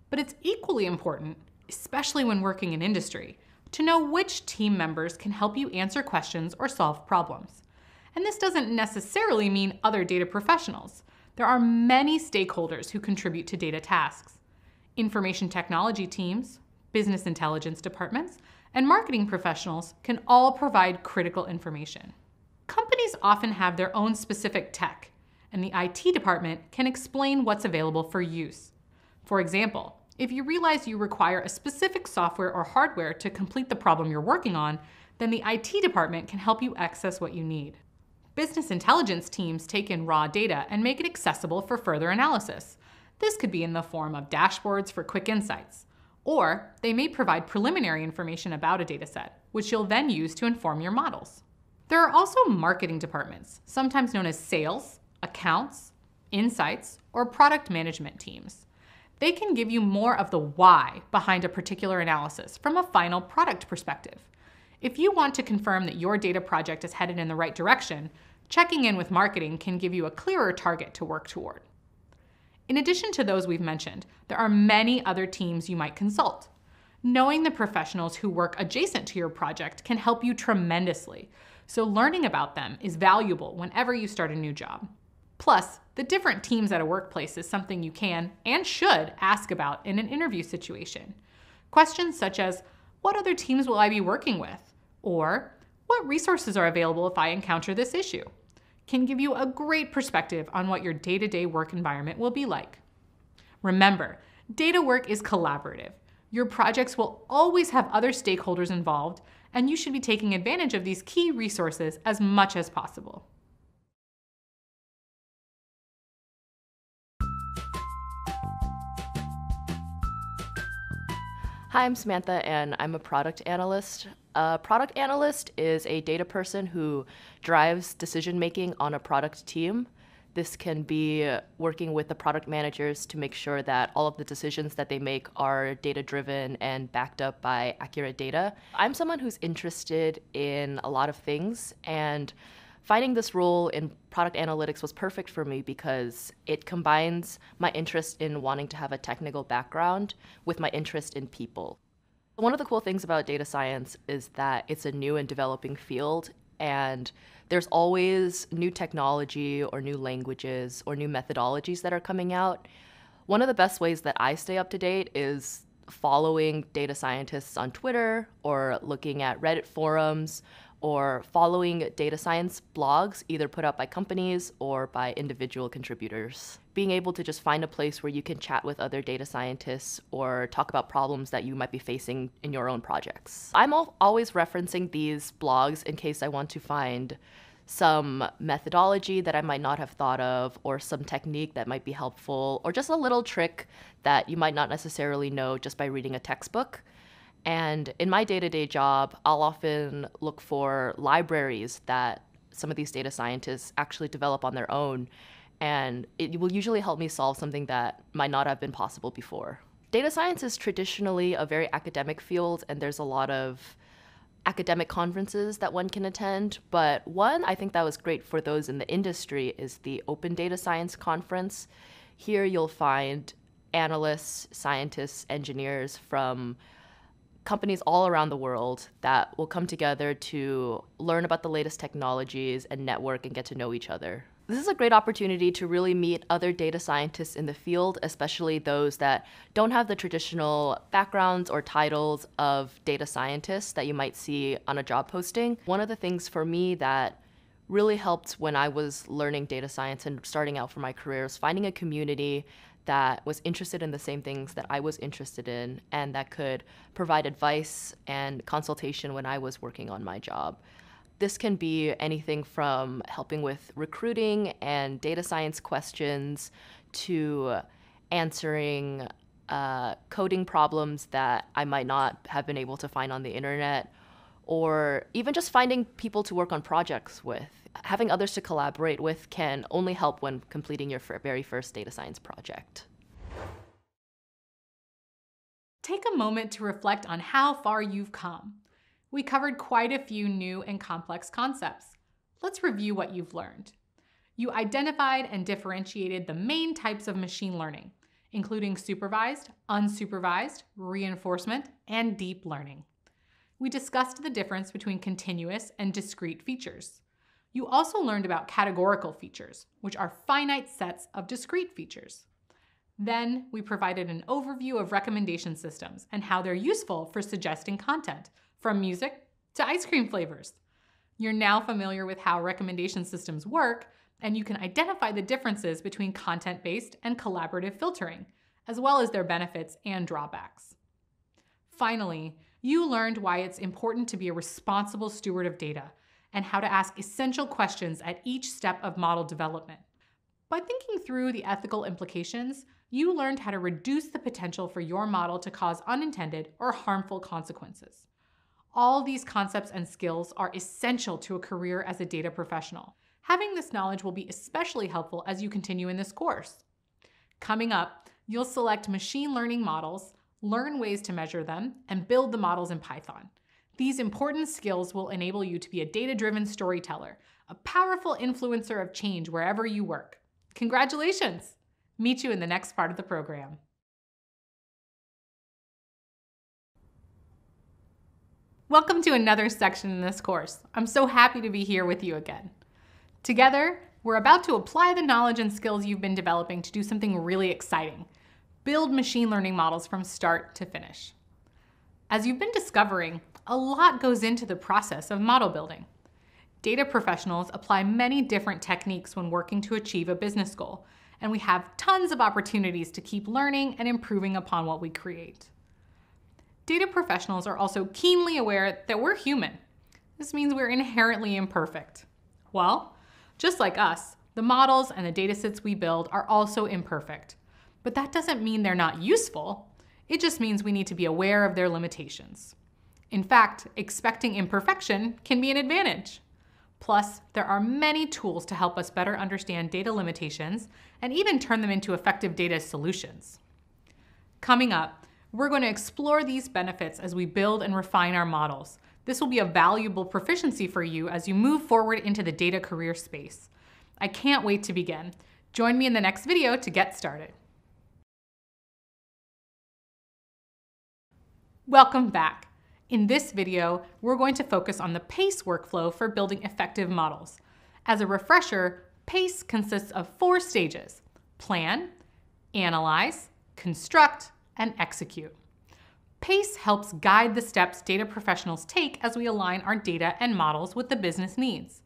But it's equally important, especially when working in industry, to know which team members can help you answer questions or solve problems. And this doesn't necessarily mean other data professionals. There are many stakeholders who contribute to data tasks. Information technology teams, business intelligence departments, and marketing professionals can all provide critical information. Companies often have their own specific tech, and the IT department can explain what's available for use. For example, if you realize you require a specific software or hardware to complete the problem you're working on, then the IT department can help you access what you need. Business intelligence teams take in raw data and make it accessible for further analysis. This could be in the form of dashboards for quick insights. Or they may provide preliminary information about a dataset, which you'll then use to inform your models. There are also marketing departments, sometimes known as sales, accounts, insights, or product management teams. They can give you more of the why behind a particular analysis from a final product perspective. If you want to confirm that your data project is headed in the right direction, checking in with marketing can give you a clearer target to work toward. In addition to those we've mentioned, there are many other teams you might consult. Knowing the professionals who work adjacent to your project can help you tremendously, so learning about them is valuable whenever you start a new job. Plus, the different teams at a workplace is something you can and should ask about in an interview situation. Questions such as, what other teams will I be working with? Or, what resources are available if I encounter this issue? Can give you a great perspective on what your day to day work environment will be like. Remember, data work is collaborative. Your projects will always have other stakeholders involved, and you should be taking advantage of these key resources as much as possible. Hi, I'm Samantha, and I'm a product analyst. A product analyst is a data person who drives decision making on a product team. This can be working with the product managers to make sure that all of the decisions that they make are data driven and backed up by accurate data. I'm someone who's interested in a lot of things, and finding this role in product analytics was perfect for me because it combines my interest in wanting to have a technical background with my interest in people. One of the cool things about data science is that it's a new and developing field, and there's always new technology or new languages or new methodologies that are coming out. One of the best ways that I stay up to date is following data scientists on Twitter or looking at Reddit forums or following data science blogs, either put out by companies or by individual contributors. Being able to just find a place where you can chat with other data scientists or talk about problems that you might be facing in your own projects. I'm always referencing these blogs in case I want to find some methodology that I might not have thought of, or some technique that might be helpful, or just a little trick that you might not necessarily know just by reading a textbook. And in my day to day job, I'll often look for libraries that some of these data scientists actually develop on their own. And it will usually help me solve something that might not have been possible before. Data science is traditionally a very academic field, and there's a lot of academic conferences that one can attend. But one I think that was great for those in the industry is the Open Data Science Conference. Here you'll find analysts, scientists, engineers from companies all around the world that will come together to learn about the latest technologies and network and get to know each other. This is a great opportunity to really meet other data scientists in the field, especially those that don't have the traditional backgrounds or titles of data scientists that you might see on a job posting. One of the things for me that really helped when I was learning data science and starting out for my career is finding a community that was interested in the same things that I was interested in and that could provide advice and consultation when I was working on my job. This can be anything from helping with recruiting and data science questions to answering uh, coding problems that I might not have been able to find on the internet, or even just finding people to work on projects with having others to collaborate with can only help when completing your very first data science project. Take a moment to reflect on how far you've come. We covered quite a few new and complex concepts. Let's review what you've learned. You identified and differentiated the main types of machine learning, including supervised, unsupervised, reinforcement, and deep learning. We discussed the difference between continuous and discrete features. You also learned about categorical features, which are finite sets of discrete features. Then we provided an overview of recommendation systems and how they're useful for suggesting content, from music to ice cream flavors. You're now familiar with how recommendation systems work, and you can identify the differences between content based and collaborative filtering, as well as their benefits and drawbacks. Finally, you learned why it's important to be a responsible steward of data and how to ask essential questions at each step of model development. By thinking through the ethical implications, you learned how to reduce the potential for your model to cause unintended or harmful consequences. All these concepts and skills are essential to a career as a data professional. Having this knowledge will be especially helpful as you continue in this course. Coming up, you'll select machine learning models, learn ways to measure them, and build the models in Python. These important skills will enable you to be a data driven storyteller, a powerful influencer of change wherever you work. Congratulations! Meet you in the next part of the program. Welcome to another section in this course. I'm so happy to be here with you again. Together, we're about to apply the knowledge and skills you've been developing to do something really exciting build machine learning models from start to finish. As you've been discovering, a lot goes into the process of model building. Data professionals apply many different techniques when working to achieve a business goal, and we have tons of opportunities to keep learning and improving upon what we create. Data professionals are also keenly aware that we're human. This means we're inherently imperfect. Well, just like us, the models and the datasets we build are also imperfect. But that doesn't mean they're not useful. It just means we need to be aware of their limitations. In fact, expecting imperfection can be an advantage. Plus, there are many tools to help us better understand data limitations and even turn them into effective data solutions. Coming up, we're going to explore these benefits as we build and refine our models. This will be a valuable proficiency for you as you move forward into the data career space. I can't wait to begin. Join me in the next video to get started. Welcome back. In this video, we're going to focus on the PACE workflow for building effective models. As a refresher, PACE consists of four stages, plan, analyze, construct, and execute. PACE helps guide the steps data professionals take as we align our data and models with the business needs.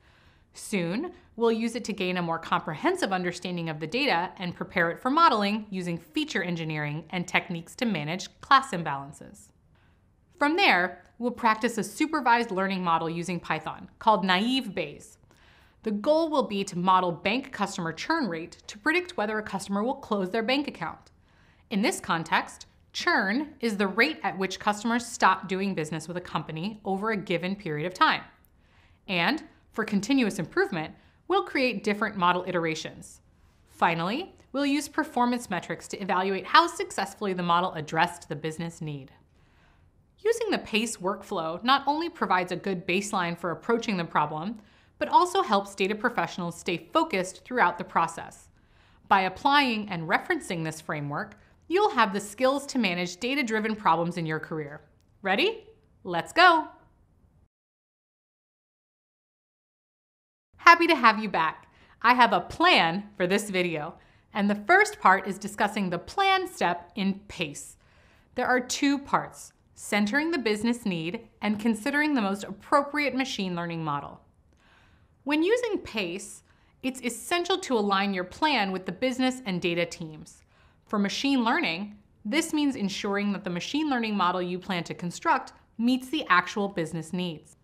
Soon, we'll use it to gain a more comprehensive understanding of the data and prepare it for modeling using feature engineering and techniques to manage class imbalances. From there, we'll practice a supervised learning model using Python called Naive Bayes. The goal will be to model bank customer churn rate to predict whether a customer will close their bank account. In this context, churn is the rate at which customers stop doing business with a company over a given period of time. And for continuous improvement, we'll create different model iterations. Finally, we'll use performance metrics to evaluate how successfully the model addressed the business need. Using the PACE workflow not only provides a good baseline for approaching the problem, but also helps data professionals stay focused throughout the process. By applying and referencing this framework, you'll have the skills to manage data-driven problems in your career. Ready? Let's go! Happy to have you back. I have a plan for this video, and the first part is discussing the plan step in PACE. There are two parts, centering the business need, and considering the most appropriate machine learning model. When using PACE, it's essential to align your plan with the business and data teams. For machine learning, this means ensuring that the machine learning model you plan to construct meets the actual business needs.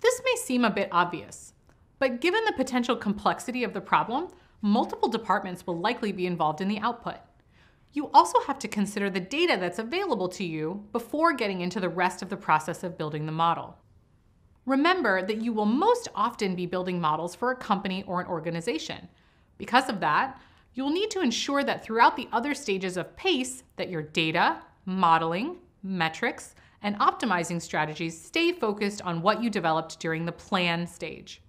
This may seem a bit obvious, but given the potential complexity of the problem, multiple departments will likely be involved in the output you also have to consider the data that's available to you before getting into the rest of the process of building the model. Remember that you will most often be building models for a company or an organization. Because of that, you'll need to ensure that throughout the other stages of PACE that your data, modeling, metrics, and optimizing strategies stay focused on what you developed during the plan stage.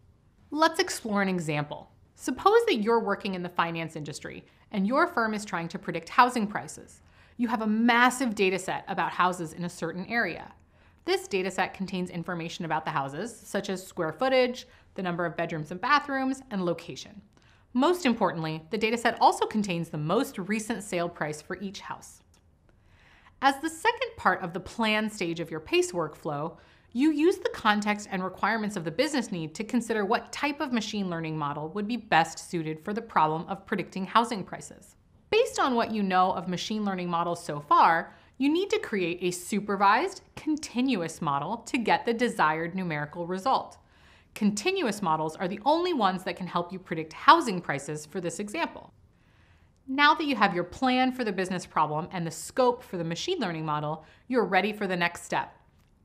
Let's explore an example. Suppose that you're working in the finance industry and your firm is trying to predict housing prices. You have a massive data set about houses in a certain area. This data set contains information about the houses, such as square footage, the number of bedrooms and bathrooms, and location. Most importantly, the dataset also contains the most recent sale price for each house. As the second part of the plan stage of your PACE workflow, you use the context and requirements of the business need to consider what type of machine learning model would be best suited for the problem of predicting housing prices. Based on what you know of machine learning models so far, you need to create a supervised, continuous model to get the desired numerical result. Continuous models are the only ones that can help you predict housing prices for this example. Now that you have your plan for the business problem and the scope for the machine learning model, you're ready for the next step,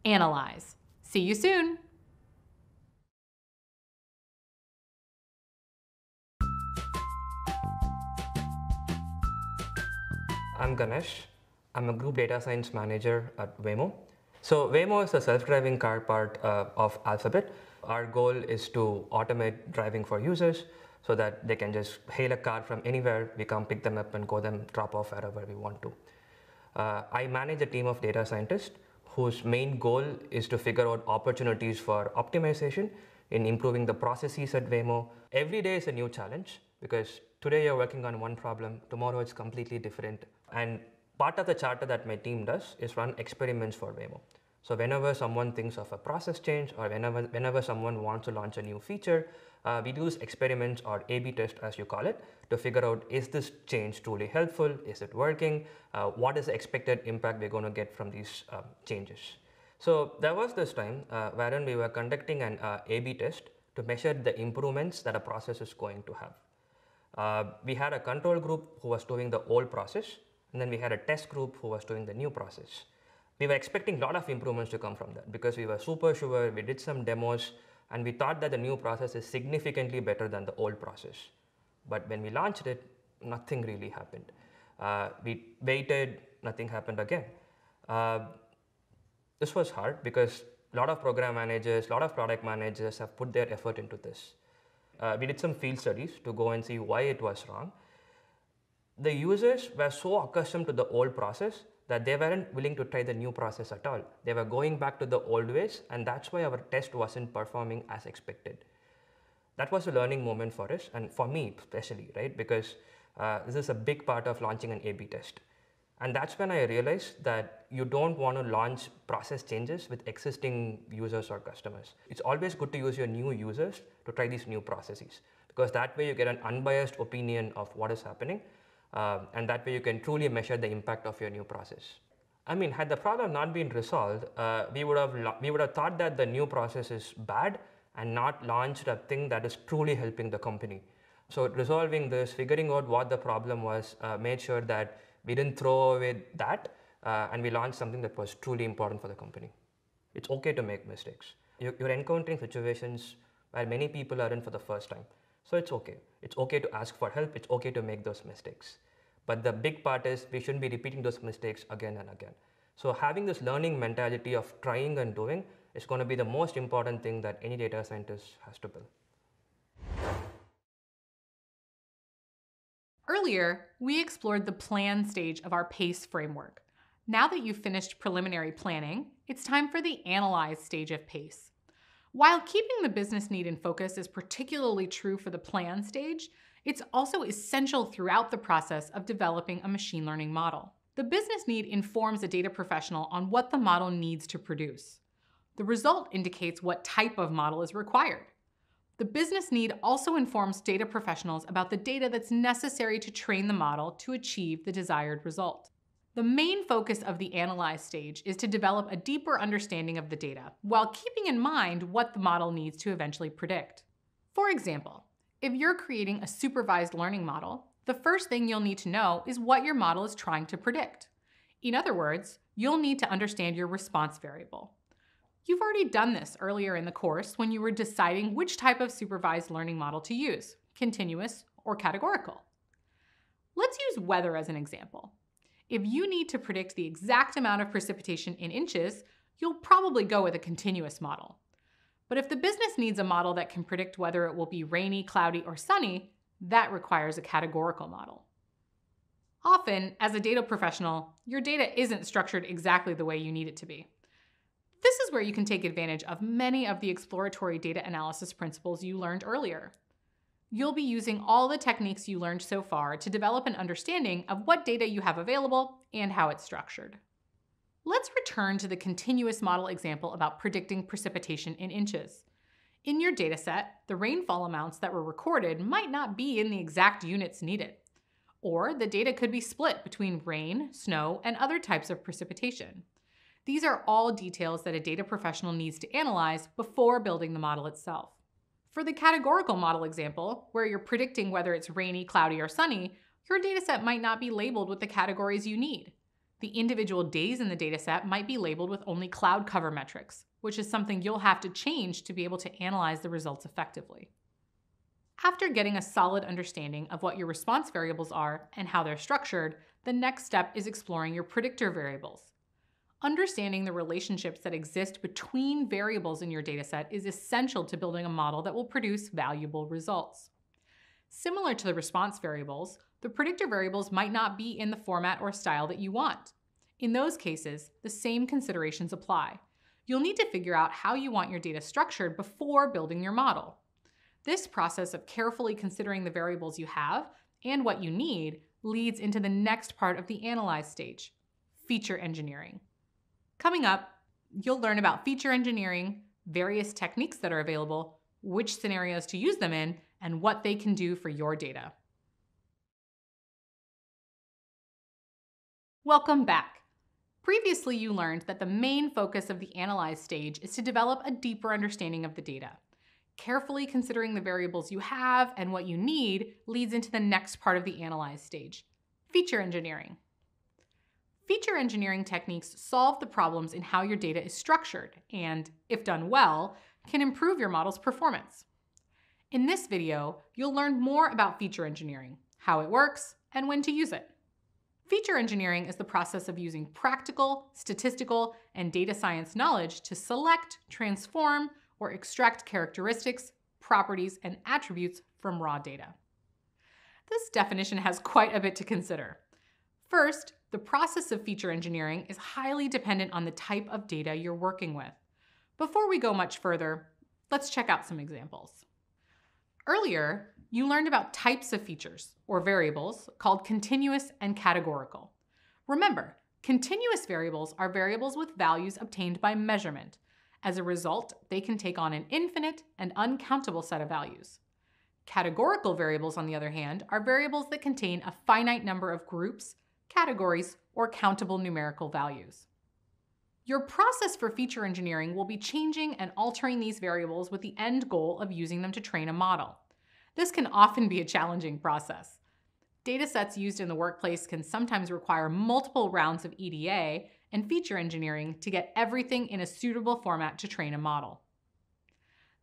analyze. See you soon. I'm Ganesh. I'm a group data science manager at Waymo. So Waymo is the self-driving car part uh, of Alphabet. Our goal is to automate driving for users so that they can just hail a car from anywhere, we come pick them up and go them drop off wherever we want to. Uh, I manage a team of data scientists whose main goal is to figure out opportunities for optimization in improving the processes at Waymo. Every day is a new challenge because today you're working on one problem, tomorrow it's completely different. And part of the charter that my team does is run experiments for Waymo. So whenever someone thinks of a process change or whenever, whenever someone wants to launch a new feature, uh, we do experiments or A-B test as you call it to figure out is this change truly helpful, is it working, uh, what is the expected impact we're going to get from these um, changes. So there was this time uh, wherein we were conducting an uh, A-B test to measure the improvements that a process is going to have. Uh, we had a control group who was doing the old process and then we had a test group who was doing the new process. We were expecting a lot of improvements to come from that because we were super sure, we did some demos, and we thought that the new process is significantly better than the old process. But when we launched it, nothing really happened. Uh, we waited, nothing happened again. Uh, this was hard because a lot of program managers, a lot of product managers have put their effort into this. Uh, we did some field studies to go and see why it was wrong. The users were so accustomed to the old process that they weren't willing to try the new process at all. They were going back to the old ways and that's why our test wasn't performing as expected. That was a learning moment for us and for me especially, right? Because uh, this is a big part of launching an A-B test. And that's when I realized that you don't want to launch process changes with existing users or customers. It's always good to use your new users to try these new processes because that way you get an unbiased opinion of what is happening uh, and that way you can truly measure the impact of your new process. I mean, had the problem not been resolved, uh, we would have we would have thought that the new process is bad and not launched a thing that is truly helping the company. So resolving this, figuring out what the problem was, uh, made sure that we didn't throw away that uh, and we launched something that was truly important for the company. It's okay to make mistakes. You're encountering situations where many people are in for the first time. So it's okay. It's okay to ask for help. It's okay to make those mistakes. But the big part is we shouldn't be repeating those mistakes again and again. So having this learning mentality of trying and doing is going to be the most important thing that any data scientist has to build. Earlier, we explored the plan stage of our PACE framework. Now that you've finished preliminary planning, it's time for the analyze stage of PACE. While keeping the business need in focus is particularly true for the plan stage, it's also essential throughout the process of developing a machine learning model. The business need informs a data professional on what the model needs to produce. The result indicates what type of model is required. The business need also informs data professionals about the data that's necessary to train the model to achieve the desired result. The main focus of the analyze stage is to develop a deeper understanding of the data, while keeping in mind what the model needs to eventually predict. For example, if you're creating a supervised learning model, the first thing you'll need to know is what your model is trying to predict. In other words, you'll need to understand your response variable. You've already done this earlier in the course when you were deciding which type of supervised learning model to use, continuous or categorical. Let's use weather as an example. If you need to predict the exact amount of precipitation in inches, you'll probably go with a continuous model. But if the business needs a model that can predict whether it will be rainy, cloudy, or sunny, that requires a categorical model. Often, as a data professional, your data isn't structured exactly the way you need it to be. This is where you can take advantage of many of the exploratory data analysis principles you learned earlier. You'll be using all the techniques you learned so far to develop an understanding of what data you have available and how it's structured. Let's return to the continuous model example about predicting precipitation in inches. In your dataset, the rainfall amounts that were recorded might not be in the exact units needed. Or the data could be split between rain, snow, and other types of precipitation. These are all details that a data professional needs to analyze before building the model itself. For the categorical model example, where you're predicting whether it's rainy, cloudy, or sunny, your dataset might not be labeled with the categories you need. The individual days in the dataset might be labeled with only cloud cover metrics, which is something you'll have to change to be able to analyze the results effectively. After getting a solid understanding of what your response variables are and how they're structured, the next step is exploring your predictor variables. Understanding the relationships that exist between variables in your dataset is essential to building a model that will produce valuable results. Similar to the response variables, the predictor variables might not be in the format or style that you want. In those cases, the same considerations apply. You'll need to figure out how you want your data structured before building your model. This process of carefully considering the variables you have and what you need leads into the next part of the analyze stage, feature engineering. Coming up, you'll learn about feature engineering, various techniques that are available, which scenarios to use them in, and what they can do for your data. Welcome back. Previously, you learned that the main focus of the analyze stage is to develop a deeper understanding of the data. Carefully considering the variables you have and what you need leads into the next part of the analyze stage, feature engineering. Feature engineering techniques solve the problems in how your data is structured and, if done well, can improve your model's performance. In this video, you'll learn more about feature engineering, how it works, and when to use it. Feature engineering is the process of using practical, statistical, and data science knowledge to select, transform, or extract characteristics, properties, and attributes from raw data. This definition has quite a bit to consider. First, the process of feature engineering is highly dependent on the type of data you're working with. Before we go much further, let's check out some examples. Earlier, you learned about types of features, or variables, called continuous and categorical. Remember, continuous variables are variables with values obtained by measurement. As a result, they can take on an infinite and uncountable set of values. Categorical variables, on the other hand, are variables that contain a finite number of groups, categories, or countable numerical values. Your process for feature engineering will be changing and altering these variables with the end goal of using them to train a model. This can often be a challenging process. Datasets used in the workplace can sometimes require multiple rounds of EDA and feature engineering to get everything in a suitable format to train a model.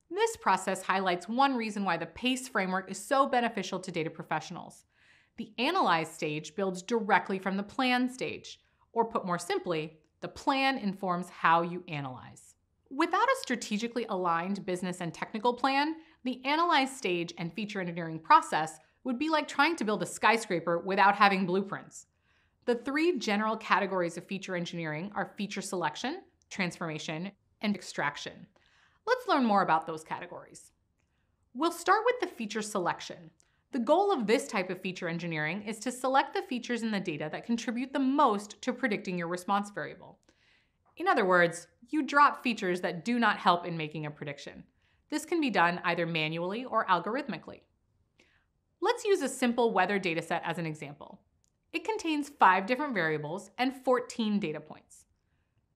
This process highlights one reason why the PACE framework is so beneficial to data professionals. The analyze stage builds directly from the plan stage, or put more simply, the plan informs how you analyze. Without a strategically aligned business and technical plan, the analyze stage and feature engineering process would be like trying to build a skyscraper without having blueprints. The three general categories of feature engineering are feature selection, transformation, and extraction. Let's learn more about those categories. We'll start with the feature selection. The goal of this type of feature engineering is to select the features in the data that contribute the most to predicting your response variable. In other words, you drop features that do not help in making a prediction. This can be done either manually or algorithmically. Let's use a simple weather dataset as an example. It contains five different variables and 14 data points.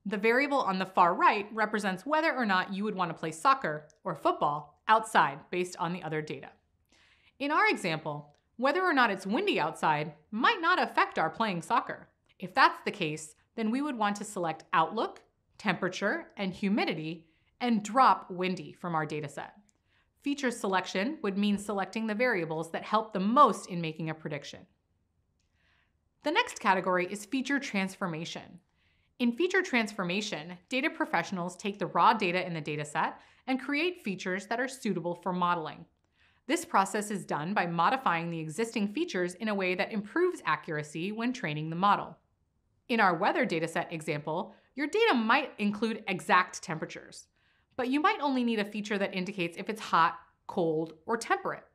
The variable on the far right represents whether or not you would want to play soccer or football outside based on the other data. In our example, whether or not it's windy outside might not affect our playing soccer. If that's the case, then we would want to select outlook, temperature, and humidity and drop windy from our dataset. Feature selection would mean selecting the variables that help the most in making a prediction. The next category is feature transformation. In feature transformation, data professionals take the raw data in the dataset and create features that are suitable for modeling. This process is done by modifying the existing features in a way that improves accuracy when training the model. In our weather dataset example, your data might include exact temperatures, but you might only need a feature that indicates if it's hot, cold, or temperate.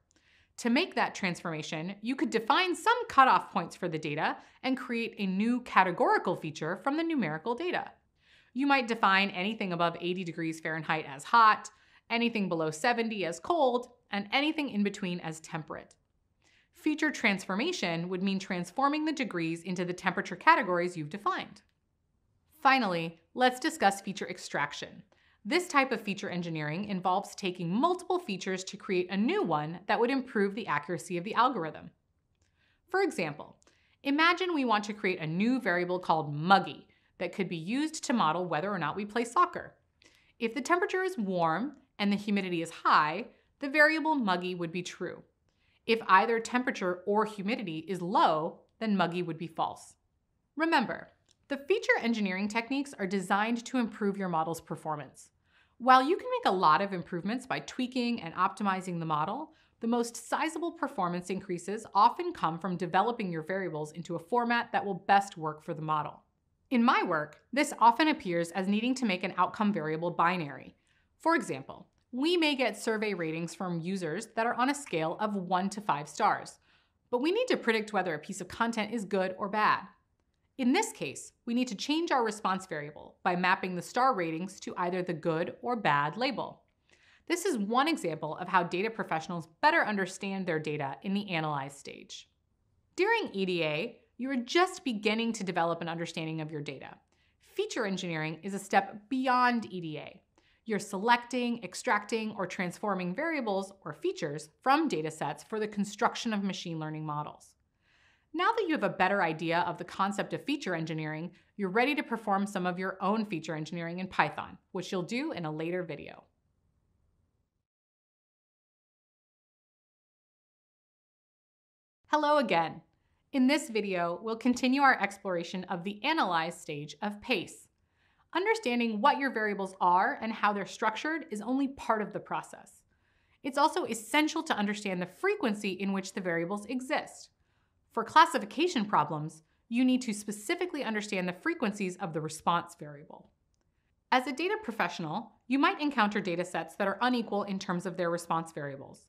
To make that transformation, you could define some cutoff points for the data and create a new categorical feature from the numerical data. You might define anything above 80 degrees Fahrenheit as hot, anything below 70 as cold, and anything in between as temperate. Feature transformation would mean transforming the degrees into the temperature categories you've defined. Finally, let's discuss feature extraction. This type of feature engineering involves taking multiple features to create a new one that would improve the accuracy of the algorithm. For example, imagine we want to create a new variable called muggy that could be used to model whether or not we play soccer. If the temperature is warm and the humidity is high, the variable muggy would be true. If either temperature or humidity is low, then muggy would be false. Remember, the feature engineering techniques are designed to improve your model's performance. While you can make a lot of improvements by tweaking and optimizing the model, the most sizable performance increases often come from developing your variables into a format that will best work for the model. In my work, this often appears as needing to make an outcome variable binary. For example, we may get survey ratings from users that are on a scale of 1 to 5 stars, but we need to predict whether a piece of content is good or bad. In this case, we need to change our response variable by mapping the star ratings to either the good or bad label. This is one example of how data professionals better understand their data in the analyze stage. During EDA, you are just beginning to develop an understanding of your data. Feature engineering is a step beyond EDA. You're selecting, extracting, or transforming variables or features from datasets for the construction of machine learning models. Now that you have a better idea of the concept of feature engineering, you're ready to perform some of your own feature engineering in Python, which you'll do in a later video. Hello again. In this video, we'll continue our exploration of the analyze stage of PACE. Understanding what your variables are and how they're structured is only part of the process. It's also essential to understand the frequency in which the variables exist. For classification problems, you need to specifically understand the frequencies of the response variable. As a data professional, you might encounter datasets that are unequal in terms of their response variables.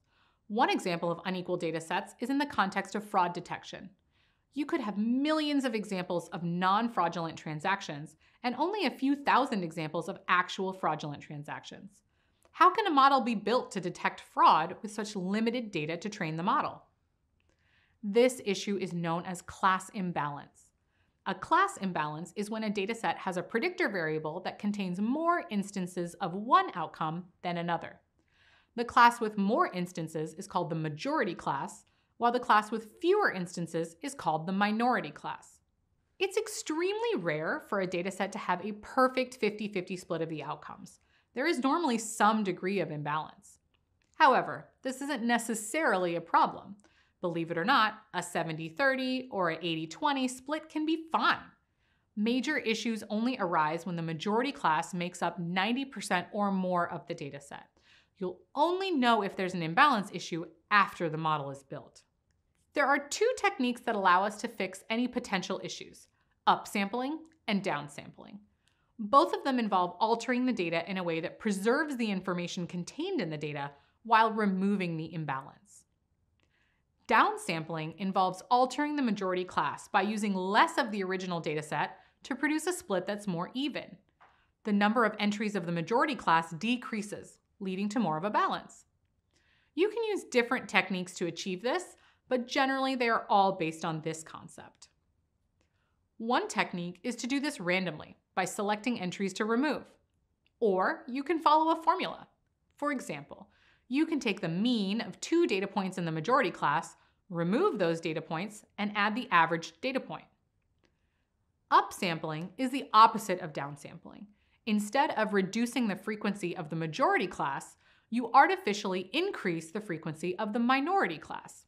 One example of unequal datasets is in the context of fraud detection. You could have millions of examples of non-fraudulent transactions and only a few thousand examples of actual fraudulent transactions. How can a model be built to detect fraud with such limited data to train the model? This issue is known as class imbalance. A class imbalance is when a dataset has a predictor variable that contains more instances of one outcome than another. The class with more instances is called the majority class, while the class with fewer instances is called the minority class. It's extremely rare for a dataset to have a perfect 50-50 split of the outcomes. There is normally some degree of imbalance. However, this isn't necessarily a problem. Believe it or not, a 70-30 or an 80-20 split can be fine. Major issues only arise when the majority class makes up 90% or more of the dataset. You'll only know if there's an imbalance issue after the model is built. There are two techniques that allow us to fix any potential issues, upsampling and downsampling. Both of them involve altering the data in a way that preserves the information contained in the data while removing the imbalance. Downsampling involves altering the majority class by using less of the original dataset to produce a split that's more even. The number of entries of the majority class decreases, leading to more of a balance. You can use different techniques to achieve this, but generally they are all based on this concept. One technique is to do this randomly by selecting entries to remove. Or you can follow a formula. For example, you can take the mean of two data points in the majority class, remove those data points, and add the average data point. Upsampling is the opposite of downsampling. Instead of reducing the frequency of the majority class, you artificially increase the frequency of the minority class.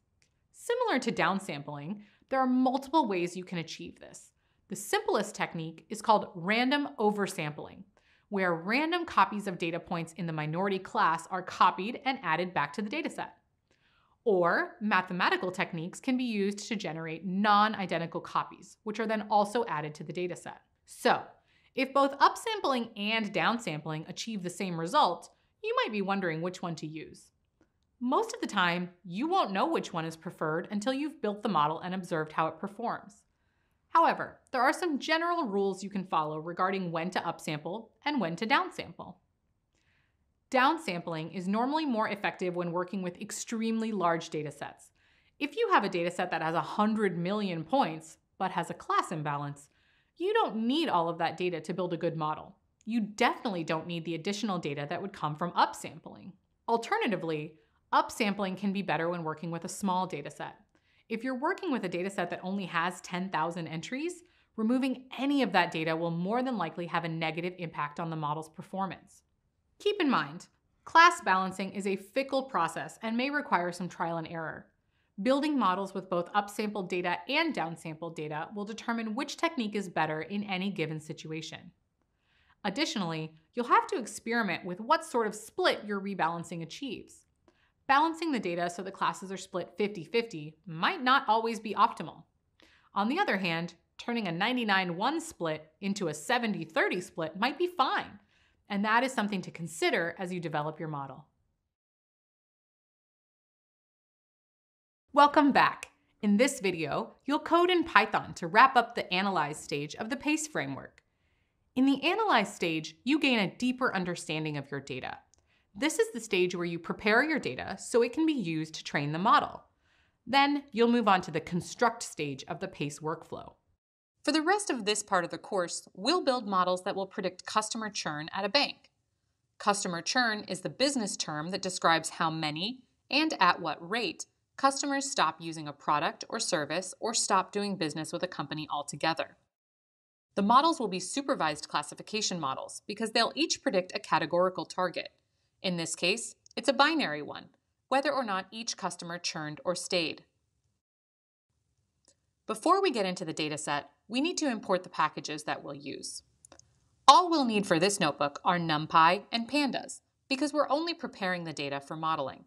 Similar to downsampling, there are multiple ways you can achieve this. The simplest technique is called random oversampling, where random copies of data points in the minority class are copied and added back to the dataset. Or mathematical techniques can be used to generate non-identical copies, which are then also added to the dataset. So, if both upsampling and downsampling achieve the same result, you might be wondering which one to use. Most of the time, you won't know which one is preferred until you've built the model and observed how it performs. However, there are some general rules you can follow regarding when to upsample and when to downsample. Downsampling is normally more effective when working with extremely large data sets. If you have a data set that has 100 million points, but has a class imbalance, you don't need all of that data to build a good model. You definitely don't need the additional data that would come from upsampling. Alternatively, upsampling can be better when working with a small data set. If you're working with a data set that only has 10,000 entries, removing any of that data will more than likely have a negative impact on the model's performance. Keep in mind, class balancing is a fickle process and may require some trial and error. Building models with both upsampled data and downsampled data will determine which technique is better in any given situation. Additionally, you'll have to experiment with what sort of split your rebalancing achieves. Balancing the data so the classes are split 50-50 might not always be optimal. On the other hand, turning a 99-1 split into a 70-30 split might be fine, and that is something to consider as you develop your model. Welcome back. In this video, you'll code in Python to wrap up the analyze stage of the PACE framework. In the analyze stage, you gain a deeper understanding of your data. This is the stage where you prepare your data so it can be used to train the model. Then you'll move on to the construct stage of the PACE workflow. For the rest of this part of the course, we'll build models that will predict customer churn at a bank. Customer churn is the business term that describes how many and at what rate customers stop using a product or service or stop doing business with a company altogether. The models will be supervised classification models because they'll each predict a categorical target. In this case, it's a binary one, whether or not each customer churned or stayed. Before we get into the dataset, we need to import the packages that we'll use. All we'll need for this notebook are NumPy and Pandas, because we're only preparing the data for modeling.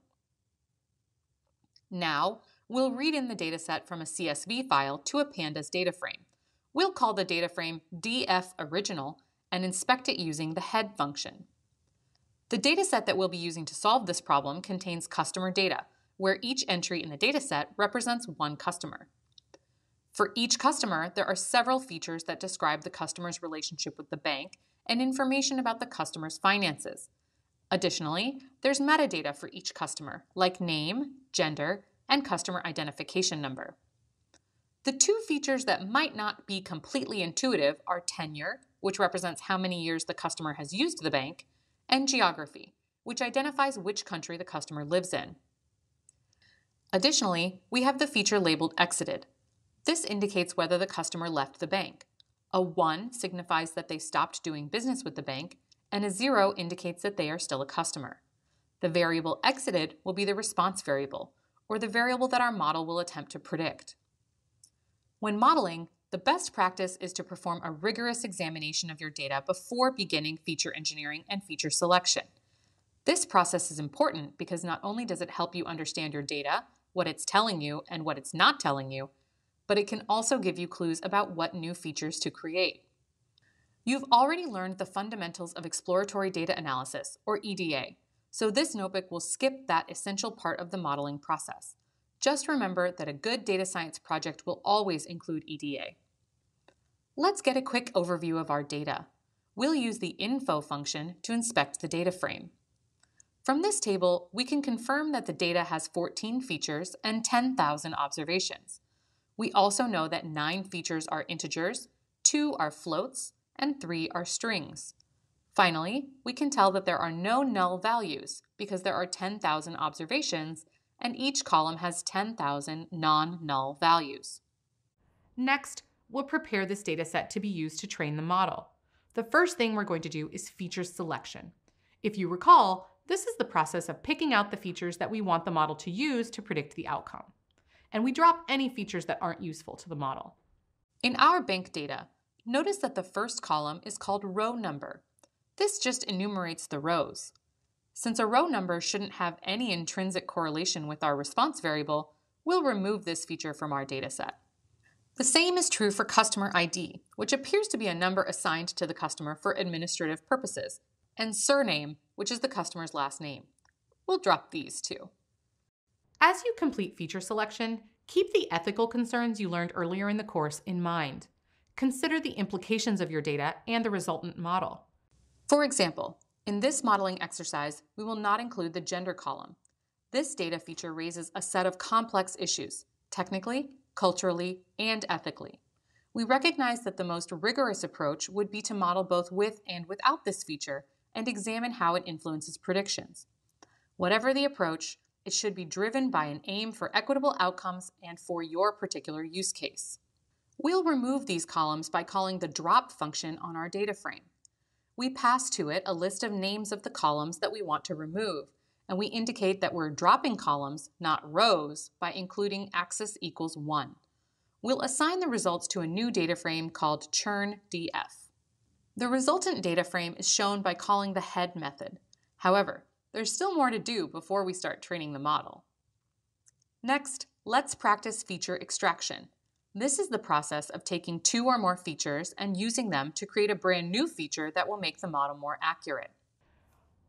Now, we'll read in the dataset from a CSV file to a Pandas data frame. We'll call the data frame df_original and inspect it using the head function. The dataset that we'll be using to solve this problem contains customer data, where each entry in the dataset represents one customer. For each customer, there are several features that describe the customer's relationship with the bank and information about the customer's finances. Additionally, there's metadata for each customer, like name, gender, and customer identification number. The two features that might not be completely intuitive are tenure, which represents how many years the customer has used the bank, and geography, which identifies which country the customer lives in. Additionally, we have the feature labeled exited. This indicates whether the customer left the bank. A 1 signifies that they stopped doing business with the bank, and a 0 indicates that they are still a customer. The variable exited will be the response variable, or the variable that our model will attempt to predict. When modeling, the best practice is to perform a rigorous examination of your data before beginning feature engineering and feature selection. This process is important because not only does it help you understand your data, what it's telling you, and what it's not telling you, but it can also give you clues about what new features to create. You've already learned the fundamentals of exploratory data analysis, or EDA, so this notebook will skip that essential part of the modeling process. Just remember that a good data science project will always include EDA. Let's get a quick overview of our data. We'll use the info function to inspect the data frame. From this table, we can confirm that the data has 14 features and 10,000 observations. We also know that 9 features are integers, 2 are floats, and 3 are strings. Finally, we can tell that there are no null values because there are 10,000 observations and each column has 10,000 non-null values. Next, we'll prepare this dataset to be used to train the model. The first thing we're going to do is feature selection. If you recall, this is the process of picking out the features that we want the model to use to predict the outcome. And we drop any features that aren't useful to the model. In our bank data, notice that the first column is called row number. This just enumerates the rows. Since a row number shouldn't have any intrinsic correlation with our response variable, we'll remove this feature from our dataset. The same is true for customer ID, which appears to be a number assigned to the customer for administrative purposes, and surname, which is the customer's last name. We'll drop these too. As you complete feature selection, keep the ethical concerns you learned earlier in the course in mind. Consider the implications of your data and the resultant model. For example, in this modeling exercise, we will not include the gender column. This data feature raises a set of complex issues, technically, culturally, and ethically. We recognize that the most rigorous approach would be to model both with and without this feature and examine how it influences predictions. Whatever the approach, it should be driven by an aim for equitable outcomes and for your particular use case. We'll remove these columns by calling the drop function on our data frame. We pass to it a list of names of the columns that we want to remove, and we indicate that we're dropping columns, not rows, by including axis equals 1. We'll assign the results to a new data frame called churn_df. The resultant data frame is shown by calling the head method. However, there's still more to do before we start training the model. Next, let's practice feature extraction. This is the process of taking two or more features and using them to create a brand new feature that will make the model more accurate.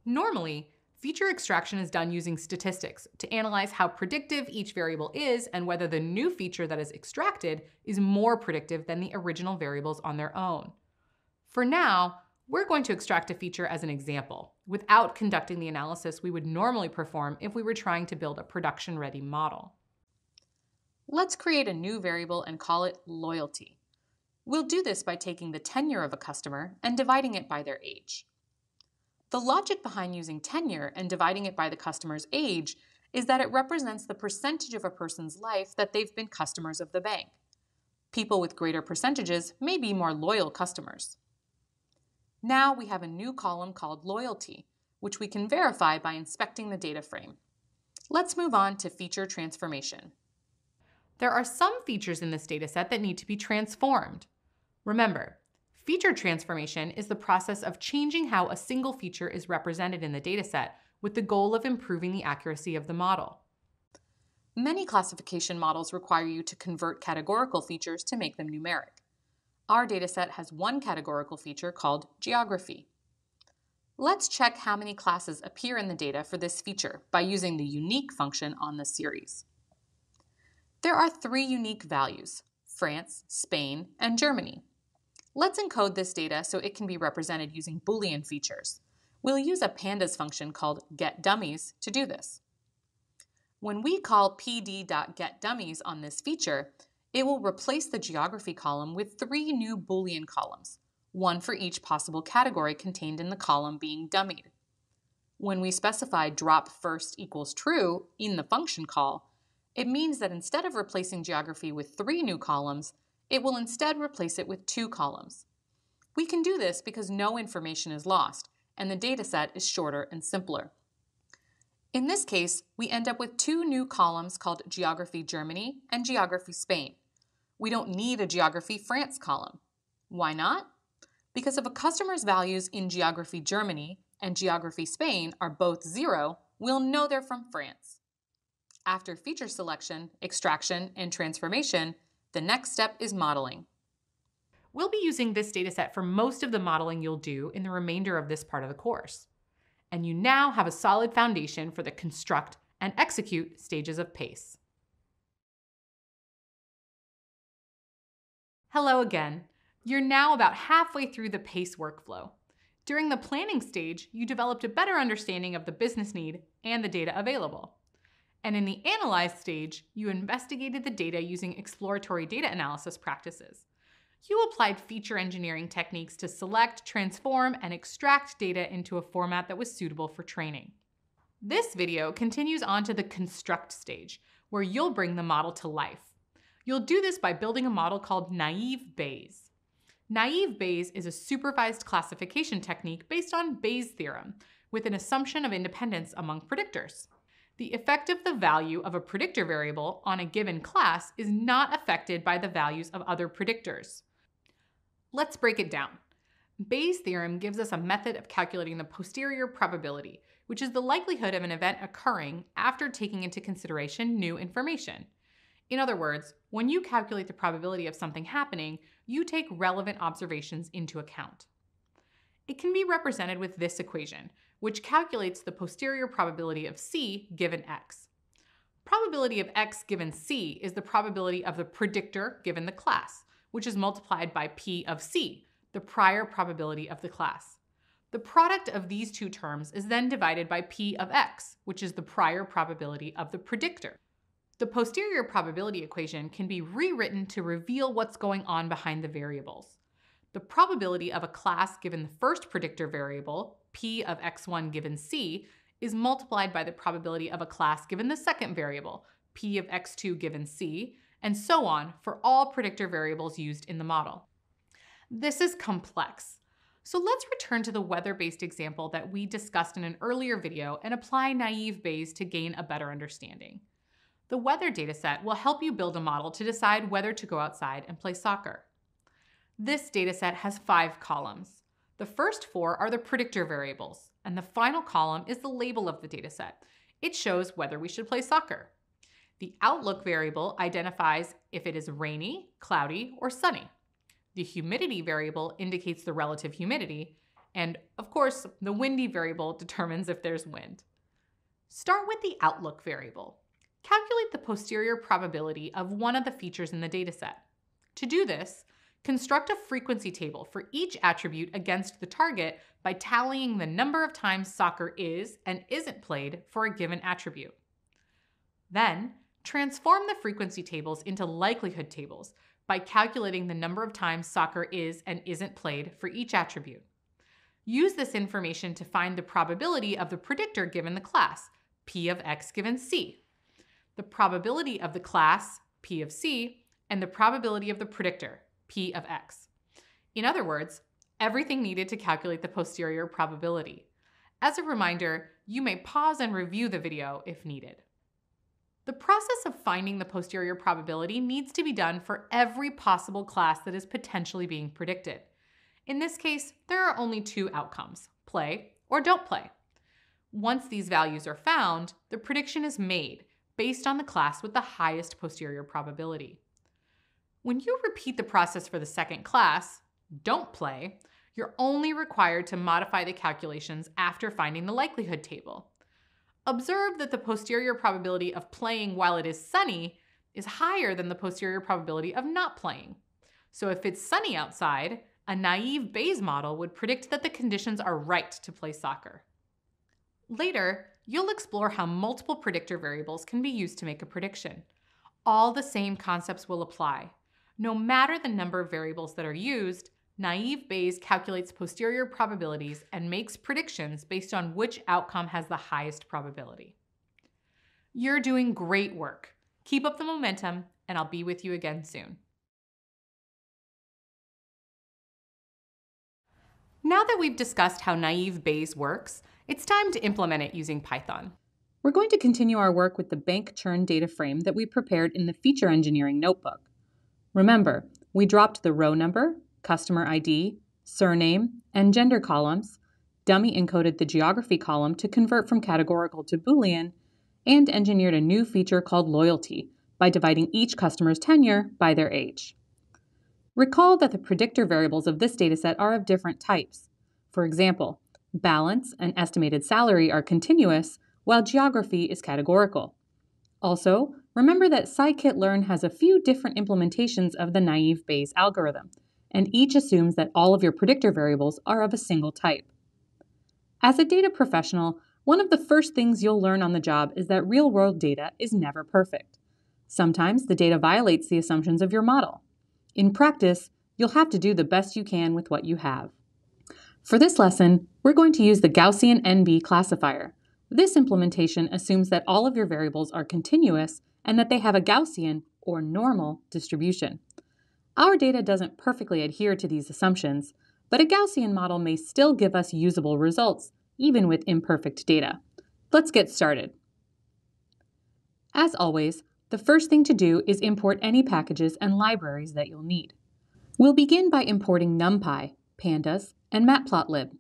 Normally, feature extraction is done using statistics to analyze how predictive each variable is and whether the new feature that is extracted is more predictive than the original variables on their own. For now, we're going to extract a feature as an example, without conducting the analysis we would normally perform if we were trying to build a production-ready model. Let's create a new variable and call it loyalty. We'll do this by taking the tenure of a customer and dividing it by their age. The logic behind using tenure and dividing it by the customer's age is that it represents the percentage of a person's life that they've been customers of the bank. People with greater percentages may be more loyal customers. Now we have a new column called loyalty, which we can verify by inspecting the data frame. Let's move on to feature transformation. There are some features in this dataset that need to be transformed. Remember, feature transformation is the process of changing how a single feature is represented in the dataset with the goal of improving the accuracy of the model. Many classification models require you to convert categorical features to make them numeric. Our dataset has one categorical feature called geography. Let's check how many classes appear in the data for this feature by using the unique function on the series. There are three unique values, France, Spain, and Germany. Let's encode this data so it can be represented using Boolean features. We'll use a pandas function called getDummies to do this. When we call pd.getDummies on this feature, it will replace the geography column with three new Boolean columns, one for each possible category contained in the column being dummied. When we specify drop first equals true in the function call, it means that instead of replacing geography with three new columns, it will instead replace it with two columns. We can do this because no information is lost, and the dataset is shorter and simpler. In this case, we end up with two new columns called Geography Germany and Geography Spain. We don't need a Geography France column. Why not? Because if a customer's values in Geography Germany and Geography Spain are both zero, we'll know they're from France. After feature selection, extraction, and transformation, the next step is modeling. We'll be using this dataset for most of the modeling you'll do in the remainder of this part of the course. And you now have a solid foundation for the construct and execute stages of PACE. Hello again. You're now about halfway through the PACE workflow. During the planning stage, you developed a better understanding of the business need and the data available. And in the analyze stage, you investigated the data using exploratory data analysis practices. You applied feature engineering techniques to select, transform, and extract data into a format that was suitable for training. This video continues on to the construct stage, where you'll bring the model to life. You'll do this by building a model called Naive Bayes. Naive Bayes is a supervised classification technique based on Bayes' theorem, with an assumption of independence among predictors the effect of the value of a predictor variable on a given class is not affected by the values of other predictors. Let's break it down. Bayes' theorem gives us a method of calculating the posterior probability, which is the likelihood of an event occurring after taking into consideration new information. In other words, when you calculate the probability of something happening, you take relevant observations into account. It can be represented with this equation, which calculates the posterior probability of C given X. Probability of x given c is the probability of the predictor given the class, which is multiplied by p of c, the prior probability of the class. The product of these two terms is then divided by p of x, which is the prior probability of the predictor. The posterior probability equation can be rewritten to reveal what's going on behind the variables. The probability of a class given the first predictor variable, p of x1 given c, is multiplied by the probability of a class given the second variable, p of x2 given c, and so on for all predictor variables used in the model. This is complex. So let's return to the weather-based example that we discussed in an earlier video and apply naive Bayes to gain a better understanding. The weather dataset will help you build a model to decide whether to go outside and play soccer. This dataset has five columns. The first four are the predictor variables, and the final column is the label of the dataset. It shows whether we should play soccer. The outlook variable identifies if it is rainy, cloudy, or sunny. The humidity variable indicates the relative humidity, and of course, the windy variable determines if there's wind. Start with the outlook variable. Calculate the posterior probability of one of the features in the dataset. To do this, construct a frequency table for each attribute against the target by tallying the number of times soccer is and isn't played for a given attribute. Then, transform the frequency tables into likelihood tables by calculating the number of times soccer is and isn't played for each attribute. Use this information to find the probability of the predictor given the class, P of x given C, the probability of the class, P of C, and the probability of the predictor, P of x. In other words, everything needed to calculate the posterior probability. As a reminder, you may pause and review the video if needed. The process of finding the posterior probability needs to be done for every possible class that is potentially being predicted. In this case, there are only two outcomes, play or don't play. Once these values are found, the prediction is made based on the class with the highest posterior probability. When you repeat the process for the second class, don't play, you're only required to modify the calculations after finding the likelihood table. Observe that the posterior probability of playing while it is sunny is higher than the posterior probability of not playing. So if it's sunny outside, a naive Bayes model would predict that the conditions are right to play soccer. Later, you'll explore how multiple predictor variables can be used to make a prediction. All the same concepts will apply. No matter the number of variables that are used, naive Bayes calculates posterior probabilities and makes predictions based on which outcome has the highest probability. You're doing great work. Keep up the momentum, and I'll be with you again soon. Now that we've discussed how naive Bayes works, it's time to implement it using Python. We're going to continue our work with the bank churn data frame that we prepared in the feature engineering notebook. Remember, we dropped the row number, customer ID, surname, and gender columns, dummy encoded the geography column to convert from categorical to Boolean, and engineered a new feature called loyalty by dividing each customer's tenure by their age. Recall that the predictor variables of this dataset are of different types. For example, balance and estimated salary are continuous, while geography is categorical. Also, remember that scikit-learn has a few different implementations of the naive Bayes algorithm, and each assumes that all of your predictor variables are of a single type. As a data professional, one of the first things you'll learn on the job is that real world data is never perfect. Sometimes the data violates the assumptions of your model. In practice, you'll have to do the best you can with what you have. For this lesson, we're going to use the Gaussian NB classifier. This implementation assumes that all of your variables are continuous and that they have a Gaussian, or normal, distribution. Our data doesn't perfectly adhere to these assumptions, but a Gaussian model may still give us usable results, even with imperfect data. Let's get started. As always, the first thing to do is import any packages and libraries that you'll need. We'll begin by importing NumPy, Pandas, and Matplotlib.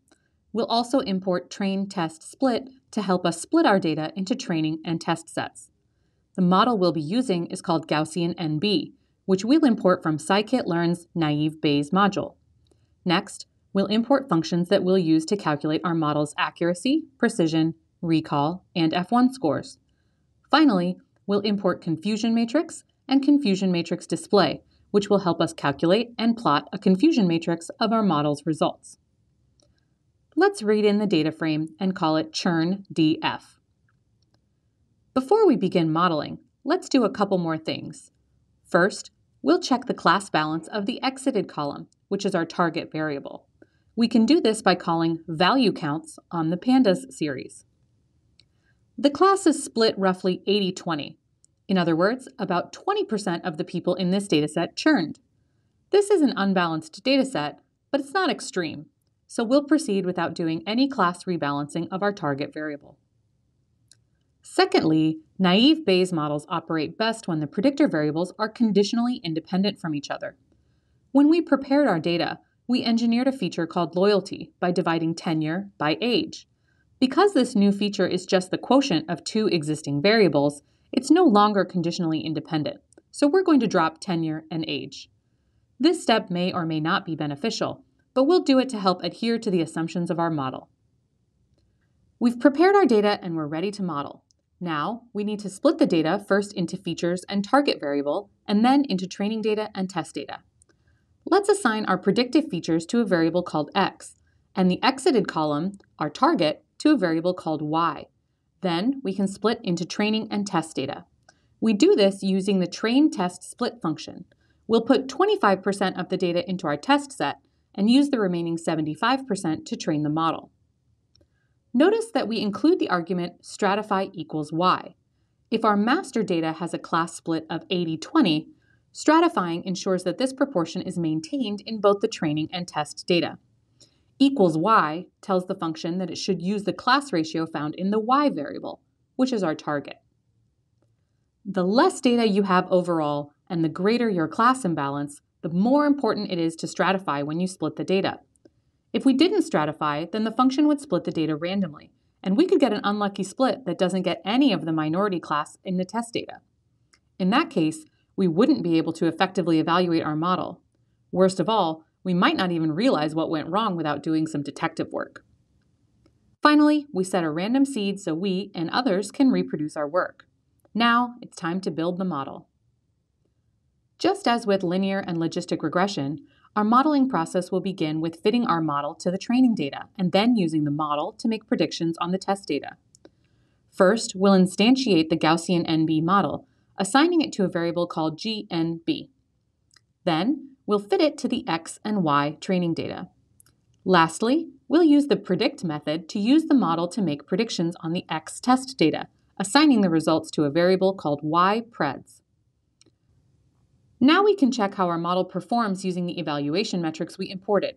We'll also import train test split to help us split our data into training and test sets. The model we'll be using is called Gaussian NB, which we'll import from scikit-learn's naive Bayes module. Next, we'll import functions that we'll use to calculate our model's accuracy, precision, recall, and F1 scores. Finally, we'll import confusion matrix and confusion matrix display, which will help us calculate and plot a confusion matrix of our model's results. Let's read in the data frame and call it churn DF. Before we begin modeling, let's do a couple more things. First, we'll check the class balance of the exited column, which is our target variable. We can do this by calling value counts on the pandas series. The class is split roughly 80 20. In other words, about 20% of the people in this dataset churned. This is an unbalanced dataset, but it's not extreme, so we'll proceed without doing any class rebalancing of our target variable. Secondly, naive Bayes models operate best when the predictor variables are conditionally independent from each other. When we prepared our data, we engineered a feature called loyalty by dividing tenure by age. Because this new feature is just the quotient of two existing variables, it's no longer conditionally independent, so we're going to drop tenure and age. This step may or may not be beneficial, but we'll do it to help adhere to the assumptions of our model. We've prepared our data and we're ready to model. Now, we need to split the data first into features and target variable, and then into training data and test data. Let's assign our predictive features to a variable called x, and the exited column, our target, to a variable called y. Then we can split into training and test data. We do this using the train test split function. We'll put 25% of the data into our test set and use the remaining 75% to train the model. Notice that we include the argument stratify equals y. If our master data has a class split of 80-20, stratifying ensures that this proportion is maintained in both the training and test data. Equals y tells the function that it should use the class ratio found in the y variable, which is our target. The less data you have overall and the greater your class imbalance, the more important it is to stratify when you split the data. If we didn't stratify, then the function would split the data randomly, and we could get an unlucky split that doesn't get any of the minority class in the test data. In that case, we wouldn't be able to effectively evaluate our model. Worst of all, we might not even realize what went wrong without doing some detective work. Finally, we set a random seed so we and others can reproduce our work. Now it's time to build the model. Just as with linear and logistic regression, our modeling process will begin with fitting our model to the training data and then using the model to make predictions on the test data. First, we'll instantiate the Gaussian NB model, assigning it to a variable called GNB. Then, we'll fit it to the X and Y training data. Lastly, we'll use the predict method to use the model to make predictions on the X test data, assigning the results to a variable called Y-preds. Now we can check how our model performs using the evaluation metrics we imported.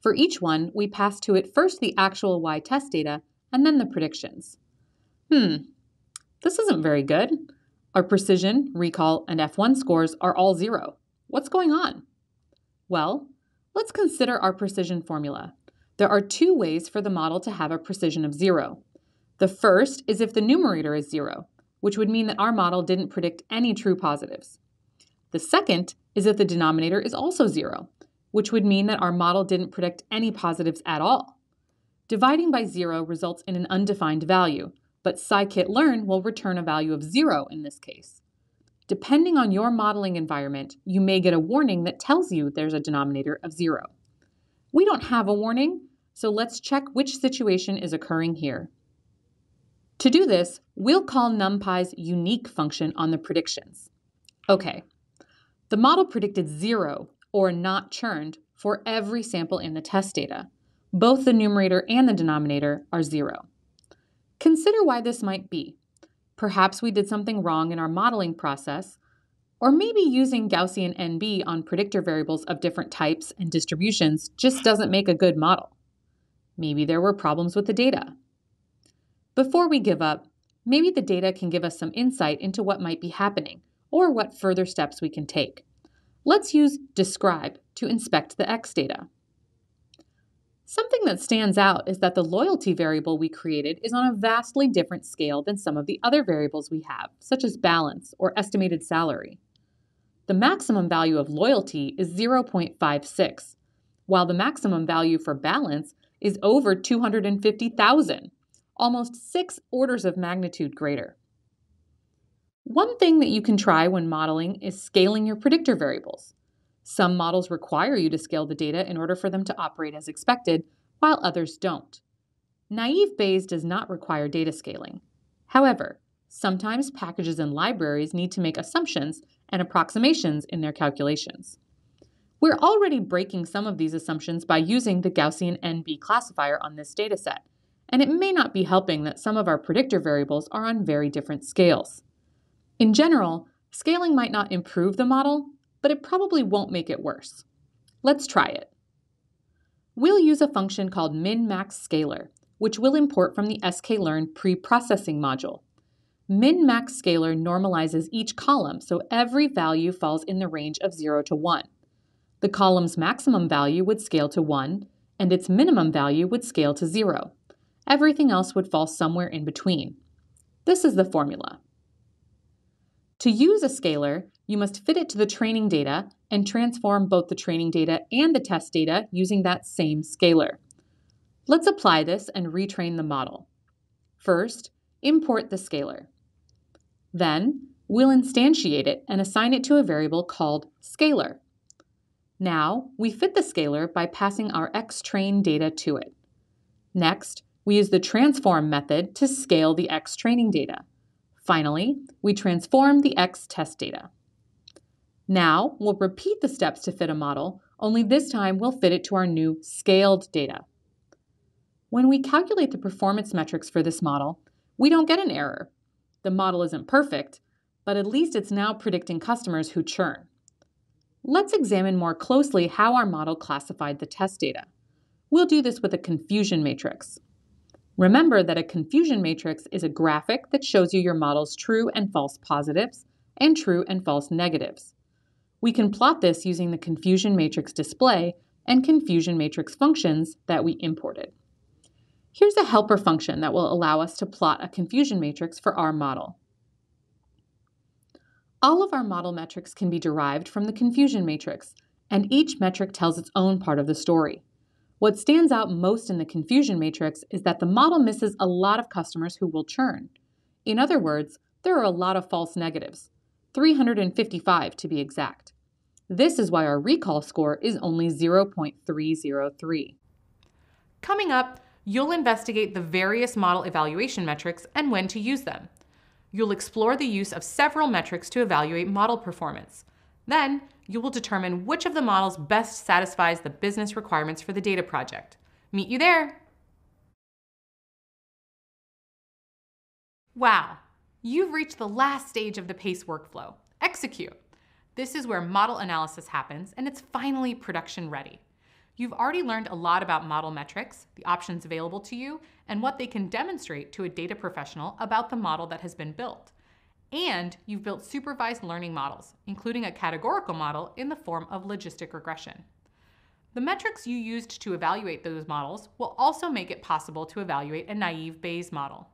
For each one, we pass to it first the actual Y test data and then the predictions. Hmm, this isn't very good. Our precision, recall, and F1 scores are all zero. What's going on? Well, let's consider our precision formula. There are two ways for the model to have a precision of zero. The first is if the numerator is zero, which would mean that our model didn't predict any true positives. The second is if the denominator is also zero, which would mean that our model didn't predict any positives at all. Dividing by zero results in an undefined value, but scikit-learn will return a value of zero in this case. Depending on your modeling environment, you may get a warning that tells you there's a denominator of zero. We don't have a warning, so let's check which situation is occurring here. To do this, we'll call NumPy's unique function on the predictions. Okay, the model predicted zero, or not churned, for every sample in the test data. Both the numerator and the denominator are zero. Consider why this might be. Perhaps we did something wrong in our modeling process, or maybe using Gaussian NB on predictor variables of different types and distributions just doesn't make a good model. Maybe there were problems with the data. Before we give up, maybe the data can give us some insight into what might be happening or what further steps we can take. Let's use describe to inspect the X data. Something that stands out is that the loyalty variable we created is on a vastly different scale than some of the other variables we have, such as balance or estimated salary. The maximum value of loyalty is 0.56, while the maximum value for balance is over 250,000, almost six orders of magnitude greater. One thing that you can try when modeling is scaling your predictor variables. Some models require you to scale the data in order for them to operate as expected, while others don't. Naive Bayes does not require data scaling. However, sometimes packages and libraries need to make assumptions and approximations in their calculations. We're already breaking some of these assumptions by using the Gaussian NB classifier on this dataset, and it may not be helping that some of our predictor variables are on very different scales. In general, scaling might not improve the model, but it probably won't make it worse. Let's try it. We'll use a function called min-max scaler, which we'll import from the sklearn pre-processing module. Min-max scaler normalizes each column so every value falls in the range of 0 to 1. The column's maximum value would scale to 1, and its minimum value would scale to 0. Everything else would fall somewhere in between. This is the formula. To use a scaler, you must fit it to the training data and transform both the training data and the test data using that same scaler. Let's apply this and retrain the model. First, import the scaler. Then, we'll instantiate it and assign it to a variable called scaler. Now, we fit the scaler by passing our xtrain data to it. Next, we use the transform method to scale the xtraining data. Finally, we transform the x test data. Now, we'll repeat the steps to fit a model, only this time we'll fit it to our new scaled data. When we calculate the performance metrics for this model, we don't get an error. The model isn't perfect, but at least it's now predicting customers who churn. Let's examine more closely how our model classified the test data. We'll do this with a confusion matrix. Remember that a confusion matrix is a graphic that shows you your model's true and false positives and true and false negatives. We can plot this using the confusion matrix display and confusion matrix functions that we imported. Here's a helper function that will allow us to plot a confusion matrix for our model. All of our model metrics can be derived from the confusion matrix, and each metric tells its own part of the story. What stands out most in the confusion matrix is that the model misses a lot of customers who will churn. In other words, there are a lot of false negatives, 355 to be exact. This is why our recall score is only 0.303. Coming up, you'll investigate the various model evaluation metrics and when to use them. You'll explore the use of several metrics to evaluate model performance. Then, you will determine which of the models best satisfies the business requirements for the data project. Meet you there! Wow, you've reached the last stage of the PACE workflow, execute. This is where model analysis happens and it's finally production ready. You've already learned a lot about model metrics, the options available to you, and what they can demonstrate to a data professional about the model that has been built. And you've built supervised learning models, including a categorical model in the form of logistic regression. The metrics you used to evaluate those models will also make it possible to evaluate a naive Bayes model.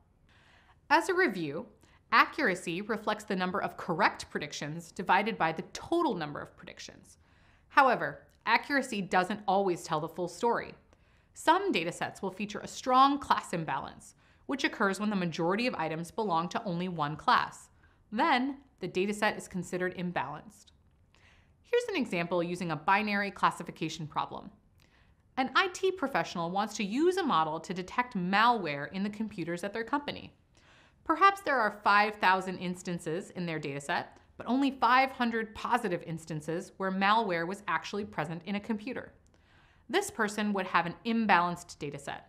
As a review, accuracy reflects the number of correct predictions divided by the total number of predictions. However, accuracy doesn't always tell the full story. Some datasets will feature a strong class imbalance, which occurs when the majority of items belong to only one class. Then, the dataset is considered imbalanced. Here's an example using a binary classification problem. An IT professional wants to use a model to detect malware in the computers at their company. Perhaps there are 5,000 instances in their dataset, but only 500 positive instances where malware was actually present in a computer. This person would have an imbalanced dataset,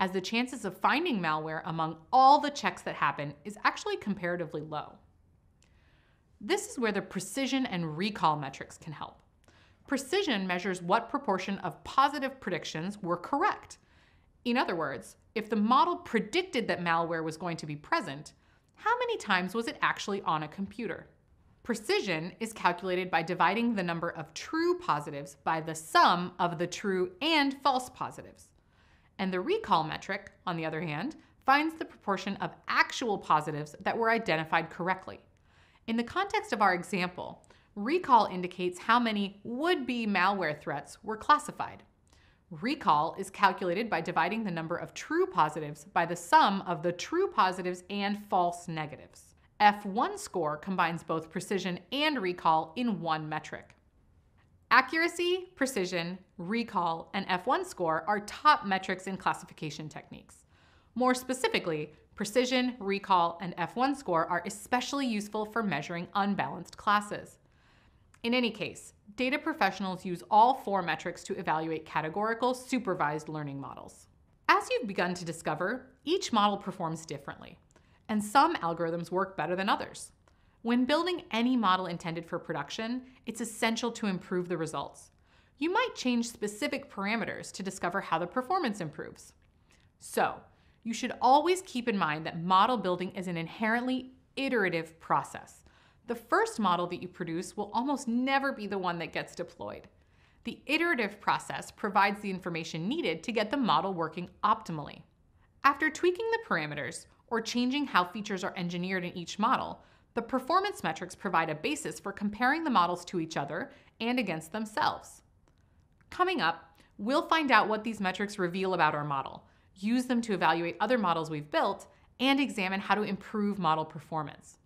as the chances of finding malware among all the checks that happen is actually comparatively low. This is where the precision and recall metrics can help. Precision measures what proportion of positive predictions were correct. In other words, if the model predicted that malware was going to be present, how many times was it actually on a computer? Precision is calculated by dividing the number of true positives by the sum of the true and false positives. And the recall metric, on the other hand, finds the proportion of actual positives that were identified correctly. In the context of our example, recall indicates how many would-be malware threats were classified. Recall is calculated by dividing the number of true positives by the sum of the true positives and false negatives. F1 score combines both precision and recall in one metric. Accuracy, precision, recall, and F1 score are top metrics in classification techniques. More specifically, precision, recall, and F1 score are especially useful for measuring unbalanced classes. In any case, data professionals use all four metrics to evaluate categorical supervised learning models. As you've begun to discover, each model performs differently, and some algorithms work better than others. When building any model intended for production, it's essential to improve the results. You might change specific parameters to discover how the performance improves. So, you should always keep in mind that model building is an inherently iterative process. The first model that you produce will almost never be the one that gets deployed. The iterative process provides the information needed to get the model working optimally. After tweaking the parameters or changing how features are engineered in each model, the performance metrics provide a basis for comparing the models to each other and against themselves. Coming up, we'll find out what these metrics reveal about our model, use them to evaluate other models we've built, and examine how to improve model performance.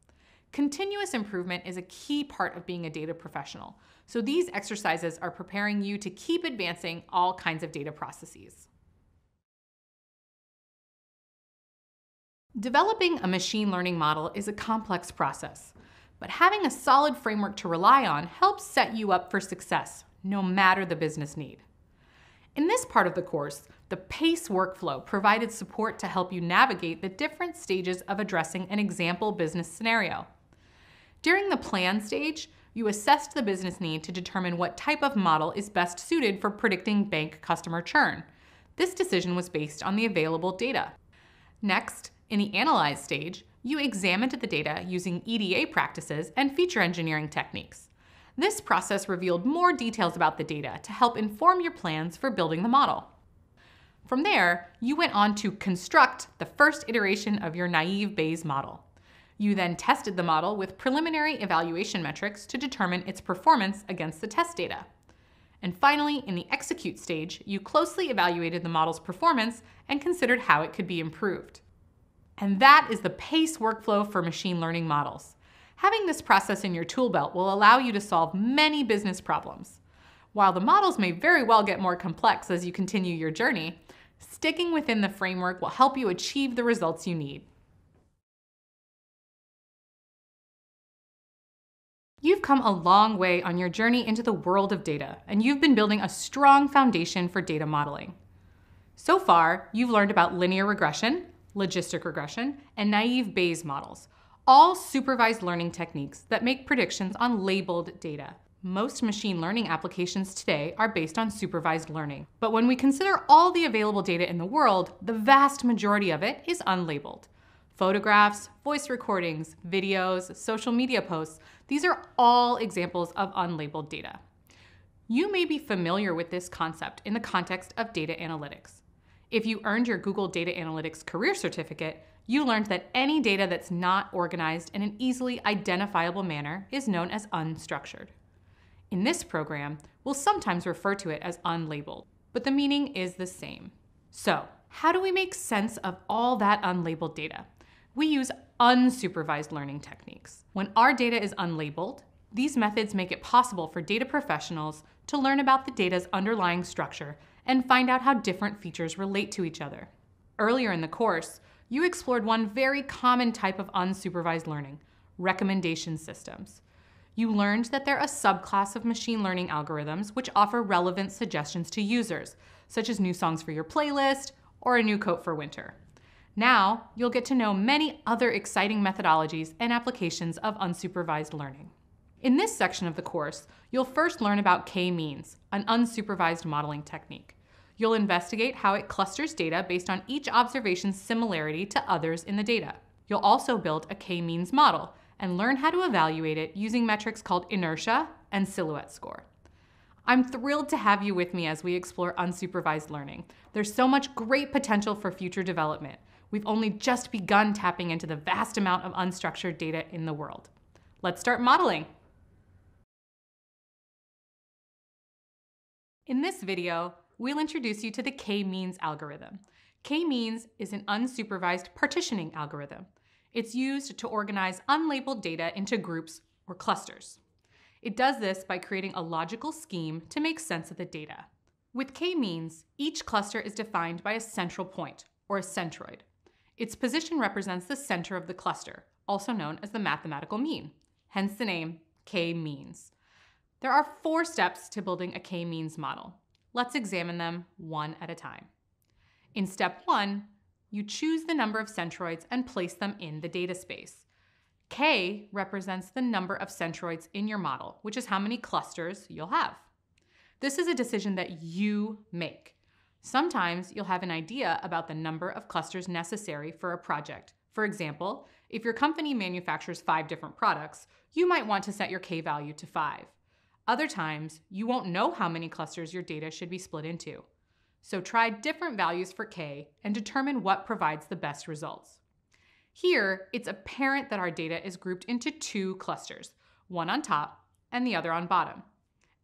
Continuous improvement is a key part of being a data professional, so these exercises are preparing you to keep advancing all kinds of data processes. Developing a machine learning model is a complex process, but having a solid framework to rely on helps set you up for success, no matter the business need. In this part of the course, the PACE workflow provided support to help you navigate the different stages of addressing an example business scenario. During the plan stage, you assessed the business need to determine what type of model is best suited for predicting bank customer churn. This decision was based on the available data. Next, in the analyze stage, you examined the data using EDA practices and feature engineering techniques. This process revealed more details about the data to help inform your plans for building the model. From there, you went on to construct the first iteration of your naive Bayes model. You then tested the model with preliminary evaluation metrics to determine its performance against the test data. And finally, in the execute stage, you closely evaluated the model's performance and considered how it could be improved. And that is the PACE workflow for machine learning models. Having this process in your tool belt will allow you to solve many business problems. While the models may very well get more complex as you continue your journey, sticking within the framework will help you achieve the results you need. You've come a long way on your journey into the world of data, and you've been building a strong foundation for data modeling. So far, you've learned about linear regression, logistic regression, and naive Bayes models, all supervised learning techniques that make predictions on labeled data. Most machine learning applications today are based on supervised learning. But when we consider all the available data in the world, the vast majority of it is unlabeled. Photographs, voice recordings, videos, social media posts, these are all examples of unlabeled data. You may be familiar with this concept in the context of data analytics. If you earned your Google Data Analytics Career Certificate, you learned that any data that's not organized in an easily identifiable manner is known as unstructured. In this program, we'll sometimes refer to it as unlabeled, but the meaning is the same. So, how do we make sense of all that unlabeled data? We use unsupervised learning techniques. When our data is unlabeled, these methods make it possible for data professionals to learn about the data's underlying structure and find out how different features relate to each other. Earlier in the course, you explored one very common type of unsupervised learning, recommendation systems. You learned that they're a subclass of machine learning algorithms which offer relevant suggestions to users, such as new songs for your playlist or a new coat for winter. Now, you'll get to know many other exciting methodologies and applications of unsupervised learning. In this section of the course, you'll first learn about k-means, an unsupervised modeling technique. You'll investigate how it clusters data based on each observation's similarity to others in the data. You'll also build a k-means model and learn how to evaluate it using metrics called inertia and silhouette score. I'm thrilled to have you with me as we explore unsupervised learning. There's so much great potential for future development. We've only just begun tapping into the vast amount of unstructured data in the world. Let's start modeling. In this video, we'll introduce you to the k-means algorithm. K-means is an unsupervised partitioning algorithm. It's used to organize unlabeled data into groups or clusters. It does this by creating a logical scheme to make sense of the data. With k-means, each cluster is defined by a central point, or a centroid. Its position represents the center of the cluster, also known as the mathematical mean, hence the name k-means. There are four steps to building a k-means model. Let's examine them one at a time. In step one, you choose the number of centroids and place them in the data space. K represents the number of centroids in your model, which is how many clusters you'll have. This is a decision that you make. Sometimes you'll have an idea about the number of clusters necessary for a project. For example, if your company manufactures five different products, you might want to set your K value to five. Other times, you won't know how many clusters your data should be split into. So try different values for K and determine what provides the best results. Here, it's apparent that our data is grouped into two clusters, one on top and the other on bottom.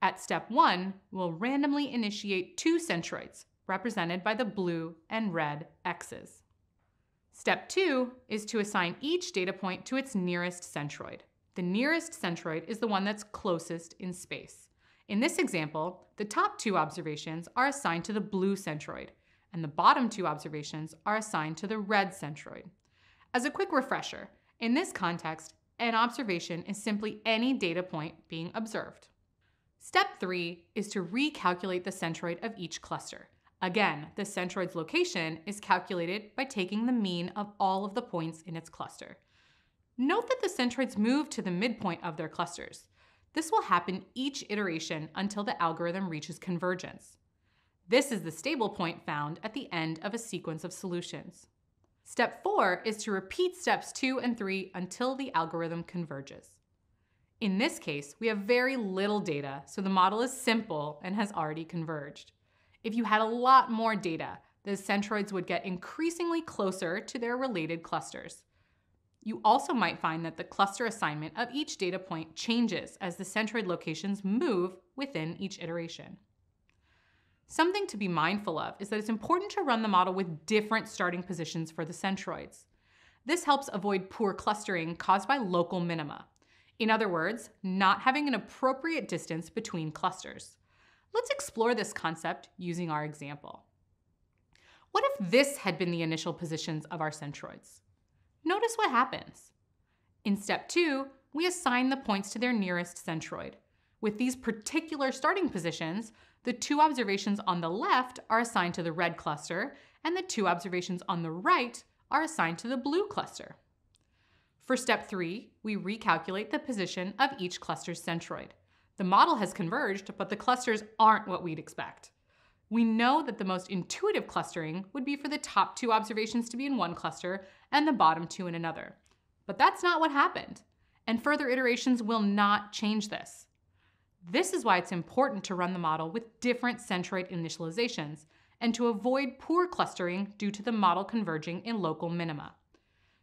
At step one, we'll randomly initiate two centroids, represented by the blue and red X's. Step two is to assign each data point to its nearest centroid. The nearest centroid is the one that's closest in space. In this example, the top two observations are assigned to the blue centroid, and the bottom two observations are assigned to the red centroid. As a quick refresher, in this context, an observation is simply any data point being observed. Step three is to recalculate the centroid of each cluster. Again, the centroid's location is calculated by taking the mean of all of the points in its cluster. Note that the centroids move to the midpoint of their clusters. This will happen each iteration until the algorithm reaches convergence. This is the stable point found at the end of a sequence of solutions. Step four is to repeat steps two and three until the algorithm converges. In this case, we have very little data, so the model is simple and has already converged. If you had a lot more data, the centroids would get increasingly closer to their related clusters. You also might find that the cluster assignment of each data point changes as the centroid locations move within each iteration. Something to be mindful of is that it's important to run the model with different starting positions for the centroids. This helps avoid poor clustering caused by local minima. In other words, not having an appropriate distance between clusters. Let's explore this concept using our example. What if this had been the initial positions of our centroids? Notice what happens. In step two, we assign the points to their nearest centroid. With these particular starting positions, the two observations on the left are assigned to the red cluster, and the two observations on the right are assigned to the blue cluster. For step three, we recalculate the position of each cluster's centroid. The model has converged, but the clusters aren't what we'd expect. We know that the most intuitive clustering would be for the top two observations to be in one cluster and the bottom two in another. But that's not what happened, and further iterations will not change this. This is why it's important to run the model with different centroid initializations and to avoid poor clustering due to the model converging in local minima.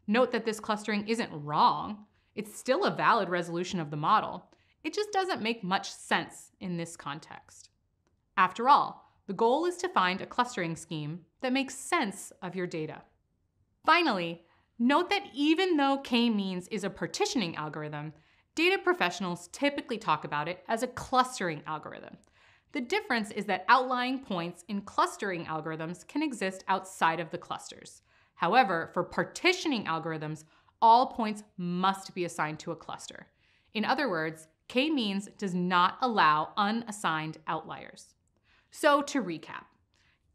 Note that this clustering isn't wrong. It's still a valid resolution of the model. It just doesn't make much sense in this context. After all, the goal is to find a clustering scheme that makes sense of your data. Finally, note that even though k-means is a partitioning algorithm, Data professionals typically talk about it as a clustering algorithm. The difference is that outlying points in clustering algorithms can exist outside of the clusters. However, for partitioning algorithms, all points must be assigned to a cluster. In other words, k-means does not allow unassigned outliers. So to recap,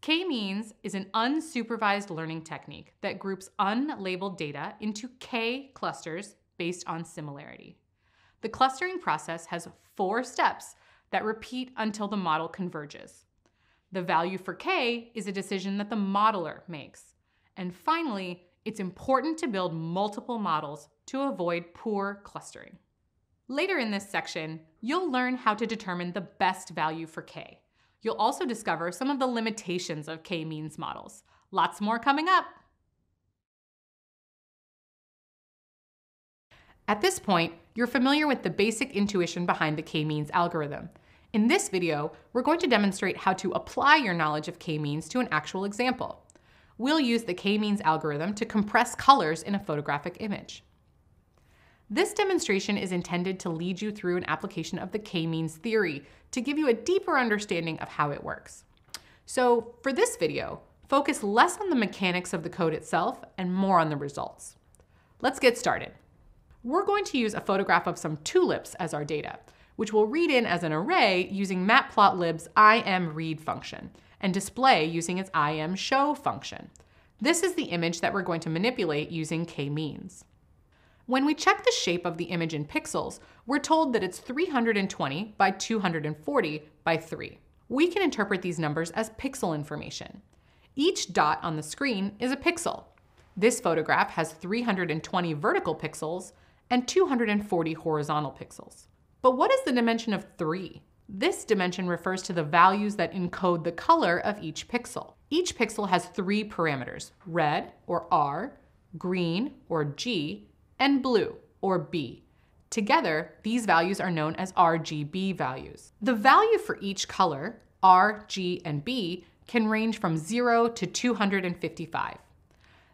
k-means is an unsupervised learning technique that groups unlabeled data into k clusters based on similarity. The clustering process has four steps that repeat until the model converges. The value for k is a decision that the modeler makes. And finally, it's important to build multiple models to avoid poor clustering. Later in this section, you'll learn how to determine the best value for k. You'll also discover some of the limitations of k-means models. Lots more coming up. At this point, you're familiar with the basic intuition behind the k-means algorithm. In this video, we're going to demonstrate how to apply your knowledge of k-means to an actual example. we'll use the k-means algorithm to compress colors in a photographic image. This demonstration is intended to lead you through an application of the k-means theory to give you a deeper understanding of how it works. So for this video, focus less on the mechanics of the code itself and more on the results. Let's get started. We're going to use a photograph of some tulips as our data, which we'll read in as an array using matplotlib's imRead function and display using its imShow function. This is the image that we're going to manipulate using k-means. When we check the shape of the image in pixels, we're told that it's 320 by 240 by 3. We can interpret these numbers as pixel information. Each dot on the screen is a pixel. This photograph has 320 vertical pixels and 240 horizontal pixels. But what is the dimension of 3? This dimension refers to the values that encode the color of each pixel. Each pixel has three parameters, red, or R, green, or G, and blue, or B. Together, these values are known as RGB values. The value for each color, R, G, and B, can range from 0 to 255.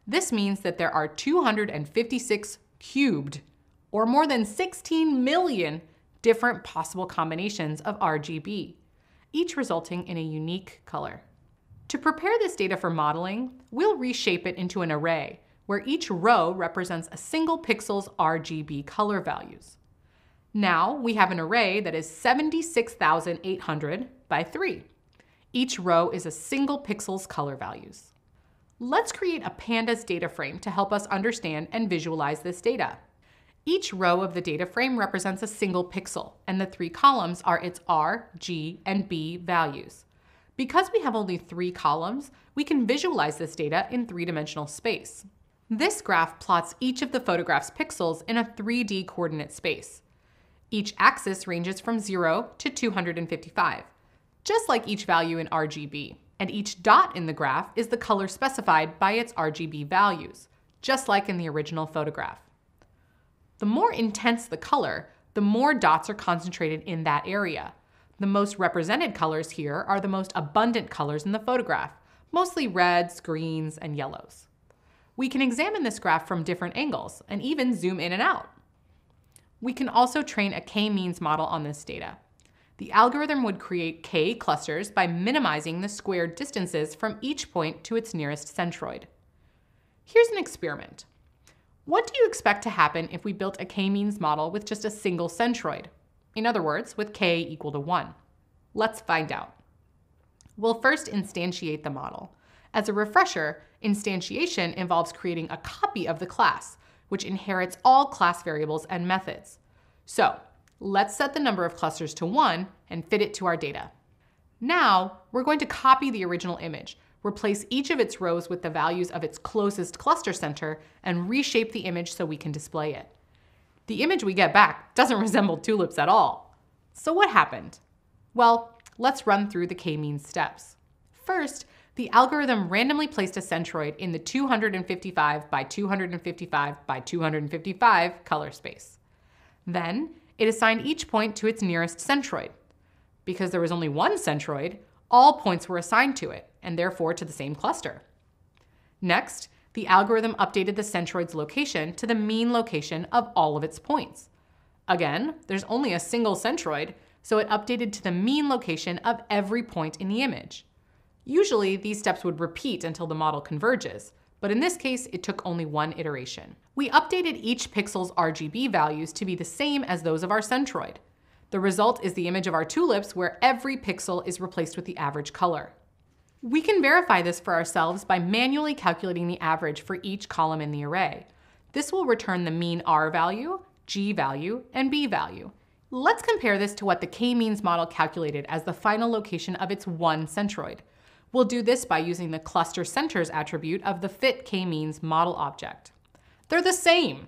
This means that there are 256 cubed, or more than 16 million different possible combinations of RGB, each resulting in a unique color. To prepare this data for modeling, we'll reshape it into an array where each row represents a single pixel's RGB color values. Now we have an array that is 76,800 by 3. Each row is a single pixel's color values. Let's create a pandas data frame to help us understand and visualize this data. Each row of the data frame represents a single pixel, and the three columns are its R, G, and B values. Because we have only three columns, we can visualize this data in three-dimensional space. This graph plots each of the photograph's pixels in a 3D coordinate space. Each axis ranges from 0 to 255, just like each value in RGB. And each dot in the graph is the color specified by its RGB values, just like in the original photograph. The more intense the color, the more dots are concentrated in that area. The most represented colors here are the most abundant colors in the photograph, mostly reds, greens, and yellows. We can examine this graph from different angles and even zoom in and out. We can also train a k-means model on this data. The algorithm would create k clusters by minimizing the squared distances from each point to its nearest centroid. Here's an experiment. What do you expect to happen if we built a k-means model with just a single centroid? In other words, with k equal to 1. Let's find out. We'll first instantiate the model. As a refresher, instantiation involves creating a copy of the class, which inherits all class variables and methods. So let's set the number of clusters to 1 and fit it to our data. Now, we're going to copy the original image, replace each of its rows with the values of its closest cluster center, and reshape the image so we can display it. The image we get back doesn't resemble tulips at all. So what happened? Well, let's run through the k-means steps. First, the algorithm randomly placed a centroid in the 255 by 255 by 255 color space. Then, it assigned each point to its nearest centroid. Because there was only one centroid, all points were assigned to it, and therefore to the same cluster. Next, the algorithm updated the centroid's location to the mean location of all of its points. Again, there's only a single centroid, so it updated to the mean location of every point in the image. Usually, these steps would repeat until the model converges, but in this case, it took only one iteration. We updated each pixel's RGB values to be the same as those of our centroid. The result is the image of our tulips where every pixel is replaced with the average color. We can verify this for ourselves by manually calculating the average for each column in the array. This will return the mean R value, G value, and B value. Let's compare this to what the k-means model calculated as the final location of its one centroid. We'll do this by using the cluster centers attribute of the fit k-means model object. They're the same.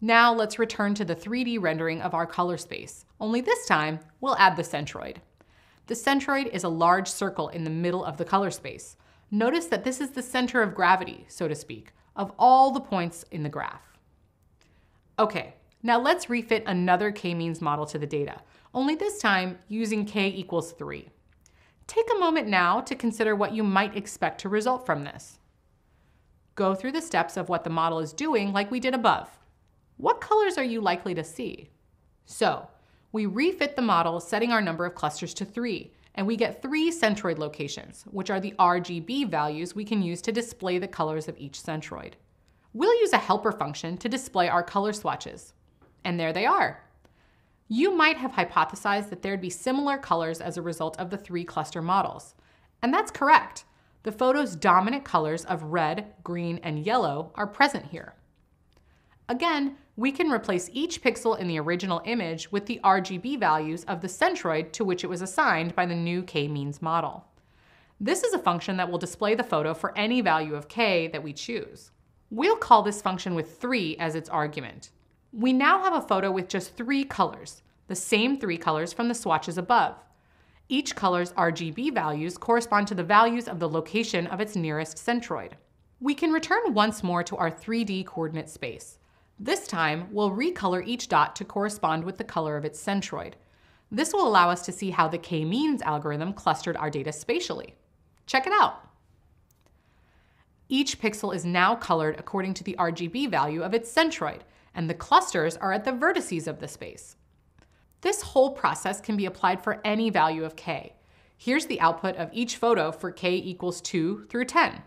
Now let's return to the 3D rendering of our color space, only this time we'll add the centroid. The centroid is a large circle in the middle of the color space. Notice that this is the center of gravity, so to speak, of all the points in the graph. Okay, now let's refit another k-means model to the data, only this time using k equals 3. Take a moment now to consider what you might expect to result from this. go through the steps of what the model is doing like we did above. What colors are you likely to see? So, we refit the model setting our number of clusters to three, and we get three centroid locations, which are the RGB values we can use to display the colors of each centroid. We'll use a helper function to display our color swatches. And there they are. You might have hypothesized that there'd be similar colors as a result of the three cluster models. And that's correct. The photo's dominant colors of red, green, and yellow are present here. Again, we can replace each pixel in the original image with the RGB values of the centroid to which it was assigned by the new k-means model. This is a function that will display the photo for any value of k that we choose. We'll call this function with 3 as its argument. We now have a photo with just three colors, the same three colors from the swatches above. Each color's RGB values correspond to the values of the location of its nearest centroid. We can return once more to our 3D coordinate space. This time, we'll recolor each dot to correspond with the color of its centroid. This will allow us to see how the k-means algorithm clustered our data spatially. Check it out. Each pixel is now colored according to the RGB value of its centroid, and the clusters are at the vertices of the space. This whole process can be applied for any value of k. Here's the output of each photo for k equals 2 through 10.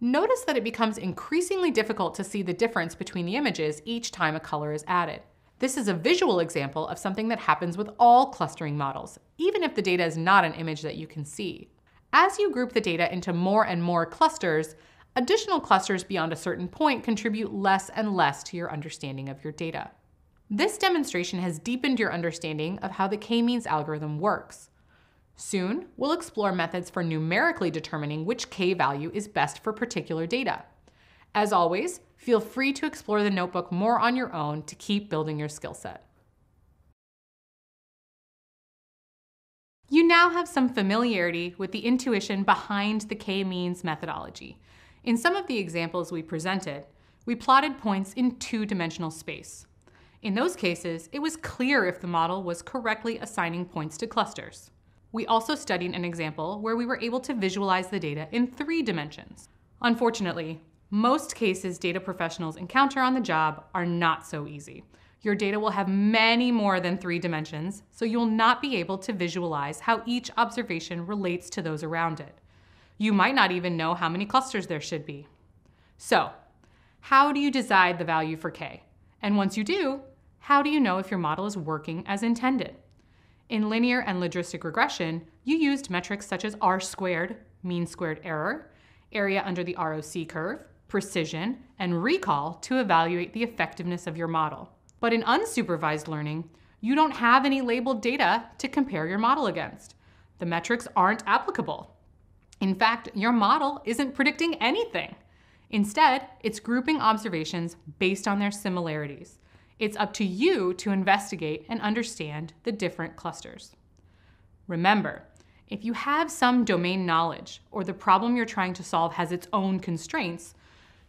Notice that it becomes increasingly difficult to see the difference between the images each time a color is added. This is a visual example of something that happens with all clustering models, even if the data is not an image that you can see. As you group the data into more and more clusters, Additional clusters beyond a certain point contribute less and less to your understanding of your data. This demonstration has deepened your understanding of how the k-means algorithm works. Soon, we'll explore methods for numerically determining which k value is best for particular data. As always, feel free to explore the notebook more on your own to keep building your skill set. You now have some familiarity with the intuition behind the k-means methodology. In some of the examples we presented, we plotted points in two-dimensional space. In those cases, it was clear if the model was correctly assigning points to clusters. We also studied an example where we were able to visualize the data in three dimensions. Unfortunately, most cases data professionals encounter on the job are not so easy. Your data will have many more than three dimensions, so you'll not be able to visualize how each observation relates to those around it. You might not even know how many clusters there should be. So, how do you decide the value for k? And once you do, how do you know if your model is working as intended? In linear and logistic regression, you used metrics such as R squared, mean squared error, area under the ROC curve, precision, and recall to evaluate the effectiveness of your model. But in unsupervised learning, you don't have any labeled data to compare your model against. The metrics aren't applicable. In fact, your model isn't predicting anything. Instead, it's grouping observations based on their similarities. It's up to you to investigate and understand the different clusters. Remember, if you have some domain knowledge or the problem you're trying to solve has its own constraints,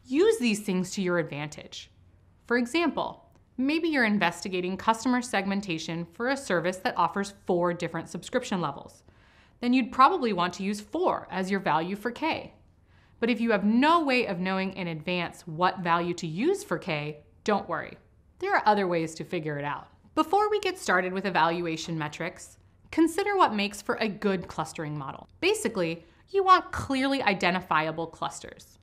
use these things to your advantage. For example, maybe you're investigating customer segmentation for a service that offers four different subscription levels then you'd probably want to use 4 as your value for k. But if you have no way of knowing in advance what value to use for k, don't worry. There are other ways to figure it out. Before we get started with evaluation metrics, consider what makes for a good clustering model. Basically, you want clearly identifiable clusters.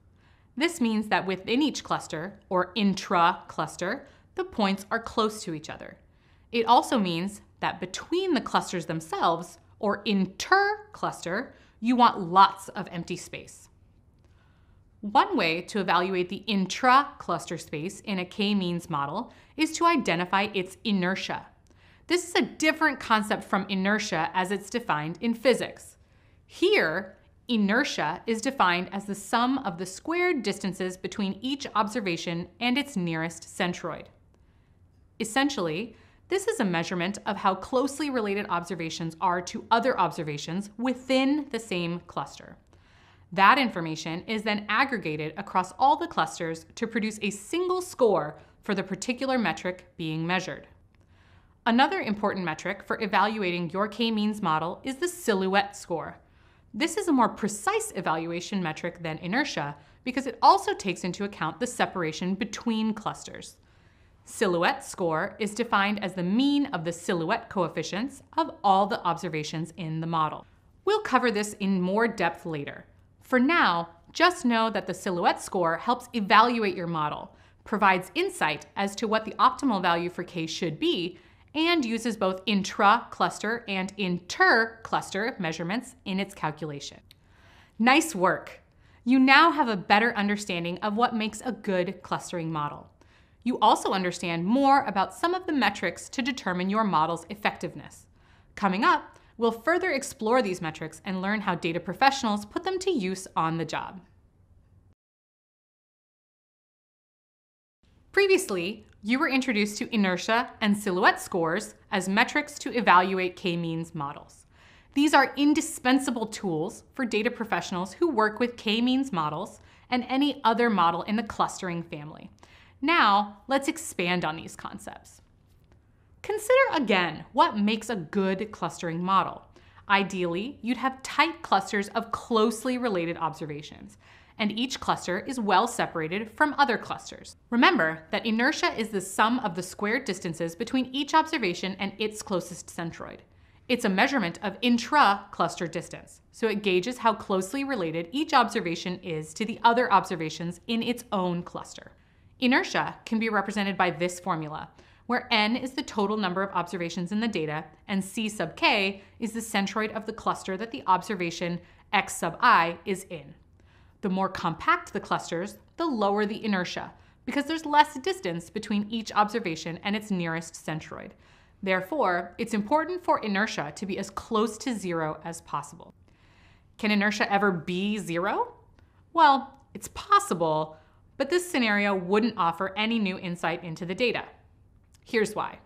This means that within each cluster, or intra-cluster, the points are close to each other. It also means that between the clusters themselves, or inter-cluster, you want lots of empty space. One way to evaluate the intra-cluster space in a k-means model is to identify its inertia. This is a different concept from inertia as it's defined in physics. Here, inertia is defined as the sum of the squared distances between each observation and its nearest centroid. Essentially, this is a measurement of how closely related observations are to other observations within the same cluster. That information is then aggregated across all the clusters to produce a single score for the particular metric being measured. Another important metric for evaluating your k-means model is the silhouette score. This is a more precise evaluation metric than inertia because it also takes into account the separation between clusters. Silhouette score is defined as the mean of the silhouette coefficients of all the observations in the model. We'll cover this in more depth later. For now, just know that the silhouette score helps evaluate your model, provides insight as to what the optimal value for k should be, and uses both intra-cluster and inter-cluster measurements in its calculation. Nice work! You now have a better understanding of what makes a good clustering model. You also understand more about some of the metrics to determine your model's effectiveness. Coming up, we'll further explore these metrics and learn how data professionals put them to use on the job. Previously, you were introduced to inertia and silhouette scores as metrics to evaluate k-means models. These are indispensable tools for data professionals who work with k-means models and any other model in the clustering family. Now, let's expand on these concepts. Consider again what makes a good clustering model. Ideally, you'd have tight clusters of closely related observations, and each cluster is well separated from other clusters. Remember that inertia is the sum of the squared distances between each observation and its closest centroid. It's a measurement of intra-cluster distance, so it gauges how closely related each observation is to the other observations in its own cluster. Inertia can be represented by this formula, where n is the total number of observations in the data, and c sub k is the centroid of the cluster that the observation x sub i is in. The more compact the clusters, the lower the inertia, because there's less distance between each observation and its nearest centroid. Therefore, it's important for inertia to be as close to zero as possible. Can inertia ever be zero? Well, it's possible, but this scenario wouldn't offer any new insight into the data. Here's why.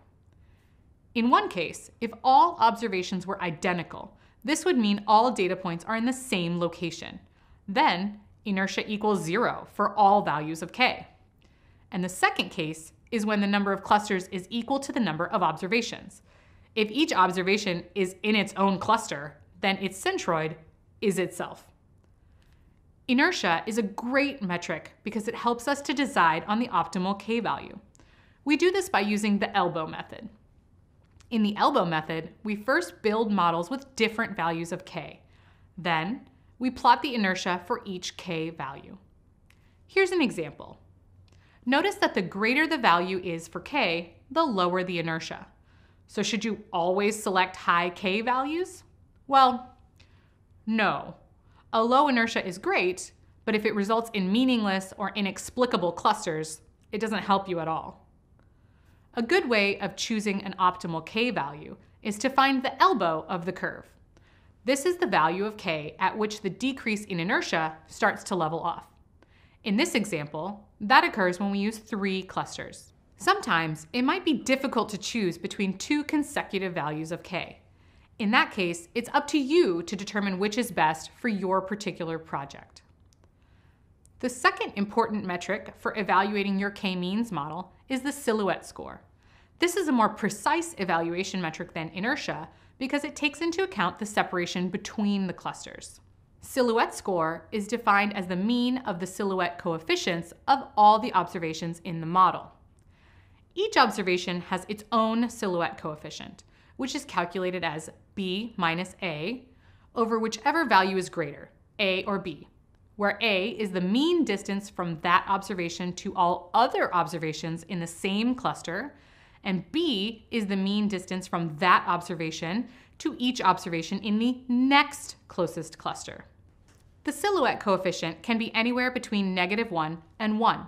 In one case, if all observations were identical, this would mean all data points are in the same location. Then, inertia equals zero for all values of k. And the second case is when the number of clusters is equal to the number of observations. If each observation is in its own cluster, then its centroid is itself. Inertia is a great metric because it helps us to decide on the optimal k value. We do this by using the elbow method. In the elbow method, we first build models with different values of k. Then, we plot the inertia for each k value. Here's an example. Notice that the greater the value is for k, the lower the inertia. So should you always select high k values? Well, no. A low inertia is great, but if it results in meaningless or inexplicable clusters, it doesn't help you at all. A good way of choosing an optimal k value is to find the elbow of the curve. This is the value of k at which the decrease in inertia starts to level off. In this example, that occurs when we use three clusters. Sometimes it might be difficult to choose between two consecutive values of k. In that case, it's up to you to determine which is best for your particular project. The second important metric for evaluating your k-means model is the silhouette score. This is a more precise evaluation metric than inertia because it takes into account the separation between the clusters. Silhouette score is defined as the mean of the silhouette coefficients of all the observations in the model. Each observation has its own silhouette coefficient, which is calculated as b minus a over whichever value is greater, a or b, where a is the mean distance from that observation to all other observations in the same cluster, and b is the mean distance from that observation to each observation in the next closest cluster. The silhouette coefficient can be anywhere between negative 1 and 1.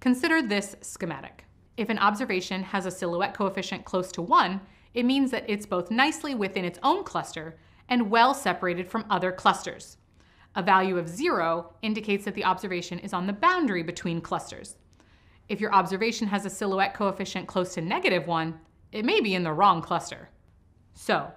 Consider this schematic. If an observation has a silhouette coefficient close to 1, it means that it's both nicely within its own cluster and well separated from other clusters. A value of zero indicates that the observation is on the boundary between clusters. If your observation has a silhouette coefficient close to negative one, it may be in the wrong cluster. So,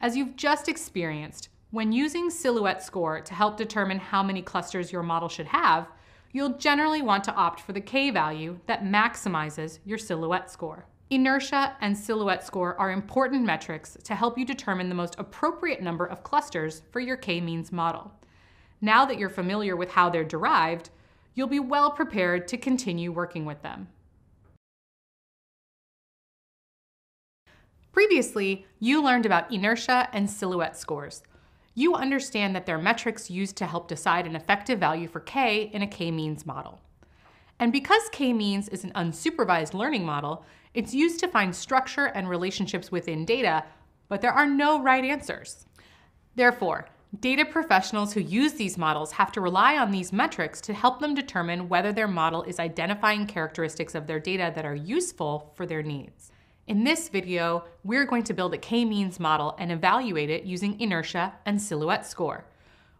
as you've just experienced, when using silhouette score to help determine how many clusters your model should have, you'll generally want to opt for the k value that maximizes your silhouette score. Inertia and silhouette score are important metrics to help you determine the most appropriate number of clusters for your k-means model. Now that you're familiar with how they're derived, you'll be well prepared to continue working with them. Previously, you learned about inertia and silhouette scores. You understand that they're metrics used to help decide an effective value for k in a k-means model. And because k-means is an unsupervised learning model, it's used to find structure and relationships within data, but there are no right answers. Therefore, data professionals who use these models have to rely on these metrics to help them determine whether their model is identifying characteristics of their data that are useful for their needs. In this video, we're going to build a k-means model and evaluate it using inertia and silhouette score.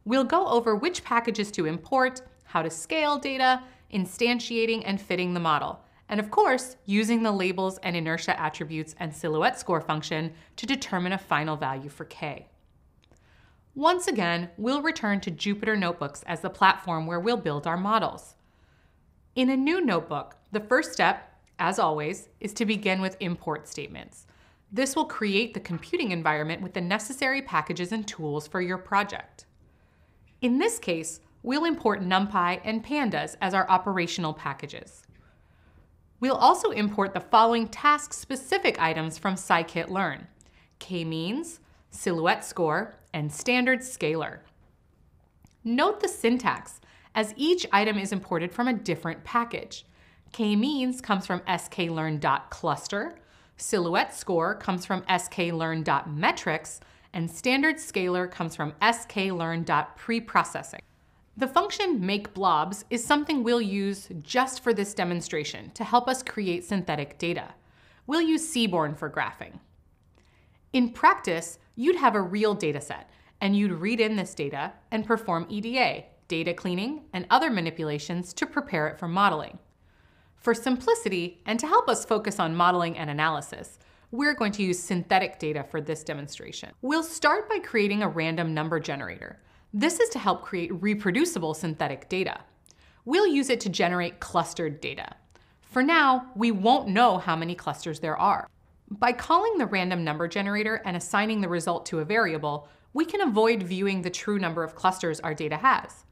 We'll go over which packages to import, how to scale data, instantiating and fitting the model, and of course, using the labels and inertia attributes and silhouette score function to determine a final value for k. Once again, we'll return to Jupyter Notebooks as the platform where we'll build our models. In a new notebook, the first step, as always, is to begin with import statements. This will create the computing environment with the necessary packages and tools for your project. In this case, we'll import NumPy and Pandas as our operational packages. We'll also import the following task-specific items from scikit-learn, k-means, silhouette score, and standard scaler. Note the syntax, as each item is imported from a different package. k-means comes from sklearn.cluster, silhouette score comes from sklearn.metrics, and standard scaler comes from sklearn.preprocessing. The function makeBlobs is something we'll use just for this demonstration to help us create synthetic data. We'll use Seaborn for graphing. In practice, you'd have a real data set, and you'd read in this data and perform EDA, data cleaning, and other manipulations to prepare it for modeling. For simplicity, and to help us focus on modeling and analysis, we're going to use synthetic data for this demonstration. We'll start by creating a random number generator. This is to help create reproducible synthetic data. We'll use it to generate clustered data. For now, we won't know how many clusters there are. By calling the random number generator and assigning the result to a variable, we can avoid viewing the true number of clusters our data has.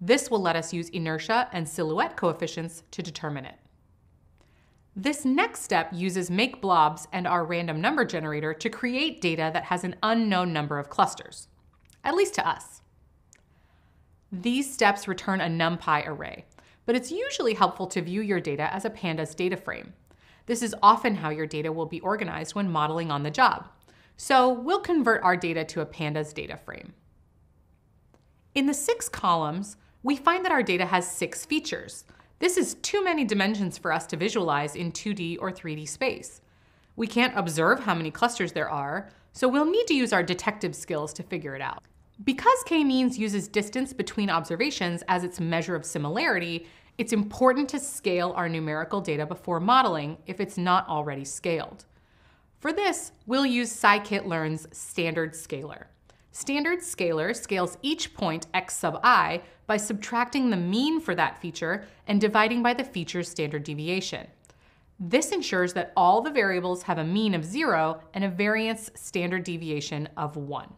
This will let us use inertia and silhouette coefficients to determine it. This next step uses make blobs and our random number generator to create data that has an unknown number of clusters, at least to us. These steps return a NumPy array, but it's usually helpful to view your data as a pandas data frame. This is often how your data will be organized when modeling on the job. So we'll convert our data to a pandas data frame. In the six columns, we find that our data has six features. This is too many dimensions for us to visualize in 2D or 3D space. We can't observe how many clusters there are, so we'll need to use our detective skills to figure it out. Because k-means uses distance between observations as its measure of similarity, it's important to scale our numerical data before modeling if it's not already scaled. For this, we'll use scikit-learn's standard scaler. Standard scaler scales each point x sub i by subtracting the mean for that feature and dividing by the feature's standard deviation. This ensures that all the variables have a mean of zero and a variance standard deviation of one.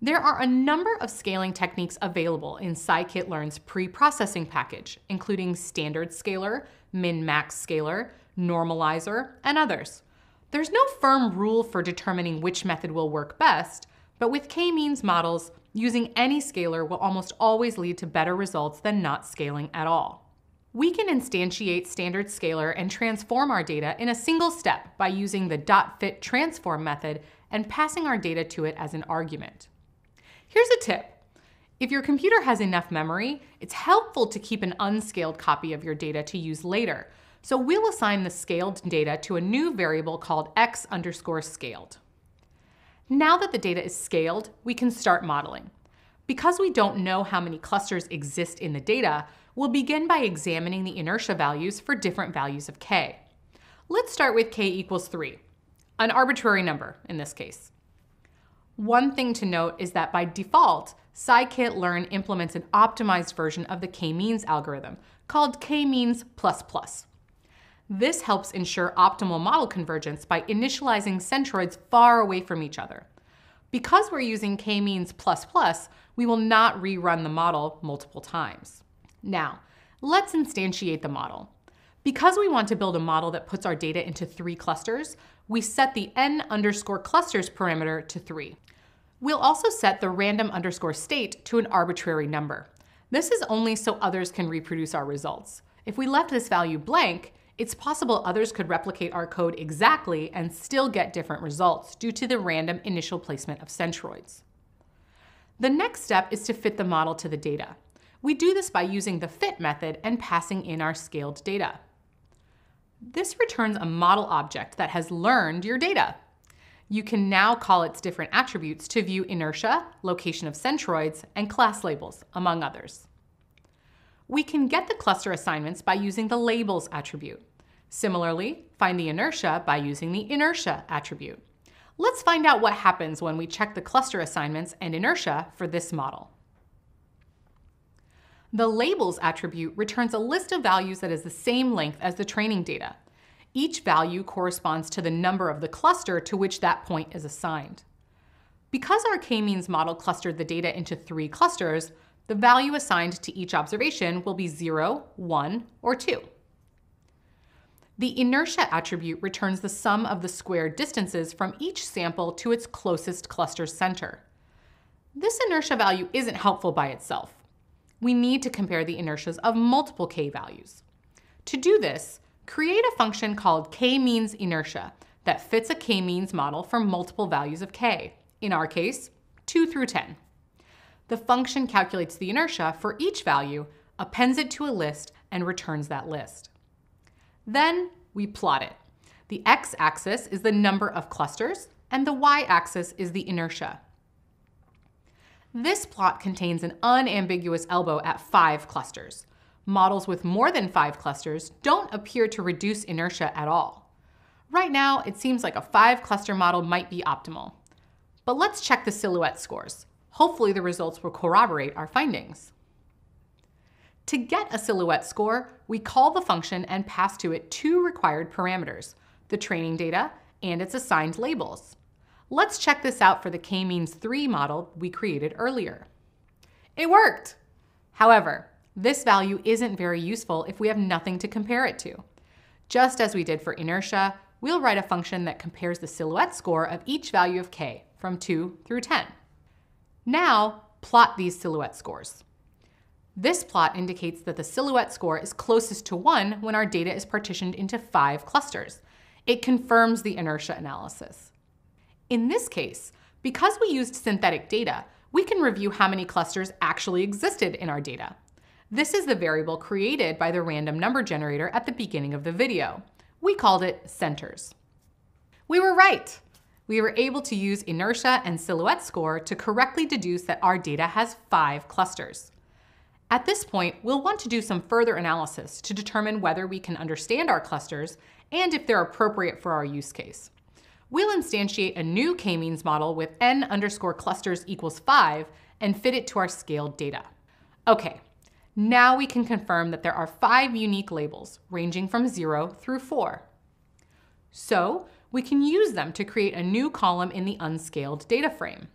There are a number of scaling techniques available in scikit-learn's pre-processing package, including standard scaler, min-max scaler, normalizer, and others. There's no firm rule for determining which method will work best, but with k-means models, using any scaler will almost always lead to better results than not scaling at all. We can instantiate standard scaler and transform our data in a single step by using the .fit transform method and passing our data to it as an argument. Here's a tip. If your computer has enough memory, it's helpful to keep an unscaled copy of your data to use later. So we'll assign the scaled data to a new variable called x underscore scaled. Now that the data is scaled, we can start modeling. Because we don't know how many clusters exist in the data, we'll begin by examining the inertia values for different values of k. Let's start with k equals 3, an arbitrary number in this case. One thing to note is that by default, scikit-learn implements an optimized version of the k-means algorithm called k-means++. This helps ensure optimal model convergence by initializing centroids far away from each other. Because we're using k-means we will not rerun the model multiple times. Now, let's instantiate the model. Because we want to build a model that puts our data into three clusters, we set the n underscore clusters parameter to three. We'll also set the random underscore state to an arbitrary number. This is only so others can reproduce our results. If we left this value blank, it's possible others could replicate our code exactly and still get different results due to the random initial placement of centroids. The next step is to fit the model to the data. We do this by using the fit method and passing in our scaled data. This returns a model object that has learned your data. You can now call its different attributes to view inertia, location of centroids, and class labels, among others. We can get the cluster assignments by using the labels attribute. Similarly, find the inertia by using the inertia attribute. Let's find out what happens when we check the cluster assignments and inertia for this model. The labels attribute returns a list of values that is the same length as the training data. Each value corresponds to the number of the cluster to which that point is assigned. Because our k-means model clustered the data into three clusters, the value assigned to each observation will be 0, 1, or 2. The inertia attribute returns the sum of the squared distances from each sample to its closest cluster center. This inertia value isn't helpful by itself. We need to compare the inertias of multiple k values. To do this, create a function called k-means inertia that fits a k-means model for multiple values of k, in our case, 2 through 10. The function calculates the inertia for each value, appends it to a list, and returns that list. Then we plot it. The x-axis is the number of clusters, and the y-axis is the inertia. This plot contains an unambiguous elbow at five clusters. Models with more than five clusters don't appear to reduce inertia at all. Right now, it seems like a five cluster model might be optimal. But let's check the silhouette scores. Hopefully the results will corroborate our findings. To get a silhouette score, we call the function and pass to it two required parameters, the training data and its assigned labels. Let's check this out for the k-means 3 model we created earlier. It worked! However, this value isn't very useful if we have nothing to compare it to. Just as we did for inertia, we'll write a function that compares the silhouette score of each value of k from 2 through 10. Now, plot these silhouette scores. This plot indicates that the silhouette score is closest to 1 when our data is partitioned into five clusters. It confirms the inertia analysis. In this case, because we used synthetic data, we can review how many clusters actually existed in our data. This is the variable created by the random number generator at the beginning of the video. We called it centers. We were right. We were able to use inertia and silhouette score to correctly deduce that our data has five clusters. At this point, we'll want to do some further analysis to determine whether we can understand our clusters and if they're appropriate for our use case. We'll instantiate a new k-means model with n underscore clusters equals 5 and fit it to our scaled data. Okay, now we can confirm that there are five unique labels ranging from 0 through 4. So we can use them to create a new column in the unscaled data frame.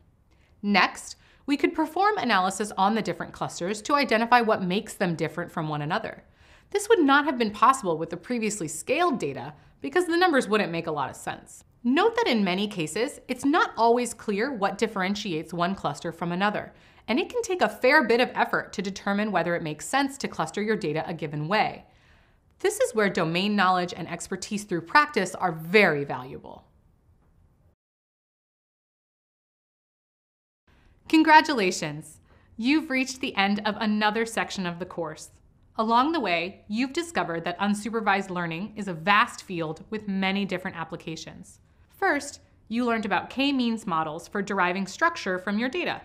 Next, we could perform analysis on the different clusters to identify what makes them different from one another. This would not have been possible with the previously scaled data because the numbers wouldn't make a lot of sense. Note that in many cases, it's not always clear what differentiates one cluster from another, and it can take a fair bit of effort to determine whether it makes sense to cluster your data a given way. This is where domain knowledge and expertise through practice are very valuable. Congratulations! You've reached the end of another section of the course. Along the way, you've discovered that unsupervised learning is a vast field with many different applications. First, you learned about k-means models for deriving structure from your data.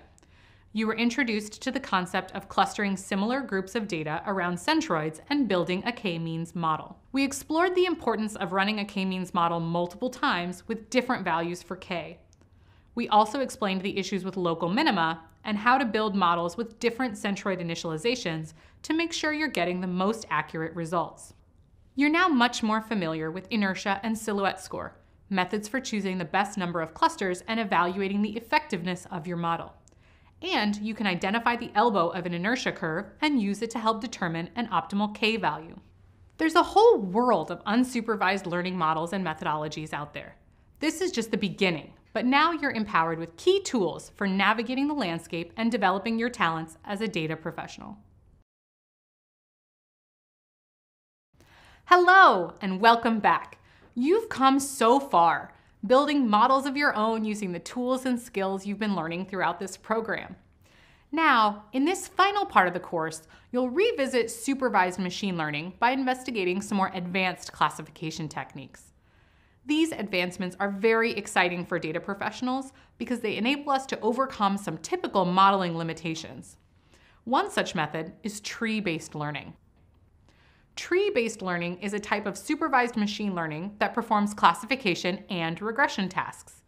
You were introduced to the concept of clustering similar groups of data around centroids and building a k-means model. We explored the importance of running a k-means model multiple times with different values for k. We also explained the issues with local minima and how to build models with different centroid initializations to make sure you're getting the most accurate results. You're now much more familiar with inertia and silhouette score, methods for choosing the best number of clusters and evaluating the effectiveness of your model. And you can identify the elbow of an inertia curve and use it to help determine an optimal k value. There's a whole world of unsupervised learning models and methodologies out there. This is just the beginning, but now you're empowered with key tools for navigating the landscape and developing your talents as a data professional. Hello, and welcome back. You've come so far, building models of your own using the tools and skills you've been learning throughout this program. Now, in this final part of the course, you'll revisit supervised machine learning by investigating some more advanced classification techniques. These advancements are very exciting for data professionals because they enable us to overcome some typical modeling limitations. One such method is tree-based learning. Tree-based learning is a type of supervised machine learning that performs classification and regression tasks.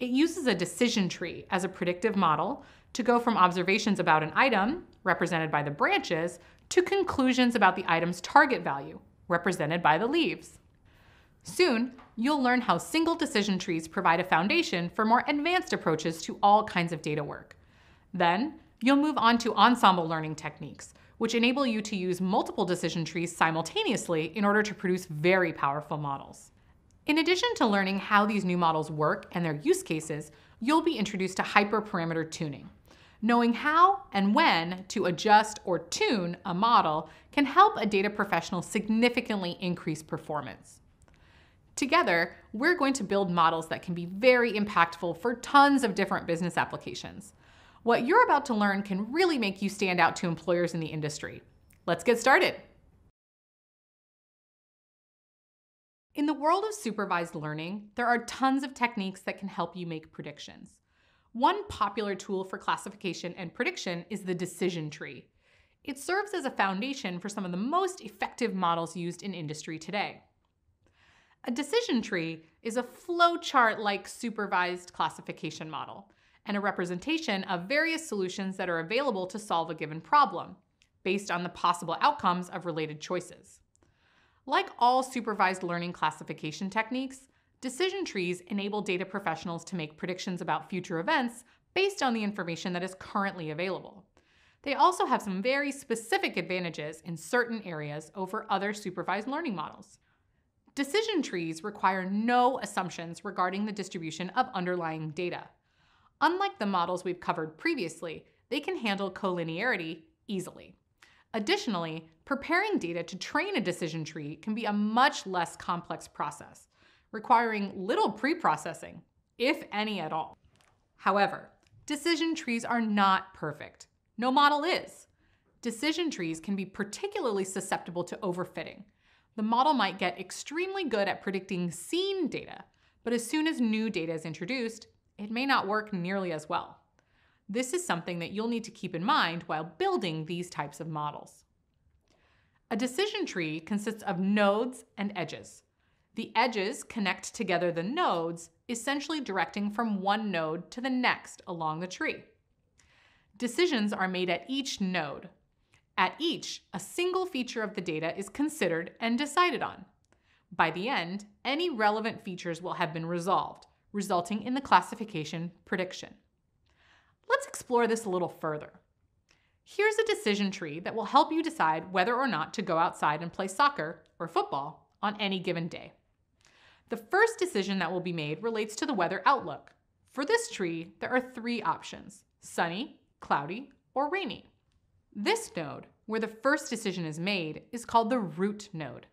It uses a decision tree as a predictive model to go from observations about an item, represented by the branches, to conclusions about the item's target value, represented by the leaves. Soon, you'll learn how single decision trees provide a foundation for more advanced approaches to all kinds of data work. Then, you'll move on to ensemble learning techniques, which enable you to use multiple decision trees simultaneously in order to produce very powerful models. In addition to learning how these new models work and their use cases, you'll be introduced to hyperparameter tuning. Knowing how and when to adjust or tune a model can help a data professional significantly increase performance. Together, we're going to build models that can be very impactful for tons of different business applications. What you're about to learn can really make you stand out to employers in the industry. Let's get started. In the world of supervised learning, there are tons of techniques that can help you make predictions. One popular tool for classification and prediction is the decision tree. It serves as a foundation for some of the most effective models used in industry today. A decision tree is a flowchart-like supervised classification model and a representation of various solutions that are available to solve a given problem, based on the possible outcomes of related choices. Like all supervised learning classification techniques, decision trees enable data professionals to make predictions about future events based on the information that is currently available. They also have some very specific advantages in certain areas over other supervised learning models. Decision trees require no assumptions regarding the distribution of underlying data. Unlike the models we've covered previously, they can handle collinearity easily. Additionally, preparing data to train a decision tree can be a much less complex process, requiring little pre-processing, if any at all. However, decision trees are not perfect. No model is. Decision trees can be particularly susceptible to overfitting, the model might get extremely good at predicting seen data, but as soon as new data is introduced, it may not work nearly as well. This is something that you'll need to keep in mind while building these types of models. A decision tree consists of nodes and edges. The edges connect together the nodes, essentially directing from one node to the next along the tree. Decisions are made at each node, at each, a single feature of the data is considered and decided on. By the end, any relevant features will have been resolved, resulting in the classification prediction. Let's explore this a little further. Here's a decision tree that will help you decide whether or not to go outside and play soccer or football on any given day. The first decision that will be made relates to the weather outlook. For this tree, there are three options, sunny, cloudy, or rainy. This node, where the first decision is made, is called the root node.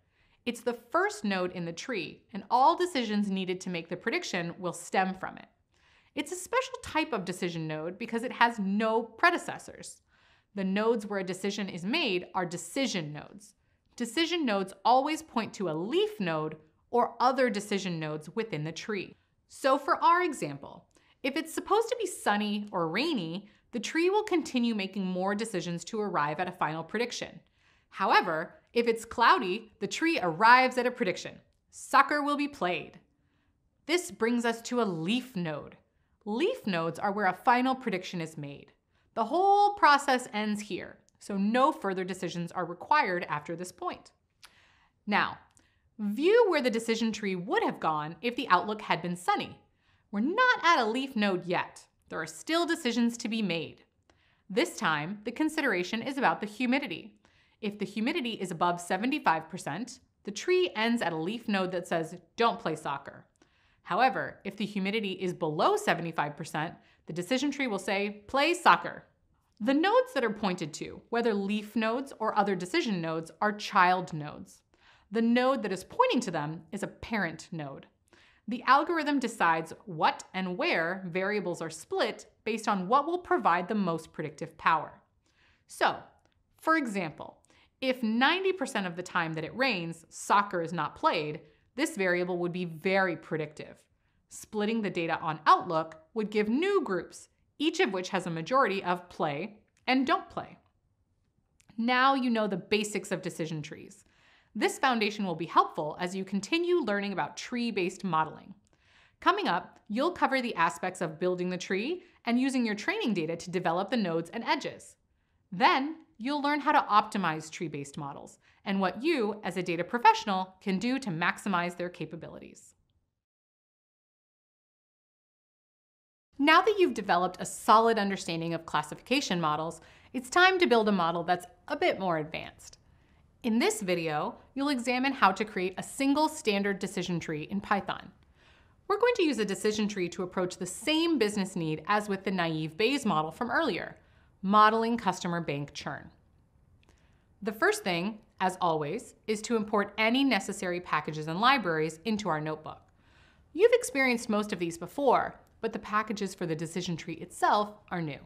It's the first node in the tree, and all decisions needed to make the prediction will stem from it. It's a special type of decision node because it has no predecessors. The nodes where a decision is made are decision nodes. Decision nodes always point to a leaf node or other decision nodes within the tree. So for our example, if it's supposed to be sunny or rainy, the tree will continue making more decisions to arrive at a final prediction. However, if it's cloudy, the tree arrives at a prediction. Soccer will be played. This brings us to a leaf node. Leaf nodes are where a final prediction is made. The whole process ends here, so no further decisions are required after this point. Now, View where the decision tree would have gone if the outlook had been sunny. We're not at a leaf node yet. There are still decisions to be made. This time, the consideration is about the humidity. If the humidity is above 75%, the tree ends at a leaf node that says, don't play soccer. However, if the humidity is below 75%, the decision tree will say, play soccer. The nodes that are pointed to, whether leaf nodes or other decision nodes, are child nodes. The node that is pointing to them is a parent node. The algorithm decides what and where variables are split based on what will provide the most predictive power. So, for example, if 90% of the time that it rains, soccer is not played, this variable would be very predictive. Splitting the data on Outlook would give new groups, each of which has a majority of play and don't play. Now you know the basics of decision trees. This foundation will be helpful as you continue learning about tree-based modeling. Coming up, you'll cover the aspects of building the tree and using your training data to develop the nodes and edges. Then, you'll learn how to optimize tree-based models and what you, as a data professional, can do to maximize their capabilities. Now that you've developed a solid understanding of classification models, it's time to build a model that's a bit more advanced. In this video, you'll examine how to create a single standard decision tree in Python. We're going to use a decision tree to approach the same business need as with the naive Bayes model from earlier, modeling customer bank churn. The first thing, as always, is to import any necessary packages and libraries into our notebook. You've experienced most of these before, but the packages for the decision tree itself are new.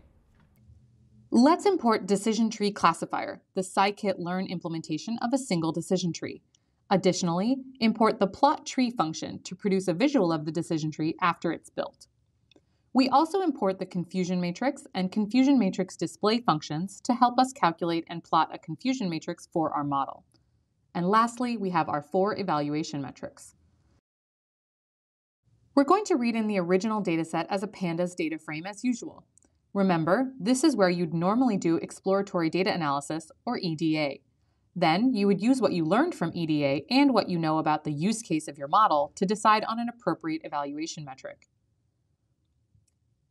Let's import Decision Tree Classifier, the scikit-learn implementation of a single decision tree. Additionally, import the plot tree function to produce a visual of the decision tree after it's built. We also import the confusion matrix and confusion matrix display functions to help us calculate and plot a confusion matrix for our model. And lastly, we have our four evaluation metrics. We're going to read in the original dataset as a pandas data frame as usual. Remember, this is where you'd normally do exploratory data analysis, or EDA. Then you would use what you learned from EDA and what you know about the use case of your model to decide on an appropriate evaluation metric.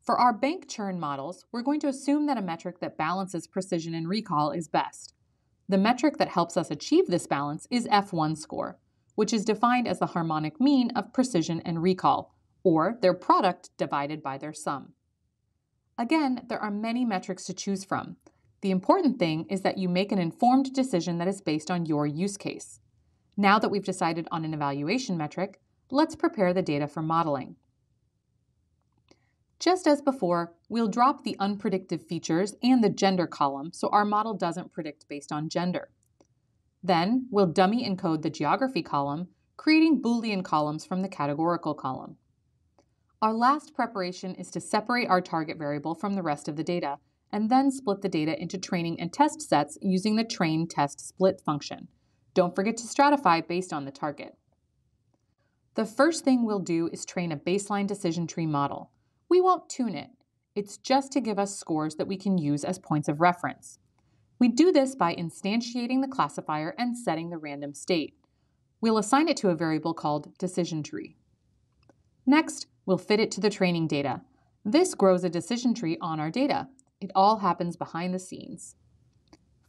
For our bank churn models, we're going to assume that a metric that balances precision and recall is best. The metric that helps us achieve this balance is F1 score, which is defined as the harmonic mean of precision and recall, or their product divided by their sum. Again, there are many metrics to choose from. The important thing is that you make an informed decision that is based on your use case. Now that we've decided on an evaluation metric, let's prepare the data for modeling. Just as before, we'll drop the unpredictive features and the gender column so our model doesn't predict based on gender. Then, we'll dummy encode the geography column, creating Boolean columns from the categorical column. Our last preparation is to separate our target variable from the rest of the data, and then split the data into training and test sets using the train test split function. Don't forget to stratify based on the target. The first thing we'll do is train a baseline decision tree model. We won't tune it. It's just to give us scores that we can use as points of reference. We do this by instantiating the classifier and setting the random state. We'll assign it to a variable called decision tree. Next, we'll fit it to the training data. This grows a decision tree on our data. It all happens behind the scenes.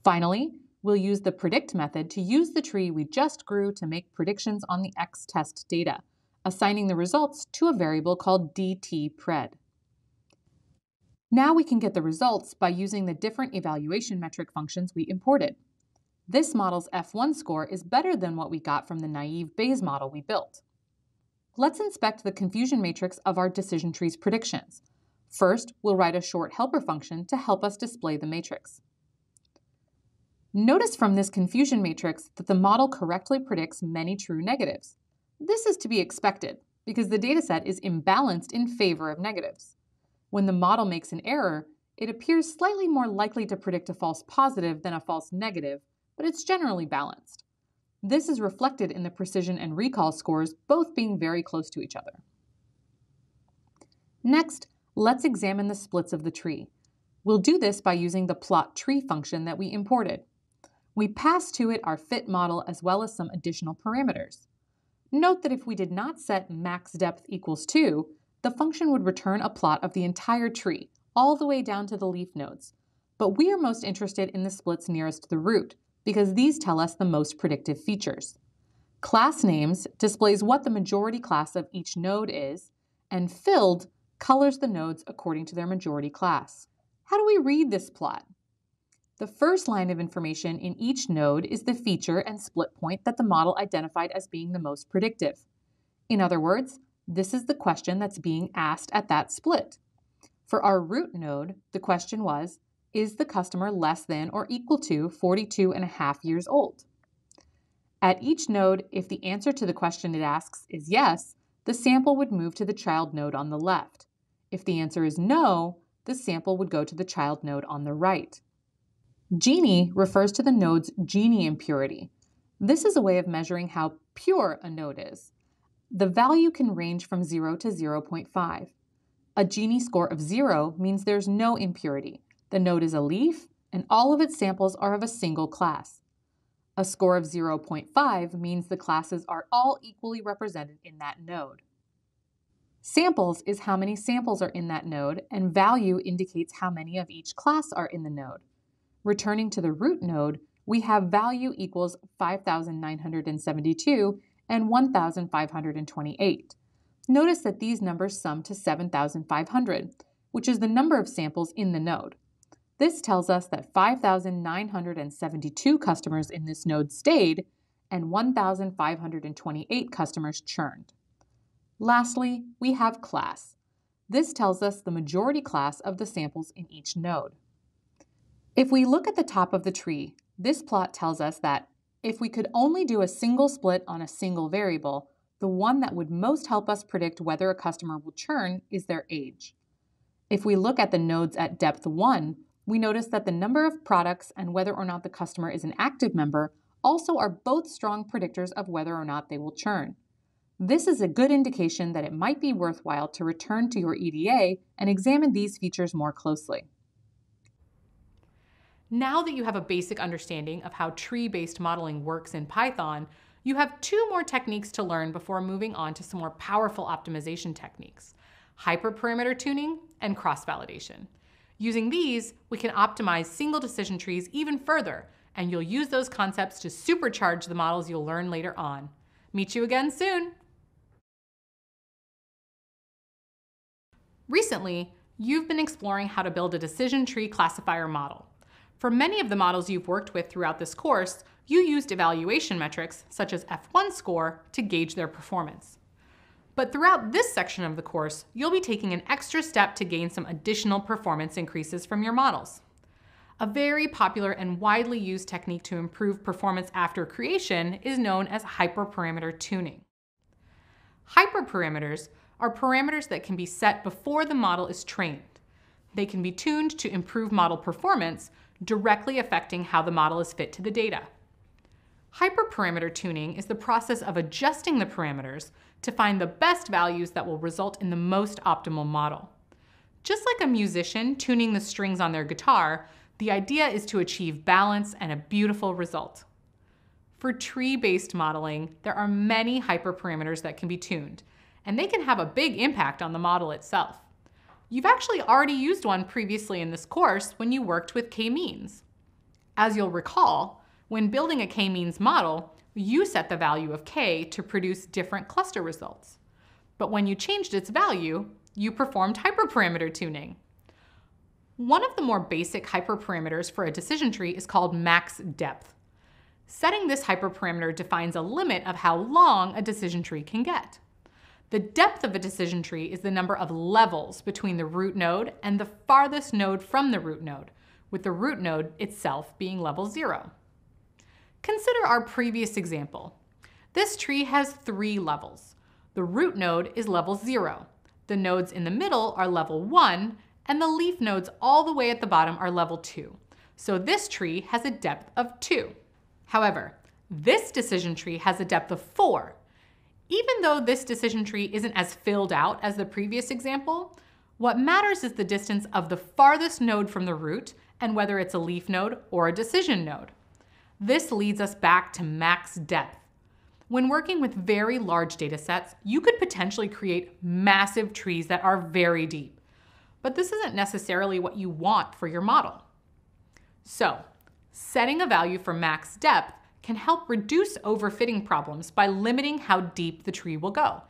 Finally, we'll use the predict method to use the tree we just grew to make predictions on the X test data assigning the results to a variable called dtpred. Now we can get the results by using the different evaluation metric functions we imported. This model's F1 score is better than what we got from the naive Bayes model we built. Let's inspect the confusion matrix of our decision tree's predictions. First, we'll write a short helper function to help us display the matrix. Notice from this confusion matrix that the model correctly predicts many true negatives. This is to be expected because the dataset is imbalanced in favor of negatives. When the model makes an error, it appears slightly more likely to predict a false positive than a false negative, but it's generally balanced. This is reflected in the precision and recall scores both being very close to each other. Next, let's examine the splits of the tree. We'll do this by using the plot tree function that we imported. We pass to it our fit model as well as some additional parameters. Note that if we did not set max depth equals 2, the function would return a plot of the entire tree, all the way down to the leaf nodes. But we are most interested in the splits nearest the root, because these tell us the most predictive features. Class names displays what the majority class of each node is, and filled colors the nodes according to their majority class. How do we read this plot? The first line of information in each node is the feature and split point that the model identified as being the most predictive. In other words, this is the question that's being asked at that split. For our root node, the question was, is the customer less than or equal to 42 and a half years old? At each node, if the answer to the question it asks is yes, the sample would move to the child node on the left. If the answer is no, the sample would go to the child node on the right. Gini refers to the node's Gini impurity. This is a way of measuring how pure a node is. The value can range from 0 to 0.5. A Gini score of 0 means there's no impurity. The node is a leaf, and all of its samples are of a single class. A score of 0.5 means the classes are all equally represented in that node. Samples is how many samples are in that node, and value indicates how many of each class are in the node. Returning to the root node, we have value equals 5,972 and 1,528. Notice that these numbers sum to 7,500, which is the number of samples in the node. This tells us that 5,972 customers in this node stayed and 1,528 customers churned. Lastly, we have class. This tells us the majority class of the samples in each node. If we look at the top of the tree, this plot tells us that if we could only do a single split on a single variable, the one that would most help us predict whether a customer will churn is their age. If we look at the nodes at depth 1, we notice that the number of products and whether or not the customer is an active member also are both strong predictors of whether or not they will churn. This is a good indication that it might be worthwhile to return to your EDA and examine these features more closely. Now that you have a basic understanding of how tree-based modeling works in Python, you have two more techniques to learn before moving on to some more powerful optimization techniques, hyperparameter tuning and cross-validation. Using these, we can optimize single decision trees even further, and you'll use those concepts to supercharge the models you'll learn later on. Meet you again soon! Recently, you've been exploring how to build a decision tree classifier model. For many of the models you've worked with throughout this course, you used evaluation metrics, such as F1 score, to gauge their performance. But throughout this section of the course, you'll be taking an extra step to gain some additional performance increases from your models. A very popular and widely used technique to improve performance after creation is known as hyperparameter tuning. Hyperparameters are parameters that can be set before the model is trained. They can be tuned to improve model performance, directly affecting how the model is fit to the data. Hyperparameter tuning is the process of adjusting the parameters to find the best values that will result in the most optimal model. Just like a musician tuning the strings on their guitar, the idea is to achieve balance and a beautiful result. For tree-based modeling, there are many hyperparameters that can be tuned, and they can have a big impact on the model itself. You've actually already used one previously in this course when you worked with k-means. As you'll recall, when building a k-means model, you set the value of k to produce different cluster results. But when you changed its value, you performed hyperparameter tuning. One of the more basic hyperparameters for a decision tree is called max depth. Setting this hyperparameter defines a limit of how long a decision tree can get. The depth of a decision tree is the number of levels between the root node and the farthest node from the root node, with the root node itself being level zero. Consider our previous example. This tree has three levels. The root node is level zero. The nodes in the middle are level one, and the leaf nodes all the way at the bottom are level two. So this tree has a depth of two. However, this decision tree has a depth of four, even though this decision tree isn't as filled out as the previous example, what matters is the distance of the farthest node from the root and whether it's a leaf node or a decision node. This leads us back to max depth. When working with very large data sets, you could potentially create massive trees that are very deep. But this isn't necessarily what you want for your model. So, setting a value for max depth can help reduce overfitting problems by limiting how deep the tree will go.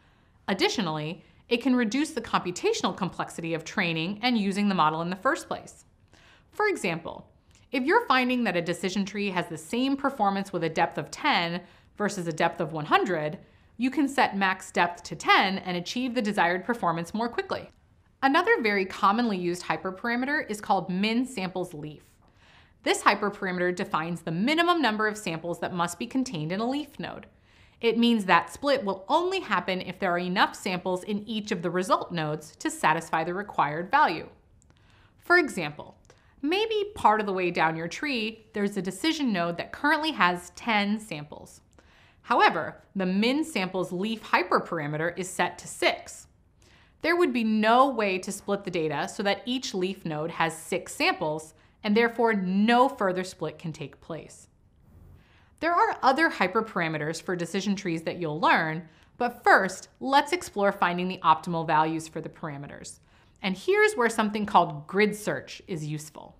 Additionally, it can reduce the computational complexity of training and using the model in the first place. For example, if you're finding that a decision tree has the same performance with a depth of 10 versus a depth of 100, you can set max depth to 10 and achieve the desired performance more quickly. Another very commonly used hyperparameter is called min samples leaf. This hyperparameter defines the minimum number of samples that must be contained in a leaf node. It means that split will only happen if there are enough samples in each of the result nodes to satisfy the required value. For example, maybe part of the way down your tree, there's a decision node that currently has 10 samples. However, the min samples leaf hyperparameter is set to 6. There would be no way to split the data so that each leaf node has 6 samples, and therefore no further split can take place. There are other hyperparameters for decision trees that you'll learn, but first, let's explore finding the optimal values for the parameters. And here's where something called grid search is useful.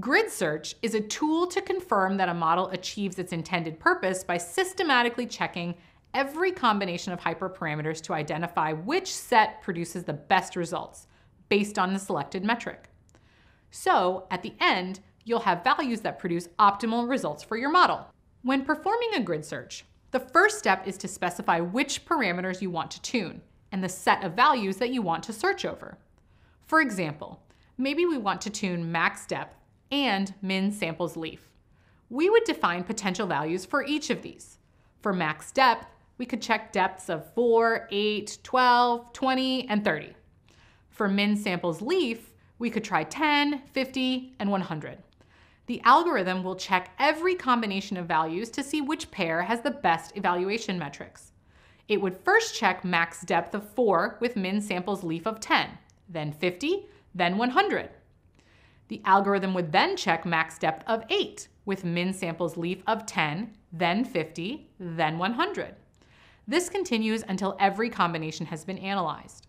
Grid search is a tool to confirm that a model achieves its intended purpose by systematically checking every combination of hyperparameters to identify which set produces the best results based on the selected metric. So at the end, you'll have values that produce optimal results for your model. When performing a grid search, the first step is to specify which parameters you want to tune and the set of values that you want to search over. For example, maybe we want to tune max depth and min samples leaf. We would define potential values for each of these. For max depth, we could check depths of 4, 8, 12, 20, and 30. For min samples leaf, we could try 10, 50, and 100. The algorithm will check every combination of values to see which pair has the best evaluation metrics. It would first check max depth of 4 with min samples leaf of 10, then 50, then 100. The algorithm would then check max depth of 8 with min samples leaf of 10, then 50, then 100. This continues until every combination has been analyzed.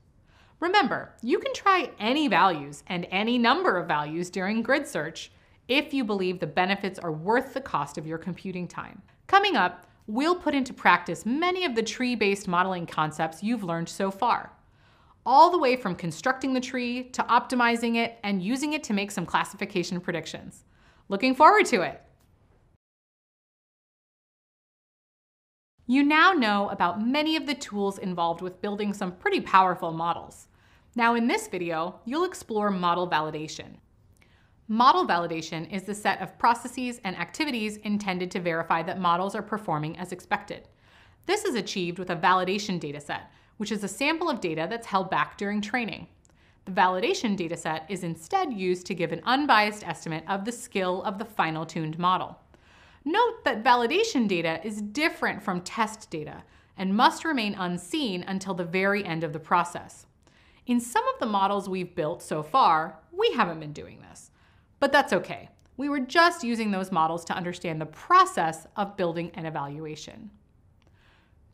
Remember, you can try any values and any number of values during grid search if you believe the benefits are worth the cost of your computing time. Coming up, we'll put into practice many of the tree-based modeling concepts you've learned so far all the way from constructing the tree to optimizing it and using it to make some classification predictions. Looking forward to it. You now know about many of the tools involved with building some pretty powerful models. Now in this video, you'll explore model validation. Model validation is the set of processes and activities intended to verify that models are performing as expected. This is achieved with a validation dataset, which is a sample of data that's held back during training. The validation dataset is instead used to give an unbiased estimate of the skill of the final tuned model. Note that validation data is different from test data and must remain unseen until the very end of the process. In some of the models we've built so far, we haven't been doing this. But that's okay. We were just using those models to understand the process of building an evaluation.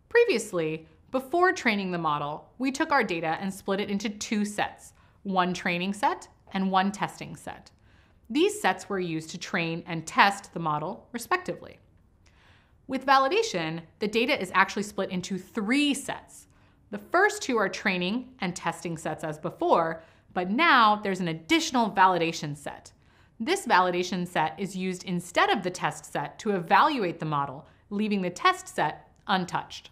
Previously, before training the model, we took our data and split it into two sets, one training set and one testing set. These sets were used to train and test the model, respectively. With validation, the data is actually split into three sets. The first two are training and testing sets as before, but now there's an additional validation set. This validation set is used instead of the test set to evaluate the model, leaving the test set untouched.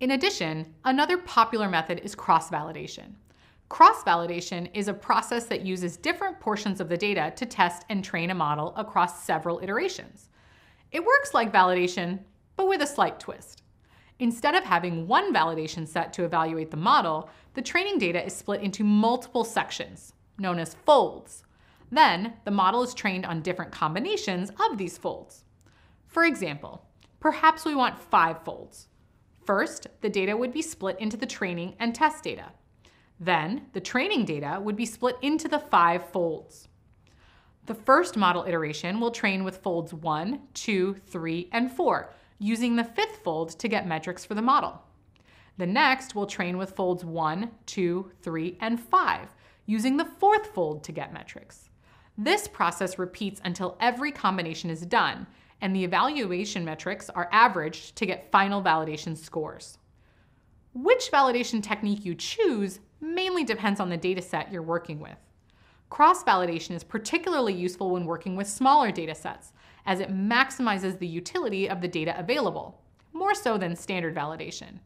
In addition, another popular method is cross-validation. Cross-validation is a process that uses different portions of the data to test and train a model across several iterations. It works like validation, but with a slight twist. Instead of having one validation set to evaluate the model, the training data is split into multiple sections, known as folds. Then, the model is trained on different combinations of these folds. For example, perhaps we want five folds. First, the data would be split into the training and test data. Then, the training data would be split into the five folds. The first model iteration will train with folds 1, 2, 3, and 4, using the fifth fold to get metrics for the model. The next will train with folds 1, 2, 3, and 5, using the fourth fold to get metrics. This process repeats until every combination is done, and the evaluation metrics are averaged to get final validation scores. Which validation technique you choose mainly depends on the dataset you're working with. Cross-validation is particularly useful when working with smaller datasets, as it maximizes the utility of the data available, more so than standard validation.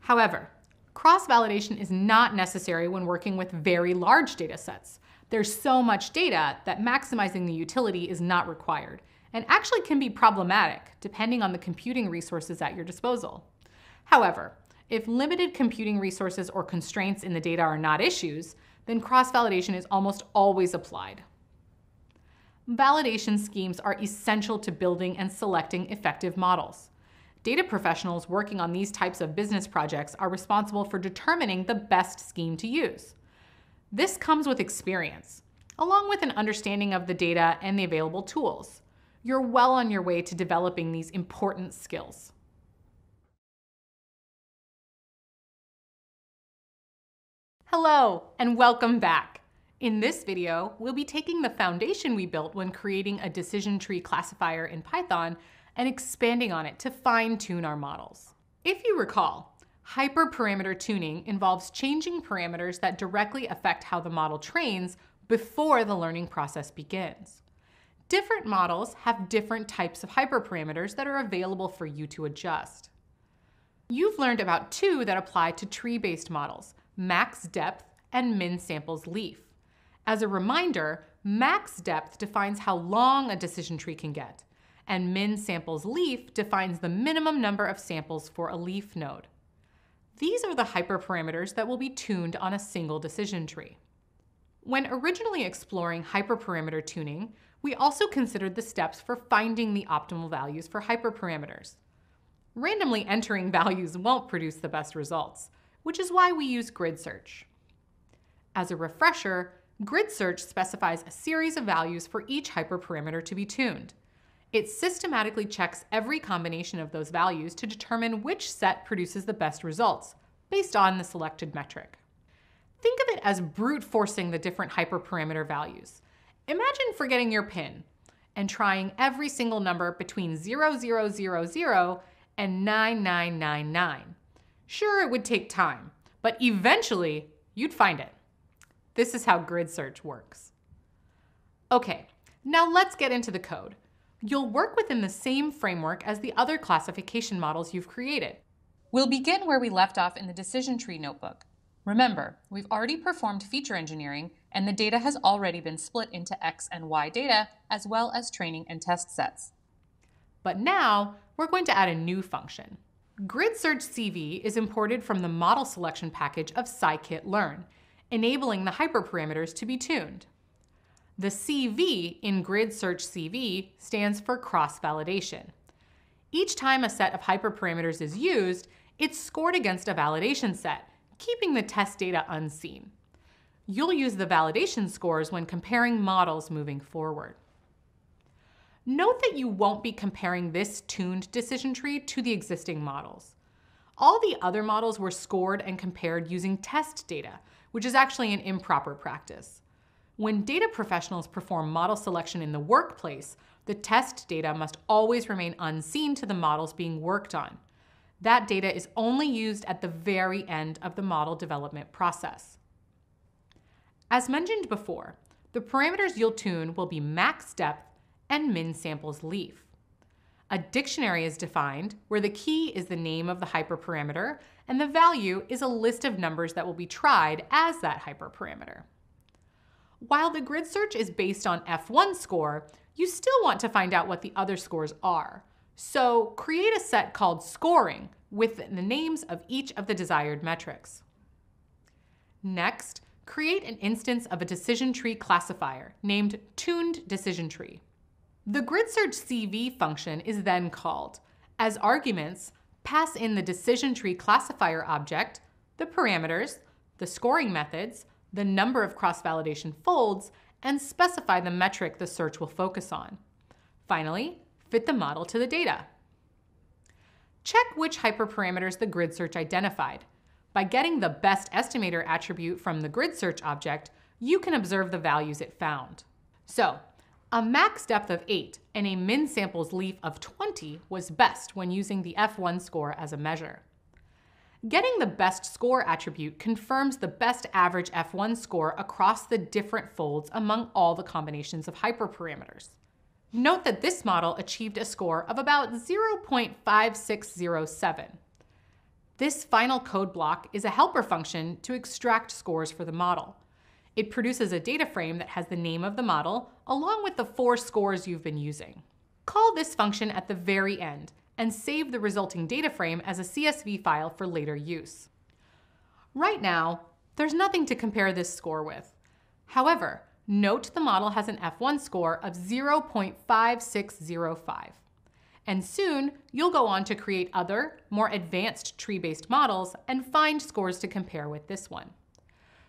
However, cross-validation is not necessary when working with very large datasets. There's so much data that maximizing the utility is not required, and actually can be problematic depending on the computing resources at your disposal. However, if limited computing resources or constraints in the data are not issues, then cross-validation is almost always applied. Validation schemes are essential to building and selecting effective models. Data professionals working on these types of business projects are responsible for determining the best scheme to use. This comes with experience, along with an understanding of the data and the available tools. You're well on your way to developing these important skills. Hello, and welcome back. In this video, we'll be taking the foundation we built when creating a decision tree classifier in Python and expanding on it to fine-tune our models. If you recall, hyperparameter tuning involves changing parameters that directly affect how the model trains before the learning process begins. Different models have different types of hyperparameters that are available for you to adjust. You've learned about two that apply to tree-based models, max depth and min samples leaf. As a reminder, max depth defines how long a decision tree can get and min samples leaf defines the minimum number of samples for a leaf node. These are the hyperparameters that will be tuned on a single decision tree. When originally exploring hyperparameter tuning, we also considered the steps for finding the optimal values for hyperparameters. Randomly entering values won't produce the best results, which is why we use grid search. As a refresher, grid search specifies a series of values for each hyperparameter to be tuned. It systematically checks every combination of those values to determine which set produces the best results, based on the selected metric. Think of it as brute forcing the different hyperparameter values. Imagine forgetting your PIN and trying every single number between 0000 and 9999. Sure, it would take time, but eventually you'd find it. This is how grid search works. Okay, now let's get into the code. You'll work within the same framework as the other classification models you've created. We'll begin where we left off in the decision tree notebook. Remember, we've already performed feature engineering, and the data has already been split into X and Y data, as well as training and test sets. But now, we're going to add a new function. Grid Search CV is imported from the model selection package of scikit-learn, enabling the hyperparameters to be tuned. The CV in Grid Search CV stands for cross-validation. Each time a set of hyperparameters is used, it's scored against a validation set, keeping the test data unseen. You'll use the validation scores when comparing models moving forward. Note that you won't be comparing this tuned decision tree to the existing models. All the other models were scored and compared using test data, which is actually an improper practice. When data professionals perform model selection in the workplace, the test data must always remain unseen to the models being worked on. That data is only used at the very end of the model development process. As mentioned before, the parameters you'll tune will be max depth and min samples leaf. A dictionary is defined where the key is the name of the hyperparameter and the value is a list of numbers that will be tried as that hyperparameter. While the grid search is based on F1 score, you still want to find out what the other scores are. So create a set called scoring with the names of each of the desired metrics. Next, create an instance of a decision tree classifier named tuned decision tree. The grid search CV function is then called. As arguments, pass in the decision tree classifier object, the parameters, the scoring methods, the number of cross-validation folds, and specify the metric the search will focus on. Finally, fit the model to the data. check which hyperparameters the grid search identified. By getting the best estimator attribute from the grid search object, you can observe the values it found. So, a max depth of 8 and a min samples leaf of 20 was best when using the F1 score as a measure. Getting the best score attribute confirms the best average F1 score across the different folds among all the combinations of hyperparameters. Note that this model achieved a score of about 0.5607. This final code block is a helper function to extract scores for the model. It produces a data frame that has the name of the model along with the four scores you've been using. Call this function at the very end and save the resulting data frame as a CSV file for later use. Right now, there's nothing to compare this score with. However, note the model has an F1 score of 0.5605. And soon, you'll go on to create other, more advanced tree-based models and find scores to compare with this one.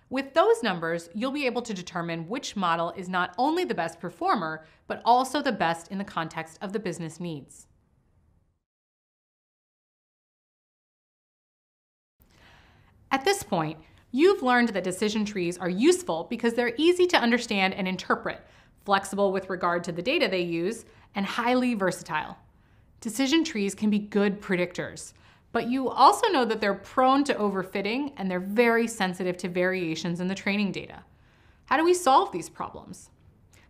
With those numbers, you'll be able to determine which model is not only the best performer, but also the best in the context of the business needs. At this point, you've learned that decision trees are useful because they're easy to understand and interpret, flexible with regard to the data they use, and highly versatile. Decision trees can be good predictors, but you also know that they're prone to overfitting and they're very sensitive to variations in the training data. How do we solve these problems?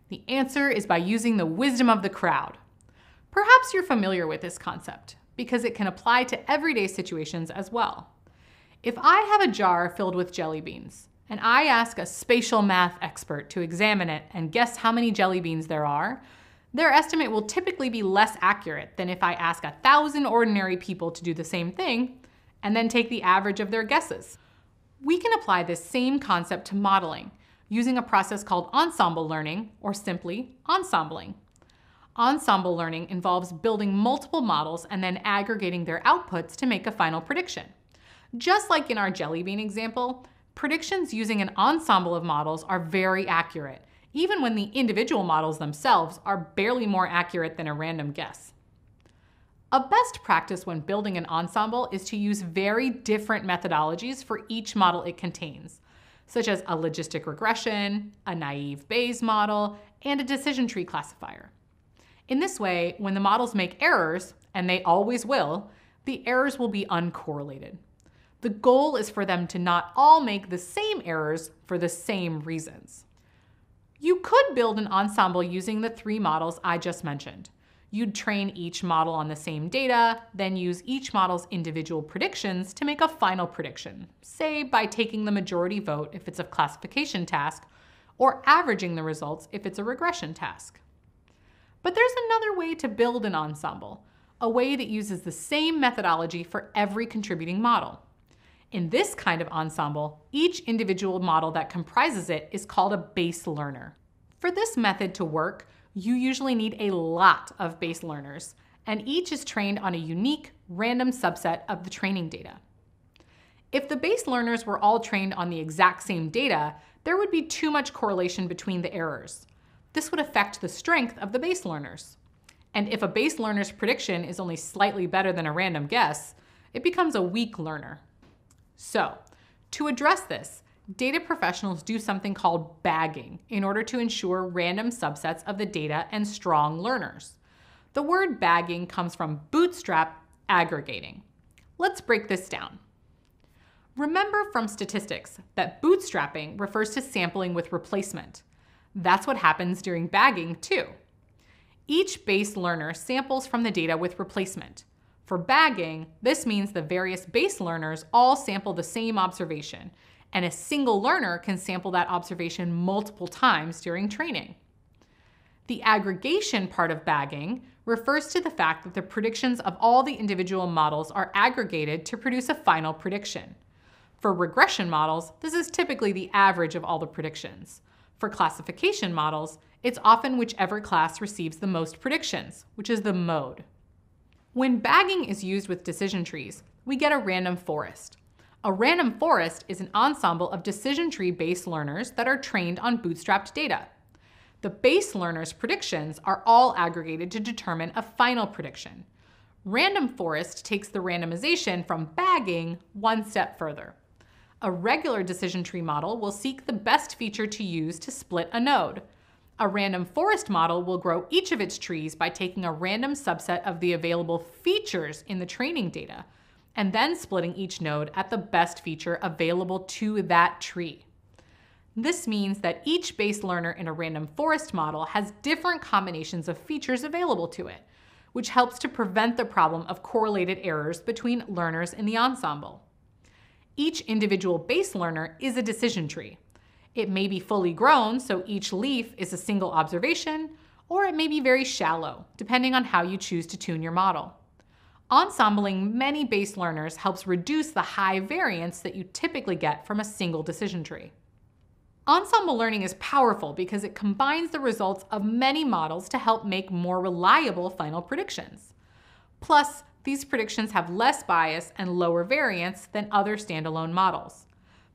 The answer is by using the wisdom of the crowd. Perhaps you're familiar with this concept because it can apply to everyday situations as well. If I have a jar filled with jelly beans, and I ask a spatial math expert to examine it and guess how many jelly beans there are, their estimate will typically be less accurate than if I ask a thousand ordinary people to do the same thing and then take the average of their guesses. We can apply this same concept to modeling using a process called ensemble learning, or simply ensembling. Ensemble learning involves building multiple models and then aggregating their outputs to make a final prediction. Just like in our jelly bean example, predictions using an ensemble of models are very accurate, even when the individual models themselves are barely more accurate than a random guess. A best practice when building an ensemble is to use very different methodologies for each model it contains, such as a logistic regression, a naive Bayes model, and a decision tree classifier. In this way, when the models make errors, and they always will, the errors will be uncorrelated. The goal is for them to not all make the same errors for the same reasons. You could build an ensemble using the three models I just mentioned. You'd train each model on the same data, then use each model's individual predictions to make a final prediction, say by taking the majority vote if it's a classification task, or averaging the results if it's a regression task. But there's another way to build an ensemble, a way that uses the same methodology for every contributing model. In this kind of ensemble, each individual model that comprises it is called a base learner. For this method to work, you usually need a lot of base learners, and each is trained on a unique, random subset of the training data. If the base learners were all trained on the exact same data, there would be too much correlation between the errors. This would affect the strength of the base learners. And if a base learner's prediction is only slightly better than a random guess, it becomes a weak learner. So, to address this, data professionals do something called bagging in order to ensure random subsets of the data and strong learners. The word bagging comes from bootstrap aggregating. Let's break this down. Remember from statistics that bootstrapping refers to sampling with replacement. That's what happens during bagging too. Each base learner samples from the data with replacement. For bagging, this means the various base learners all sample the same observation, and a single learner can sample that observation multiple times during training. The aggregation part of bagging refers to the fact that the predictions of all the individual models are aggregated to produce a final prediction. For regression models, this is typically the average of all the predictions. For classification models, it's often whichever class receives the most predictions, which is the mode. When bagging is used with decision trees, we get a random forest. A random forest is an ensemble of decision tree based learners that are trained on bootstrapped data. The base learners' predictions are all aggregated to determine a final prediction. Random forest takes the randomization from bagging one step further. A regular decision tree model will seek the best feature to use to split a node. A random forest model will grow each of its trees by taking a random subset of the available features in the training data, and then splitting each node at the best feature available to that tree. This means that each base learner in a random forest model has different combinations of features available to it, which helps to prevent the problem of correlated errors between learners in the ensemble. Each individual base learner is a decision tree. It may be fully grown, so each leaf is a single observation, or it may be very shallow, depending on how you choose to tune your model. Ensembling many base learners helps reduce the high variance that you typically get from a single decision tree. Ensemble learning is powerful because it combines the results of many models to help make more reliable final predictions. Plus, these predictions have less bias and lower variance than other standalone models.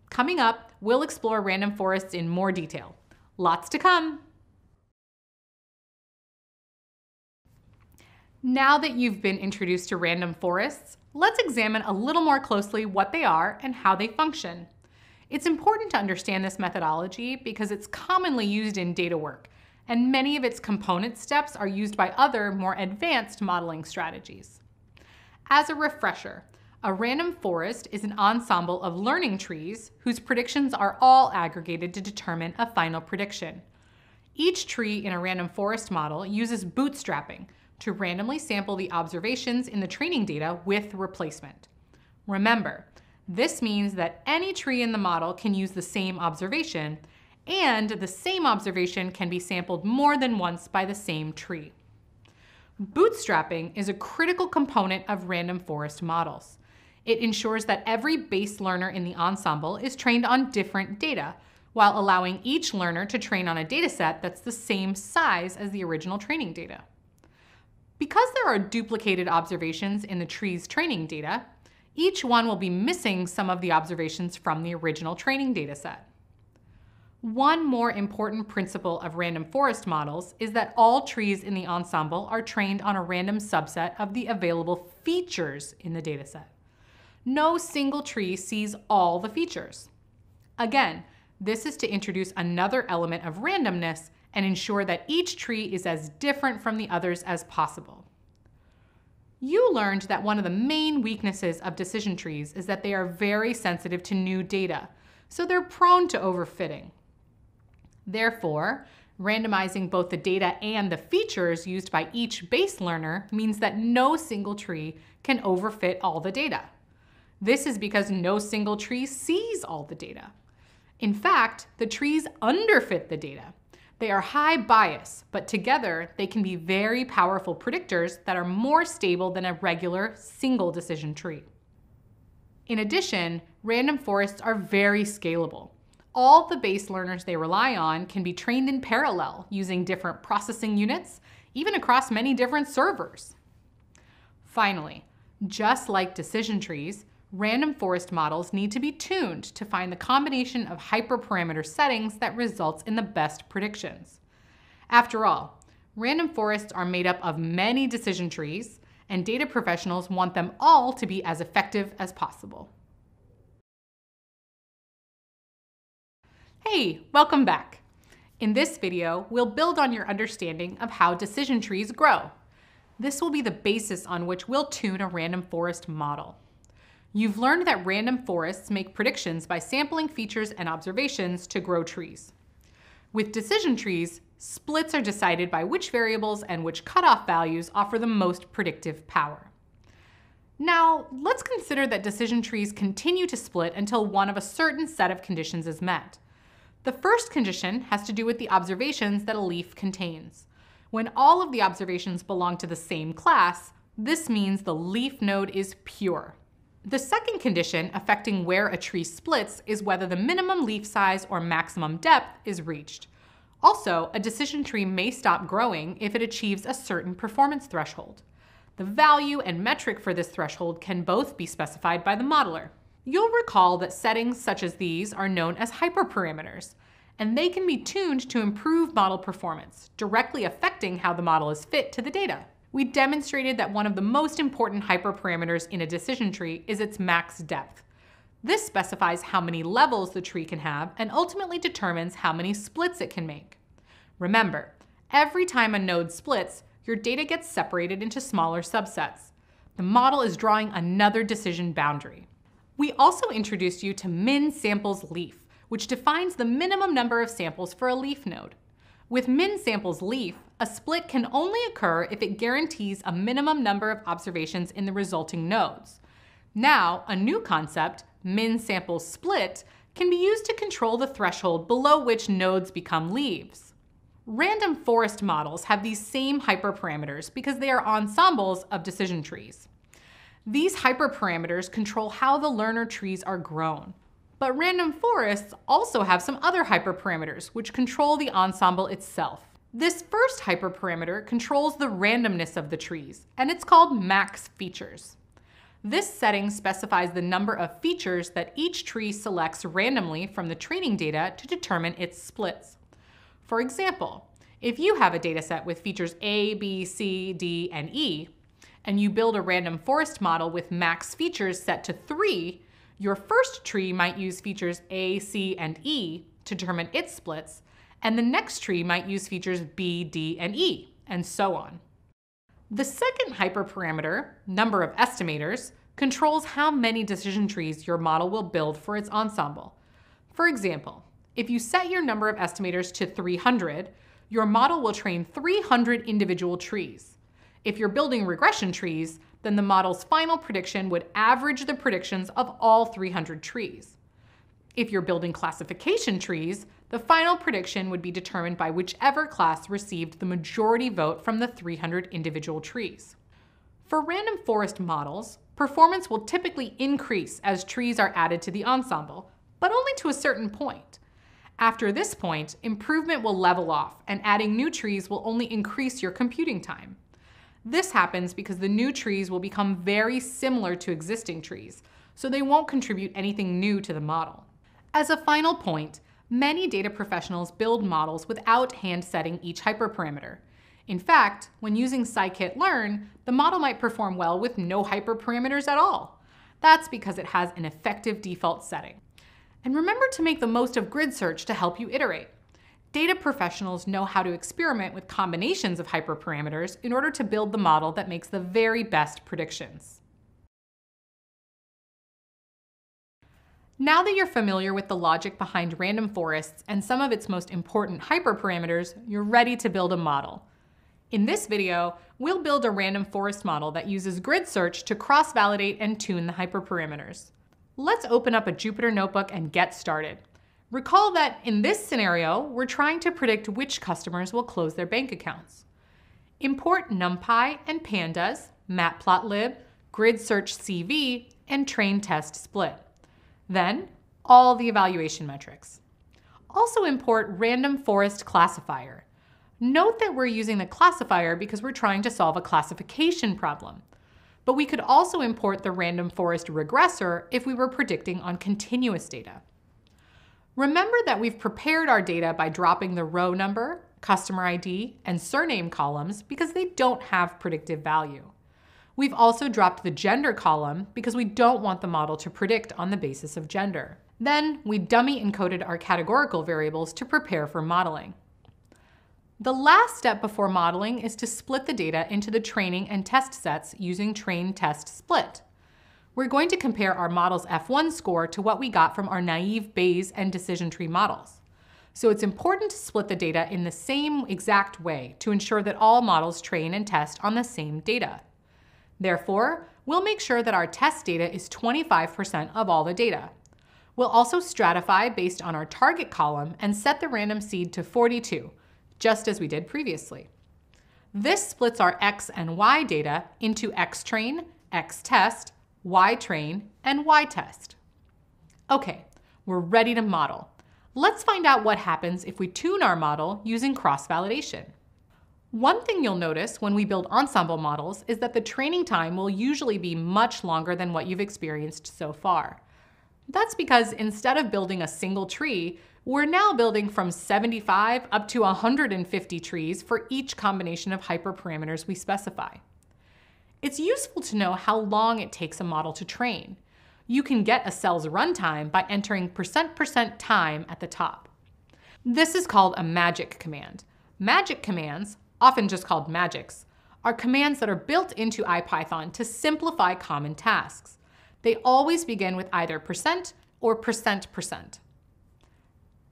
Coming up, we'll explore random forests in more detail. Lots to come! Now that you've been introduced to random forests, let's examine a little more closely what they are and how they function. It's important to understand this methodology because it's commonly used in data work, and many of its component steps are used by other, more advanced modeling strategies. As a refresher, a random forest is an ensemble of learning trees whose predictions are all aggregated to determine a final prediction. Each tree in a random forest model uses bootstrapping to randomly sample the observations in the training data with replacement. Remember, this means that any tree in the model can use the same observation, and the same observation can be sampled more than once by the same tree. Bootstrapping is a critical component of random forest models. It ensures that every base learner in the ensemble is trained on different data, while allowing each learner to train on a dataset that's the same size as the original training data. Because there are duplicated observations in the tree's training data, each one will be missing some of the observations from the original training dataset. One more important principle of random forest models is that all trees in the ensemble are trained on a random subset of the available features in the dataset. No single tree sees all the features. Again, this is to introduce another element of randomness and ensure that each tree is as different from the others as possible. You learned that one of the main weaknesses of decision trees is that they are very sensitive to new data, so they're prone to overfitting. Therefore, randomizing both the data and the features used by each base learner means that no single tree can overfit all the data. This is because no single tree sees all the data. In fact, the trees underfit the data. They are high bias, but together they can be very powerful predictors that are more stable than a regular single decision tree. In addition, random forests are very scalable. All the base learners they rely on can be trained in parallel using different processing units, even across many different servers. Finally, just like decision trees, random forest models need to be tuned to find the combination of hyperparameter settings that results in the best predictions. After all, random forests are made up of many decision trees, and data professionals want them all to be as effective as possible. Hey, welcome back. In this video, we'll build on your understanding of how decision trees grow. This will be the basis on which we'll tune a random forest model. You've learned that random forests make predictions by sampling features and observations to grow trees. With decision trees, splits are decided by which variables and which cutoff values offer the most predictive power. Now, let's consider that decision trees continue to split until one of a certain set of conditions is met. The first condition has to do with the observations that a leaf contains. When all of the observations belong to the same class, this means the leaf node is pure. The second condition affecting where a tree splits is whether the minimum leaf size or maximum depth is reached. Also, a decision tree may stop growing if it achieves a certain performance threshold. The value and metric for this threshold can both be specified by the modeler. You'll recall that settings such as these are known as hyperparameters, and they can be tuned to improve model performance, directly affecting how the model is fit to the data. We demonstrated that one of the most important hyperparameters in a decision tree is its max depth. This specifies how many levels the tree can have and ultimately determines how many splits it can make. Remember, every time a node splits, your data gets separated into smaller subsets. The model is drawing another decision boundary. We also introduced you to min samples leaf, which defines the minimum number of samples for a leaf node. With min samples leaf, a split can only occur if it guarantees a minimum number of observations in the resulting nodes. Now, a new concept, min samples split, can be used to control the threshold below which nodes become leaves. Random forest models have these same hyperparameters because they are ensembles of decision trees. These hyperparameters control how the learner trees are grown. But random forests also have some other hyperparameters which control the ensemble itself. This first hyperparameter controls the randomness of the trees, and it's called max features. This setting specifies the number of features that each tree selects randomly from the training data to determine its splits. For example, if you have a dataset with features A, B, C, D, and E, and you build a random forest model with max features set to 3, your first tree might use features A, C, and E to determine its splits, and the next tree might use features B, D, and E, and so on. The second hyperparameter, number of estimators, controls how many decision trees your model will build for its ensemble. For example, if you set your number of estimators to 300, your model will train 300 individual trees. If you're building regression trees, then the model's final prediction would average the predictions of all 300 trees. If you're building classification trees, the final prediction would be determined by whichever class received the majority vote from the 300 individual trees. For random forest models, performance will typically increase as trees are added to the ensemble, but only to a certain point. After this point, improvement will level off, and adding new trees will only increase your computing time. This happens because the new trees will become very similar to existing trees, so they won't contribute anything new to the model. As a final point, many data professionals build models without hand setting each hyperparameter. In fact, when using scikit-learn, the model might perform well with no hyperparameters at all. That's because it has an effective default setting. And remember to make the most of grid search to help you iterate. Data professionals know how to experiment with combinations of hyperparameters in order to build the model that makes the very best predictions. Now that you're familiar with the logic behind random forests and some of its most important hyperparameters, you're ready to build a model. In this video, we'll build a random forest model that uses grid search to cross-validate and tune the hyperparameters. Let's open up a Jupyter Notebook and get started. Recall that in this scenario, we're trying to predict which customers will close their bank accounts. Import NumPy and Pandas, Matplotlib, Grid Search CV, and Train Test Split. Then, all the evaluation metrics. Also import Random Forest Classifier. Note that we're using the classifier because we're trying to solve a classification problem. But we could also import the Random Forest Regressor if we were predicting on continuous data. Remember that we've prepared our data by dropping the row number, customer ID, and surname columns because they don't have predictive value. We've also dropped the gender column because we don't want the model to predict on the basis of gender. Then we dummy encoded our categorical variables to prepare for modeling. The last step before modeling is to split the data into the training and test sets using train test split. We're going to compare our model's F1 score to what we got from our naive Bayes and decision tree models. So it's important to split the data in the same exact way to ensure that all models train and test on the same data. Therefore, we'll make sure that our test data is 25% of all the data. We'll also stratify based on our target column and set the random seed to 42, just as we did previously. This splits our X and Y data into X-train, X-test, Y-train, and Y test. Okay, we're ready to model. Let's find out what happens if we tune our model using cross-validation. One thing you'll notice when we build ensemble models is that the training time will usually be much longer than what you've experienced so far. That's because instead of building a single tree, we're now building from 75 up to 150 trees for each combination of hyperparameters we specify. It's useful to know how long it takes a model to train. You can get a cell's runtime by entering percent percent time at the top. This is called a magic command. Magic commands, often just called magics, are commands that are built into IPython to simplify common tasks. They always begin with either percent or percent percent.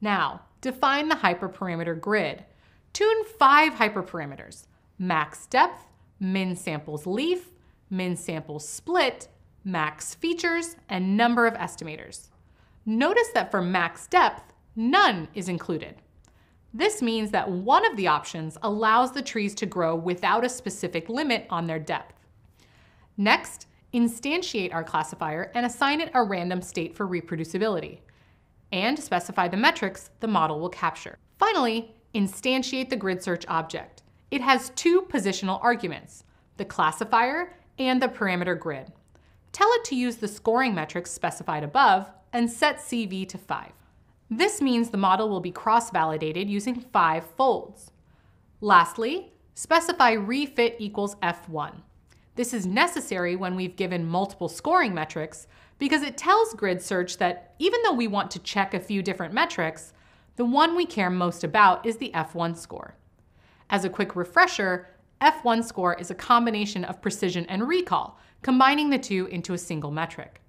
Now, define the hyperparameter grid. Tune five hyperparameters, max depth, min samples leaf, min samples split, max features, and number of estimators. Notice that for max depth, none is included. This means that one of the options allows the trees to grow without a specific limit on their depth. Next, instantiate our classifier and assign it a random state for reproducibility, and specify the metrics the model will capture. Finally, instantiate the grid search object. It has two positional arguments, the classifier and the parameter grid. Tell it to use the scoring metrics specified above and set CV to 5. This means the model will be cross-validated using five folds. Lastly, specify refit equals F1. This is necessary when we've given multiple scoring metrics because it tells grid search that even though we want to check a few different metrics, the one we care most about is the F1 score. As a quick refresher, F1 score is a combination of precision and recall, combining the two into a single metric.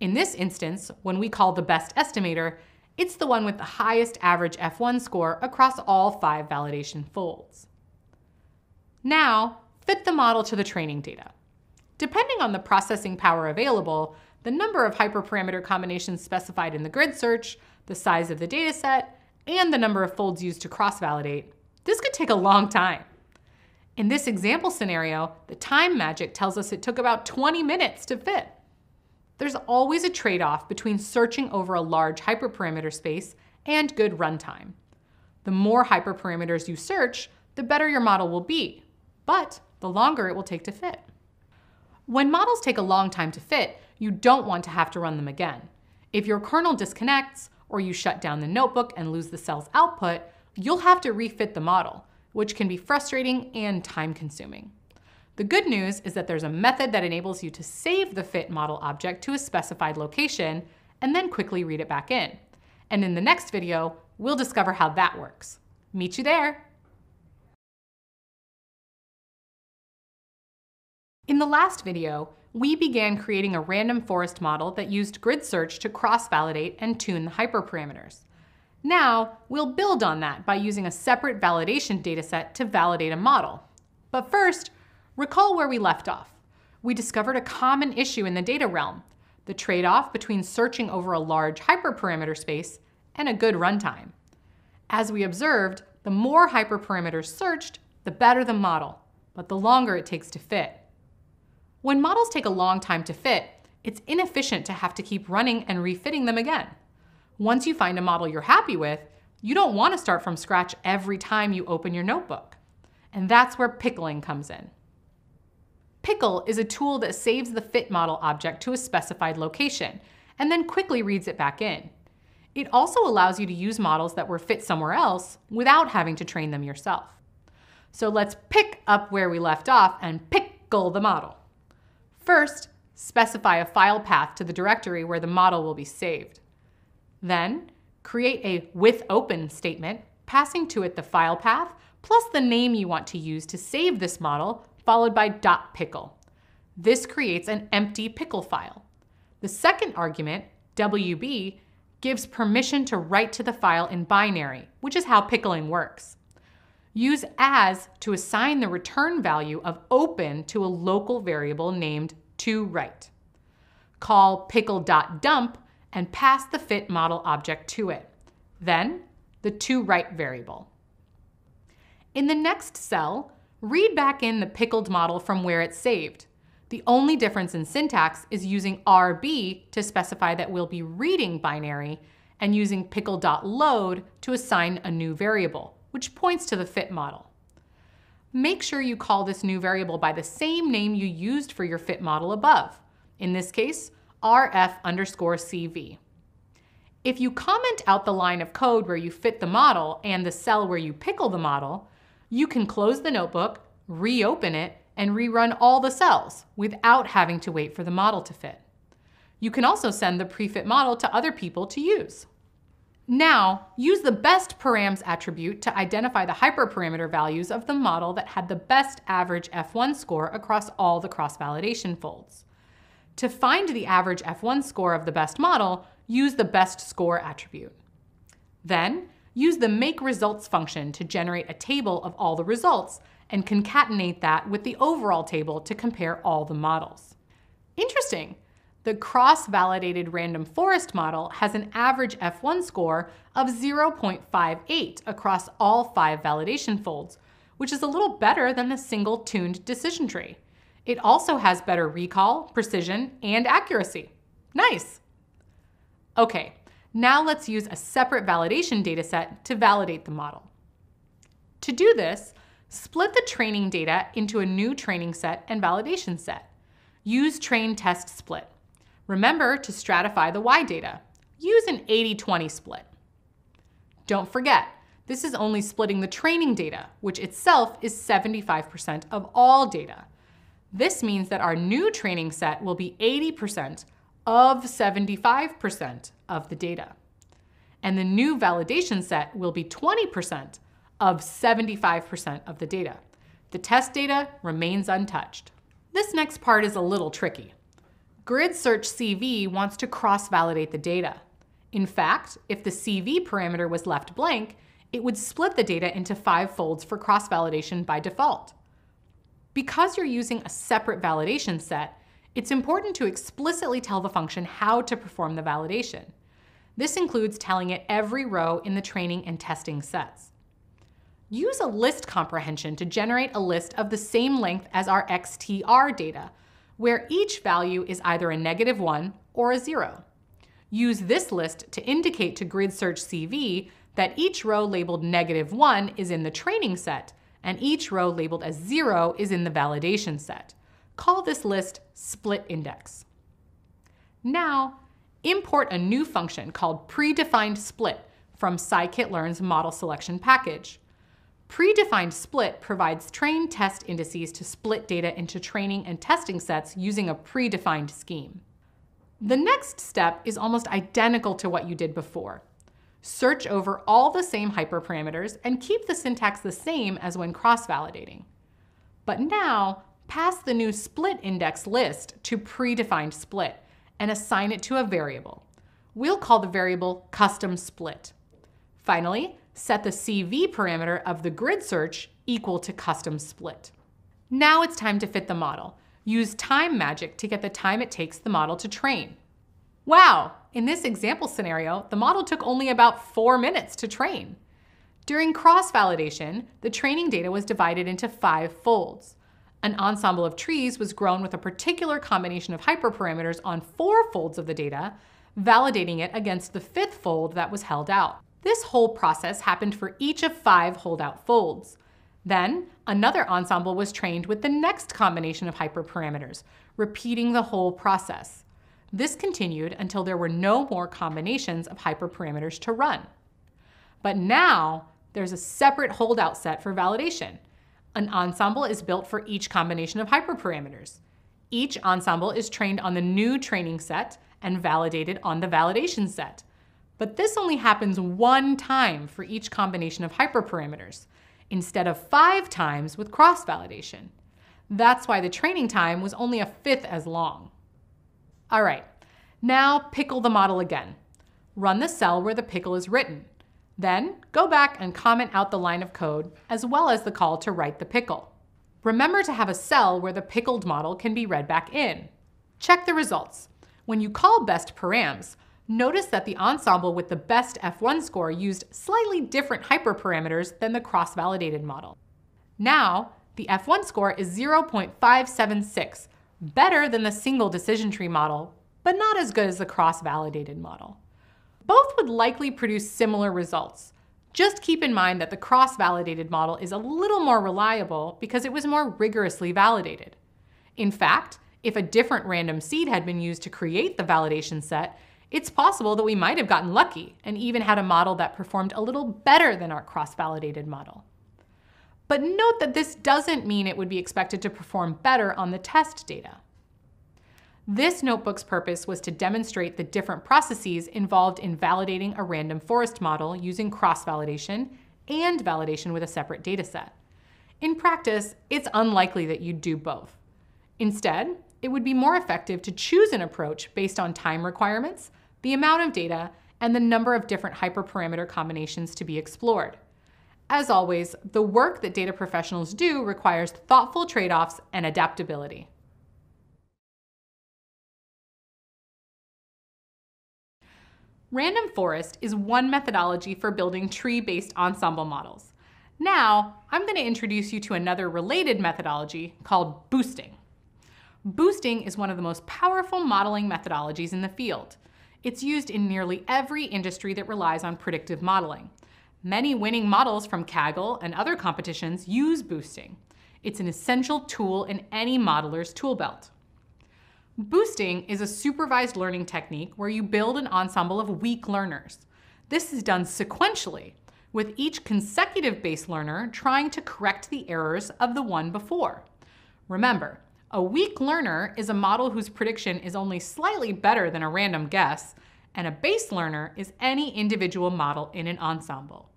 In this instance, when we call the best estimator, it's the one with the highest average F1 score across all five validation folds. Now, fit the model to the training data. Depending on the processing power available, the number of hyperparameter combinations specified in the grid search, the size of the dataset, and the number of folds used to cross-validate, this could take a long time. In this example scenario, the time magic tells us it took about 20 minutes to fit. There's always a trade-off between searching over a large hyperparameter space and good runtime. The more hyperparameters you search, the better your model will be, but the longer it will take to fit. When models take a long time to fit, you don't want to have to run them again. If your kernel disconnects, or you shut down the notebook and lose the cell's output, you'll have to refit the model, which can be frustrating and time consuming. The good news is that there's a method that enables you to save the fit model object to a specified location and then quickly read it back in. And in the next video, we'll discover how that works. Meet you there. In the last video, we began creating a random forest model that used grid search to cross-validate and tune the hyperparameters. Now, we'll build on that by using a separate validation dataset to validate a model. But first, recall where we left off. We discovered a common issue in the data realm, the trade-off between searching over a large hyperparameter space and a good runtime. As we observed, the more hyperparameters searched, the better the model, but the longer it takes to fit. When models take a long time to fit, it's inefficient to have to keep running and refitting them again. Once you find a model you're happy with, you don't want to start from scratch every time you open your notebook. And that's where pickling comes in. Pickle is a tool that saves the fit model object to a specified location and then quickly reads it back in. It also allows you to use models that were fit somewhere else without having to train them yourself. So let's pick up where we left off and pickle the model. First, specify a file path to the directory where the model will be saved. Then, create a with open statement, passing to it the file path plus the name you want to use to save this model, followed by .pickle. This creates an empty pickle file. The second argument, WB, gives permission to write to the file in binary, which is how pickling works. Use as to assign the return value of open to a local variable named toWrite. Call pickle.dump and pass the fit model object to it. Then, the toWrite variable. In the next cell, read back in the pickled model from where it's saved. The only difference in syntax is using RB to specify that we'll be reading binary and using pickle.load to assign a new variable, which points to the fit model. Make sure you call this new variable by the same name you used for your fit model above. In this case, rf underscore cv. If you comment out the line of code where you fit the model and the cell where you pickle the model, you can close the notebook, reopen it, and rerun all the cells without having to wait for the model to fit. You can also send the prefit model to other people to use. Now, use the best params attribute to identify the hyperparameter values of the model that had the best average F1 score across all the cross-validation folds. To find the average F1 score of the best model, use the best score attribute. Then, use the make results function to generate a table of all the results and concatenate that with the overall table to compare all the models. Interesting! The cross-validated random forest model has an average F1 score of 0.58 across all five validation folds, which is a little better than the single tuned decision tree. It also has better recall, precision, and accuracy. Nice! Okay, now let's use a separate validation dataset to validate the model. To do this, split the training data into a new training set and validation set. Use train test split. Remember to stratify the Y data. Use an 80-20 split. Don't forget, this is only splitting the training data, which itself is 75% of all data. This means that our new training set will be 80% of 75% of the data. And the new validation set will be 20% of 75% of the data. The test data remains untouched. This next part is a little tricky. Grid Search CV wants to cross-validate the data. In fact, if the CV parameter was left blank, it would split the data into five folds for cross-validation by default. Because you're using a separate validation set, it's important to explicitly tell the function how to perform the validation. This includes telling it every row in the training and testing sets. Use a list comprehension to generate a list of the same length as our XTR data, where each value is either a negative 1 or a 0. Use this list to indicate to Grid Search CV that each row labeled negative 1 is in the training set and each row labeled as 0 is in the validation set. Call this list split index. Now, import a new function called predefined split from scikit-learn's model selection package. Predefined split provides train test indices to split data into training and testing sets using a predefined scheme. The next step is almost identical to what you did before. Search over all the same hyperparameters and keep the syntax the same as when cross-validating. But now, pass the new split index list to predefined split and assign it to a variable. We'll call the variable custom split. Finally, set the CV parameter of the grid search equal to custom split. Now it's time to fit the model. Use time magic to get the time it takes the model to train. Wow, in this example scenario, the model took only about four minutes to train. During cross-validation, the training data was divided into five folds. An ensemble of trees was grown with a particular combination of hyperparameters on four folds of the data, validating it against the fifth fold that was held out. This whole process happened for each of five holdout folds. Then, another ensemble was trained with the next combination of hyperparameters, repeating the whole process. This continued until there were no more combinations of hyperparameters to run. But now, there's a separate holdout set for validation. An ensemble is built for each combination of hyperparameters. Each ensemble is trained on the new training set and validated on the validation set. But this only happens one time for each combination of hyperparameters, instead of five times with cross-validation. That's why the training time was only a fifth as long. All right, now pickle the model again. Run the cell where the pickle is written. Then go back and comment out the line of code, as well as the call to write the pickle. Remember to have a cell where the pickled model can be read back in. Check the results. When you call best params, Notice that the ensemble with the best F1 score used slightly different hyperparameters than the cross-validated model. Now, the F1 score is 0.576, better than the single decision tree model, but not as good as the cross-validated model. Both would likely produce similar results. Just keep in mind that the cross-validated model is a little more reliable because it was more rigorously validated. In fact, if a different random seed had been used to create the validation set, it's possible that we might have gotten lucky and even had a model that performed a little better than our cross-validated model. But note that this doesn't mean it would be expected to perform better on the test data. This notebook's purpose was to demonstrate the different processes involved in validating a random forest model using cross-validation and validation with a separate dataset. In practice, it's unlikely that you'd do both. Instead, it would be more effective to choose an approach based on time requirements, the amount of data, and the number of different hyperparameter combinations to be explored. As always, the work that data professionals do requires thoughtful trade-offs and adaptability. Random forest is one methodology for building tree-based ensemble models. Now, I'm going to introduce you to another related methodology called boosting. Boosting is one of the most powerful modeling methodologies in the field. It's used in nearly every industry that relies on predictive modeling. Many winning models from Kaggle and other competitions use boosting. It's an essential tool in any modeler's tool belt. Boosting is a supervised learning technique where you build an ensemble of weak learners. This is done sequentially, with each consecutive base learner trying to correct the errors of the one before. Remember, a weak learner is a model whose prediction is only slightly better than a random guess, and a base learner is any individual model in an ensemble.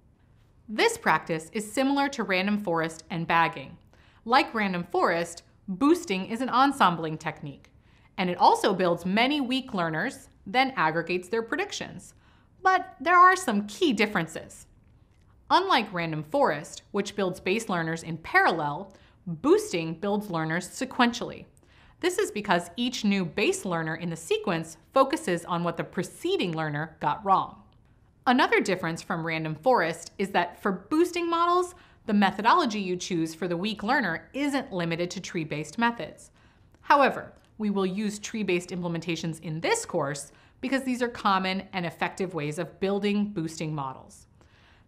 This practice is similar to random forest and bagging. Like random forest, boosting is an ensembling technique and it also builds many weak learners, then aggregates their predictions. But there are some key differences. Unlike random forest, which builds base learners in parallel, boosting builds learners sequentially. This is because each new base learner in the sequence focuses on what the preceding learner got wrong. Another difference from random forest is that for boosting models, the methodology you choose for the weak learner isn't limited to tree-based methods. However, we will use tree-based implementations in this course because these are common and effective ways of building boosting models.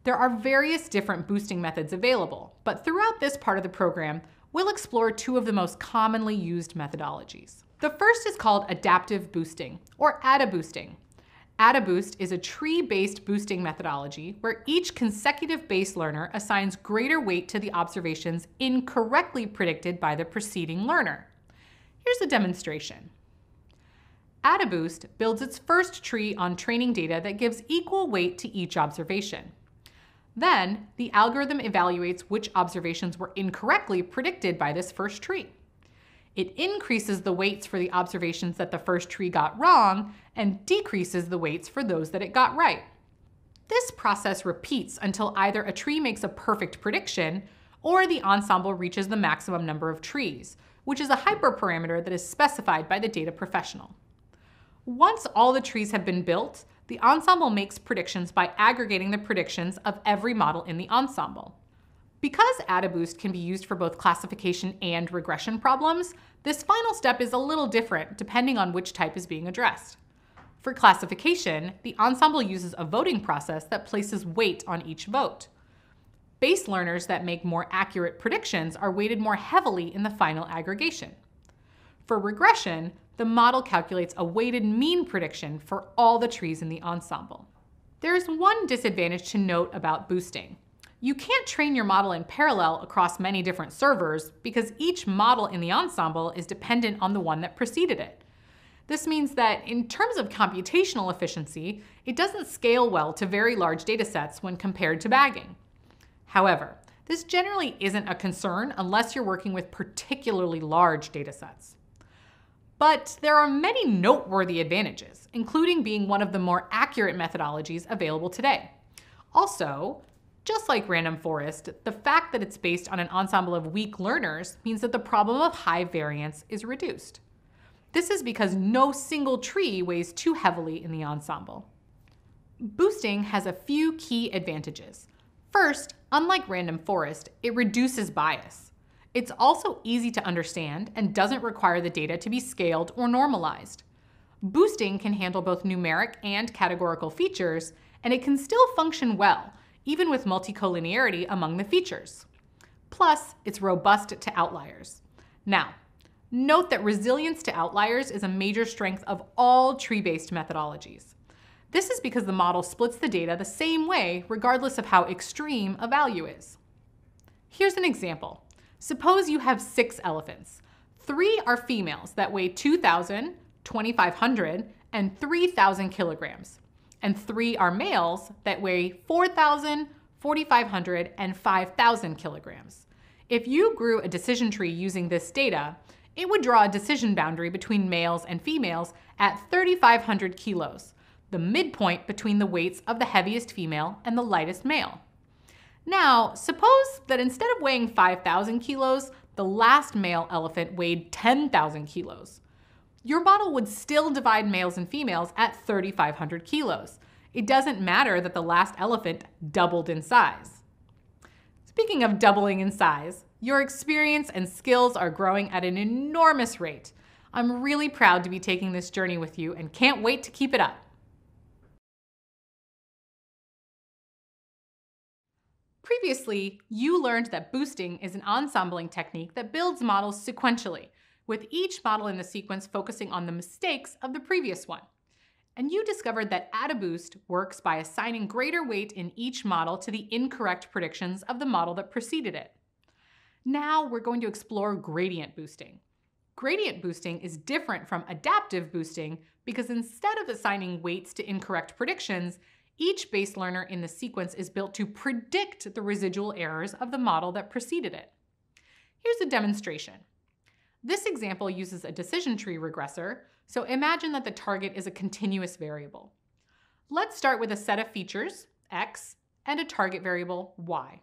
There are various different boosting methods available, but throughout this part of the program, we'll explore two of the most commonly used methodologies. The first is called adaptive boosting, or AdaBoosting. AdaBoost is a tree-based boosting methodology where each consecutive base learner assigns greater weight to the observations incorrectly predicted by the preceding learner. Here's a demonstration. AdaBoost builds its first tree on training data that gives equal weight to each observation. Then, the algorithm evaluates which observations were incorrectly predicted by this first tree. It increases the weights for the observations that the first tree got wrong and decreases the weights for those that it got right. This process repeats until either a tree makes a perfect prediction or the ensemble reaches the maximum number of trees, which is a hyperparameter that is specified by the data professional. Once all the trees have been built, the ensemble makes predictions by aggregating the predictions of every model in the ensemble. Because AdaBoost can be used for both classification and regression problems, this final step is a little different depending on which type is being addressed. For classification, the ensemble uses a voting process that places weight on each vote. Base learners that make more accurate predictions are weighted more heavily in the final aggregation. For regression, the model calculates a weighted mean prediction for all the trees in the ensemble. There is one disadvantage to note about boosting. You can't train your model in parallel across many different servers because each model in the ensemble is dependent on the one that preceded it. This means that in terms of computational efficiency, it doesn't scale well to very large datasets when compared to bagging. However, this generally isn't a concern unless you're working with particularly large datasets. But there are many noteworthy advantages, including being one of the more accurate methodologies available today. Also, just like random forest, the fact that it's based on an ensemble of weak learners means that the problem of high variance is reduced. This is because no single tree weighs too heavily in the ensemble. Boosting has a few key advantages. First, unlike random forest, it reduces bias. It's also easy to understand and doesn't require the data to be scaled or normalized. Boosting can handle both numeric and categorical features, and it can still function well, even with multicollinearity among the features. Plus, it's robust to outliers. Now, note that resilience to outliers is a major strength of all tree-based methodologies. This is because the model splits the data the same way regardless of how extreme a value is. Here's an example. Suppose you have six elephants. Three are females that weigh 2,000, 2,500, and 3,000 kilograms. And three are males that weigh 4,000, 4,500, and 5,000 kilograms. If you grew a decision tree using this data, it would draw a decision boundary between males and females at 3,500 kilos, the midpoint between the weights of the heaviest female and the lightest male. Now, suppose that instead of weighing 5,000 kilos, the last male elephant weighed 10,000 kilos. Your model would still divide males and females at 3,500 kilos. It doesn't matter that the last elephant doubled in size. Speaking of doubling in size, your experience and skills are growing at an enormous rate. I'm really proud to be taking this journey with you and can't wait to keep it up. Previously, you learned that boosting is an ensembling technique that builds models sequentially, with each model in the sequence focusing on the mistakes of the previous one. And you discovered that AdaBoost works by assigning greater weight in each model to the incorrect predictions of the model that preceded it. Now we're going to explore gradient boosting. Gradient boosting is different from adaptive boosting because instead of assigning weights to incorrect predictions, each base learner in the sequence is built to predict the residual errors of the model that preceded it. Here's a demonstration. This example uses a decision tree regressor, so imagine that the target is a continuous variable. Let's start with a set of features, x, and a target variable, y.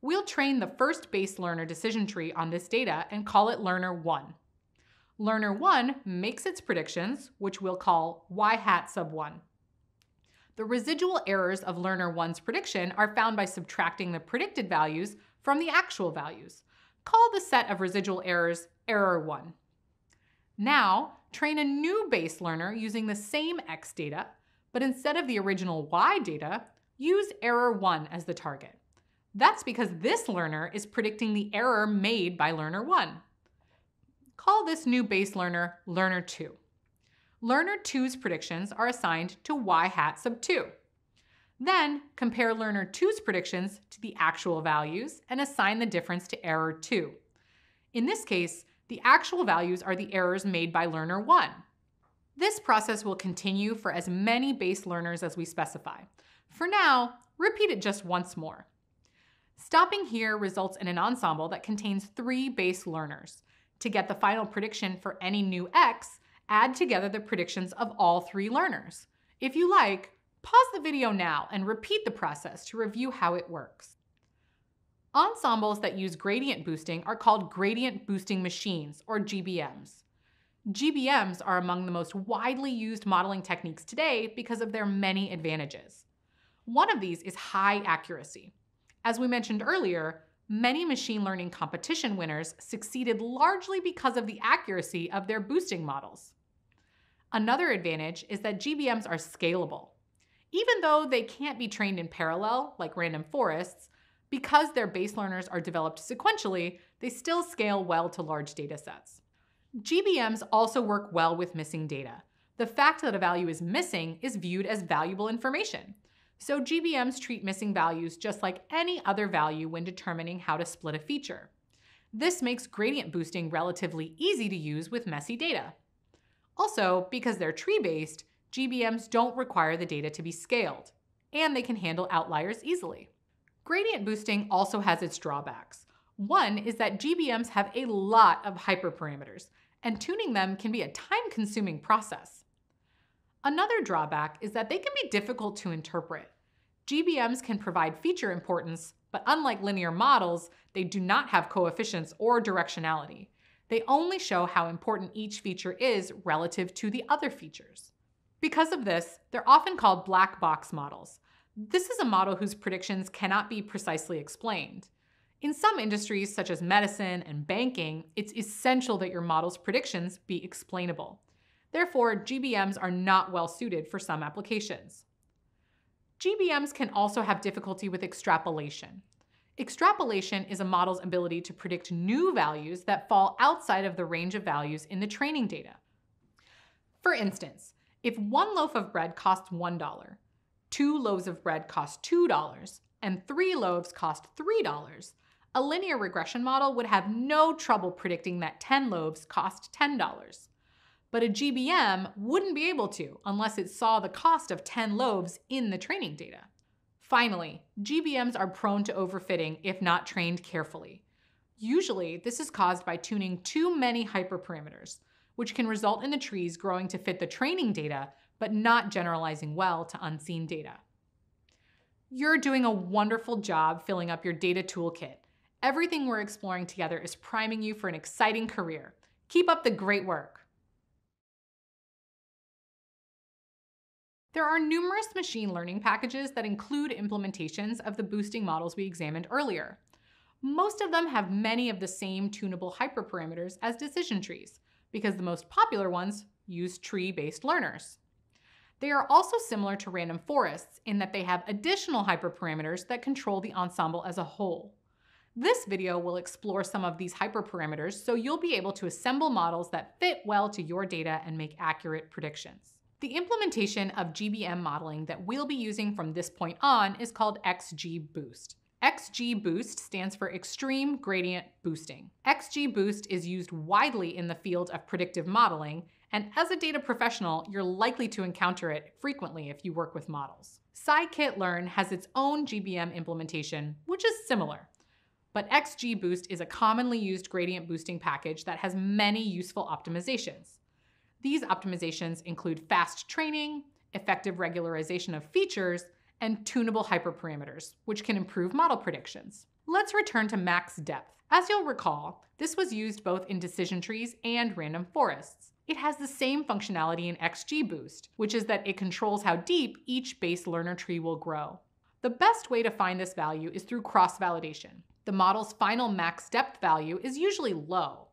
We'll train the first base learner decision tree on this data and call it learner 1. Learner 1 makes its predictions, which we'll call y hat sub 1. The residual errors of learner 1's prediction are found by subtracting the predicted values from the actual values. Call the set of residual errors error 1. Now, train a new base learner using the same x data, but instead of the original y data, use error 1 as the target. That's because this learner is predicting the error made by learner 1. Call this new base learner learner 2. Learner 2's predictions are assigned to y hat sub 2. Then compare learner 2's predictions to the actual values and assign the difference to error 2. In this case, the actual values are the errors made by learner 1. This process will continue for as many base learners as we specify. For now, repeat it just once more. Stopping here results in an ensemble that contains three base learners. To get the final prediction for any new x, add together the predictions of all three learners. If you like, pause the video now and repeat the process to review how it works. Ensembles that use gradient boosting are called gradient boosting machines, or GBMs. GBMs are among the most widely used modeling techniques today because of their many advantages. One of these is high accuracy. As we mentioned earlier, many machine learning competition winners succeeded largely because of the accuracy of their boosting models. Another advantage is that GBMs are scalable. Even though they can't be trained in parallel, like random forests, because their base learners are developed sequentially, they still scale well to large data sets. GBMs also work well with missing data. The fact that a value is missing is viewed as valuable information. So GBMs treat missing values just like any other value when determining how to split a feature. This makes gradient boosting relatively easy to use with messy data. Also, because they're tree-based, GBMs don't require the data to be scaled, and they can handle outliers easily. Gradient boosting also has its drawbacks. One is that GBMs have a lot of hyperparameters, and tuning them can be a time-consuming process. Another drawback is that they can be difficult to interpret. GBMs can provide feature importance, but unlike linear models, they do not have coefficients or directionality. They only show how important each feature is relative to the other features. Because of this, they're often called black box models. This is a model whose predictions cannot be precisely explained. In some industries, such as medicine and banking, it's essential that your model's predictions be explainable. Therefore, GBMs are not well suited for some applications. GBMs can also have difficulty with extrapolation. Extrapolation is a model's ability to predict new values that fall outside of the range of values in the training data. For instance, if one loaf of bread costs $1, two loaves of bread cost $2, and three loaves cost $3, A linear regression model would have no trouble predicting that 10 loaves cost $10. But a GBM wouldn't be able to unless it saw the cost of 10 loaves in the training data. Finally, GBMs are prone to overfitting if not trained carefully. Usually, this is caused by tuning too many hyperparameters, which can result in the trees growing to fit the training data but not generalizing well to unseen data. You're doing a wonderful job filling up your data toolkit. Everything we're exploring together is priming you for an exciting career. Keep up the great work. There are numerous machine learning packages that include implementations of the boosting models we examined earlier. Most of them have many of the same tunable hyperparameters as decision trees, because the most popular ones use tree-based learners. They are also similar to random forests in that they have additional hyperparameters that control the ensemble as a whole. This video will explore some of these hyperparameters so you'll be able to assemble models that fit well to your data and make accurate predictions. The implementation of GBM modeling that we'll be using from this point on is called XGBoost. XGBoost stands for Extreme Gradient Boosting. XGBoost is used widely in the field of predictive modeling and as a data professional, you're likely to encounter it frequently if you work with models. Scikit-learn has its own GBM implementation, which is similar. But XGBoost is a commonly used gradient boosting package that has many useful optimizations. These optimizations include fast training, effective regularization of features, and tunable hyperparameters, which can improve model predictions. Let's return to max depth. As you'll recall, this was used both in decision trees and random forests. It has the same functionality in XGBoost, which is that it controls how deep each base learner tree will grow. The best way to find this value is through cross-validation. The model's final max depth value is usually low.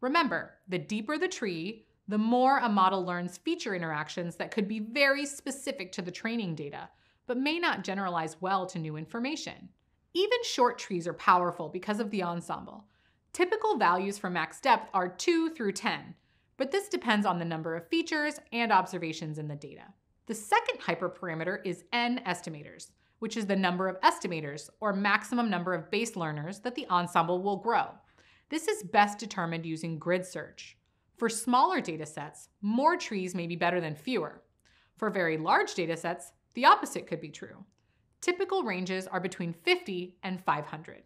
Remember, the deeper the tree, the more a model learns feature interactions that could be very specific to the training data, but may not generalize well to new information. Even short trees are powerful because of the ensemble. Typical values for max depth are 2 through 10, but this depends on the number of features and observations in the data. The second hyperparameter is n estimators, which is the number of estimators, or maximum number of base learners that the ensemble will grow. This is best determined using grid search. For smaller datasets, more trees may be better than fewer. For very large datasets, the opposite could be true. Typical ranges are between 50 and 500.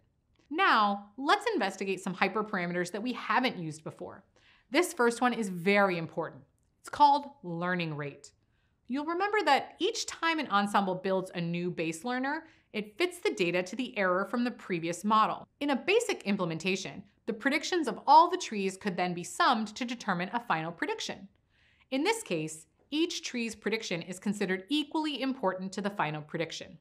Now, let's investigate some hyperparameters that we haven't used before. This first one is very important. It's called learning rate. You'll remember that each time an ensemble builds a new base learner, it fits the data to the error from the previous model. In a basic implementation, the predictions of all the trees could then be summed to determine a final prediction. In this case, each tree's prediction is considered equally important to the final prediction.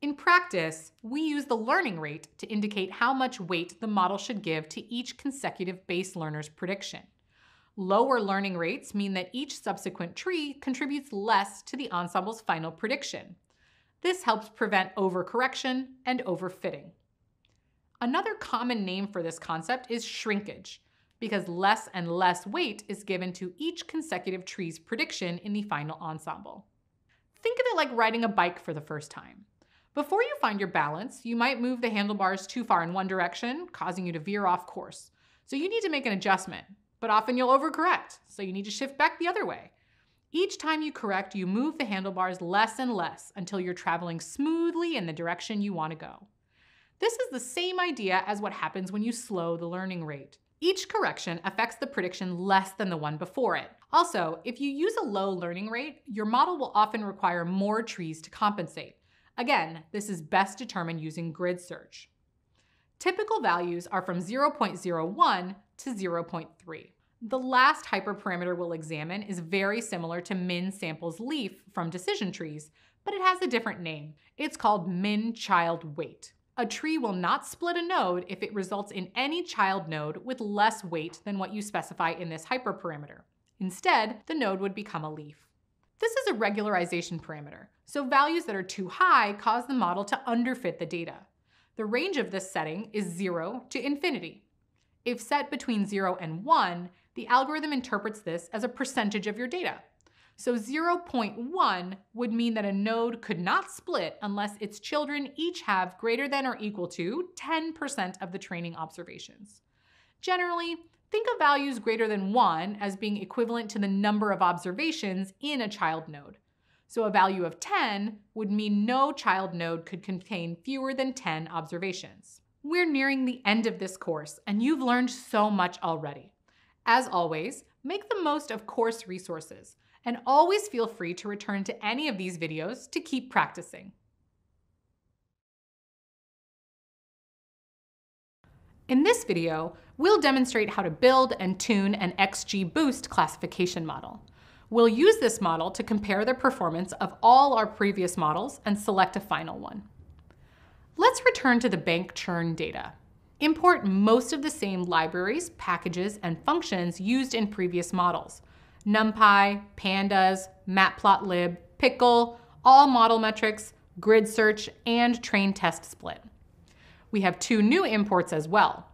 In practice, we use the learning rate to indicate how much weight the model should give to each consecutive base learner's prediction. Lower learning rates mean that each subsequent tree contributes less to the ensemble's final prediction. This helps prevent overcorrection and overfitting. Another common name for this concept is shrinkage, because less and less weight is given to each consecutive tree's prediction in the final ensemble. Think of it like riding a bike for the first time. Before you find your balance, you might move the handlebars too far in one direction, causing you to veer off course. So you need to make an adjustment, but often you'll overcorrect, so you need to shift back the other way. Each time you correct, you move the handlebars less and less until you're traveling smoothly in the direction you want to go. This is the same idea as what happens when you slow the learning rate. Each correction affects the prediction less than the one before it. Also, if you use a low learning rate, your model will often require more trees to compensate. Again, this is best determined using grid search. Typical values are from 0.01 to 0.3. The last hyperparameter we'll examine is very similar to min samples leaf from decision trees, but it has a different name. It's called min child weight. A tree will not split a node if it results in any child node with less weight than what you specify in this hyperparameter. Instead, the node would become a leaf. This is a regularization parameter, so values that are too high cause the model to underfit the data. The range of this setting is 0 to infinity. If set between 0 and 1, the algorithm interprets this as a percentage of your data. So 0.1 would mean that a node could not split unless its children each have greater than or equal to 10% of the training observations. Generally, think of values greater than 1 as being equivalent to the number of observations in a child node. So a value of 10 would mean no child node could contain fewer than 10 observations. We're nearing the end of this course, and you've learned so much already. As always, make the most of course resources, and always feel free to return to any of these videos to keep practicing. In this video, we'll demonstrate how to build and tune an XGBoost classification model. We'll use this model to compare the performance of all our previous models and select a final one. Let's return to the bank churn data. Import most of the same libraries, packages, and functions used in previous models, NumPy, Pandas, Matplotlib, Pickle, all model metrics, grid search, and train test split. We have two new imports as well,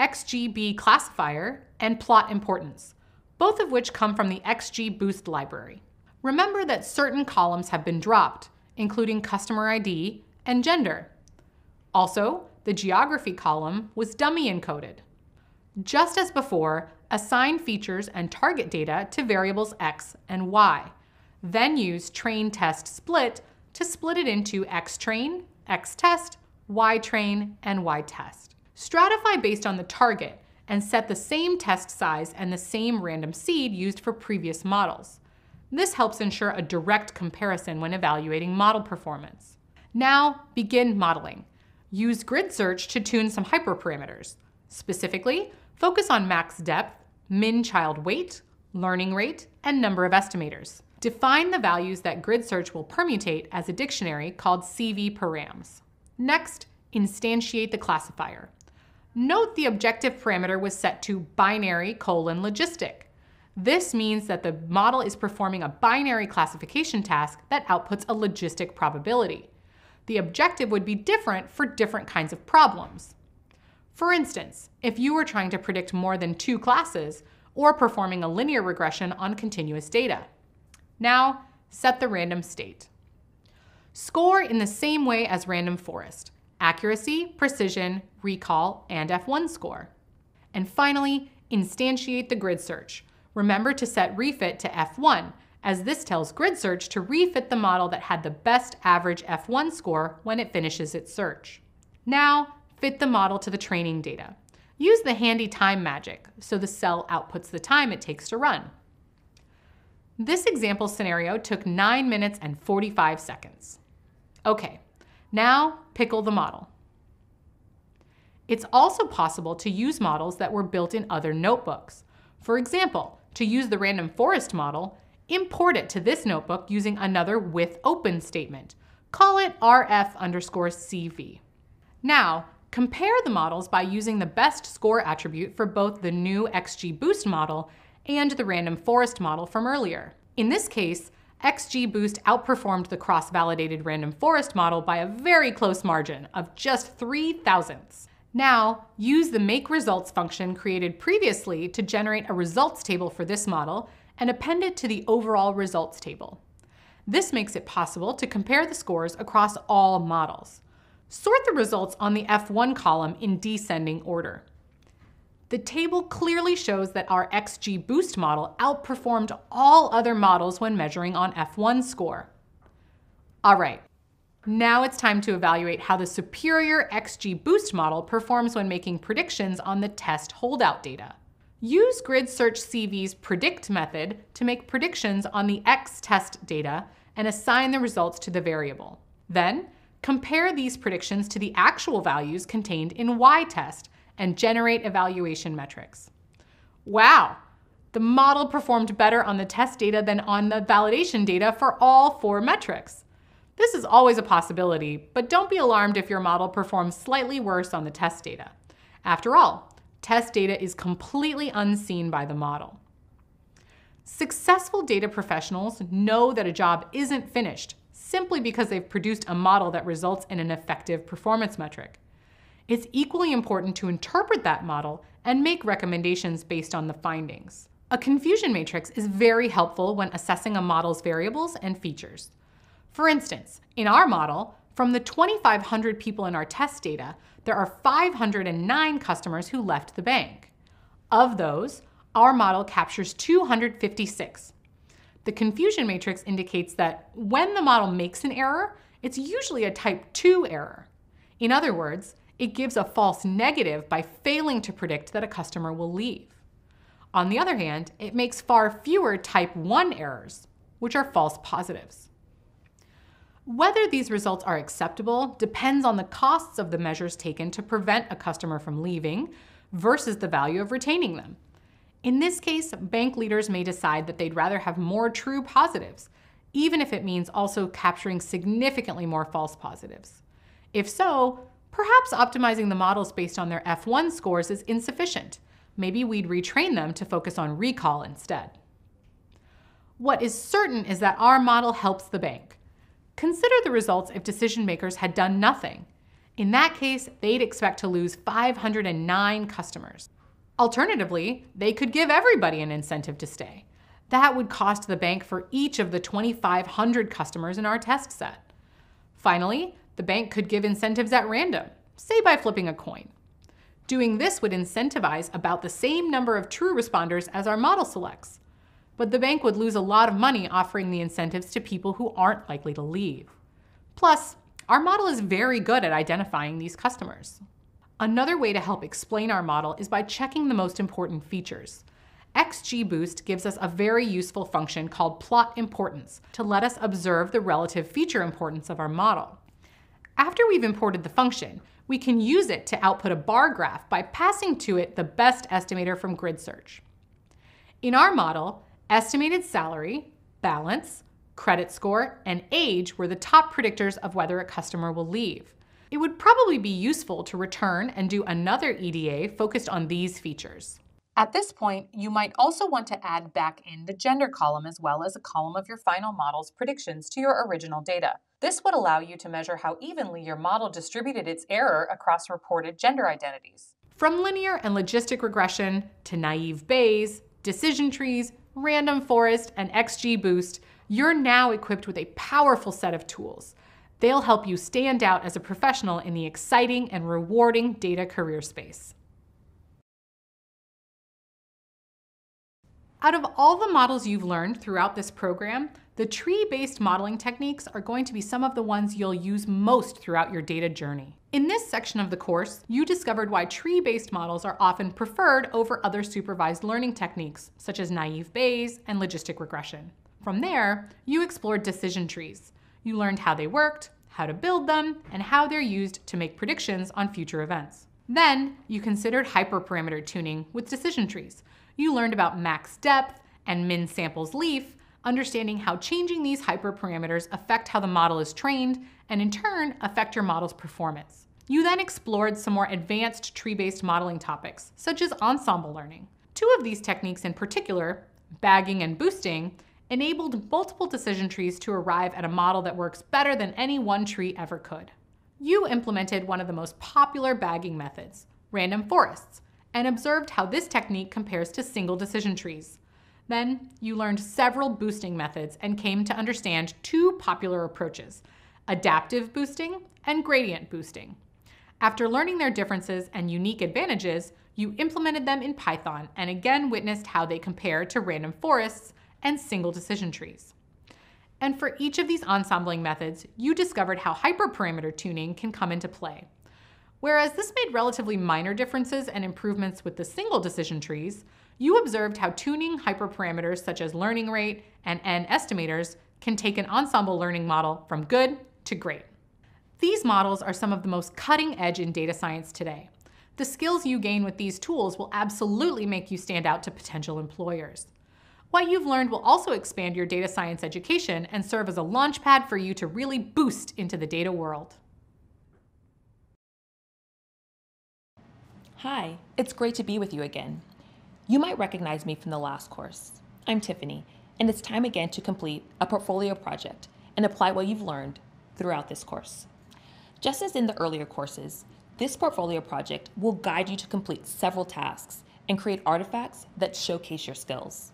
XGB classifier and plot importance, both of which come from the XGBoost library. Remember that certain columns have been dropped, including customer ID and gender. Also, the geography column was dummy encoded. Just as before, assign features and target data to variables x and y. Then use train test split to split it into xtrain, xtest, ytrain, and ytest. Stratify based on the target and set the same test size and the same random seed used for previous models. This helps ensure a direct comparison when evaluating model performance. Now, begin modeling. Use grid search to tune some hyperparameters. Specifically, Focus on max depth, min child weight, learning rate, and number of estimators. Define the values that grid search will permutate as a dictionary called CV params. Next, instantiate the classifier. Note the objective parameter was set to binary colon logistic. This means that the model is performing a binary classification task that outputs a logistic probability. The objective would be different for different kinds of problems. For instance, if you were trying to predict more than two classes or performing a linear regression on continuous data. Now, set the random state. Score in the same way as random forest, accuracy, precision, recall, and F1 score. And finally, instantiate the grid search. Remember to set refit to F1, as this tells grid search to refit the model that had the best average F1 score when it finishes its search. Now, fit the model to the training data. Use the handy time magic so the cell outputs the time it takes to run. This example scenario took 9 minutes and 45 seconds. Okay, now pickle the model. It's also possible to use models that were built in other notebooks. For example, to use the random forest model, import it to this notebook using another with open statement. Call it rf underscore cv. Now, Compare the models by using the best score attribute for both the new XGBoost model and the random forest model from earlier. In this case, XGBoost outperformed the cross-validated random forest model by a very close margin of just 3 thousandths. Now, use the make results function created previously to generate a results table for this model and append it to the overall results table. This makes it possible to compare the scores across all models. Sort the results on the F1 column in descending order. The table clearly shows that our XGBoost model outperformed all other models when measuring on F1 score. All right, now it's time to evaluate how the superior XGBoost model performs when making predictions on the test holdout data. Use Grid Search CV's predict method to make predictions on the X test data and assign the results to the variable. Then, Compare these predictions to the actual values contained in y-test and generate evaluation metrics. Wow, the model performed better on the test data than on the validation data for all four metrics. This is always a possibility, but don't be alarmed if your model performs slightly worse on the test data. After all, test data is completely unseen by the model. Successful data professionals know that a job isn't finished simply because they've produced a model that results in an effective performance metric. It's equally important to interpret that model and make recommendations based on the findings. A confusion matrix is very helpful when assessing a model's variables and features. For instance, in our model, from the 2,500 people in our test data, there are 509 customers who left the bank. Of those, our model captures 256. The confusion matrix indicates that when the model makes an error, it's usually a type 2 error. In other words, it gives a false negative by failing to predict that a customer will leave. On the other hand, it makes far fewer type 1 errors, which are false positives. Whether these results are acceptable depends on the costs of the measures taken to prevent a customer from leaving versus the value of retaining them. In this case, bank leaders may decide that they'd rather have more true positives, even if it means also capturing significantly more false positives. If so, perhaps optimizing the models based on their F1 scores is insufficient. Maybe we'd retrain them to focus on recall instead. What is certain is that our model helps the bank. Consider the results if decision makers had done nothing. In that case, they'd expect to lose 509 customers. Alternatively, they could give everybody an incentive to stay. That would cost the bank for each of the 2,500 customers in our test set. Finally, the bank could give incentives at random, say by flipping a coin. Doing this would incentivize about the same number of true responders as our model selects. But the bank would lose a lot of money offering the incentives to people who aren't likely to leave. Plus, our model is very good at identifying these customers. Another way to help explain our model is by checking the most important features. XGBoost gives us a very useful function called plot importance to let us observe the relative feature importance of our model. After we've imported the function, we can use it to output a bar graph by passing to it the best estimator from grid search. In our model, estimated salary, balance, credit score, and age were the top predictors of whether a customer will leave it would probably be useful to return and do another EDA focused on these features. At this point, you might also want to add back in the gender column as well as a column of your final model's predictions to your original data. This would allow you to measure how evenly your model distributed its error across reported gender identities. From linear and logistic regression to naive Bayes, decision trees, random forest, and XGBoost, you're now equipped with a powerful set of tools. They'll help you stand out as a professional in the exciting and rewarding data career space. Out of all the models you've learned throughout this program, the tree-based modeling techniques are going to be some of the ones you'll use most throughout your data journey. In this section of the course, you discovered why tree-based models are often preferred over other supervised learning techniques, such as naive Bayes and logistic regression. From there, you explored decision trees, you learned how they worked, how to build them, and how they're used to make predictions on future events. Then, you considered hyperparameter tuning with decision trees. You learned about max depth and min samples leaf, understanding how changing these hyperparameters affect how the model is trained and in turn affect your model's performance. You then explored some more advanced tree-based modeling topics, such as ensemble learning. Two of these techniques in particular, bagging and boosting, enabled multiple decision trees to arrive at a model that works better than any one tree ever could. You implemented one of the most popular bagging methods, random forests, and observed how this technique compares to single decision trees. Then, you learned several boosting methods and came to understand two popular approaches, adaptive boosting and gradient boosting. After learning their differences and unique advantages, you implemented them in Python and again witnessed how they compare to random forests and single decision trees. And for each of these ensembling methods, you discovered how hyperparameter tuning can come into play. Whereas this made relatively minor differences and improvements with the single decision trees, you observed how tuning hyperparameters such as learning rate and N estimators can take an ensemble learning model from good to great. These models are some of the most cutting edge in data science today. The skills you gain with these tools will absolutely make you stand out to potential employers. What you've learned will also expand your data science education and serve as a launchpad for you to really boost into the data world. Hi, it's great to be with you again. You might recognize me from the last course. I'm Tiffany, and it's time again to complete a portfolio project and apply what you've learned throughout this course. Just as in the earlier courses, this portfolio project will guide you to complete several tasks and create artifacts that showcase your skills.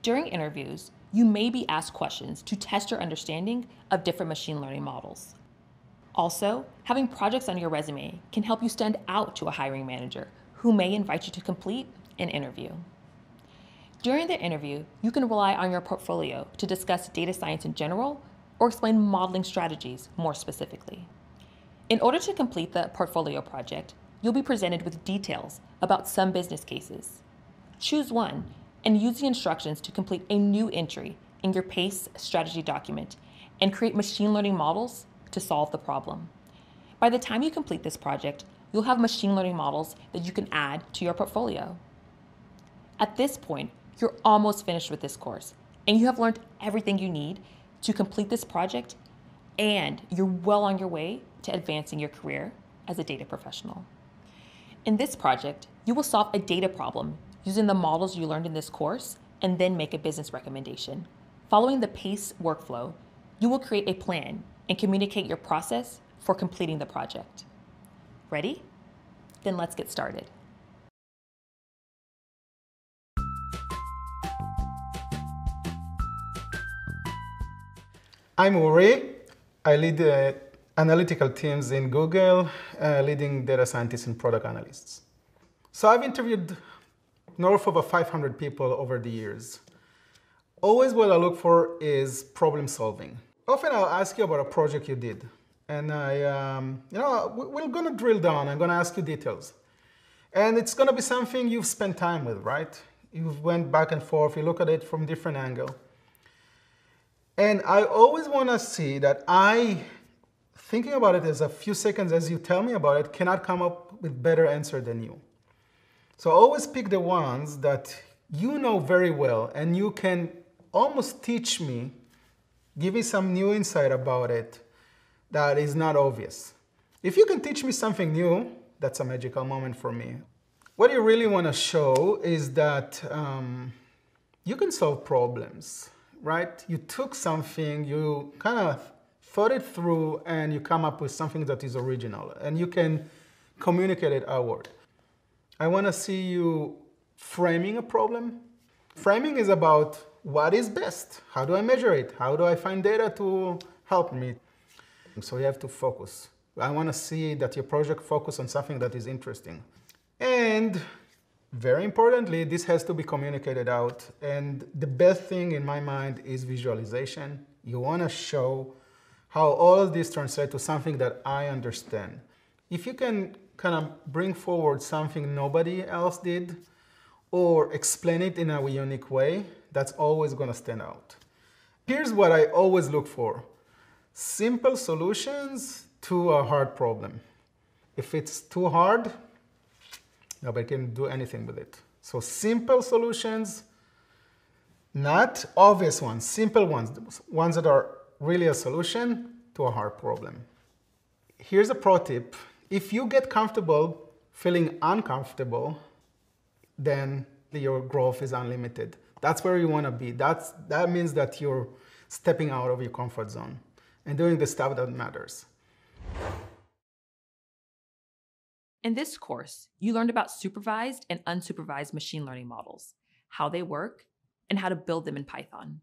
During interviews, you may be asked questions to test your understanding of different machine learning models. Also, having projects on your resume can help you stand out to a hiring manager who may invite you to complete an interview. During the interview, you can rely on your portfolio to discuss data science in general or explain modeling strategies more specifically. In order to complete the portfolio project, you'll be presented with details about some business cases. Choose one and use the instructions to complete a new entry in your PACE strategy document and create machine learning models to solve the problem. By the time you complete this project, you'll have machine learning models that you can add to your portfolio. At this point, you're almost finished with this course, and you have learned everything you need to complete this project, and you're well on your way to advancing your career as a data professional. In this project, you will solve a data problem using the models you learned in this course and then make a business recommendation. Following the PACE workflow, you will create a plan and communicate your process for completing the project. Ready? Then let's get started. I'm Uri. I lead uh, analytical teams in Google, uh, leading data scientists and product analysts. So I've interviewed north of 500 people over the years. Always what I look for is problem solving. Often I'll ask you about a project you did. And I, um, you know, we're gonna drill down. I'm gonna ask you details. And it's gonna be something you've spent time with, right? You've went back and forth, you look at it from different angle. And I always wanna see that I thinking about it as a few seconds as you tell me about it cannot come up with better answer than you. So always pick the ones that you know very well and you can almost teach me, give me some new insight about it that is not obvious. If you can teach me something new, that's a magical moment for me. What you really want to show is that um, you can solve problems, right? You took something, you kind of thought it through and you come up with something that is original and you can communicate it outward. I want to see you framing a problem. Framing is about what is best? How do I measure it? How do I find data to help me? So you have to focus. I want to see that your project focus on something that is interesting. And very importantly, this has to be communicated out. And the best thing in my mind is visualization. You want to show how all of this translates to something that I understand. If you can kind of bring forward something nobody else did or explain it in a unique way, that's always going to stand out. Here's what I always look for. Simple solutions to a hard problem. If it's too hard, nobody can do anything with it. So simple solutions, not obvious ones, simple ones, ones that are really a solution to a hard problem. Here's a pro tip. If you get comfortable feeling uncomfortable, then your growth is unlimited. That's where you want to be. That's, that means that you're stepping out of your comfort zone and doing the stuff that matters. In this course, you learned about supervised and unsupervised machine learning models, how they work, and how to build them in Python.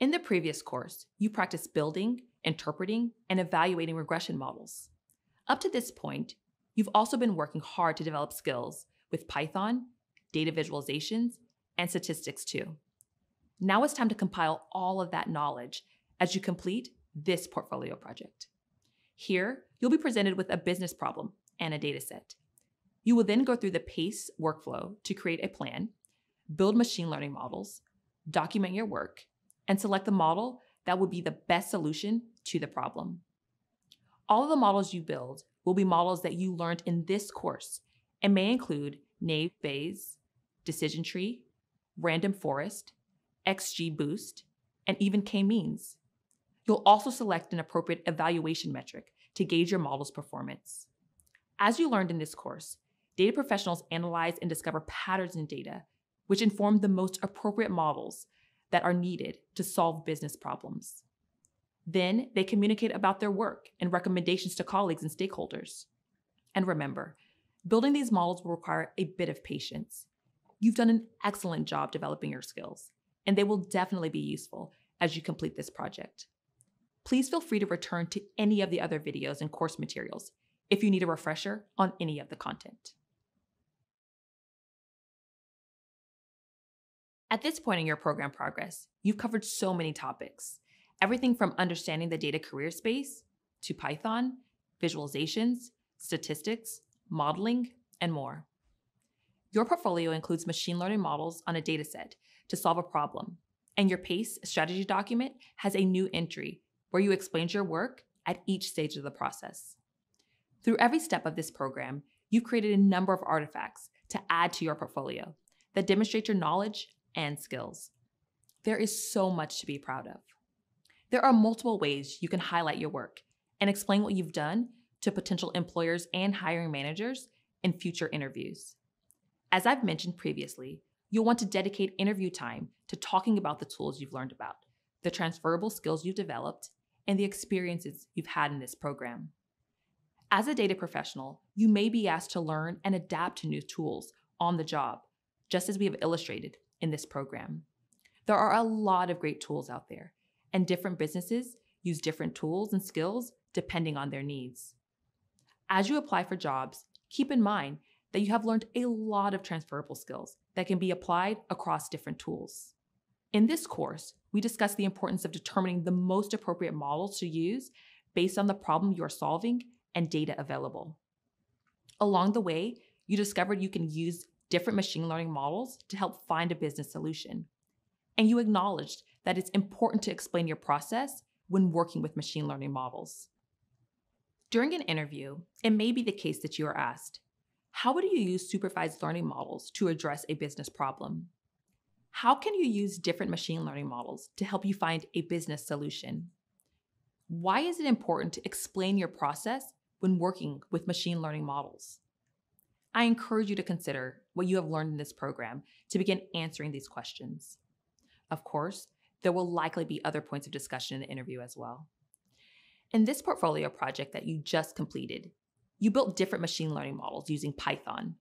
In the previous course, you practiced building, interpreting, and evaluating regression models. Up to this point, you've also been working hard to develop skills with Python, data visualizations, and statistics too. Now it's time to compile all of that knowledge as you complete this portfolio project. Here, you'll be presented with a business problem and a dataset. You will then go through the PACE workflow to create a plan, build machine learning models, document your work, and select the model that will be the best solution to the problem. All of the models you build will be models that you learned in this course and may include naive Bayes, decision tree, random forest, XGBoost, and even k-means. You'll also select an appropriate evaluation metric to gauge your model's performance. As you learned in this course, data professionals analyze and discover patterns in data, which inform the most appropriate models that are needed to solve business problems. Then they communicate about their work and recommendations to colleagues and stakeholders. And remember, building these models will require a bit of patience. you've done an excellent job developing your skills, and they will definitely be useful as you complete this project. Please feel free to return to any of the other videos and course materials if you need a refresher on any of the content. At this point in your program progress, you've covered so many topics everything from understanding the data career space to Python, visualizations, statistics, modeling, and more. Your portfolio includes machine learning models on a dataset to solve a problem, and your PACE strategy document has a new entry where you explain your work at each stage of the process. Through every step of this program, you've created a number of artifacts to add to your portfolio that demonstrate your knowledge and skills. There is so much to be proud of. There are multiple ways you can highlight your work and explain what you've done to potential employers and hiring managers in future interviews. As I've mentioned previously, you'll want to dedicate interview time to talking about the tools you've learned about, the transferable skills you've developed, and the experiences you've had in this program. As a data professional, you may be asked to learn and adapt to new tools on the job, just as we have illustrated in this program. There are a lot of great tools out there, and different businesses use different tools and skills depending on their needs. As you apply for jobs, keep in mind that you have learned a lot of transferable skills that can be applied across different tools. In this course, we discuss the importance of determining the most appropriate models to use based on the problem you are solving and data available. Along the way, you discovered you can use different machine learning models to help find a business solution. And you acknowledged that it's important to explain your process when working with machine learning models. During an interview, it may be the case that you are asked, How would you use supervised learning models to address a business problem? How can you use different machine learning models to help you find a business solution? Why is it important to explain your process when working with machine learning models? I encourage you to consider what you have learned in this program to begin answering these questions. Of course, there will likely be other points of discussion in the interview as well. In this portfolio project that you just completed, you built different machine learning models using Python.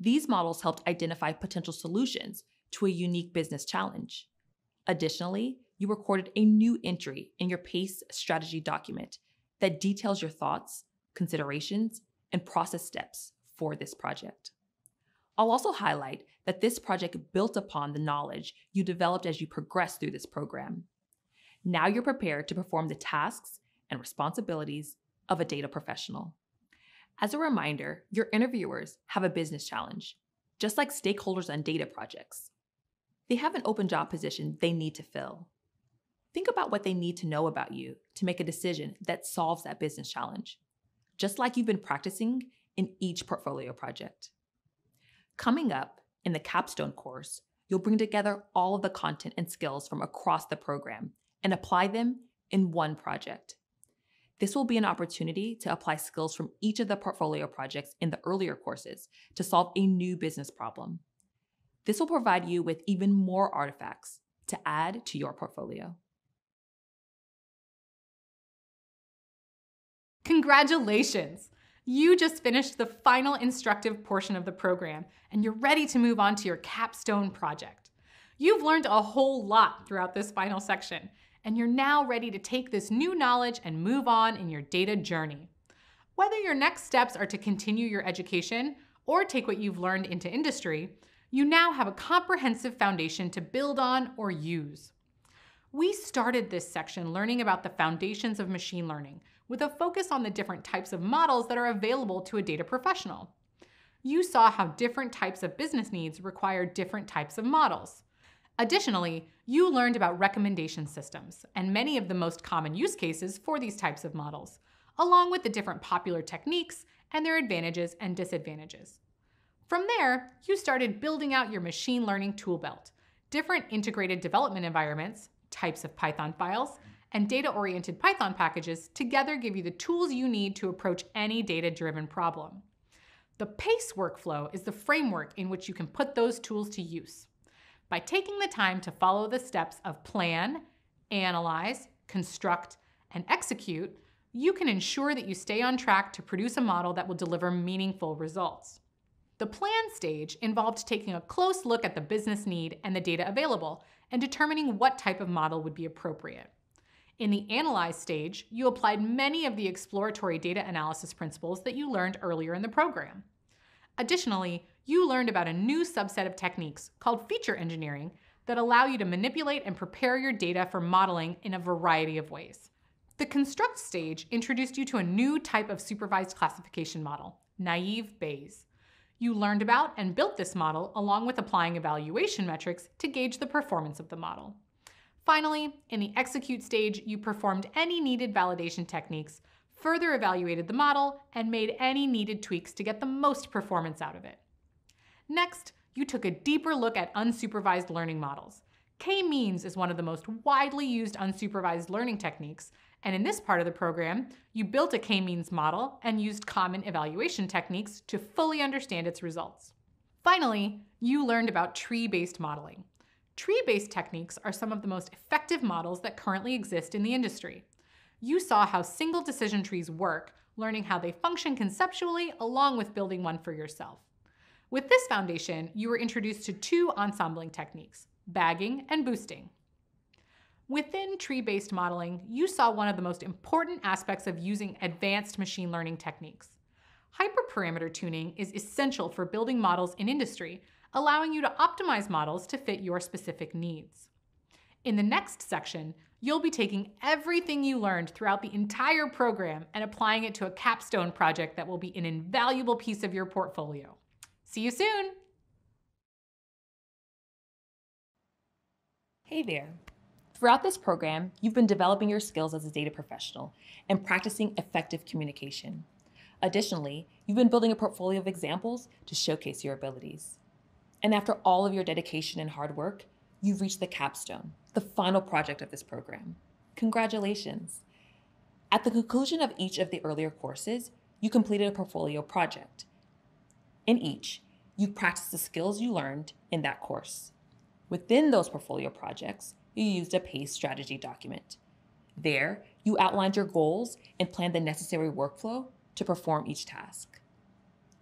These models helped identify potential solutions to a unique business challenge. Additionally, you recorded a new entry in your PACE strategy document that details your thoughts, considerations, and process steps for this project. I'll also highlight that this project built upon the knowledge you developed as you progressed through this program. Now you're prepared to perform the tasks and responsibilities of a data professional. As a reminder, your interviewers have a business challenge, just like stakeholders on data projects. They have an open job position they need to fill. Think about what they need to know about you to make a decision that solves that business challenge, just like you've been practicing in each portfolio project. Coming up in the capstone course, you'll bring together all of the content and skills from across the program and apply them in one project. This will be an opportunity to apply skills from each of the portfolio projects in the earlier courses to solve a new business problem. This will provide you with even more artifacts to add to your portfolio. Congratulations! You just finished the final instructive portion of the program and you're ready to move on to your capstone project. You've learned a whole lot throughout this final section, and you're now ready to take this new knowledge and move on in your data journey. Whether your next steps are to continue your education or take what you've learned into industry, you now have a comprehensive foundation to build on or use. We started this section learning about the foundations of machine learning with a focus on the different types of models that are available to a data professional. You saw how different types of business needs require different types of models. Additionally, you learned about recommendation systems and many of the most common use cases for these types of models, along with the different popular techniques and their advantages and disadvantages. From there, you started building out your machine learning tool belt, different integrated development environments, types of Python files, and data-oriented Python packages together give you the tools you need to approach any data-driven problem. The PACE workflow is the framework in which you can put those tools to use. By taking the time to follow the steps of plan, analyze, construct, and execute, you can ensure that you stay on track to produce a model that will deliver meaningful results. The plan stage involved taking a close look at the business need and the data available and determining what type of model would be appropriate. In the analyze stage, you applied many of the exploratory data analysis principles that you learned earlier in the program. Additionally, you learned about a new subset of techniques called feature engineering that allow you to manipulate and prepare your data for modeling in a variety of ways. The construct stage introduced you to a new type of supervised classification model, naive Bayes. You learned about and built this model along with applying evaluation metrics to gauge the performance of the model. Finally, in the execute stage, you performed any needed validation techniques, further evaluated the model, and made any needed tweaks to get the most performance out of it. Next, you took a deeper look at unsupervised learning models. K-means is one of the most widely used unsupervised learning techniques, and in this part of the program, you built a K-means model and used common evaluation techniques to fully understand its results. Finally, you learned about tree-based modeling. Tree-based techniques are some of the most effective models that currently exist in the industry. You saw how single decision trees work, learning how they function conceptually along with building one for yourself. With this foundation, you were introduced to two ensembling techniques, bagging and boosting. Within tree-based modeling, you saw one of the most important aspects of using advanced machine learning techniques. Hyperparameter tuning is essential for building models in industry allowing you to optimize models to fit your specific needs. In the next section, you'll be taking everything you learned throughout the entire program and applying it to a capstone project that will be an invaluable piece of your portfolio. See you soon! Hey there. Throughout this program, you've been developing your skills as a data professional and practicing effective communication. Additionally, you've been building a portfolio of examples to showcase your abilities. And after all of your dedication and hard work, you've reached the capstone, the final project of this program. Congratulations. At the conclusion of each of the earlier courses, you completed a portfolio project. In each, you practiced the skills you learned in that course. Within those portfolio projects, you used a PACE strategy document. There, you outlined your goals and planned the necessary workflow to perform each task.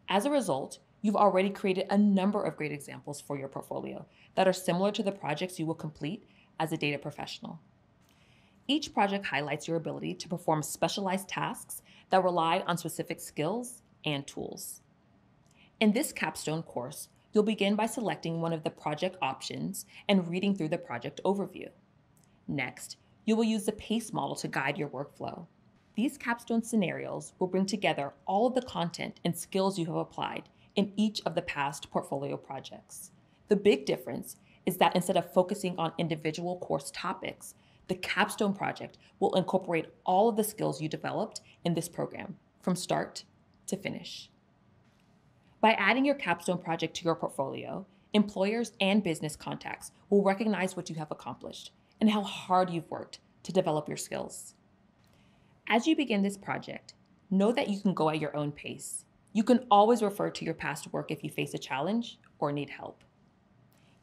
As a result, you've already created a number of great examples for your portfolio that are similar to the projects you will complete as a data professional. Each project highlights your ability to perform specialized tasks that rely on specific skills and tools. In this capstone course, you'll begin by selecting one of the project options and reading through the project overview. Next, you will use the PACE model to guide your workflow. These capstone scenarios will bring together all of the content and skills you have applied in each of the past portfolio projects. The big difference is that instead of focusing on individual course topics, the capstone project will incorporate all of the skills you developed in this program from start to finish. By adding your capstone project to your portfolio, employers and business contacts will recognize what you have accomplished and how hard you've worked to develop your skills. As you begin this project, know that you can go at your own pace you can always refer to your past work if you face a challenge or need help.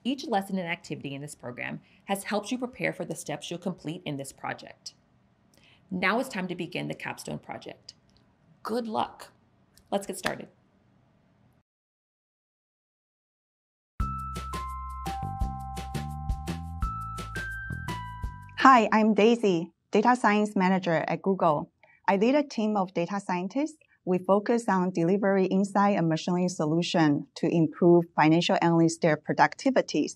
Each lesson and activity in this program has helped you prepare for the steps you'll complete in this project. Now it's time to begin the capstone project. Good luck. Let's get started. Hi, I'm Daisy, Data Science Manager at Google. I lead a team of data scientists we focus on delivery insight and machine learning solution to improve financial analysts their productivities.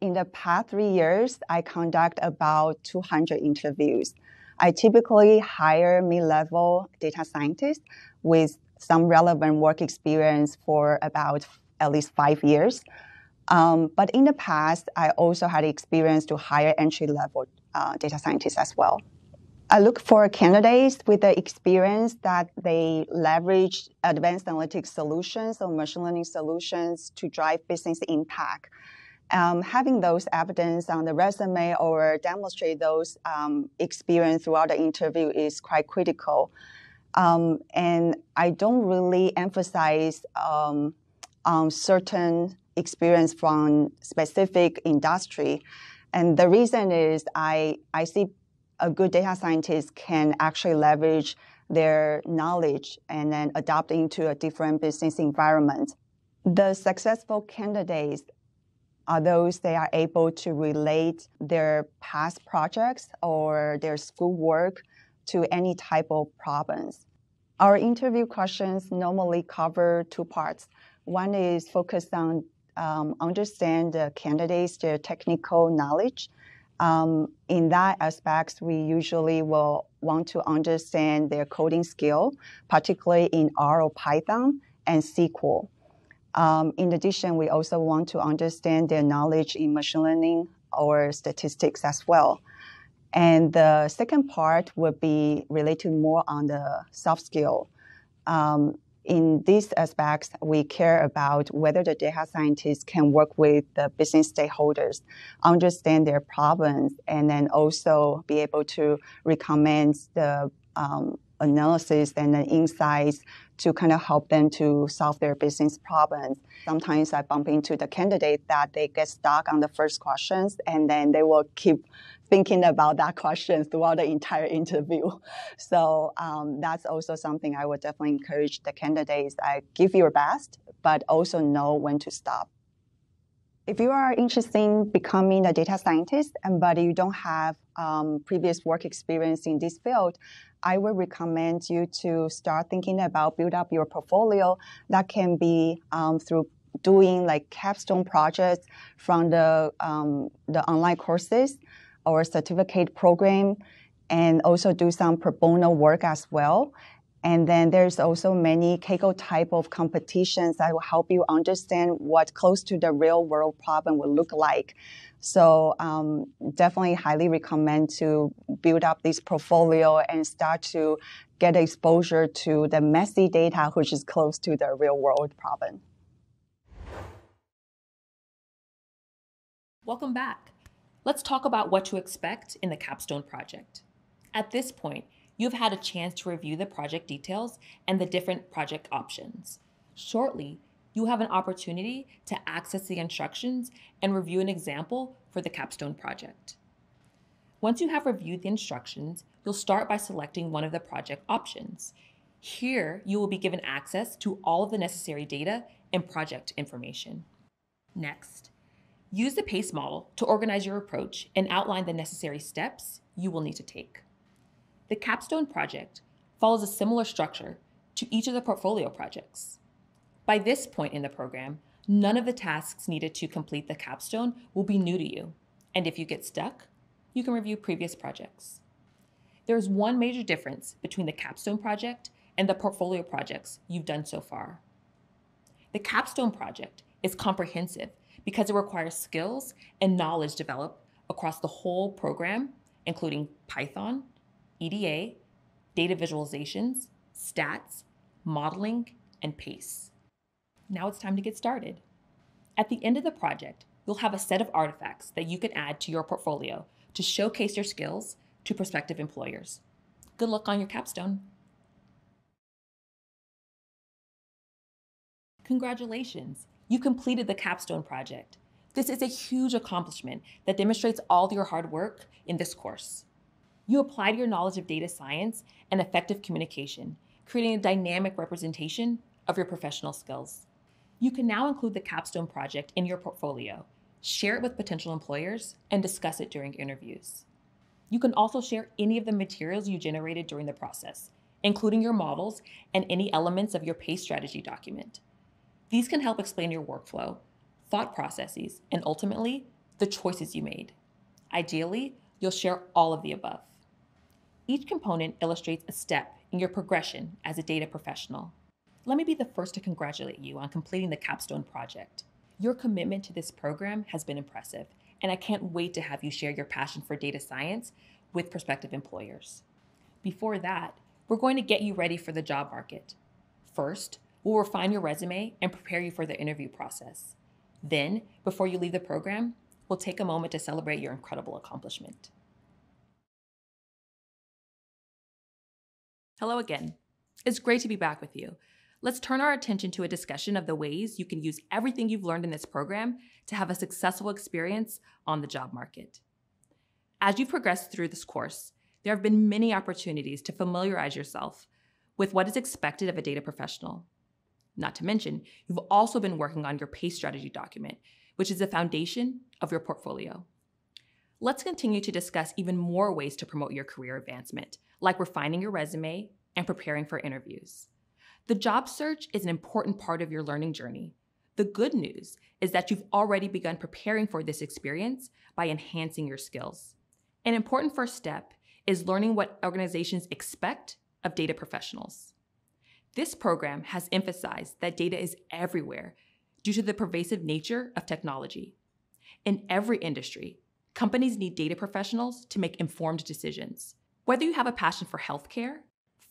In the past three years, I conduct about 200 interviews. I typically hire mid-level data scientists with some relevant work experience for about at least five years. Um, but in the past, I also had experience to hire entry-level uh, data scientists as well. I look for candidates with the experience that they leverage advanced analytics solutions or machine learning solutions to drive business impact. Um, having those evidence on the resume or demonstrate those um, experience throughout the interview is quite critical. Um, and I don't really emphasize um, on certain experience from specific industry. And the reason is I, I see a good data scientist can actually leverage their knowledge and then adapt into a different business environment. The successful candidates are those that are able to relate their past projects or their schoolwork to any type of problems. Our interview questions normally cover two parts. One is focused on um, understand the candidates, their technical knowledge. Um, in that aspect, we usually will want to understand their coding skill, particularly in R or Python and SQL. Um, in addition, we also want to understand their knowledge in machine learning or statistics as well. And the second part would be related more on the soft skill. Um, in these aspects, we care about whether the data scientists can work with the business stakeholders, understand their problems, and then also be able to recommend the um, analysis and insights to kind of help them to solve their business problems. Sometimes I bump into the candidate that they get stuck on the first questions and then they will keep thinking about that question throughout the entire interview. So um, that's also something I would definitely encourage the candidates. I give your best, but also know when to stop. If you are interested in becoming a data scientist, but you don't have um, previous work experience in this field, I would recommend you to start thinking about build up your portfolio. That can be um, through doing like capstone projects from the um, the online courses or certificate program, and also do some pro bono work as well. And then there's also many Kaggle type of competitions that will help you understand what close to the real world problem will look like. So um, definitely highly recommend to build up this portfolio and start to get exposure to the messy data, which is close to the real world problem. Welcome back. Let's talk about what to expect in the capstone project. At this point, you've had a chance to review the project details and the different project options. Shortly, you have an opportunity to access the instructions and review an example for the capstone project. Once you have reviewed the instructions, you'll start by selecting one of the project options. Here, you will be given access to all of the necessary data and project information. Next, use the PACE model to organize your approach and outline the necessary steps you will need to take. The capstone project follows a similar structure to each of the portfolio projects. By this point in the program, none of the tasks needed to complete the capstone will be new to you. And if you get stuck, you can review previous projects. There is one major difference between the capstone project and the portfolio projects you've done so far. The capstone project is comprehensive because it requires skills and knowledge developed across the whole program, including Python, EDA, data visualizations, stats, modeling, and PACE. Now it's time to get started. At the end of the project, you'll have a set of artifacts that you can add to your portfolio to showcase your skills to prospective employers. Good luck on your capstone. Congratulations, you completed the capstone project. This is a huge accomplishment that demonstrates all your hard work in this course. You applied your knowledge of data science and effective communication, creating a dynamic representation of your professional skills. You can now include the capstone project in your portfolio, share it with potential employers, and discuss it during interviews. You can also share any of the materials you generated during the process, including your models and any elements of your PACE strategy document. These can help explain your workflow, thought processes, and ultimately, the choices you made. Ideally, you'll share all of the above. Each component illustrates a step in your progression as a data professional. Let me be the first to congratulate you on completing the capstone project. Your commitment to this program has been impressive, and I can't wait to have you share your passion for data science with prospective employers. Before that, we're going to get you ready for the job market. First, we'll refine your resume and prepare you for the interview process. Then, before you leave the program, we'll take a moment to celebrate your incredible accomplishment. Hello again. It's great to be back with you. Let's turn our attention to a discussion of the ways you can use everything you've learned in this program to have a successful experience on the job market. As you progress through this course, there have been many opportunities to familiarize yourself with what is expected of a data professional. Not to mention, you've also been working on your PACE strategy document, which is the foundation of your portfolio. Let's continue to discuss even more ways to promote your career advancement, like refining your resume and preparing for interviews. The job search is an important part of your learning journey. The good news is that you've already begun preparing for this experience by enhancing your skills. An important first step is learning what organizations expect of data professionals. This program has emphasized that data is everywhere due to the pervasive nature of technology. In every industry, companies need data professionals to make informed decisions. Whether you have a passion for healthcare,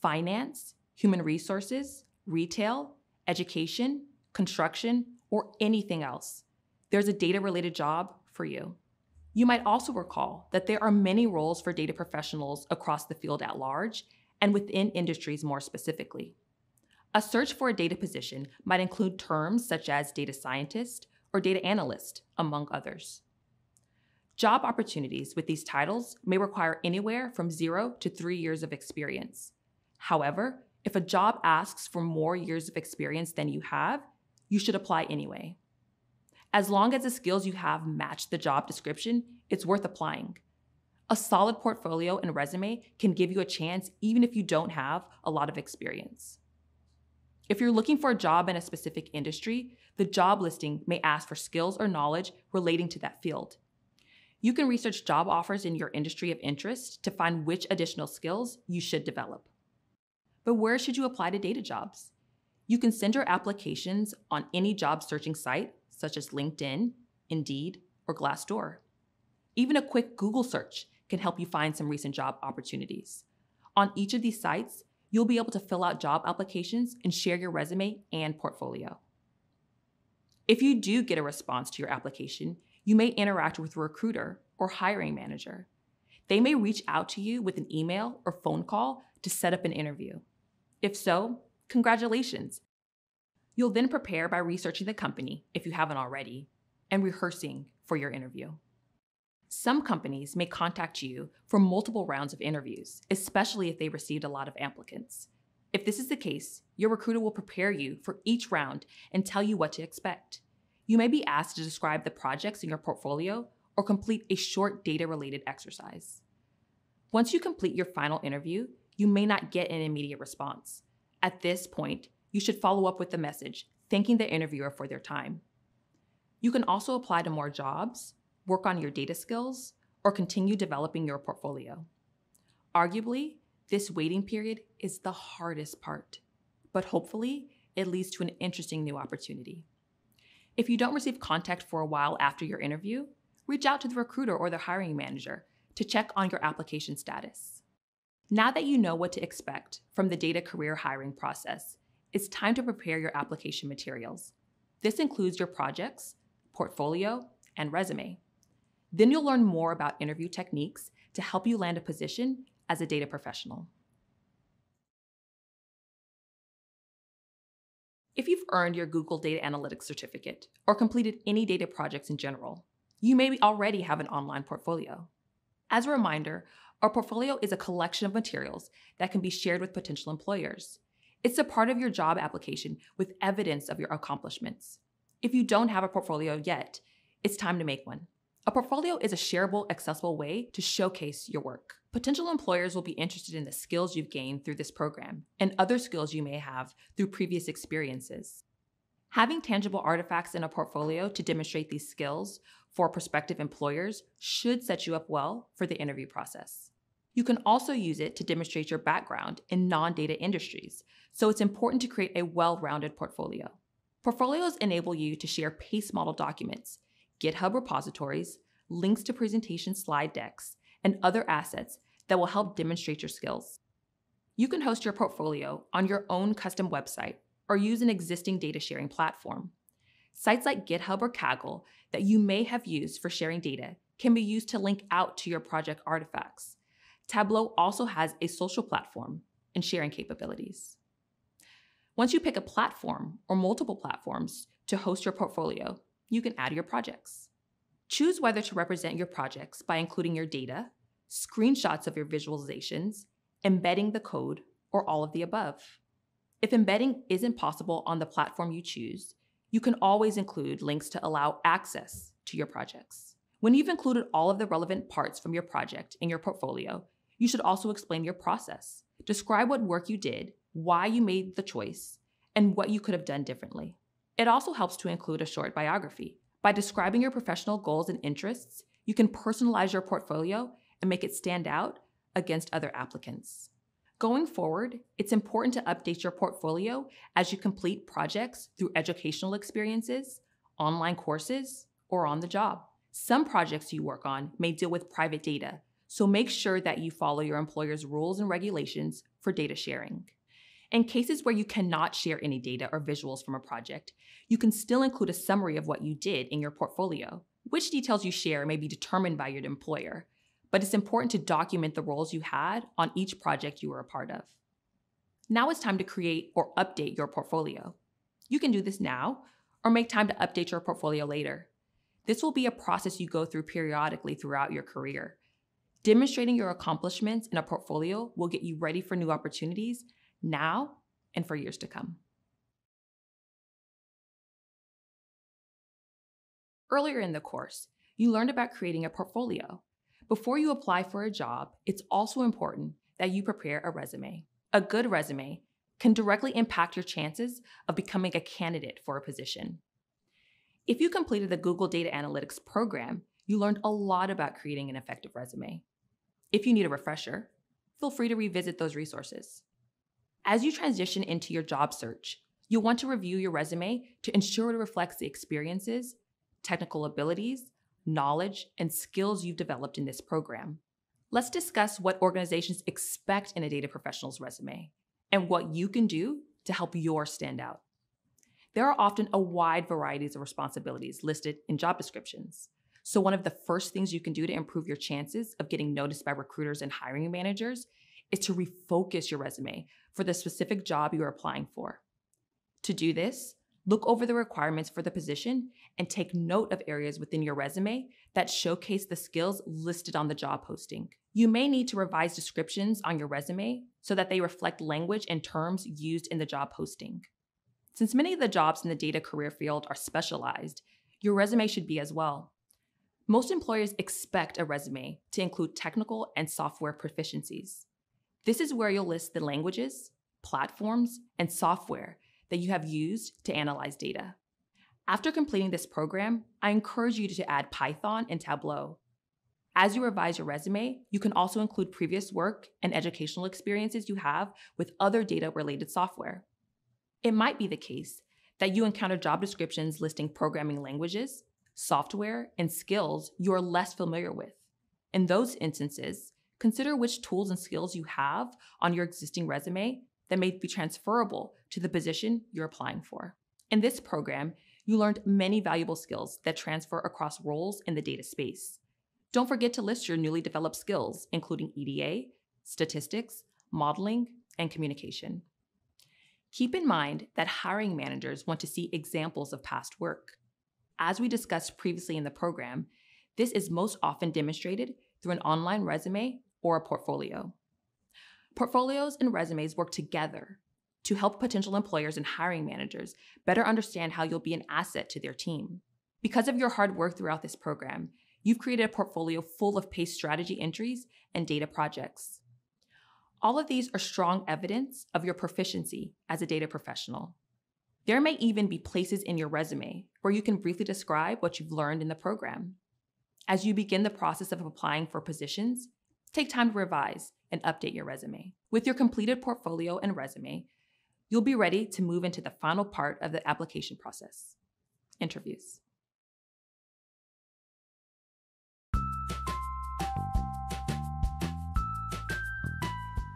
finance, human resources, retail, education, construction, or anything else, there's a data related job for you. You might also recall that there are many roles for data professionals across the field at large and within industries more specifically. A search for a data position might include terms such as data scientist or data analyst, among others. Job opportunities with these titles may require anywhere from zero to three years of experience. However, if a job asks for more years of experience than you have, you should apply anyway. As long as the skills you have match the job description, it's worth applying. A solid portfolio and resume can give you a chance even if you don't have a lot of experience. If you're looking for a job in a specific industry, the job listing may ask for skills or knowledge relating to that field. You can research job offers in your industry of interest to find which additional skills you should develop. But where should you apply to data jobs? You can send your applications on any job searching site, such as LinkedIn, Indeed, or Glassdoor. Even a quick Google search can help you find some recent job opportunities. On each of these sites, you'll be able to fill out job applications and share your resume and portfolio. If you do get a response to your application, you may interact with a recruiter or hiring manager. They may reach out to you with an email or phone call to set up an interview. If so, congratulations. You'll then prepare by researching the company, if you haven't already, and rehearsing for your interview. Some companies may contact you for multiple rounds of interviews, especially if they received a lot of applicants. If this is the case, your recruiter will prepare you for each round and tell you what to expect. You may be asked to describe the projects in your portfolio or complete a short data related exercise. Once you complete your final interview, you may not get an immediate response. At this point, you should follow up with a message thanking the interviewer for their time. You can also apply to more jobs work on your data skills, or continue developing your portfolio. Arguably, this waiting period is the hardest part, but hopefully, it leads to an interesting new opportunity. If you don't receive contact for a while after your interview, reach out to the recruiter or the hiring manager to check on your application status. Now that you know what to expect from the data career hiring process, it's time to prepare your application materials. This includes your projects, portfolio, and resume. Then you'll learn more about interview techniques to help you land a position as a data professional. If you've earned your Google Data Analytics certificate or completed any data projects in general, you may already have an online portfolio. As a reminder, our portfolio is a collection of materials that can be shared with potential employers. It's a part of your job application with evidence of your accomplishments. If you don't have a portfolio yet, it's time to make one. A portfolio is a shareable, accessible way to showcase your work. Potential employers will be interested in the skills you've gained through this program and other skills you may have through previous experiences. Having tangible artifacts in a portfolio to demonstrate these skills for prospective employers should set you up well for the interview process. You can also use it to demonstrate your background in non data industries, so it's important to create a well rounded portfolio. Portfolios enable you to share PACE model documents GitHub repositories, links to presentation slide decks, and other assets that will help demonstrate your skills. You can host your portfolio on your own custom website or use an existing data sharing platform. Sites like GitHub or Kaggle that you may have used for sharing data can be used to link out to your project artifacts. Tableau also has a social platform and sharing capabilities. Once you pick a platform or multiple platforms to host your portfolio, you can add your projects. Choose whether to represent your projects by including your data, screenshots of your visualizations, embedding the code, or all of the above. If embedding isn't possible on the platform you choose, you can always include links to allow access to your projects. When you've included all of the relevant parts from your project in your portfolio, you should also explain your process. Describe what work you did, why you made the choice, and what you could have done differently. It also helps to include a short biography. By describing your professional goals and interests, you can personalize your portfolio and make it stand out against other applicants. Going forward, it's important to update your portfolio as you complete projects through educational experiences, online courses, or on the job. Some projects you work on may deal with private data, so make sure that you follow your employer's rules and regulations for data sharing. In cases where you cannot share any data or visuals from a project, you can still include a summary of what you did in your portfolio. Which details you share may be determined by your employer, but it's important to document the roles you had on each project you were a part of. Now it's time to create or update your portfolio. You can do this now or make time to update your portfolio later. This will be a process you go through periodically throughout your career. Demonstrating your accomplishments in a portfolio will get you ready for new opportunities now and for years to come. Earlier in the course, you learned about creating a portfolio. Before you apply for a job, it's also important that you prepare a resume. A good resume can directly impact your chances of becoming a candidate for a position. If you completed the Google Data Analytics program, you learned a lot about creating an effective resume. If you need a refresher, feel free to revisit those resources. As you transition into your job search, you'll want to review your resume to ensure it reflects the experiences, technical abilities, knowledge, and skills you've developed in this program. Let's discuss what organizations expect in a data professional's resume and what you can do to help yours stand out. There are often a wide variety of responsibilities listed in job descriptions. So, one of the first things you can do to improve your chances of getting noticed by recruiters and hiring managers is to refocus your resume for the specific job you are applying for. To do this, Look over the requirements for the position and take note of areas within your resume that showcase the skills listed on the job posting. You may need to revise descriptions on your resume so that they reflect language and terms used in the job posting. Since many of the jobs in the data career field are specialized, your resume should be as well. Most employers expect a resume to include technical and software proficiencies. This is where you'll list the languages, platforms, and software that you have used to analyze data. After completing this program, I encourage you to add Python and Tableau. As you revise your resume, you can also include previous work and educational experiences you have with other data related software. It might be the case that you encounter job descriptions listing programming languages, software, and skills you are less familiar with. In those instances, consider which tools and skills you have on your existing resume that may be transferable to the position you're applying for. In this program, you learned many valuable skills that transfer across roles in the data space. Don't forget to list your newly developed skills, including EDA, statistics, modeling, and communication. Keep in mind that hiring managers want to see examples of past work. As we discussed previously in the program, this is most often demonstrated through an online resume or a portfolio. Portfolios and resumes work together to help potential employers and hiring managers better understand how you'll be an asset to their team. Because of your hard work throughout this program, you've created a portfolio full of PACE strategy entries and data projects. All of these are strong evidence of your proficiency as a data professional. There may even be places in your resume where you can briefly describe what you've learned in the program. As you begin the process of applying for positions, take time to revise and update your resume. With your completed portfolio and resume, you'll be ready to move into the final part of the application process interviews.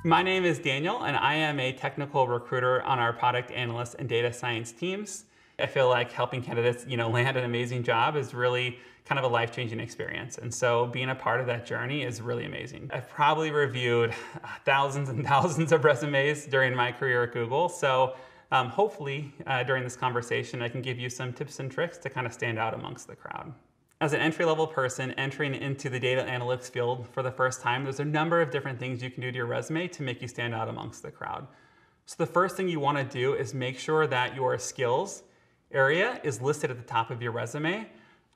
My name is Daniel, and I am a technical recruiter on our product analyst and data science teams. I feel like helping candidates, you know, land an amazing job is really kind of a life-changing experience. And so being a part of that journey is really amazing. I've probably reviewed thousands and thousands of resumes during my career at Google. So um, hopefully uh, during this conversation, I can give you some tips and tricks to kind of stand out amongst the crowd. As an entry-level person entering into the data analytics field for the first time, there's a number of different things you can do to your resume to make you stand out amongst the crowd. So the first thing you want to do is make sure that your skills area is listed at the top of your resume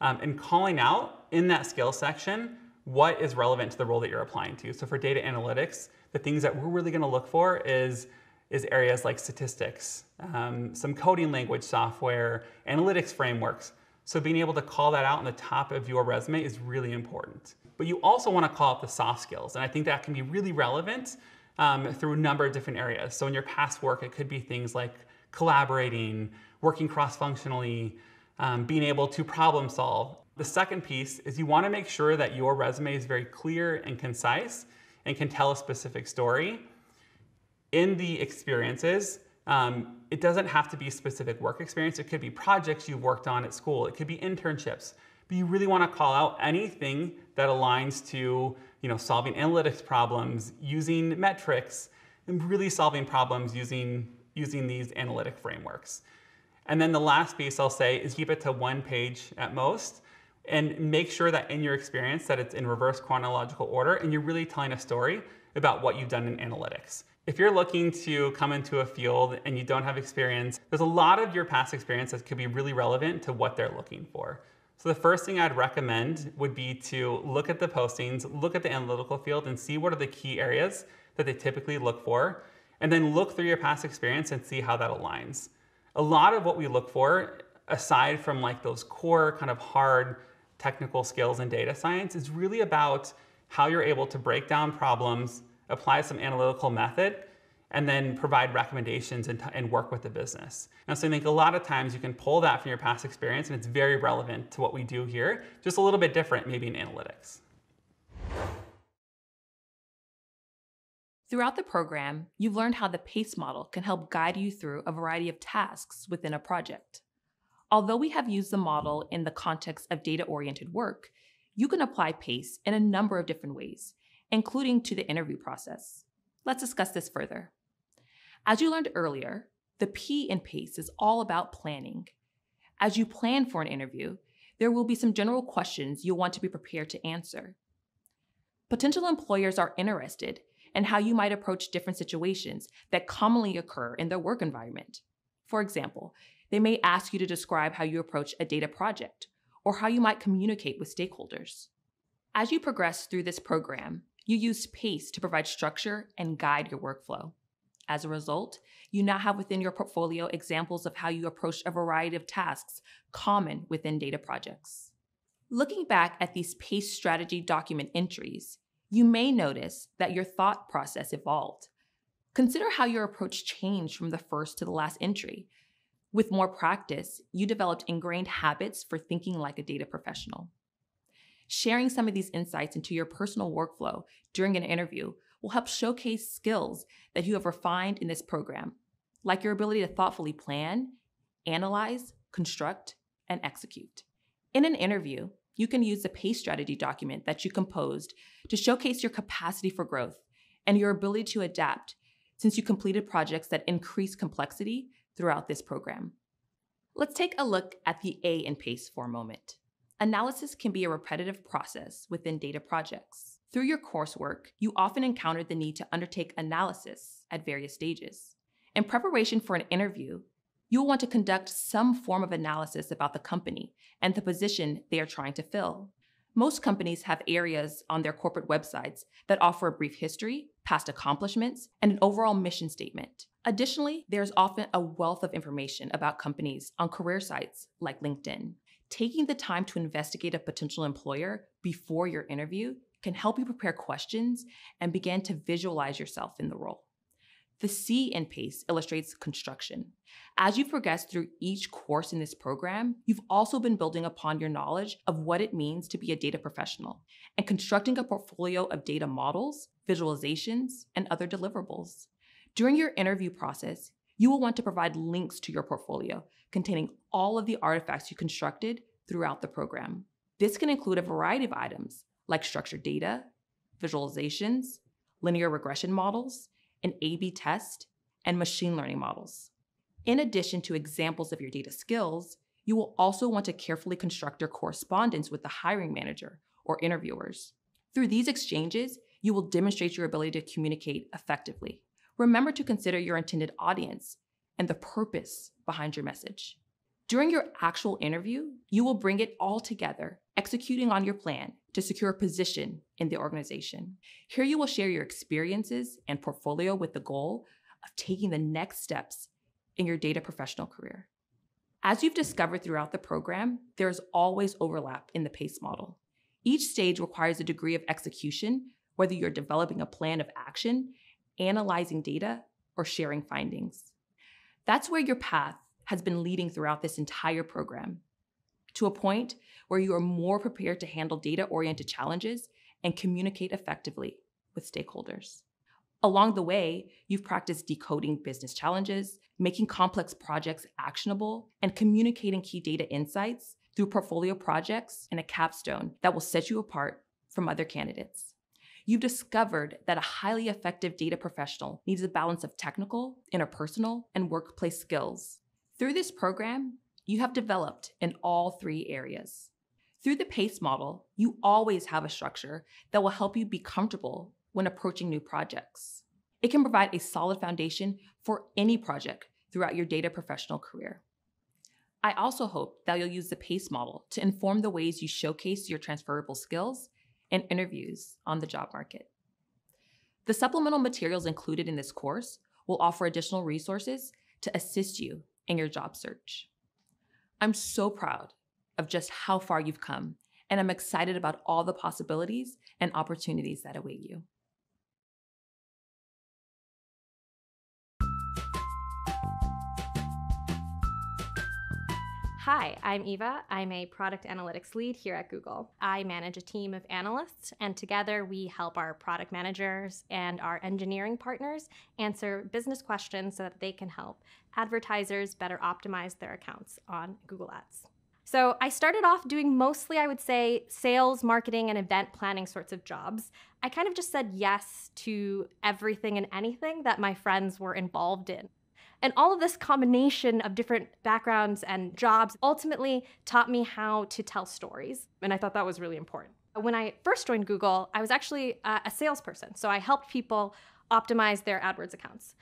um, and calling out in that skills section what is relevant to the role that you're applying to. So for data analytics, the things that we're really going to look for is is areas like statistics, um, some coding language software, analytics frameworks. So being able to call that out on the top of your resume is really important. But you also want to call out the soft skills, and I think that can be really relevant um, through a number of different areas. So in your past work, it could be things like collaborating, working cross-functionally, um, being able to problem solve. The second piece is you want to make sure that your resume is very clear and concise and can tell a specific story. In the experiences, um, it doesn't have to be specific work experience. It could be projects you've worked on at school. It could be internships. But you really want to call out anything that aligns to you know, solving analytics problems, using metrics, and really solving problems using, using these analytic frameworks. And then the last piece I'll say is keep it to one page at most and make sure that in your experience that it's in reverse chronological order and you're really telling a story about what you've done in analytics. If you're looking to come into a field and you don't have experience, there's a lot of your past experience that could be really relevant to what they're looking for. So the first thing I'd recommend would be to look at the postings, look at the analytical field and see what are the key areas that they typically look for, and then look through your past experience and see how that aligns. A lot of what we look for, aside from like those core kind of hard technical skills in data science is really about how you're able to break down problems, apply some analytical method, and then provide recommendations and, and, work with the business. And so I think a lot of times you can pull that from your past experience and it's very relevant to what we do here, just a little bit different maybe in analytics. Throughout the program, you've learned how the PACE model can help guide you through a variety of tasks within a project. Although we have used the model in the context of data oriented work, you can apply PACE in a number of different ways, including to the interview process. Let's discuss this further. As you learned earlier, the P in PACE is all about planning. As you plan for an interview, there will be some general questions you'll want to be prepared to answer. Potential employers are interested in how you might approach different situations that commonly occur in their work environment. For example, they may ask you to describe how you approach a data project or how you might communicate with stakeholders. As you progress through this program, you use PACE to provide structure and guide your workflow. As a result, you now have within your portfolio examples of how you approach a variety of tasks common within data projects. Looking back at these PACE strategy document entries, you may notice that your thought process evolved. Consider how your approach changed from the first to the last entry, with more practice, you developed ingrained habits for thinking like a data professional. Sharing some of these insights into your personal workflow during an interview will help showcase skills that you have refined in this program, like your ability to thoughtfully plan, analyze, construct, and execute. In an interview, you can use the PACE strategy document that you composed to showcase your capacity for growth and your ability to adapt since you completed projects that increase complexity throughout this program. Let's take a look at the A in PACE for a moment. Analysis can be a repetitive process within data projects. Through your coursework, you often encounter the need to undertake analysis at various stages. In preparation for an interview, you will want to conduct some form of analysis about the company and the position they are trying to fill. Most companies have areas on their corporate websites that offer a brief history, past accomplishments, and an overall mission statement. Additionally, there's often a wealth of information about companies on career sites like LinkedIn. Taking the time to investigate a potential employer before your interview can help you prepare questions and begin to visualize yourself in the role. The C in PACE illustrates construction. As you progress through each course in this program, you've also been building upon your knowledge of what it means to be a data professional and constructing a portfolio of data models, visualizations, and other deliverables. During your interview process, you will want to provide links to your portfolio containing all of the artifacts you constructed throughout the program. This can include a variety of items like structured data, visualizations, linear regression models, an A B test, and machine learning models. In addition to examples of your data skills, you will also want to carefully construct your correspondence with the hiring manager or interviewers. Through these exchanges, you will demonstrate your ability to communicate effectively remember to consider your intended audience and the purpose behind your message. During your actual interview, you will bring it all together, executing on your plan to secure a position in the organization. Here you will share your experiences and portfolio with the goal of taking the next steps in your data professional career. As you've discovered throughout the program, there is always overlap in the PACE model. Each stage requires a degree of execution, whether you're developing a plan of action, analyzing data, or sharing findings. That's where your path has been leading throughout this entire program to a point where you are more prepared to handle data oriented challenges and communicate effectively with stakeholders. Along the way, you've practiced decoding business challenges, making complex projects actionable, and communicating key data insights through portfolio projects and a capstone that will set you apart from other candidates. You've discovered that a highly effective data professional needs a balance of technical, interpersonal, and workplace skills through this program, you have developed in all three areas. Through the PACE model, you always have a structure that will help you be comfortable when approaching new projects. It can provide a solid foundation for any project throughout your data professional career. I also hope that you'll use the PACE model to inform the ways you showcase your transferable skills in interviews on the job market. The supplemental materials included in this course will offer additional resources to assist you in your job search. I'm so proud of just how far you've come, and I'm excited about all the possibilities and opportunities that await you. Hi, I'm Eva. I'm a product analytics lead here at Google. I manage a team of analysts, and together we help our product managers and our engineering partners answer business questions so that they can help advertisers better optimize their accounts on Google Ads. So I started off doing mostly, I would say, sales, marketing, and event planning sorts of jobs. I kind of just said yes to everything and anything that my friends were involved in. And all of this combination of different backgrounds and jobs ultimately taught me how to tell stories. And I thought that was really important. When I first joined Google, I was actually a salesperson. So I helped people optimize their AdWords accounts.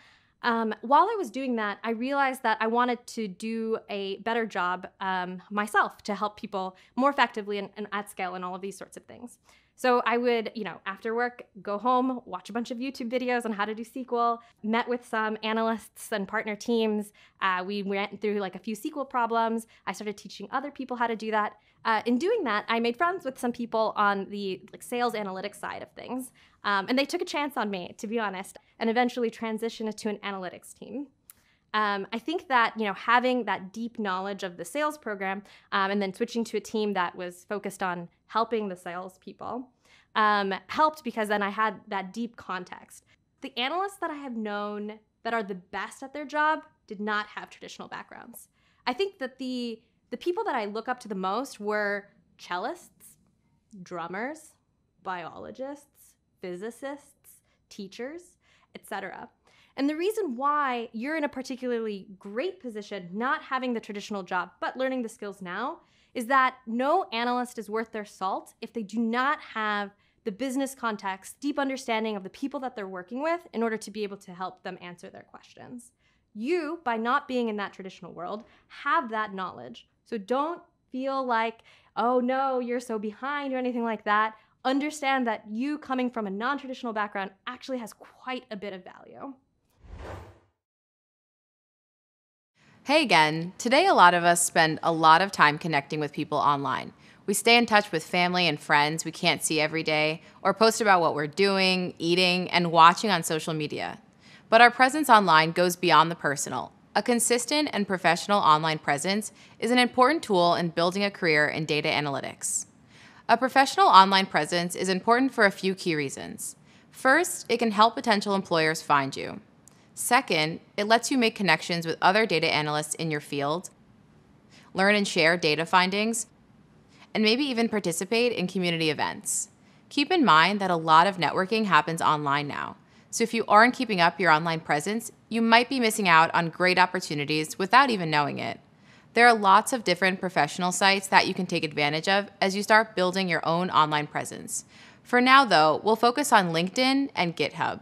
Um, while I was doing that, I realized that I wanted to do a better job um, myself to help people more effectively and, and at scale and all of these sorts of things. So I would, you know, after work, go home, watch a bunch of YouTube videos on how to do SQL, met with some analysts and partner teams. Uh, we went through like a few SQL problems. I started teaching other people how to do that. Uh, in doing that, I made friends with some people on the like sales analytics side of things, um, and they took a chance on me, to be honest, and eventually transitioned to an analytics team. Um, I think that you know having that deep knowledge of the sales program um, and then switching to a team that was focused on helping the salespeople um, helped because then I had that deep context. The analysts that I have known that are the best at their job did not have traditional backgrounds. I think that the the people that I look up to the most were cellists, drummers, biologists, physicists, teachers, etc. And the reason why you're in a particularly great position, not having the traditional job, but learning the skills now, is that no analyst is worth their salt if they do not have the business context, deep understanding of the people that they're working with in order to be able to help them answer their questions. You, by not being in that traditional world, have that knowledge. So don't feel like, oh no, you're so behind or anything like that. Understand that you coming from a non traditional background actually has quite a bit of value. Hey again. Today, a lot of us spend a lot of time connecting with people online. We stay in touch with family and friends we can't see every day, or post about what we're doing, eating, and watching on social media. But our presence online goes beyond the personal. A consistent and professional online presence is an important tool in building a career in data analytics. A professional online presence is important for a few key reasons. First, it can help potential employers find you. Second, it lets you make connections with other data analysts in your field, learn and share data findings, and maybe even participate in community events. Keep in mind that a lot of networking happens online now. So if you aren't keeping up your online presence, you might be missing out on great opportunities without even knowing it. There are lots of different professional sites that you can take advantage of as you start building your own online presence. For now, though, we'll focus on LinkedIn and GitHub.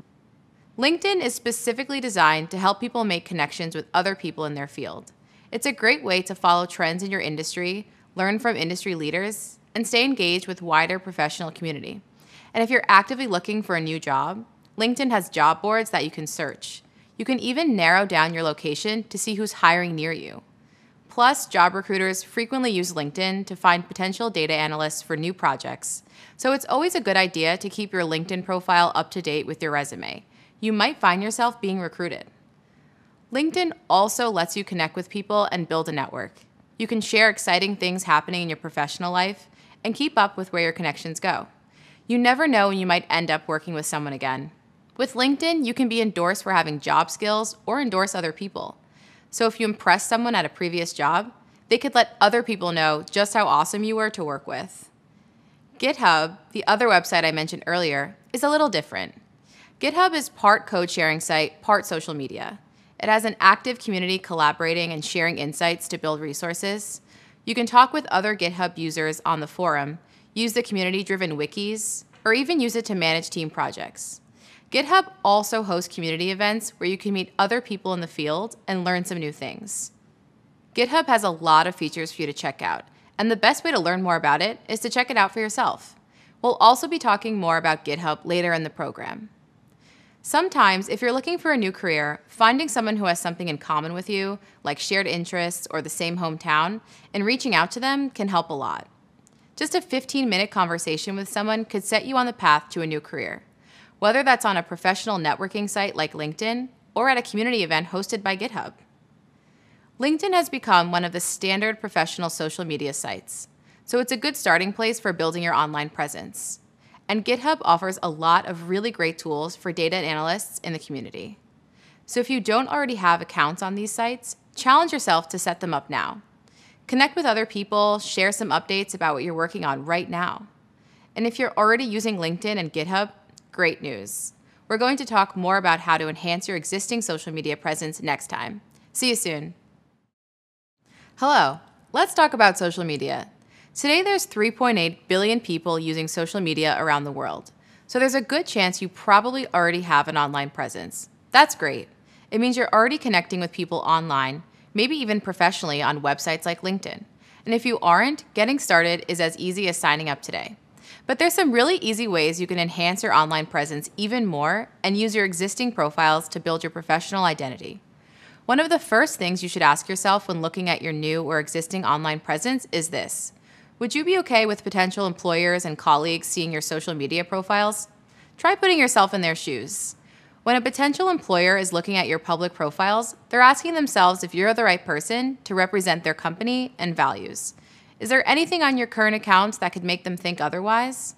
LinkedIn is specifically designed to help people make connections with other people in their field. It's a great way to follow trends in your industry, learn from industry leaders, and stay engaged with wider professional community. And if you're actively looking for a new job, LinkedIn has job boards that you can search. You can even narrow down your location to see who's hiring near you. Plus, job recruiters frequently use LinkedIn to find potential data analysts for new projects. So it's always a good idea to keep your LinkedIn profile up to date with your resume. You might find yourself being recruited. LinkedIn also lets you connect with people and build a network. You can share exciting things happening in your professional life and keep up with where your connections go. You never know when you might end up working with someone again. With LinkedIn, you can be endorsed for having job skills or endorse other people. So if you impress someone at a previous job, they could let other people know just how awesome you were to work with. GitHub, the other website I mentioned earlier, is a little different. GitHub is part code sharing site, part social media. It has an active community collaborating and sharing insights to build resources. You can talk with other GitHub users on the forum, use the community driven wikis, or even use it to manage team projects. GitHub also hosts community events where you can meet other people in the field and learn some new things. GitHub has a lot of features for you to check out, and the best way to learn more about it is to check it out for yourself. We'll also be talking more about GitHub later in the program. Sometimes, if you're looking for a new career, finding someone who has something in common with you, like shared interests or the same hometown, and reaching out to them can help a lot. Just a 15 minute conversation with someone could set you on the path to a new career, whether that's on a professional networking site like LinkedIn or at a community event hosted by GitHub. LinkedIn has become one of the standard professional social media sites, so it's a good starting place for building your online presence and GitHub offers a lot of really great tools for data analysts in the community. So if you don't already have accounts on these sites, challenge yourself to set them up now. Connect with other people, share some updates about what you're working on right now. And if you're already using LinkedIn and GitHub, great news. We're going to talk more about how to enhance your existing social media presence next time. See you soon. Hello, let's talk about social media. Today, there's 3.8 billion people using social media around the world. So there's a good chance you probably already have an online presence. That's great. It means you're already connecting with people online, maybe even professionally on websites like LinkedIn. And if you aren't, getting started is as easy as signing up today. But there's some really easy ways you can enhance your online presence even more and use your existing profiles to build your professional identity. One of the first things you should ask yourself when looking at your new or existing online presence is this would you be okay with potential employers and colleagues seeing your social media profiles? Try putting yourself in their shoes. When a potential employer is looking at your public profiles, they're asking themselves if you're the right person to represent their company and values. Is there anything on your current accounts that could make them think otherwise?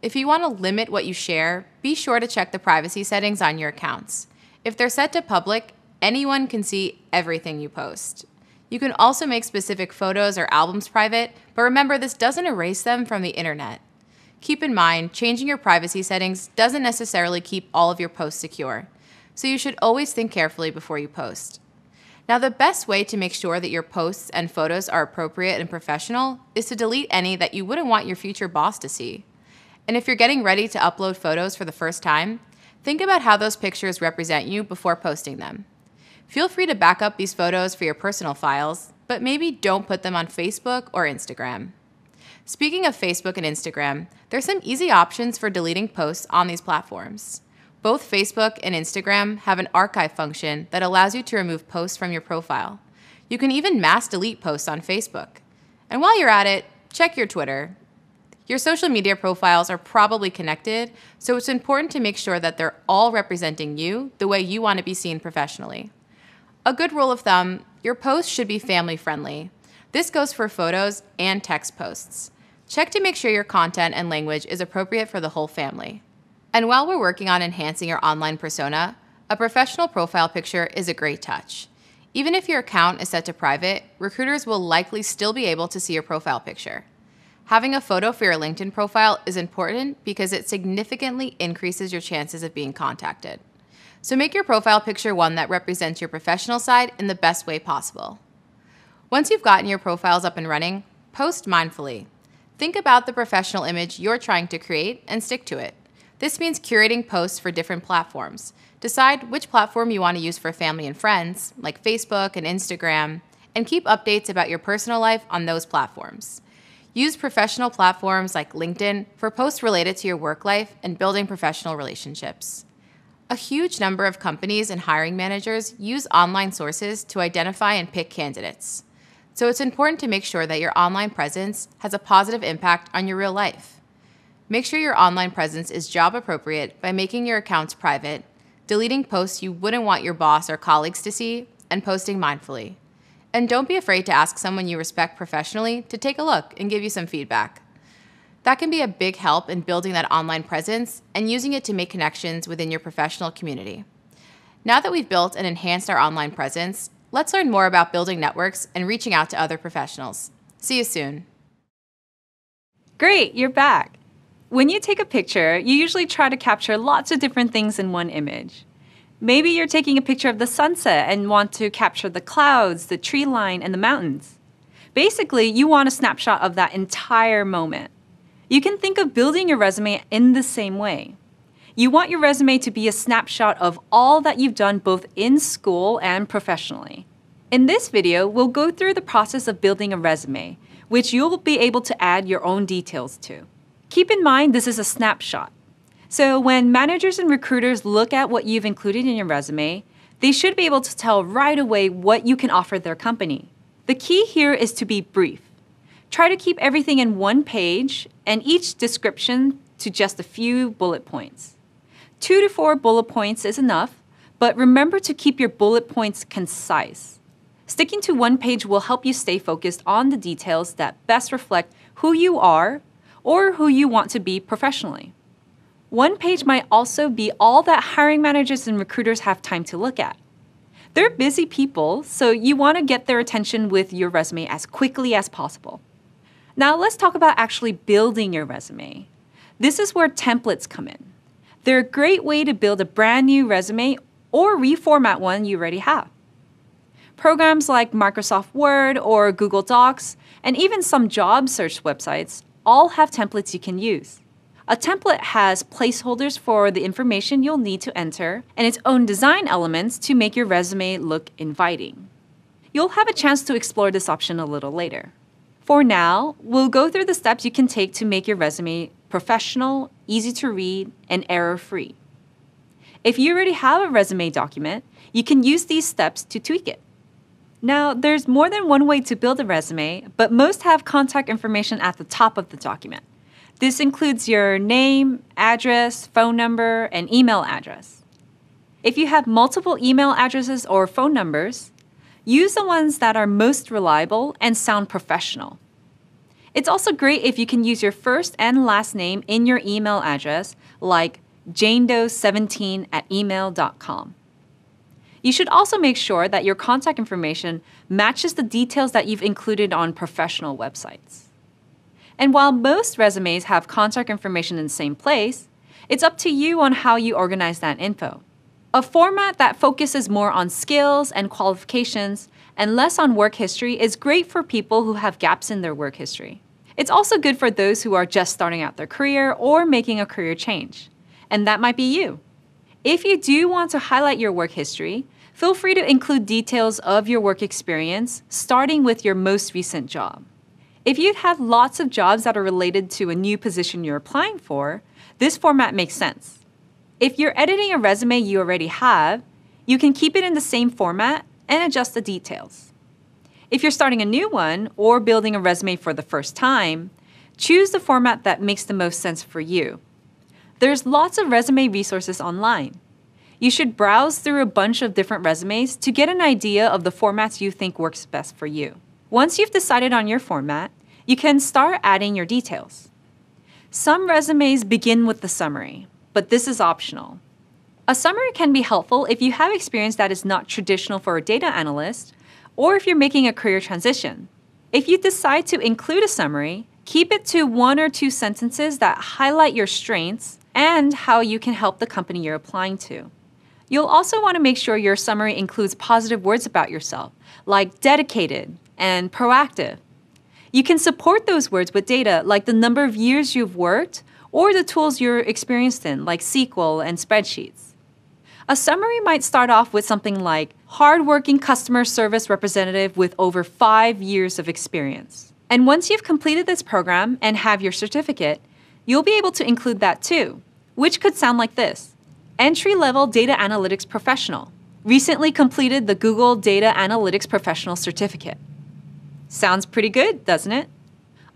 If you want to limit what you share, be sure to check the privacy settings on your accounts. If they're set to public, anyone can see everything you post. You can also make specific photos or albums private, but remember this doesn't erase them from the internet. Keep in mind, changing your privacy settings doesn't necessarily keep all of your posts secure, so you should always think carefully before you post. Now, the best way to make sure that your posts and photos are appropriate and professional is to delete any that you wouldn't want your future boss to see. And if you're getting ready to upload photos for the first time, think about how those pictures represent you before posting them. Feel free to back up these photos for your personal files, but maybe don't put them on Facebook or Instagram. Speaking of Facebook and Instagram, there's some easy options for deleting posts on these platforms. Both Facebook and Instagram have an archive function that allows you to remove posts from your profile. You can even mass delete posts on Facebook. And while you're at it, check your Twitter. Your social media profiles are probably connected, so it's important to make sure that they're all representing you the way you want to be seen professionally. A good rule of thumb your posts should be family friendly. This goes for photos and text posts. Check to make sure your content and language is appropriate for the whole family. And while we're working on enhancing your online persona, a professional profile picture is a great touch. Even if your account is set to private, recruiters will likely still be able to see your profile picture. Having a photo for your LinkedIn profile is important because it significantly increases your chances of being contacted. So make your profile picture one that represents your professional side in the best way possible. Once you've gotten your profiles up and running, post mindfully. Think about the professional image you're trying to create and stick to it. This means curating posts for different platforms. Decide which platform you want to use for family and friends, like Facebook and Instagram, and keep updates about your personal life on those platforms. Use professional platforms like LinkedIn for posts related to your work life and building professional relationships. A huge number of companies and hiring managers use online sources to identify and pick candidates. So it's important to make sure that your online presence has a positive impact on your real life. Make sure your online presence is job appropriate by making your accounts private, deleting posts you wouldn't want your boss or colleagues to see, and posting mindfully. And don't be afraid to ask someone you respect professionally to take a look and give you some feedback. That can be a big help in building that online presence and using it to make connections within your professional community. Now that we've built and enhanced our online presence, let's learn more about building networks and reaching out to other professionals. See you soon. Great, you're back. When you take a picture, you usually try to capture lots of different things in one image. Maybe you're taking a picture of the sunset and want to capture the clouds, the tree line, and the mountains. Basically, you want a snapshot of that entire moment. You can think of building your resume in the same way. You want your resume to be a snapshot of all that you've done both in school and professionally. In this video, we'll go through the process of building a resume, which you'll be able to add your own details to. Keep in mind this is a snapshot. So when managers and recruiters look at what you've included in your resume, they should be able to tell right away what you can offer their company. The key here is to be brief. Try to keep everything in one page and each description to just a few bullet points. Two to four bullet points is enough, but remember to keep your bullet points concise. Sticking to one page will help you stay focused on the details that best reflect who you are or who you want to be professionally. One page might also be all that hiring managers and recruiters have time to look at. They're busy people, so you want to get their attention with your resume as quickly as possible. Now let's talk about actually building your resume. This is where templates come in. They're a great way to build a brand new resume or reformat one you already have. Programs like Microsoft Word or Google Docs, and even some job search websites, all have templates you can use. A template has placeholders for the information you'll need to enter and its own design elements to make your resume look inviting. You'll have a chance to explore this option a little later. For now, we'll go through the steps you can take to make your resume professional, easy to read, and error free. If you already have a resume document, you can use these steps to tweak it. Now, there's more than one way to build a resume, but most have contact information at the top of the document. This includes your name, address, phone number, and email address. If you have multiple email addresses or phone numbers, Use the ones that are most reliable and sound professional. It's also great if you can use your first and last name in your email address, like janedoe17 at email.com. You should also make sure that your contact information matches the details that you've included on professional websites. And while most resumes have contact information in the same place, it's up to you on how you organize that info. A format that focuses more on skills and qualifications and less on work history is great for people who have gaps in their work history. It's also good for those who are just starting out their career or making a career change. And that might be you. If you do want to highlight your work history, feel free to include details of your work experience, starting with your most recent job. If you've had lots of jobs that are related to a new position you're applying for, this format makes sense. If you're editing a resume you already have, you can keep it in the same format and adjust the details. If you're starting a new one or building a resume for the first time, choose the format that makes the most sense for you. There's lots of resume resources online. You should browse through a bunch of different resumes to get an idea of the formats you think works best for you. Once you've decided on your format, you can start adding your details. Some resumes begin with the summary, but this is optional. A summary can be helpful if you have experience that is not traditional for a data analyst, or if you're making a career transition. If you decide to include a summary, keep it to one or two sentences that highlight your strengths and how you can help the company you're applying to. You'll also want to make sure your summary includes positive words about yourself, like dedicated and proactive. You can support those words with data like the number of years you've worked or the tools you're experienced in, like SQL and spreadsheets. A summary might start off with something like hardworking customer service representative with over five years of experience. And once you've completed this program and have your certificate, you'll be able to include that too, which could sound like this Entry level data analytics professional. Recently completed the Google Data Analytics Professional Certificate. Sounds pretty good, doesn't it?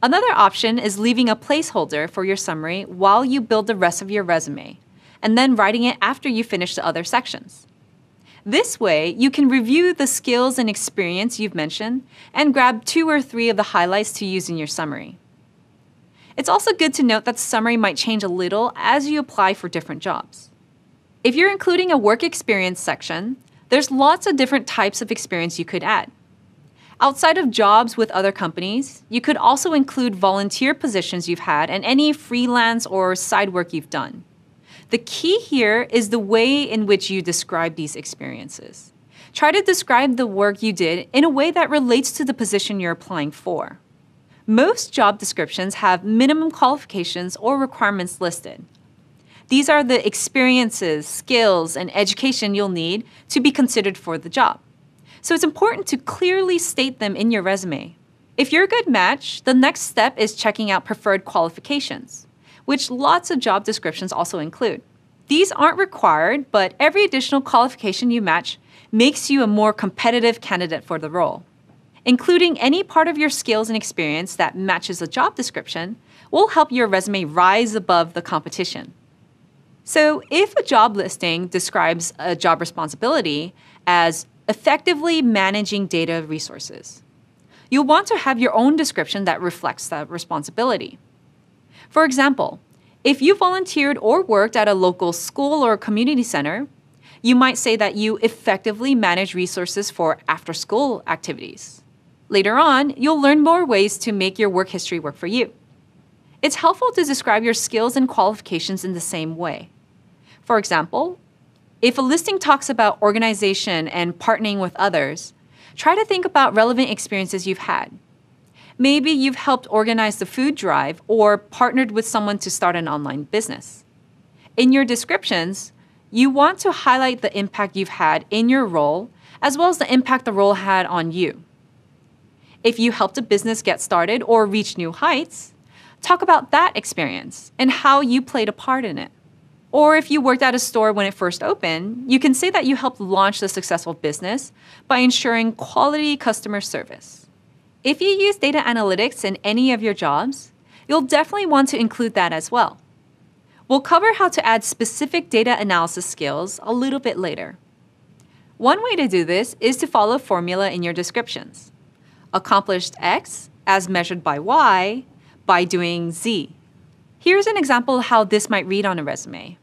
Another option is leaving a placeholder for your summary while you build the rest of your resume, and then writing it after you finish the other sections. This way, you can review the skills and experience you've mentioned and grab two or three of the highlights to use in your summary. It's also good to note that the summary might change a little as you apply for different jobs. If you're including a work experience section, there's lots of different types of experience you could add. Outside of jobs with other companies, you could also include volunteer positions you've had and any freelance or side work you've done. The key here is the way in which you describe these experiences. Try to describe the work you did in a way that relates to the position you're applying for. Most job descriptions have minimum qualifications or requirements listed. These are the experiences, skills, and education you'll need to be considered for the job so it's important to clearly state them in your resume. If you're a good match, the next step is checking out preferred qualifications, which lots of job descriptions also include. These aren't required, but every additional qualification you match makes you a more competitive candidate for the role. Including any part of your skills and experience that matches a job description will help your resume rise above the competition. So, if a job listing describes a job responsibility as effectively managing data resources. You'll want to have your own description that reflects that responsibility. For example, if you volunteered or worked at a local school or community center, you might say that you effectively manage resources for after school activities. Later on, you'll learn more ways to make your work history work for you. It's helpful to describe your skills and qualifications in the same way. For example, if a listing talks about organization and partnering with others, try to think about relevant experiences you've had. Maybe you've helped organize the food drive or partnered with someone to start an online business. In your descriptions, you want to highlight the impact you've had in your role as well as the impact the role had on you. If you helped a business get started or reach new heights, talk about that experience and how you played a part in it. Or if you worked at a store when it first opened, you can say that you helped launch the successful business by ensuring quality customer service. If you use data analytics in any of your jobs, you'll definitely want to include that as well. We'll cover how to add specific data analysis skills a little bit later. One way to do this is to follow formula in your descriptions. Accomplished X as measured by Y by doing Z. Here's an example of how this might read on a resume.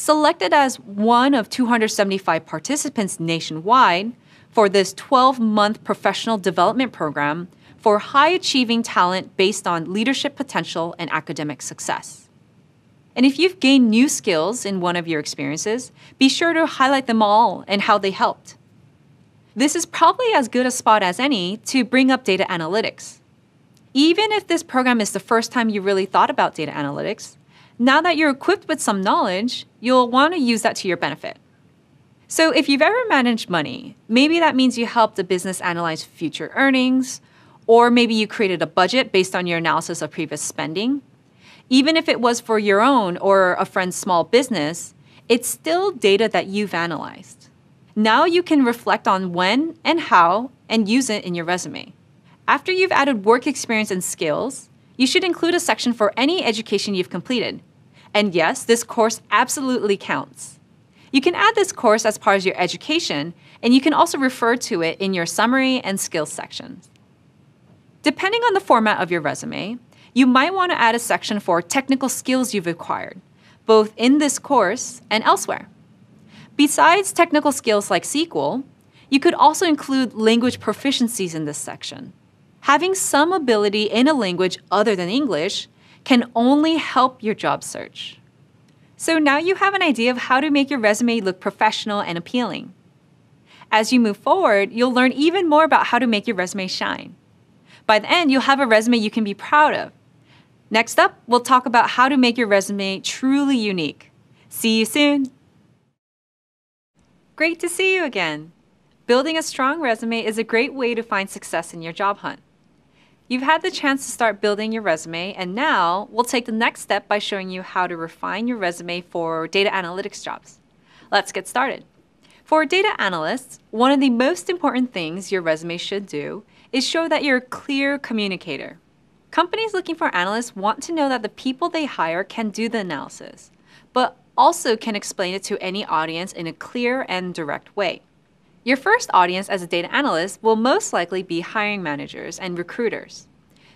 Selected as one of 275 participants nationwide for this 12 month professional development program for high achieving talent based on leadership potential and academic success. And if you've gained new skills in one of your experiences, be sure to highlight them all and how they helped. This is probably as good a spot as any to bring up data analytics. Even if this program is the first time you really thought about data analytics, now that you're equipped with some knowledge, you'll want to use that to your benefit. So, if you've ever managed money, maybe that means you helped a business analyze future earnings, or maybe you created a budget based on your analysis of previous spending. Even if it was for your own or a friend's small business, it's still data that you've analyzed. Now you can reflect on when and how and use it in your resume. After you've added work experience and skills, you should include a section for any education you've completed, and yes, this course absolutely counts. You can add this course as part of your education, and you can also refer to it in your summary and skills sections. Depending on the format of your resume, you might want to add a section for technical skills you've acquired, both in this course and elsewhere. Besides technical skills like SQL, you could also include language proficiencies in this section. Having some ability in a language other than English can only help your job search. So now you have an idea of how to make your resume look professional and appealing. As you move forward, you'll learn even more about how to make your resume shine. By the end, you'll have a resume you can be proud of. Next up, we'll talk about how to make your resume truly unique. See you soon! Great to see you again. Building a strong resume is a great way to find success in your job hunt. You've had the chance to start building your resume, and now we'll take the next step by showing you how to refine your resume for data analytics jobs. Let's get started. For data analysts, one of the most important things your resume should do is show that you're a clear communicator. Companies looking for analysts want to know that the people they hire can do the analysis, but also can explain it to any audience in a clear and direct way. Your first audience as a data analyst will most likely be hiring managers and recruiters.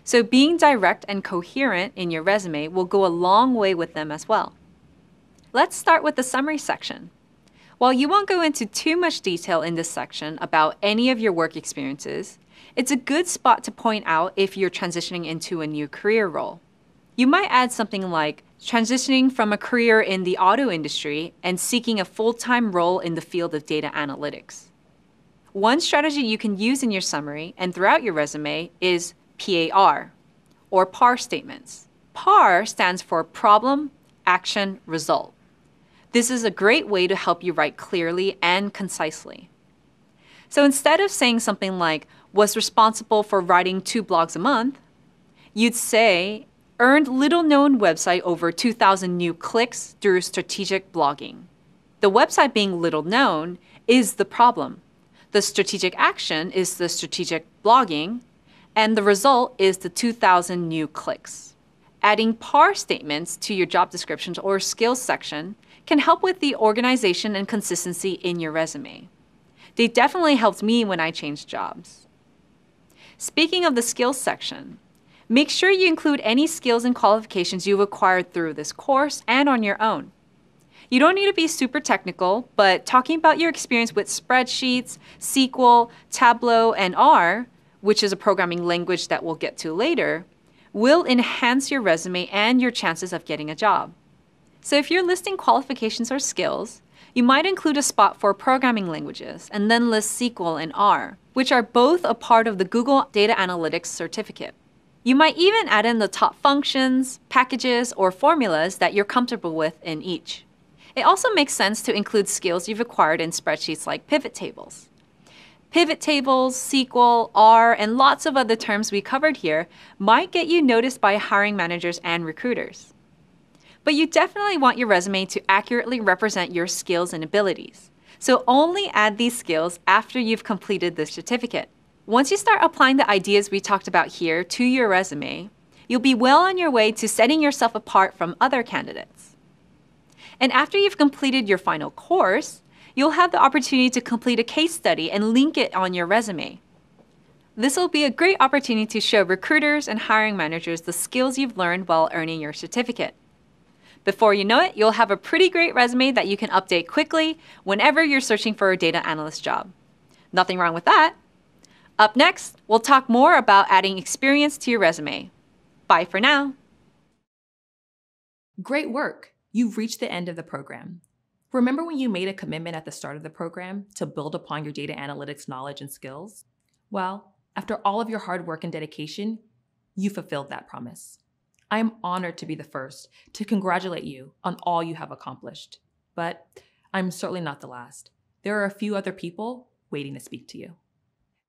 So being direct and coherent in your resume will go a long way with them as well. Let's start with the summary section. While you won't go into too much detail in this section about any of your work experiences, it's a good spot to point out if you're transitioning into a new career role. You might add something like transitioning from a career in the auto industry and seeking a full time role in the field of data analytics. One strategy you can use in your summary and throughout your resume is PAR, or PAR statements. PAR stands for Problem, Action, Result. This is a great way to help you write clearly and concisely. So instead of saying something like, was responsible for writing two blogs a month, you'd say, earned little known website over 2,000 new clicks through strategic blogging. The website being little known is the problem. The strategic action is the strategic blogging, and the result is the 2,000 new clicks. Adding PAR statements to your job descriptions or skills section can help with the organization and consistency in your resume. They definitely helped me when I changed jobs. Speaking of the skills section, make sure you include any skills and qualifications you've acquired through this course and on your own. You don't need to be super technical, but talking about your experience with spreadsheets, SQL, Tableau, and R, which is a programming language that we'll get to later, will enhance your resume and your chances of getting a job. So if you're listing qualifications or skills, you might include a spot for programming languages and then list SQL and R, which are both a part of the Google Data Analytics certificate. You might even add in the top functions, packages, or formulas that you're comfortable with in each. It also makes sense to include skills you've acquired in spreadsheets like pivot tables. Pivot tables, SQL, R, and lots of other terms we covered here might get you noticed by hiring managers and recruiters. But you definitely want your resume to accurately represent your skills and abilities. So only add these skills after you've completed the certificate. Once you start applying the ideas we talked about here to your resume, you'll be well on your way to setting yourself apart from other candidates. And after you've completed your final course, you'll have the opportunity to complete a case study and link it on your resume. This will be a great opportunity to show recruiters and hiring managers the skills you've learned while earning your certificate. Before you know it, you'll have a pretty great resume that you can update quickly whenever you're searching for a data analyst job. Nothing wrong with that. Up next, we'll talk more about adding experience to your resume. Bye for now. Great work! You've reached the end of the program. Remember when you made a commitment at the start of the program to build upon your data analytics knowledge and skills? Well, after all of your hard work and dedication, you fulfilled that promise. I am honored to be the first to congratulate you on all you have accomplished. But I'm certainly not the last. There are a few other people waiting to speak to you.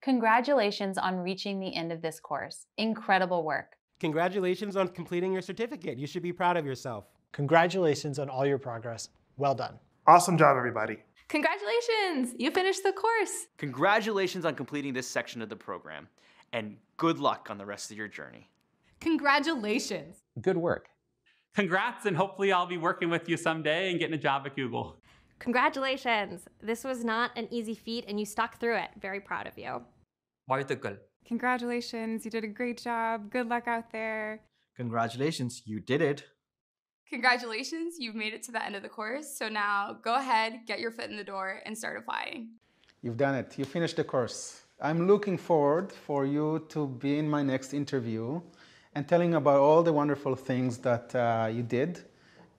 Congratulations on reaching the end of this course. Incredible work. Congratulations on completing your certificate. You should be proud of yourself. Congratulations on all your progress. Well done. Awesome job, everybody. Congratulations, you finished the course. Congratulations on completing this section of the program, and good luck on the rest of your journey. Congratulations. Good work. Congrats, and hopefully I'll be working with you someday and getting a job at Google. Congratulations. This was not an easy feat, and you stuck through it. Very proud of you. Congratulations, you did a great job. Good luck out there. Congratulations, you did it. Congratulations, you've made it to the end of the course. So now go ahead, get your foot in the door, and start applying. You've done it. You finished the course. I'm looking forward for you to be in my next interview and telling about all the wonderful things that uh, you did.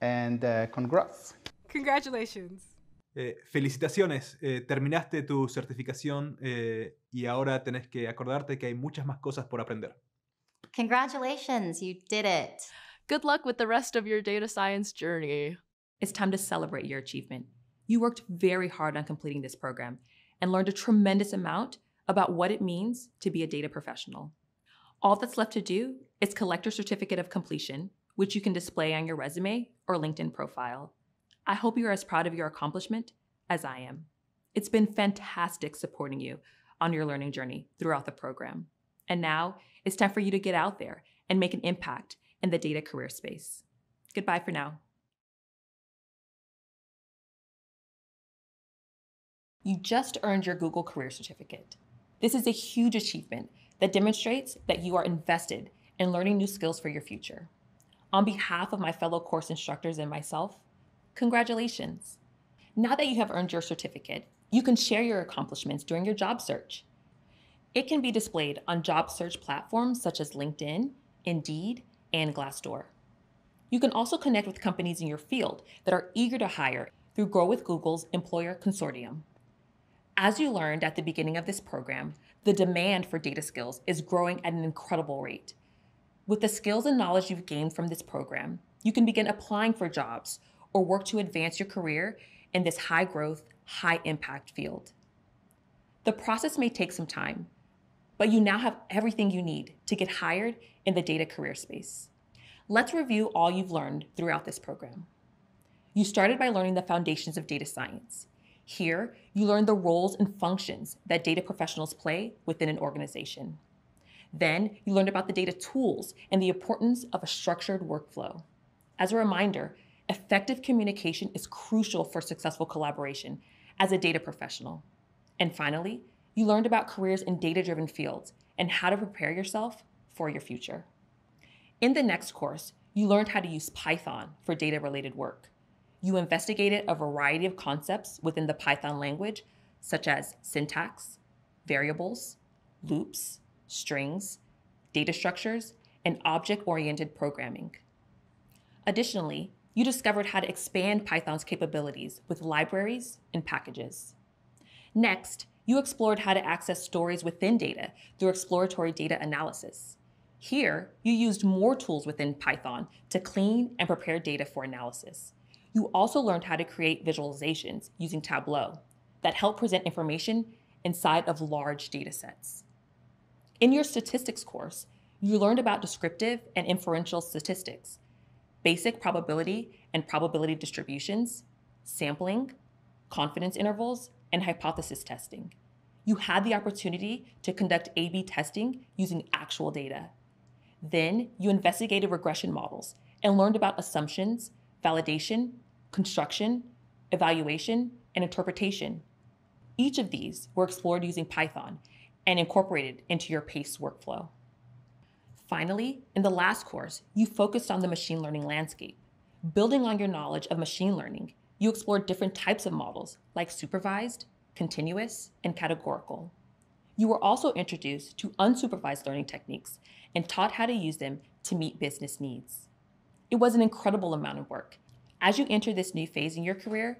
And uh, congrats. Congratulations. Eh, felicitaciones, eh, terminaste tu certificación eh, y ahora tenés que acordarte que hay muchas más cosas por aprender. Congratulations, you did it. Good luck with the rest of your data science journey. It's time to celebrate your achievement. You worked very hard on completing this program and learned a tremendous amount about what it means to be a data professional. All that's left to do is collect your certificate of completion, which you can display on your resume or LinkedIn profile. I hope you're as proud of your accomplishment as I am. It's been fantastic supporting you on your learning journey throughout the program. And now it's time for you to get out there and make an impact in the data career space. Goodbye for now. You just earned your Google Career Certificate. This is a huge achievement that demonstrates that you are invested in learning new skills for your future. On behalf of my fellow course instructors and myself, congratulations. Now that you have earned your certificate, you can share your accomplishments during your job search. It can be displayed on job search platforms such as LinkedIn, Indeed, and Glassdoor. You can also connect with companies in your field that are eager to hire through Grow with Google's Employer Consortium. As you learned at the beginning of this program, the demand for data skills is growing at an incredible rate. With the skills and knowledge you've gained from this program, you can begin applying for jobs or work to advance your career in this high growth, high impact field. The process may take some time, but you now have everything you need to get hired in the data career space. Let's review all you've learned throughout this program. You started by learning the foundations of data science. Here, you learn the roles and functions that data professionals play within an organization. Then, you learned about the data tools and the importance of a structured workflow. As a reminder, effective communication is crucial for successful collaboration as a data professional. And finally, you learned about careers in data driven fields and how to prepare yourself for your future. In the next course, you learned how to use Python for data related work. You investigated a variety of concepts within the Python language, such as syntax, variables, loops, strings, data structures, and object oriented programming. Additionally, you discovered how to expand Python's capabilities with libraries and packages. Next, you explored how to access stories within data through exploratory data analysis. Here, you used more tools within Python to clean and prepare data for analysis. You also learned how to create visualizations using Tableau that help present information inside of large data sets. In your statistics course, you learned about descriptive and inferential statistics, basic probability and probability distributions, sampling, confidence intervals, and hypothesis testing. You had the opportunity to conduct A B testing using actual data. Then you investigated regression models and learned about assumptions, validation, construction, evaluation, and interpretation. Each of these were explored using Python and incorporated into your PACE workflow. Finally, in the last course, you focused on the machine learning landscape. Building on your knowledge of machine learning, you explored different types of models like supervised, continuous, and categorical. You were also introduced to unsupervised learning techniques and taught how to use them to meet business needs. It was an incredible amount of work, as you enter this new phase in your career,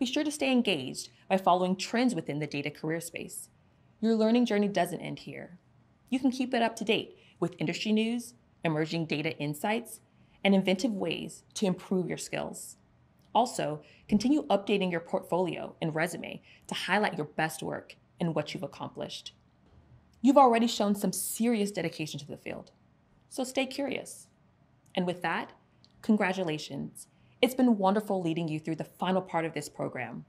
be sure to stay engaged by following trends within the data career space. Your learning journey doesn't end here. You can keep it up to date with industry news, emerging data insights, and inventive ways to improve your skills. Also, continue updating your portfolio and resume to highlight your best work and what you've accomplished. You've already shown some serious dedication to the field, so stay curious. And with that, congratulations it's been wonderful leading you through the final part of this program.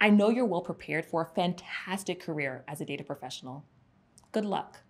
I know you're well prepared for a fantastic career as a data professional. Good luck.